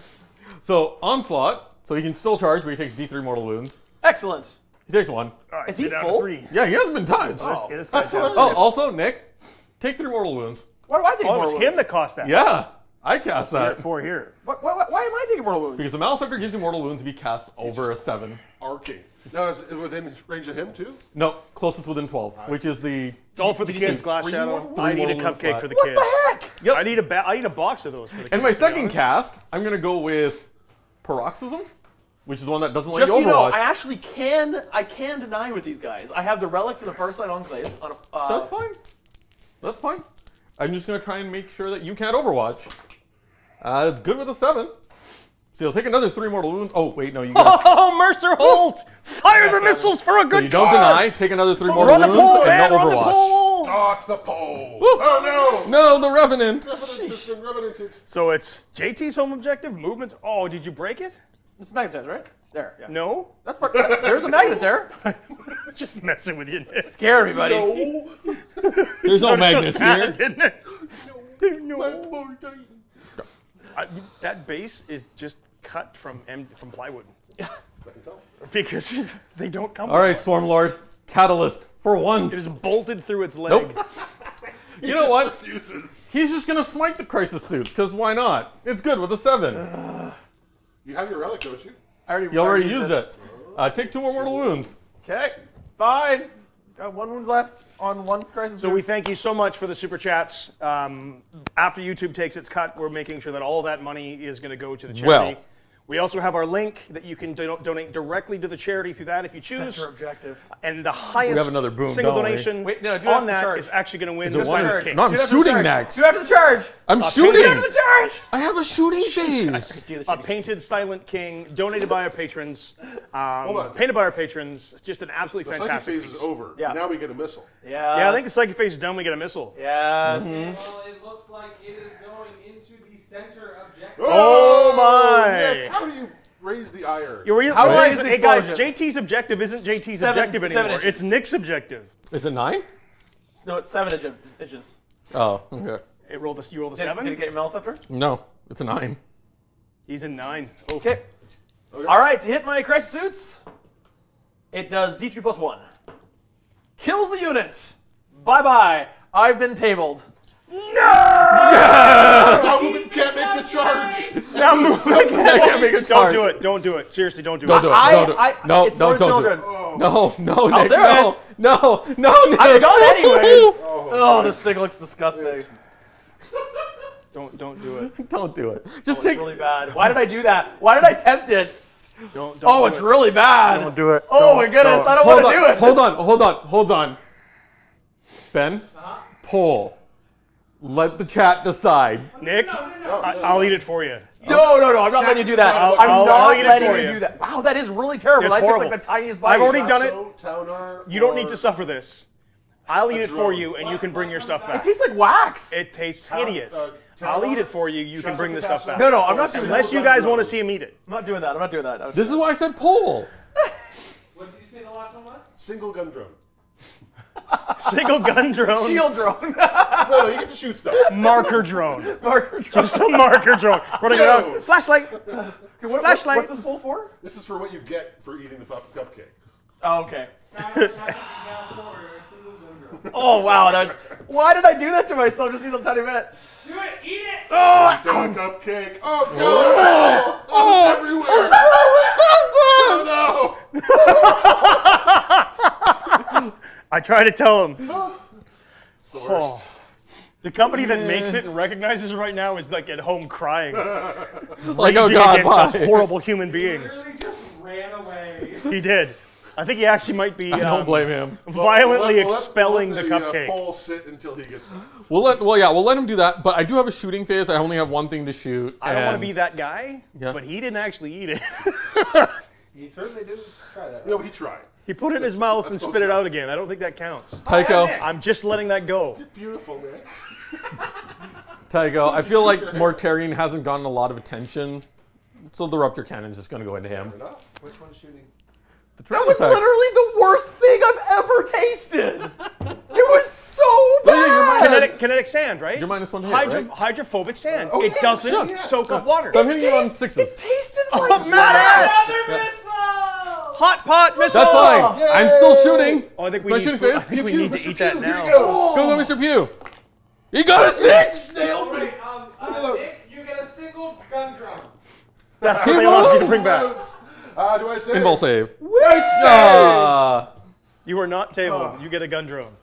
It. So onslaught. So he can still charge, but he takes D3 mortal wounds. Excellent. He takes one. Right, Is he full? Yeah, he hasn't been touched. Oh, this, this oh also Nick, take three mortal wounds.
Why do I take oh, mortal wounds? it was
him that
cost that. Yeah.
I cast that. four here.
Why, why, why, am I taking mortal wounds? Because
the Maleceptor gives you mortal wounds if you cast over a seven
arcing. Now, is it within range of him too?
No, closest within 12, which is the. It's
all for the kids, Glass Shadow. I need a cupcake for the kids. What the heck? Yep. I need a ba- I need a box of those for the kids.
And my second cast, I'm gonna go with Paroxysm, which is the one that doesn't let Just you you know, I
actually can I can deny with these guys. I have the relic for the first light on glaze on Uh, That's fine.
That's fine. I'm just gonna try and make sure that you can't Overwatch. Uh, it's good with a seven. Still, take another three mortal wounds. Oh, wait, no, you guys.
(laughs) Oh, Mercer
Holt! Fire the missiles for a good So you don't deny,
take another three mortal run wounds the pole, and no man,
overwatch. the the pole! Oh no! No, the Revenant!
so
it's JT's home objective, movements. Oh, did you break it? It's magnetized, right? There. Yeah. No? That's part, there's a magnet there. (laughs) Just messing with you. Nick. Scare everybody. No.
(laughs) there's no magnets so here. Didn't it? No. no.
I, that base is just cut from from plywood. (laughs)
because (laughs) they don't come. All right, Swarmlord. Catalyst for once. It is
bolted through its
leg.
Nope. (laughs) you know what? Refuses.
He's just gonna smite the crisis suits because why not? It's good with a seven.
you have your relic, don't you? I already. You already, used it.
it. Uh, take two more mortal wounds. Okay, fine. Got one wound left
on one crisis. So we thank you so much for the super chats. Um, after YouTube takes its cut, we're making sure that all that money is going to go to the charity. Well, we also have our link that you can do donate directly to the charity through that if you choose. Center objective. And the highest we have another boom, single donation Wait, no, on that charge. is actually going to win. Is this one, cake. no, I'm shooting next. Do after the charge. I'm uh, shooting. Painted, do after the charge. I have a shooting phase. (laughs) a painted silent king donated by our patrons. Um, painted by our patrons. It's Just an absolutely the fantastic. The psychic phase piece. is over. Yeah. Now
we get a missile. Yeah. Yeah, I think the
psychic phase is done. We get a missile. Yes. Mm -hmm.
Well, it looks like it is going into the center Oh, oh, my! Yes, how do you raise the ire? You how do raise, the Hey guys,
JT's objective isn't JT's seven, objective anymore. Seven it's Nick's objective. Is it nine? No, it's seven inches.
Oh, okay.
It rolled a, you rolled a did, seven? Did it get your Maleceptor? No, it's a nine. He's in nine. Oh. Okay. okay. All right, to hit my crisis suits, it does D3 plus one. Kills the unit. Bye bye. I've been tabled.
No! (laughs)
can't make
the charge.
Now move. I can't make a charge. Don't do it. Don't do it. Seriously, don't do don't it. Do it. I, don't do it. I, I, no, it's no, for don't children. Do
it. No, no, Nick, no, no, no, no, Nick. I've done anyways. Oh, oh this thing looks disgusting. Don't don't do it. don't do it.
Just oh, take. It's really bad. Why did I do that? Why did I tempt it? Don't, don't oh, do it's it.
really bad. Don't do it. Oh don't, my goodness, don't. I don't want to do it. Hold on, hold on, hold on. Ben, uh -huh. pull. Let the chat decide.
Nick, I, will eat it for you.
No, no, no! I'm not letting you do that. I'll, I'm
I'll, not I'll letting you. you. do that. Wow, that is really terrible. It's I horrible. took like the tiniest bite. I've already done it. You don't need to suffer this. I'll eat it for you, and you can bring your stuff back. It tastes like wax. It tastes hideous. I'll eat it for you. You can bring the stuff back. No, no, I'm not Unless you guys want to see him eat it. I'm not doing that. I'm not doing that.
This is why I said poll.
what did you say the last one was? Single gum drone.
Single gun drone. Shield
drone. (laughs) no, no, you get to shoot stuff. Marker
drone. (laughs) marker drone. Just a marker drone. Running Yo. around.
Flashlight. Okay, what, Flashlight. what's this pull for? This is for what you get for eating the pup cupcake. Oh, okay. (laughs) oh wow! That,
why did I do that to myself? Just need a little tiny bit. Do it. Eat it. Oh, oh.
cupcake. Oh, oh. no! Oh, oh, oh. It's everywhere.
oh no! I try to tell him.
it's
the worst. Oh. The company that makes it and recognizes it right now is like at home crying.
(laughs) like, oh God, why? horrible human
beings. He just ran away.
He did.
I think he actually might be. I don't um, blame him. (laughs) Violently well, we'll let, expelling we'll let, the, the, uh, cupcake. Uh, sit until he gets. Back.
We'll let. Well, yeah, we'll let him do that. But I do have a shooting phase. I only have one thing to shoot. I don't want to be
that guy. Yeah. But he didn't actually eat it. he certainly didn't try that. Right? No, he tried. He put it in his mouth and spit it out again. I don't think that counts. Tycho. Oh, I'm just letting that go.
Beautiful, man. Tycho, I feel like Mortarion
hasn't gotten a lot of attention, so the cannon cannon's just going to go into him. Fair
enough. Which one's shooting?
The that was sex.
literally the worst thing I've ever tasted. it was so
bad. Kinetic,
kinetic sand, right? You're minus one hit, Hydro, right? Hydrophobic sand. Oh, it doesn't yeah. soak yeah. up water. So I'm hitting you on sixes. It tasted oh, like oh, mass. Hot pot missile. That's fine. Yay. I'm still shooting.
Oh, I think we Am need, I shooting I think we need to Pew, eat that Pew, now. Go. Oh. go, go, Mr. Pew. He got a six.
Nailed me. Um, uh, Nick, you get a single gun drum. That's what they love you to bring back. Uh, do I save? Pinball save. We
save! You are not tabled. Ah. You get a gun drone.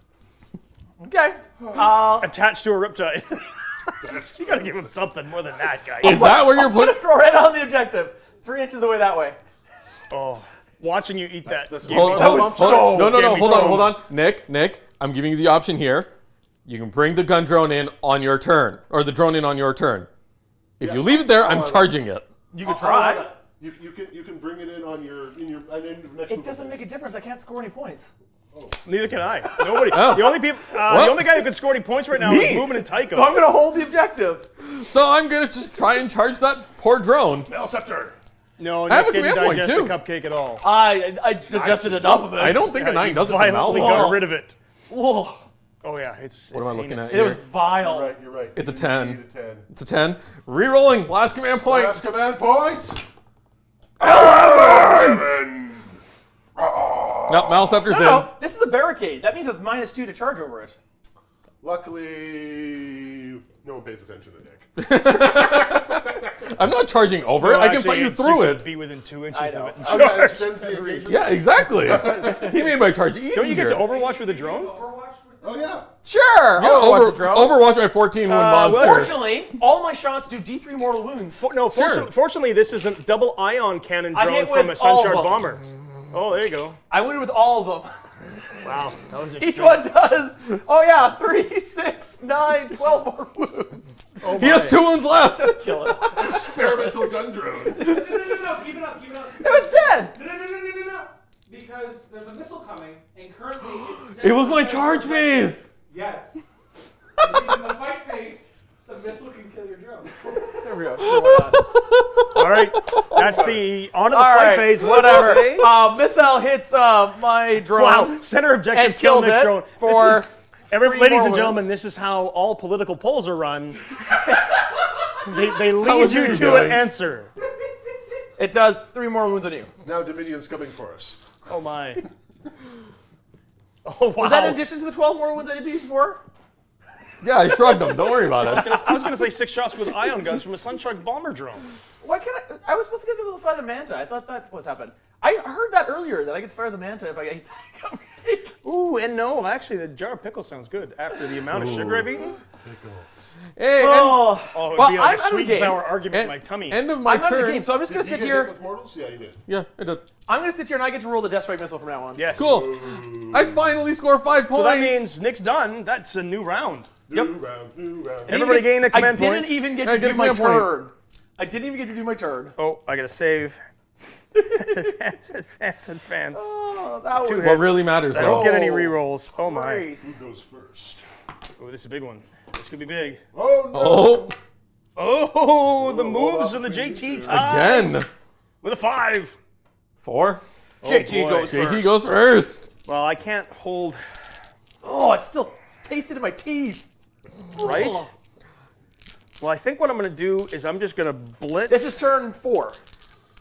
Okay. Uh, Attached to a riptide. (laughs) you gotta give him something more than that, guys. Is that where you're putting it? Right on the objective. Three inches away that way. Oh. Watching you eat that. That's, hold, that was hold, so No, no, no. Hold drones. on, hold on.
Nick, Nick, I'm giving you the option here. You can bring the gun drone in on your turn, or the drone in on your turn. If yeah. you leave it there, oh, I'm charging it.
You could oh, try. You, you can you can bring it in on your in your.
next it doesn't make a difference. I can't score any points.
Oh. Neither can I. (laughs) Nobody. oh. The only people,
uh, the only guy who can score any points right now Me? is Ruben and Tycho. So I'm gonna hold
the objective. So I'm gonna just try and charge that poor drone.
Maleceptor. No, I have a command point too. Cupcake at all. I I digested I enough of it. I don't think yeah, a nine does it. Violently got rid of it. Whoa. Oh
yeah, it's. What it's am I looking at? Here? It was vile. You're right. You're right. It's you a, 10.
a ten. It's a ten. Rerolling. Last command point. Last command point.
Nope,
Maleceptor's no, no, in.
This is a barricade. That means it's minus two to charge over it. Luckily, no one pays attention to Nick. (laughs) I'm not charging over it. I can fight you through it. Be within two inches of it. Okay,
(laughs) yeah, exactly. he made my charge easier. Don't you get to
Overwatch with a drone?
Oh yeah. Sure. Yeah, Overwatch, over, Overwatch by 14 uh, monster.
Fortunately, all my shots do D3 mortal wounds. For, no, sure. fortunately, this is a double ion cannon drone from a Sun Shark bomber. Oh, there you go. I went with all of them. Wow, that was (laughs) Each one does. Oh yeah, three, six, nine, twelve more wounds. Oh he has two wounds left. kill
it. Experimental gun drone. (laughs)
No, no, no, no, keep it up, keep it up. It it's dead. No, no, because there's a missile
coming, and currently (gasps) it was my charge phase. Yes. (laughs) in the fight
phase, the missile can kill your drone. (laughs) There we go. (laughs) All right, that's the on the All fight right, phase. Whatever. Uh, missile hits uh, my drone. Wow. Center objective and kill kills next it drone for.
every, ladies and gentlemen,
this is how all political polls are run. they, they lead you to doing? an answer. It does three more wounds on you.
Now Dominion's coming for
us. Oh my. (laughs) Oh wow. Was that in addition to the 12 more ones I did to you before? Yeah, I shrugged them. Don't worry about it. I was going to say six shots with ion guns from a Sunshark bomber drone. Why can't I? I was supposed to get people to fire the Manta. I thought that was happened. I heard that earlier that I could fire the Manta if I ate that (laughs) Ooh, and no, actually, the jar of pickles sounds good after the
amount Ooh. of sugar I've
eaten. Pickles. Hey, oh, end, oh well, be like I'm a sweet sour
argument end, in my tummy. End of my I'm turn. Out of the game, so I'm just gonna sit here. With mortals? Yeah, you did.
Yeah, I did. I'm gonna sit here and I
get to roll the death ray missile from now on. Yes. Cool.
Ooh. I
finally score five points. So that means Nick's done. That's a new round. New yep. round. New round. Everybody gain a command point. I didn't even get to do my turn. I didn't even get to do my turn. Oh, I gotta save. advance, (laughs) advance, advance.
Oh, that
was. What really matters? I don't get any re rolls. Oh my. Who goes
first?
Oh, this is a big one. This could be big. Oh, no. Oh.
Oh,
the moves and the JT tie. Again. With a five. Four. JT oh goes JT first. goes first. Well, I can't hold. Oh, I still taste it in my teeth. Right? Well, I think what I'm going to do is I'm just going to blitz. This is turn four.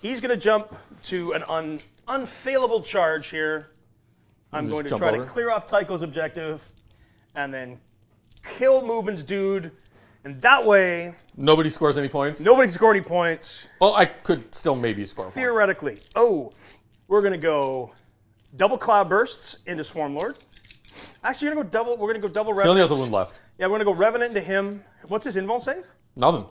He's going to jump to an un unfailable charge here. I'm going to try over. to clear off Tycho's objective and then kill Mubin's dude, and that way
nobody scores any points. Nobody can score any points. Well, I could still maybe score.
Theoretically. Oh, we're gonna go double cloud bursts into Swarm Lord. Actually, we're gonna go double. We're gonna go double. Revenant. He only has a wound left. Yeah, we're gonna go Revenant into him. What's his invul save? Nothing.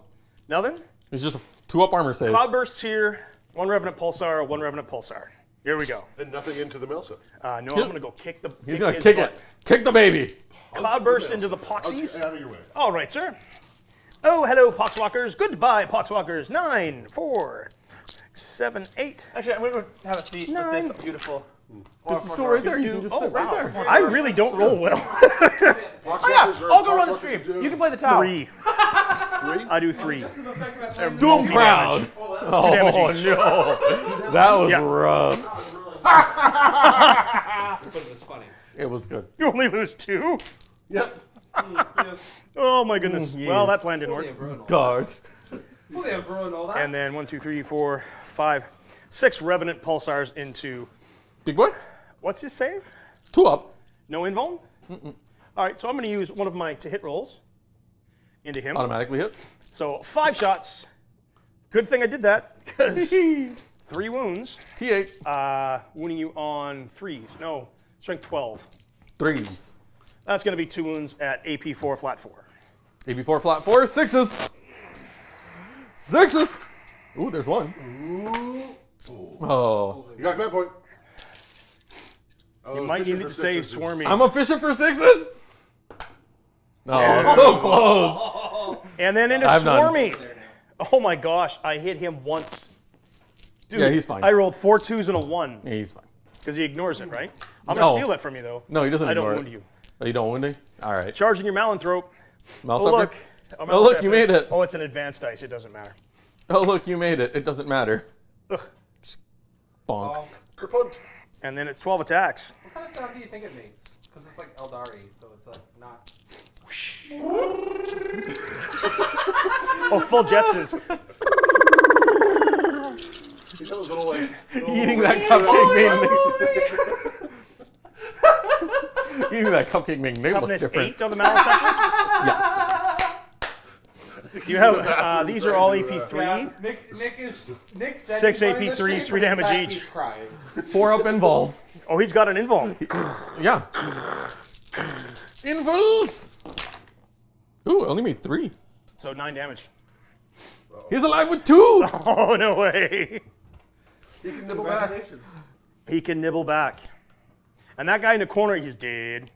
Nothing.
It's just a two up armor save. Cloud
bursts here. One Revenant Pulsar. One Revenant Pulsar. Here we go. And nothing into the Melsa. Uh, no, I'm gonna go kick the. He's kick gonna kick butt.
it. Kick the baby.
Cloudburst into the Poxies. Out of your way. All right, sir. Oh, hello, Poxwalkers. Goodbye, Poxwalkers. Nine, four, seven, eight. Actually, I'm going to have a seat nine. with this beautiful. There's a still right there. You can just oh, sit right oh, there. I really don't roll well. (laughs) oh, yeah. I'll go run the stream. You can play the tower. Three. three? I do three. Do crowd. proud. Oh,
no. (laughs) That was yeah. rough.
but it was funny.
It was good. You only lose two?
Yep. (laughs)
Oh
my goodness. Mm, yes. Well, that plan didn't work.
Guard.
Well,
they have ruined all that. And then one, two, three, four, five, six revenant pulsars into. Big boy. What's his save? Two up. No invuln. Mm -mm. All right, so I'm going to use one of my to hit rolls into him. Automatically hit. So five shots. Good thing I did that because (laughs) three wounds. T8. Uh, wounding you on threes. No, strength 12.
Threes.
That's going to be two wounds
at AP4 flat 4. AP4 flat 4, sixes. Sixes. Ooh, there's one.
Ooh. Oh. You got a bad point. Oh, you might need to save Swarming. I'm fisher for sixes?
No, oh, yeah. so close. (laughs)
And then into swarming. Oh my gosh, I hit him once. Dude, yeah, he's fine. I rolled four twos and a one. Yeah, he's fine. Because he ignores it, right? I'm no. going to steal that from you, though. No, he doesn't I don't wound you.
Oh, you don't win me? All right. Charging your Malanthrope. Mouse oh, look. Oh, oh, look, you made it.
Oh, it's an advanced dice. It doesn't matter.
Oh, look, you made it. It doesn't matter.
Ugh. Just
bonk. And then it's 12 attacks. What kind of sound do you think it makes? Because it's like Eldari, so it's like not... oh, full Jetsons.
(laughs) Eating that (laughs) cupcake,
man.
(laughs) you knew that cupcake made me look different. Eight on the malefactor. (laughs) yeah.
You have uh, these are all AP three. Yeah, Nick, Nick
is Nick said six AP three three damage each. Four up invulns. (laughs) Oh, he's got an invul. yeah.
Invulns.
Ooh, only made three.
So nine damage.
-oh. He's
alive with two. Oh no way. He can nibble back.
He
can nibble back. And that guy in the corner, he's dead.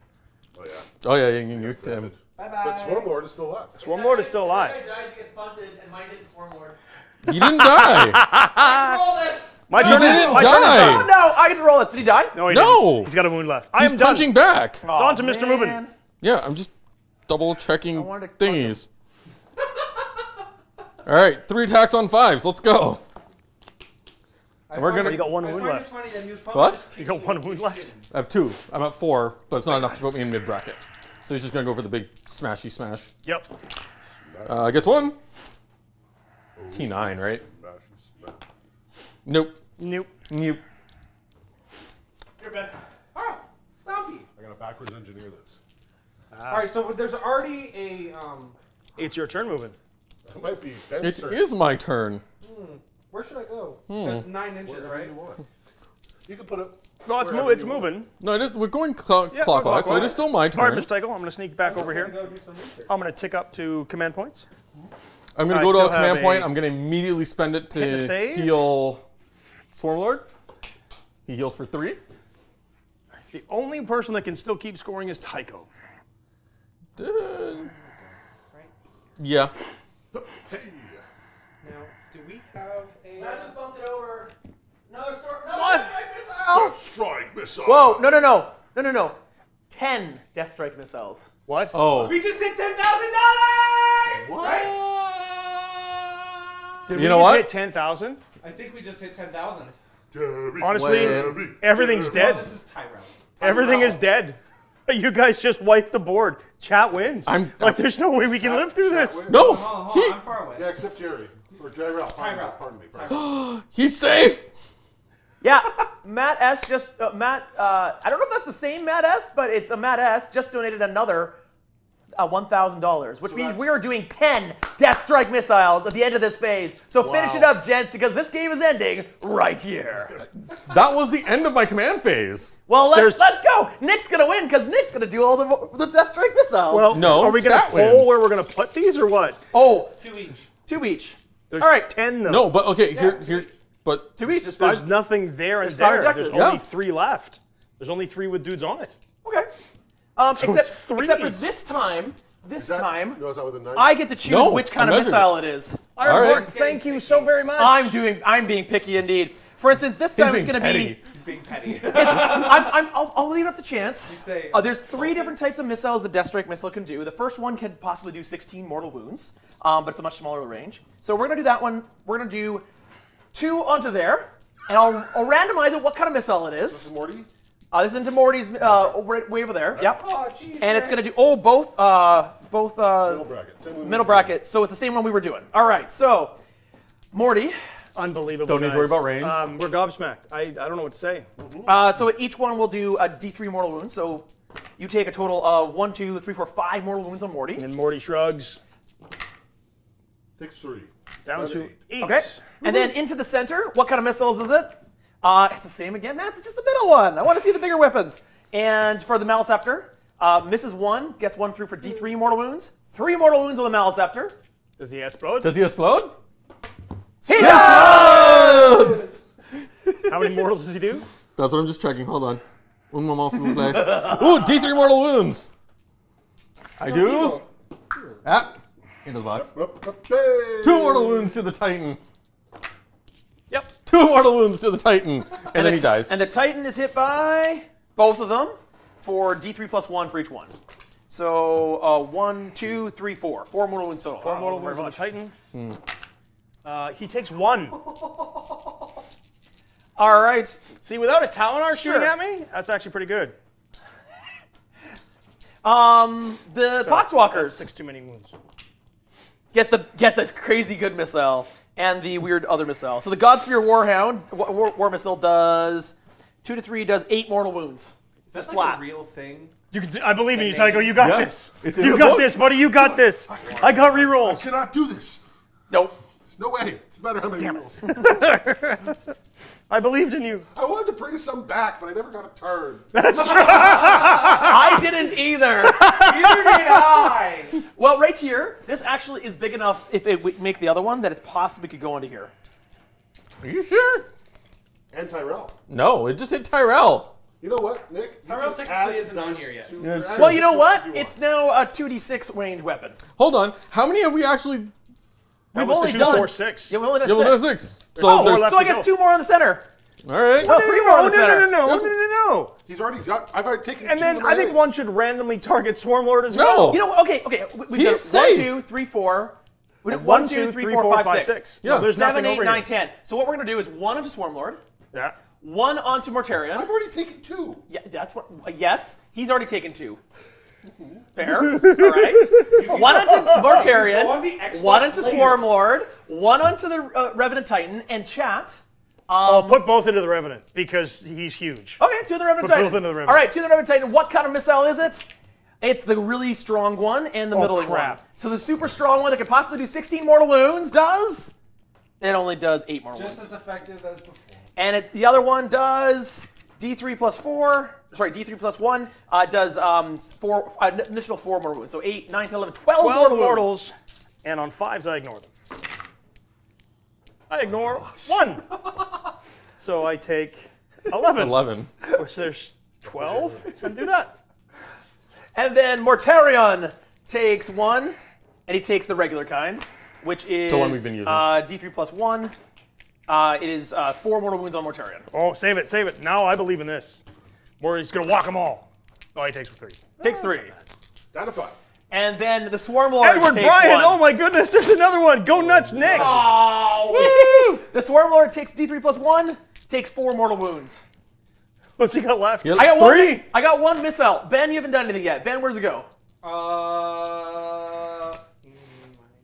Oh yeah. Oh yeah, you
nuked
him. Bye bye. But Swarmlord is still alive. Swarmlord is still alive. If dies, he gets bunted, and mine didn't Swarmlord. (laughs) You didn't die.
I this.
My you didn't my die. Oh,
no, I get to roll it. Did he die? No, he no. Didn't. He's got a wound left. I am punching done. back. It's on to oh, Mr. Mubin.
Yeah, I'm just double checking thingies. All right, three attacks on fives. Let's go. (laughs) And we're gonna. You got one wound left. What? You got one wound left. I have two. I'm at four, but it's not enough to put me in mid bracket. So he's just gonna go for the big smashy smash.
Yep.
Uh, gets one.
T9, right? Nope. Nope. Nope.
You're back. Ah, Stompy. I gotta backwards engineer this. Uh, All right,
so there's already a. Um,
it's your turn moving.
That might be. it turn. is my turn. Mm. Where should I go? Hmm. That's nine inches, Where right? You, can put it. No, it's, mo it's moving.
No, it is, we're going yeah, clockwise, so it is still my turn. All right, Mr.
Steigle, I'm going to sneak back over here. Go I'm going to tick up to command points. I'm going to go to a command point. i am going
to immediately spend it to heal Swarmlord. He heals for three. The only person that can still keep scoring is Tycho. Duh. Yeah.
I Strike missile.
Whoa! No! No! No! No! No! No! Ten Death Strike missiles. What? Oh. We just hit ten thousand dollars. What? Did you we know just what? Hit ten thousand.
I think we just hit ten thousand. Honestly, everything's dead. Oh, this is Tyrell. Everything is
dead. (laughs) You guys just wiped the board. Chat wins. I'm like, there's no way we can Chat, live through this. Wins. No, hold
on, hold on. I'm far away. Yeah, except Jerry. Or Tyrell. Tyrell. Pardon
me. (gasps) He's safe.
Yeah, Matt S.
just uh, Matt. Uh, I don't know if that's the same Matt S. But it's a Matt S. Just donated another uh, $1,000, which so means we are doing 10 Death Strike missiles at the end of this phase. So wow. finish it up, gents, because this game is ending
right here. (laughs) that was the end of my command phase.
Well, let's, let's go. Nick's going to win because Nick's going to do all the, the Death Strike missiles. Well, no, are we going to poll where we're going to put these or what? Oh, two each. Two each. There's All right. ten though. No, but okay, yeah. here, here, but to each is five. There's nothing there and there's there. There's yeah. only three left. There's only three with dudes on it. Okay. Um, so except three. Except for this
time, this that, time, no, I get to choose
no, which kind I of missile it is. Iron right. Thank you so very much. I'm doing. I'm being picky indeed. For instance, this time it's going to be
i
will leave it up to chance. Say, uh, there's three different types of missiles the Deathstrike missile can do. The first one can possibly do 16 mortal wounds, um, but it's a much smaller range. So we're going to do that one. We're going to do two onto there, and I'll, I'll, randomize it what kind of missile it is. This is Morty? Uh, this is into Morty's uh, way over there. Yep.
Oh, geez, and it's going
to do, oh, both, uh, both uh, middle
bracket. middle
bracket. So it's the same one we were doing. All right, so Morty unbelievable. Don't need to worry about range. Um, we're gobsmacked. I, I don't know what to say. Uh, so each one will do a D3 mortal wounds. So you take a total of one, two, three, four, five mortal wounds on Morty. And Morty shrugs. Take three. Down to eight. Okay. And then into the center. What kind of missiles is it? Uh, it's the same again, Matt. It's just the middle one. I want to see the bigger weapons. And for the Maleceptor, uh, misses one, gets one through for D3 mortal wounds. Three mortal wounds on the Maleceptor. Does he explode? Does he
explode?
He does!
How many mortals does he do?
That's what I'm just checking. Hold on. One more mortal will play. (laughs) Ooh, D3 mortal wounds! I do. Ah, into the box. Two mortal wounds to the Titan. Yep. Two mortal wounds to the Titan, and, and then he dies. And the Titan
is hit by both of them for D3 plus one for each one. So uh, one, two, three, four. Four mortal wounds total. Four mortal wounds on the Titan. Hmm. Uh, he takes one. (laughs)
All
right. See, without a Ta'unar sure. shooting at me, that's actually pretty good. (laughs) um, the so, Poxwalkers. Six too many wounds. Get the get the crazy good missile and the weird other missile. So the Godspear Warhound War, War Missile does two to three, does eight mortal wounds. Is this like real thing? You can, I believe in you, Tycho. You got this. It's you got book. this,
buddy. You got this. I, I got rerolls. I cannot do this. Nope. No way. It's better how many Damn (laughs) I believed in you. I wanted to bring some back, but I never got a turn. (laughs) That's true. (laughs) I didn't either. Neither did I.
Well, right here, this actually is big enough if it would make the other one that it possibly
could go into here. Are you sure? And Tyrell. No, it just hit Tyrell.
You know what, Nick? Tyrell technically isn't on here yet. Yeah, well, you know what? You it's now a
2d6 range weapon. Hold on. How many have we actually
We've
only done four six. Yeah, we only done yeah, six. six. So, oh, so I guess two
more on the center.
All right. No, oh, no, three no, more no, on the center. No, no, no, no, no, no, no. He's already got. I've already taken. And then I think
one should randomly target Swarmlord as well. You
know, okay, okay. We've got one, two, three, four.
We did one, two, three, Yeah. So there's seven, eight, nine, ten. So what we're gonna do is one onto Swarmlord. Yeah. One onto Mortarion. I've already taken two. Yeah, that's what. Uh, yes, he's already taken two. Fair. All right. (laughs) One unto Mortarion, one unto Swarm Lord, one unto the uh, Revenant Titan, and chat. Um, I'll oh, put both into the Revenant because he's huge. Okay, two of the Revenant put Titan. Both into the Revenant. All to the Revenant Titan. What kind of missile is it? It's the really strong one and the oh, crap. one. So the super strong one that could possibly do 16 mortal wounds does. It only does eight mortal Just wounds. Just
as effective as before.
And it, the other one does D3 plus four sorry, D3 plus one uh, does um, four uh, additional four more wounds. So eight, nine, 10, 11, 12, 12 mortal mortals. Wounds. And on fives, I ignore them. I ignore one. so I take (laughs) 11. 11. Which there's 12. And do that. And then Mortarion takes one, and he takes the regular kind, which is the one we've been using. Uh, D3 plus one. Uh, it is uh, four mortal wounds on Mortarion. Oh, save it, save it. Now I believe in this he's gonna walk them all. Oh, he takes three. Takes three. Down to five. And then the Swarm Lord Edward takes Bryan, one. oh my goodness, there's another one. Go nuts, Nick. Oh. the Swarm Lord takes D3 plus one, takes four mortal wounds. What's he got left? I got three. One, I got one miss out. Ben, you haven't done anything yet. Ben, where's it go? Uh, mm,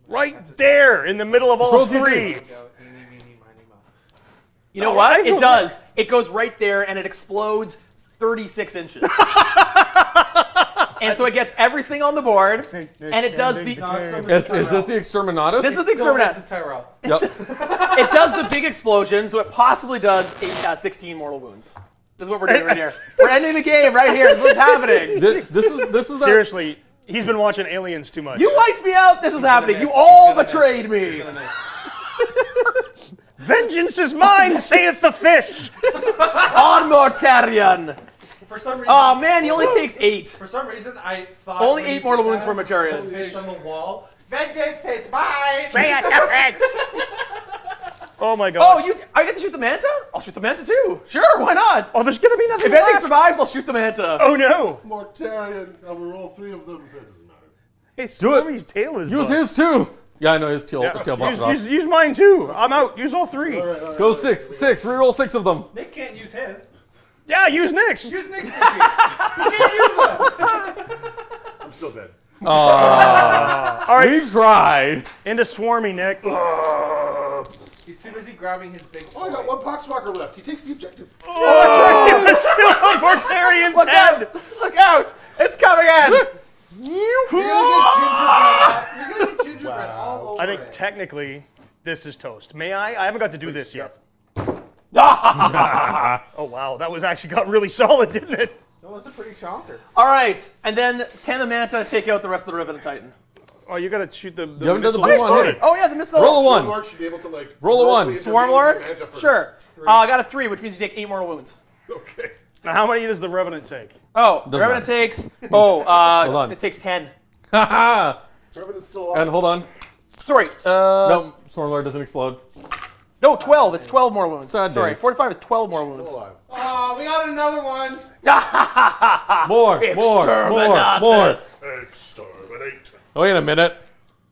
right there in the middle of all three.
You know what? It does.
It goes right there and it explodes. 36 inches. and so it gets everything on the board, and it does the. Is, is this the
exterminatus? This is the exterminatus. This is Tyrell. Yep. (laughs)
it does the big explosion, so it possibly does eight, uh, 16 mortal wounds. This is what we're doing right here. (laughs) We're ending the game right here. This is what's happening. This, this is this is seriously. he's been watching Aliens too much. You wiped me out. This is happening. You all betrayed me. (laughs) Vengeance is mine, saith the fish. On Mortarion.
For some reason. Oh man, he only takes eight. For some reason, I thought only eight mortal wounds
for Macharia. Fish on the wall. Vengeance is mine. Say it (laughs) Oh my god. Oh, you! I get to shoot the manta. I'll shoot the manta too. Sure, why not? Oh, there's gonna be nothing. If anything
survives, I'll shoot the manta.
Oh no.
Mortarion. We will roll three of them. It doesn't matter.
Hey, Stormy's tail is. Use his too. Yeah, I know his tail. Yeah. Tail use, off. Use, use, mine too.
I'm out. Use all three. All right, all right, Go all right, six,
six. Reroll six of them.
Nick can't use his. Yeah, use Nick's. Use Nick's. you can't use them.
I'm still dead. Uh,
all right. We tried. Into swarmy, Nick.
Ah. He's too busy grabbing his big. Oh, I got one poxwalker left. He takes the objective. Oh, oh that's right. He still on Mortarion's Look head. Out. Look out! It's coming in. You're
gonna
get gingerbread. You're gonna get
gingerbread wow. all over. I think it. technically, this is toast. May I? I haven't got to do Please, this yet. (laughs) oh wow, that was actually got really solid, didn't it?
That was a pretty chonker.
All right, and then can the Manta take out the rest of the Revenant Titan? Oh, you gotta shoot the. the you done The blue one hey. oh yeah, the missile.
Roll a one. Swarm should be able to like. Roll a one. Swarm Lord. Sure.
Uh, I got a three, which means you take eight mortal wounds. Okay. Now, how many does the Revenant take? Oh, Doesn't Revenant matter. takes. Oh, uh, (laughs) it takes ten.
Ha (laughs) ha.
Revenant's still. alive. And hold
on. Sorry. Uh, no, Swarm Lord doesn't explode. No, 12. It's 12 more wounds. Sundays. Sorry, 45 is 12 more wounds.
Oh, we got another one. (laughs) more, more, more, more. Exterminate.
Oh, wait a minute.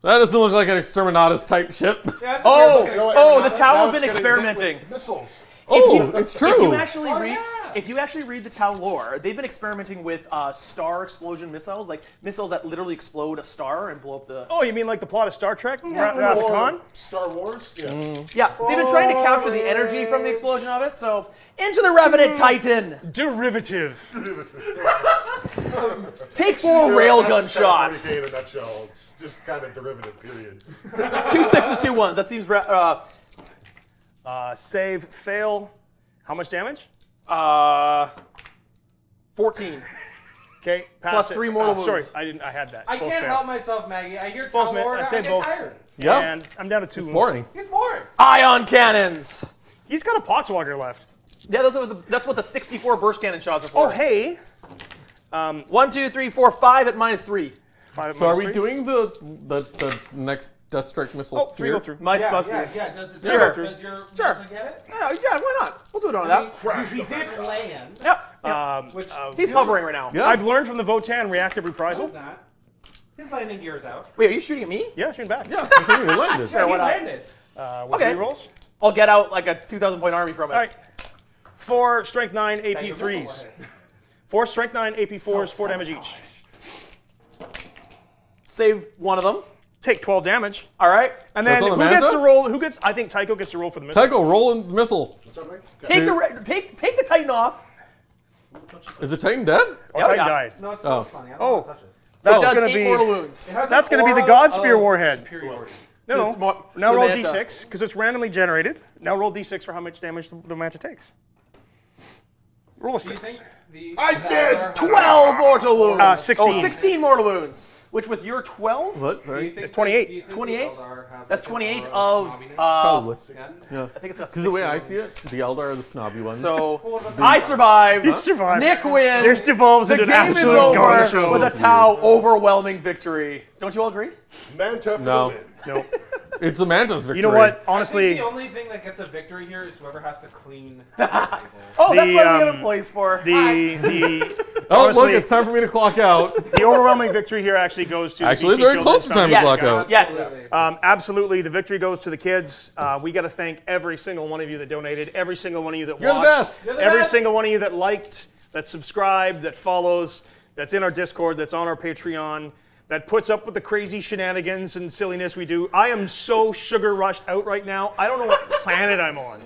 That doesn't look like an exterminatus type ship.
Yeah, oh,
oh, the Tau's been experimenting.
Missiles. Oh, you, it's true. If you actually oh, Yeah. If you actually read the Tau lore, they've been experimenting with uh, star explosion missiles, like missiles that literally explode a star and blow up the. Oh, you mean like the plot of Star Trek? Yeah. Or Khan? Star Wars? Yeah. Mm. Yeah, they've been trying to capture the energy from the explosion of it, so. Into the Revenant mm. Titan! Derivative.
Derivative. (laughs) Take four yeah, railgun shots. Kind of in a nutshell. It's just kind of derivative, period. (laughs) two sixes,
two ones. That seems. Uh, uh, save, fail. How much damage? Uh, fourteen. Okay, (laughs) plus it. three mortal uh, Sorry, I didn't. I had that. I Both can't fail. help myself, Maggie. I hear Both Tom men- I Warner. I, both. tired. Yeah. And I'm down to two. It's wounds. boring. It's boring. Ion cannons. He's got a poxwalker left. Yeah, that's what the, that's what the 64 burst cannon shots are for. Oh hey. Um, one, two, three, four, five at minus three. Five at so minus are we three? doing
the, the the next does strike missile. Oh, through? here? go through. My
yeah, must yeah, be. Yeah, does
it sure. Through. Does your sure. missile get it? No, yeah, why not? We'll do it on that. He, he did land. Yep. Yeah. Um, uh, he's hovering right now. Yeah. I've learned from the Votann reactive reprisal. What is not. His landing gear is out. Wait, are you shooting at me? Yeah, shooting back. Yeah, he's shooting. He landed. (laughs) Sure, he landed. Uh, okay. rolls. I'll get out like a 2,000 point army from it. All right. Four strength nine AP threes. (laughs) Four strength nine AP fours, so four damage each. Save one of them take 12 damage. All right. And then who gets to roll? Who gets? I think Tycho gets
to roll for the missile. Tycho, roll in missile.
Take the take take the Titan off.
Is the Titan dead? Oh, yep, Titan yeah. died. No, it's oh. funny. I don't oh. touch it. That's going to be mortal wounds. That's going to be the God Spear warhead. No, no. Now roll d6
because it's randomly generated. Now roll d6 for how much damage the, the manta takes. Roll a six. I did 12 mortal wounds. Uh, 16. Oh, 16 mortal wounds which with your 12, what? Sorry. it's 28. 28? That's 28 of. Uh, Probably.
Yeah. I think it's got Because the way 16 I see it, the Eldar are the snobby ones. So I
survived. You survived. Nick wins. This evolves the into an is absolute garbage over show. with a Tau overwhelming victory.
Don't you all agree? Manta for No. the win. Nope. (laughs) It's the Manta's victory. You know what? Honestly, the
only thing that gets a victory here is whoever has to clean the (laughs) table. oh, that's the, what um, we have a um, place for. The, the (laughs) oh honestly, look, it's time for me to clock out. The overwhelming victory here actually goes to actually the very close to time yes. to clock out. Yes, absolutely. Um, absolutely. The victory goes to the kids. Uh, we got to thank every single one of you that donated, every single one of you that You're watched, the the every best. single one of you that liked, that subscribed, that follows, that's in our Discord, that's on our Patreon that puts up with the crazy shenanigans and silliness we do. I am so sugar rushed out right now. I don't know what (laughs) planet I'm on.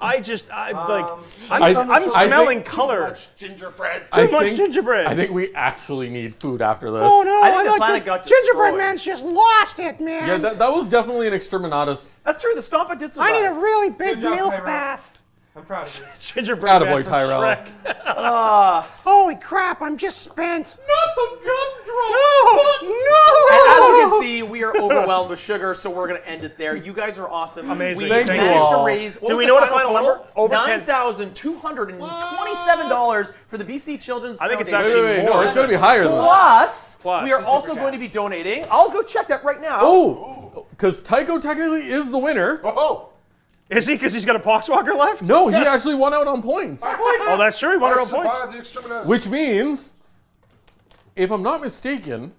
I just, I um, like, I'm, I, am smelling color. Too much
gingerbread. Too I much think,
gingerbread. I think we actually need food after this. Oh
no! I think I the like planet the got destroyed. Gingerbread
man's just lost it, man. Yeah, that,
that was definitely an exterminatus.
That's true. The Stompa did some. I need a really big milk bath.
I'm proud of you. Gingerbread Out of boy, Tyrell.
uh, (laughs) holy crap! I'm just spent. Not the gumdrop. No, no. And as you can see, we are overwhelmed with sugar, so we're gonna end it there. You guys are awesome. Amazing. We Thank managed you all. to raise. What Do we know the final, number? Over nine thousand two hundred and twenty-seven dollars for the BC Children's. I think it's actually wait, wait, more. No, it's gonna be higher than Plus, Plus, we are also going to be
donating. I'll go check that right now. Oh, because Tycho technically is the winner. Oh. Is he? Because he's got a Poxwalker left? No, yes. he actually won out on points. oh, that's true. He won out on points. Which means, if I'm not mistaken,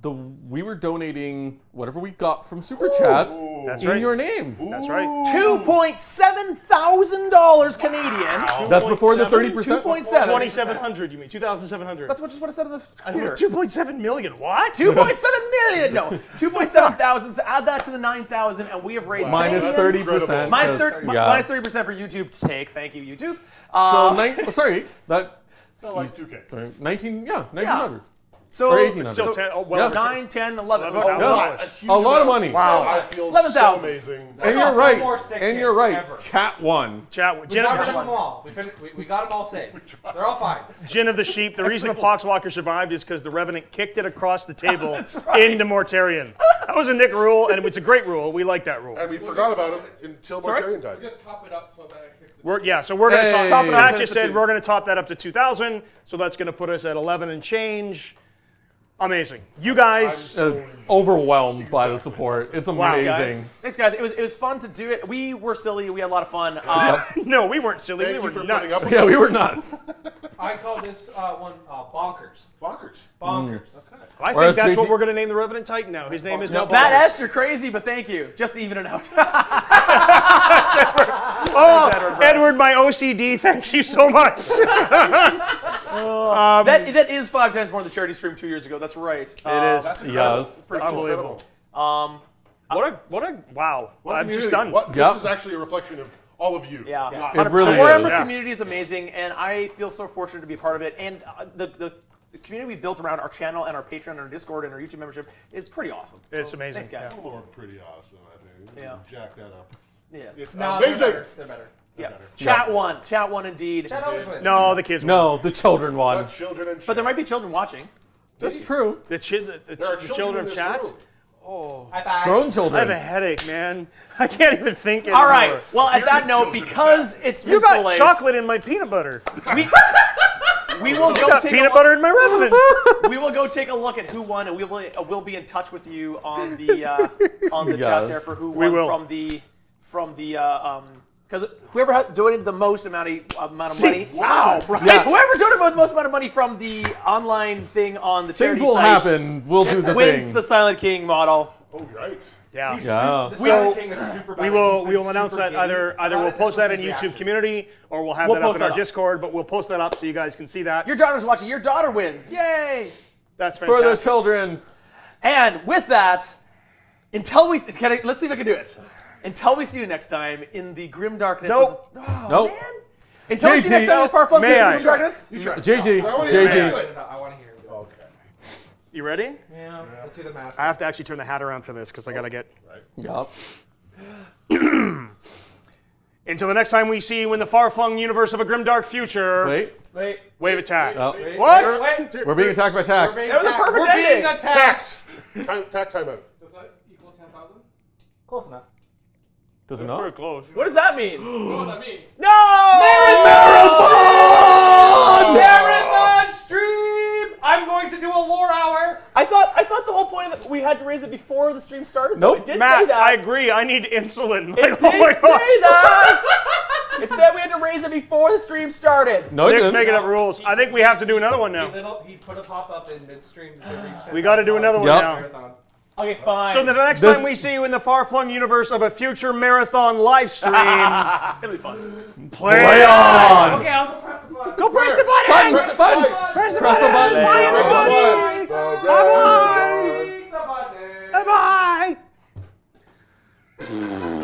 the we were donating whatever we got from super Ooh, chats in right. your name. That's right. Two
point seven thousand dollars Canadian. Wow. That's before 7, the thirty percent. Two point seven. Twenty seven hundred. You mean two thousand seven hundred? That's what just what I said on the computer. Two point seven million. What? Two point seven million. No. (laughs) Two point seven thousand. So add that to the nine thousand, and we have raised wow. minus thirty percent. Minus thirty. Yeah. Minus thirty percent for YouTube to take. Thank you, YouTube. Uh, so nine,
oh, sorry that.
So
like
2K. 19, yeah, 1900. Yeah. So or 1800. Still 10, oh, well, yeah. 9,
10, 11. 11 oh, a, lot, a, a lot of money. Wow. So I feel 11, so amazing. That's and you're right. And you're right. Ever. Chat one. Chat one. We Gen covered them all. We, finished, we, we got them all safe. (laughs) They're all fine. Gin of the sheep. The (laughs) reason Poxwalker survived is because the Revenant kicked it across the (laughs) table right. into Mortarion. That was a Nick rule, and it's a great rule. We like that rule. And we forgot about
him until Sorry? Mortarion died. We just top it up so that it
We're, yeah, so we're going to top it up. Pat just said we're going to top that up to 2,000, so that's going to put us at 11 and change. Amazing.
You guys so uh, overwhelmed by the support. It's amazing. Wow, guys.
Thanks, guys. It was it was fun to do it. We were silly. We had a lot of fun. Uh, (laughs) no, we weren't silly. Thank we (laughs) were nuts. yeah, we were nuts. (laughs)
I call this uh, one uh, bonkers. Bonkers. Bonkers. Mm. Okay. I think that's what
we're going to name the Revenant Titan now. His name is no, Matt S. You're crazy, but thank you. Just even it out. oh, Edward, Edward, my OCD. Thanks you so much. Um, that that is five times more than the charity stream two years ago. That's that's right. It um, is. That's, yeah, that's unbelievable. Um, what a what a wow! What I'm just done. What, yep. This is actually a reflection of all of you. Yeah, yes. it really the Warhammer community is amazing, and I feel so fortunate to be part of it. And uh, the, the the community we built around our channel and our Patreon and our Discord and our YouTube membership
is pretty awesome. It's so, amazing. Thanks, guys. Yeah. Lord, pretty awesome. I think. Yeah. Jack that up. Yeah. It's no, amazing. They're better. They're better. yeah. Chat
yeah. one. Chat one indeed. Chat always No, the kids.
No, won. the children won. But children
and children. But there might be children watching. That's Jeez. true. The, chi- the, the, the children, of chats. Oh, grown children. I have a headache, man. (laughs) I can't even think anymore. All right. Well, at you that note, because it's been you got so late, chocolate in my peanut butter. We, (laughs) we will go take peanut butter in my ramen. (laughs) we will go take a look at who won, and we will uh, we'll be in touch with you on the uh, on the yes. chat there for who won from the from the uh, um, because whoever donated the most amount of, amount of See, money, wow, right? Yeah. donated the most amount of money from the online thing on the things will site happen. We'll do the wins thing. the Silent King model.
Oh right. Yeah. yeah. Super, So we will we will announce that either either we'll post that in YouTube reaction.
community or we'll have we'll that up in that our up. Discord, but we'll post that up so you guys can see that. Your daughter's watching. Your daughter wins. Yay! That's fantastic. For the children. And with that, until we can let's see if I can do it. Until we see you next time in the grim darkness nope. of the. Oh, nope. man. Until JG, we see you next time in the far-flung grim darkness. JG, no, JG. I want to hear it. Okay. You ready? Yeah. Let's see the mask. I have to actually turn the hat around for this because I got to get. Right. Yup. (clears throat) Until the next time we see you in the far-flung universe of a grim dark future. Wait.
Wait.
Wave attack. Wait,
wait, what?
Wait, We're being attacked by tack. That was a perfect We're ending. being attacked. Tack. Tack time Does that equal 10,000? Close enough. Does it not? We're close. What does that mean? (gasps) you know what that means? (gasps) No!
Marathon! Marathon!
Marathon stream! I'm going to do a lore hour. I thought I thought the whole point of that we had to raise it before the stream started. nope. It did Matt, say that. I agree. I need insulin. It like, (laughs) oh did oh
say that. (laughs) it said we had to raise it before the stream started.
No, Nick's making up rules. He, I think we have to do another one now. He, little, he put a pop up in midstream. we got to do another one now. Marathon. Okay, fine. So the next This- time we see you in the far-flung universe of a future marathon live
stream, (laughs) It'll
be fun. play, Play on.
Okay, I'll press the button. Go press the button. Button, press button. Press the button. Bye, everybody. Bye. Bye. Bye. Bye.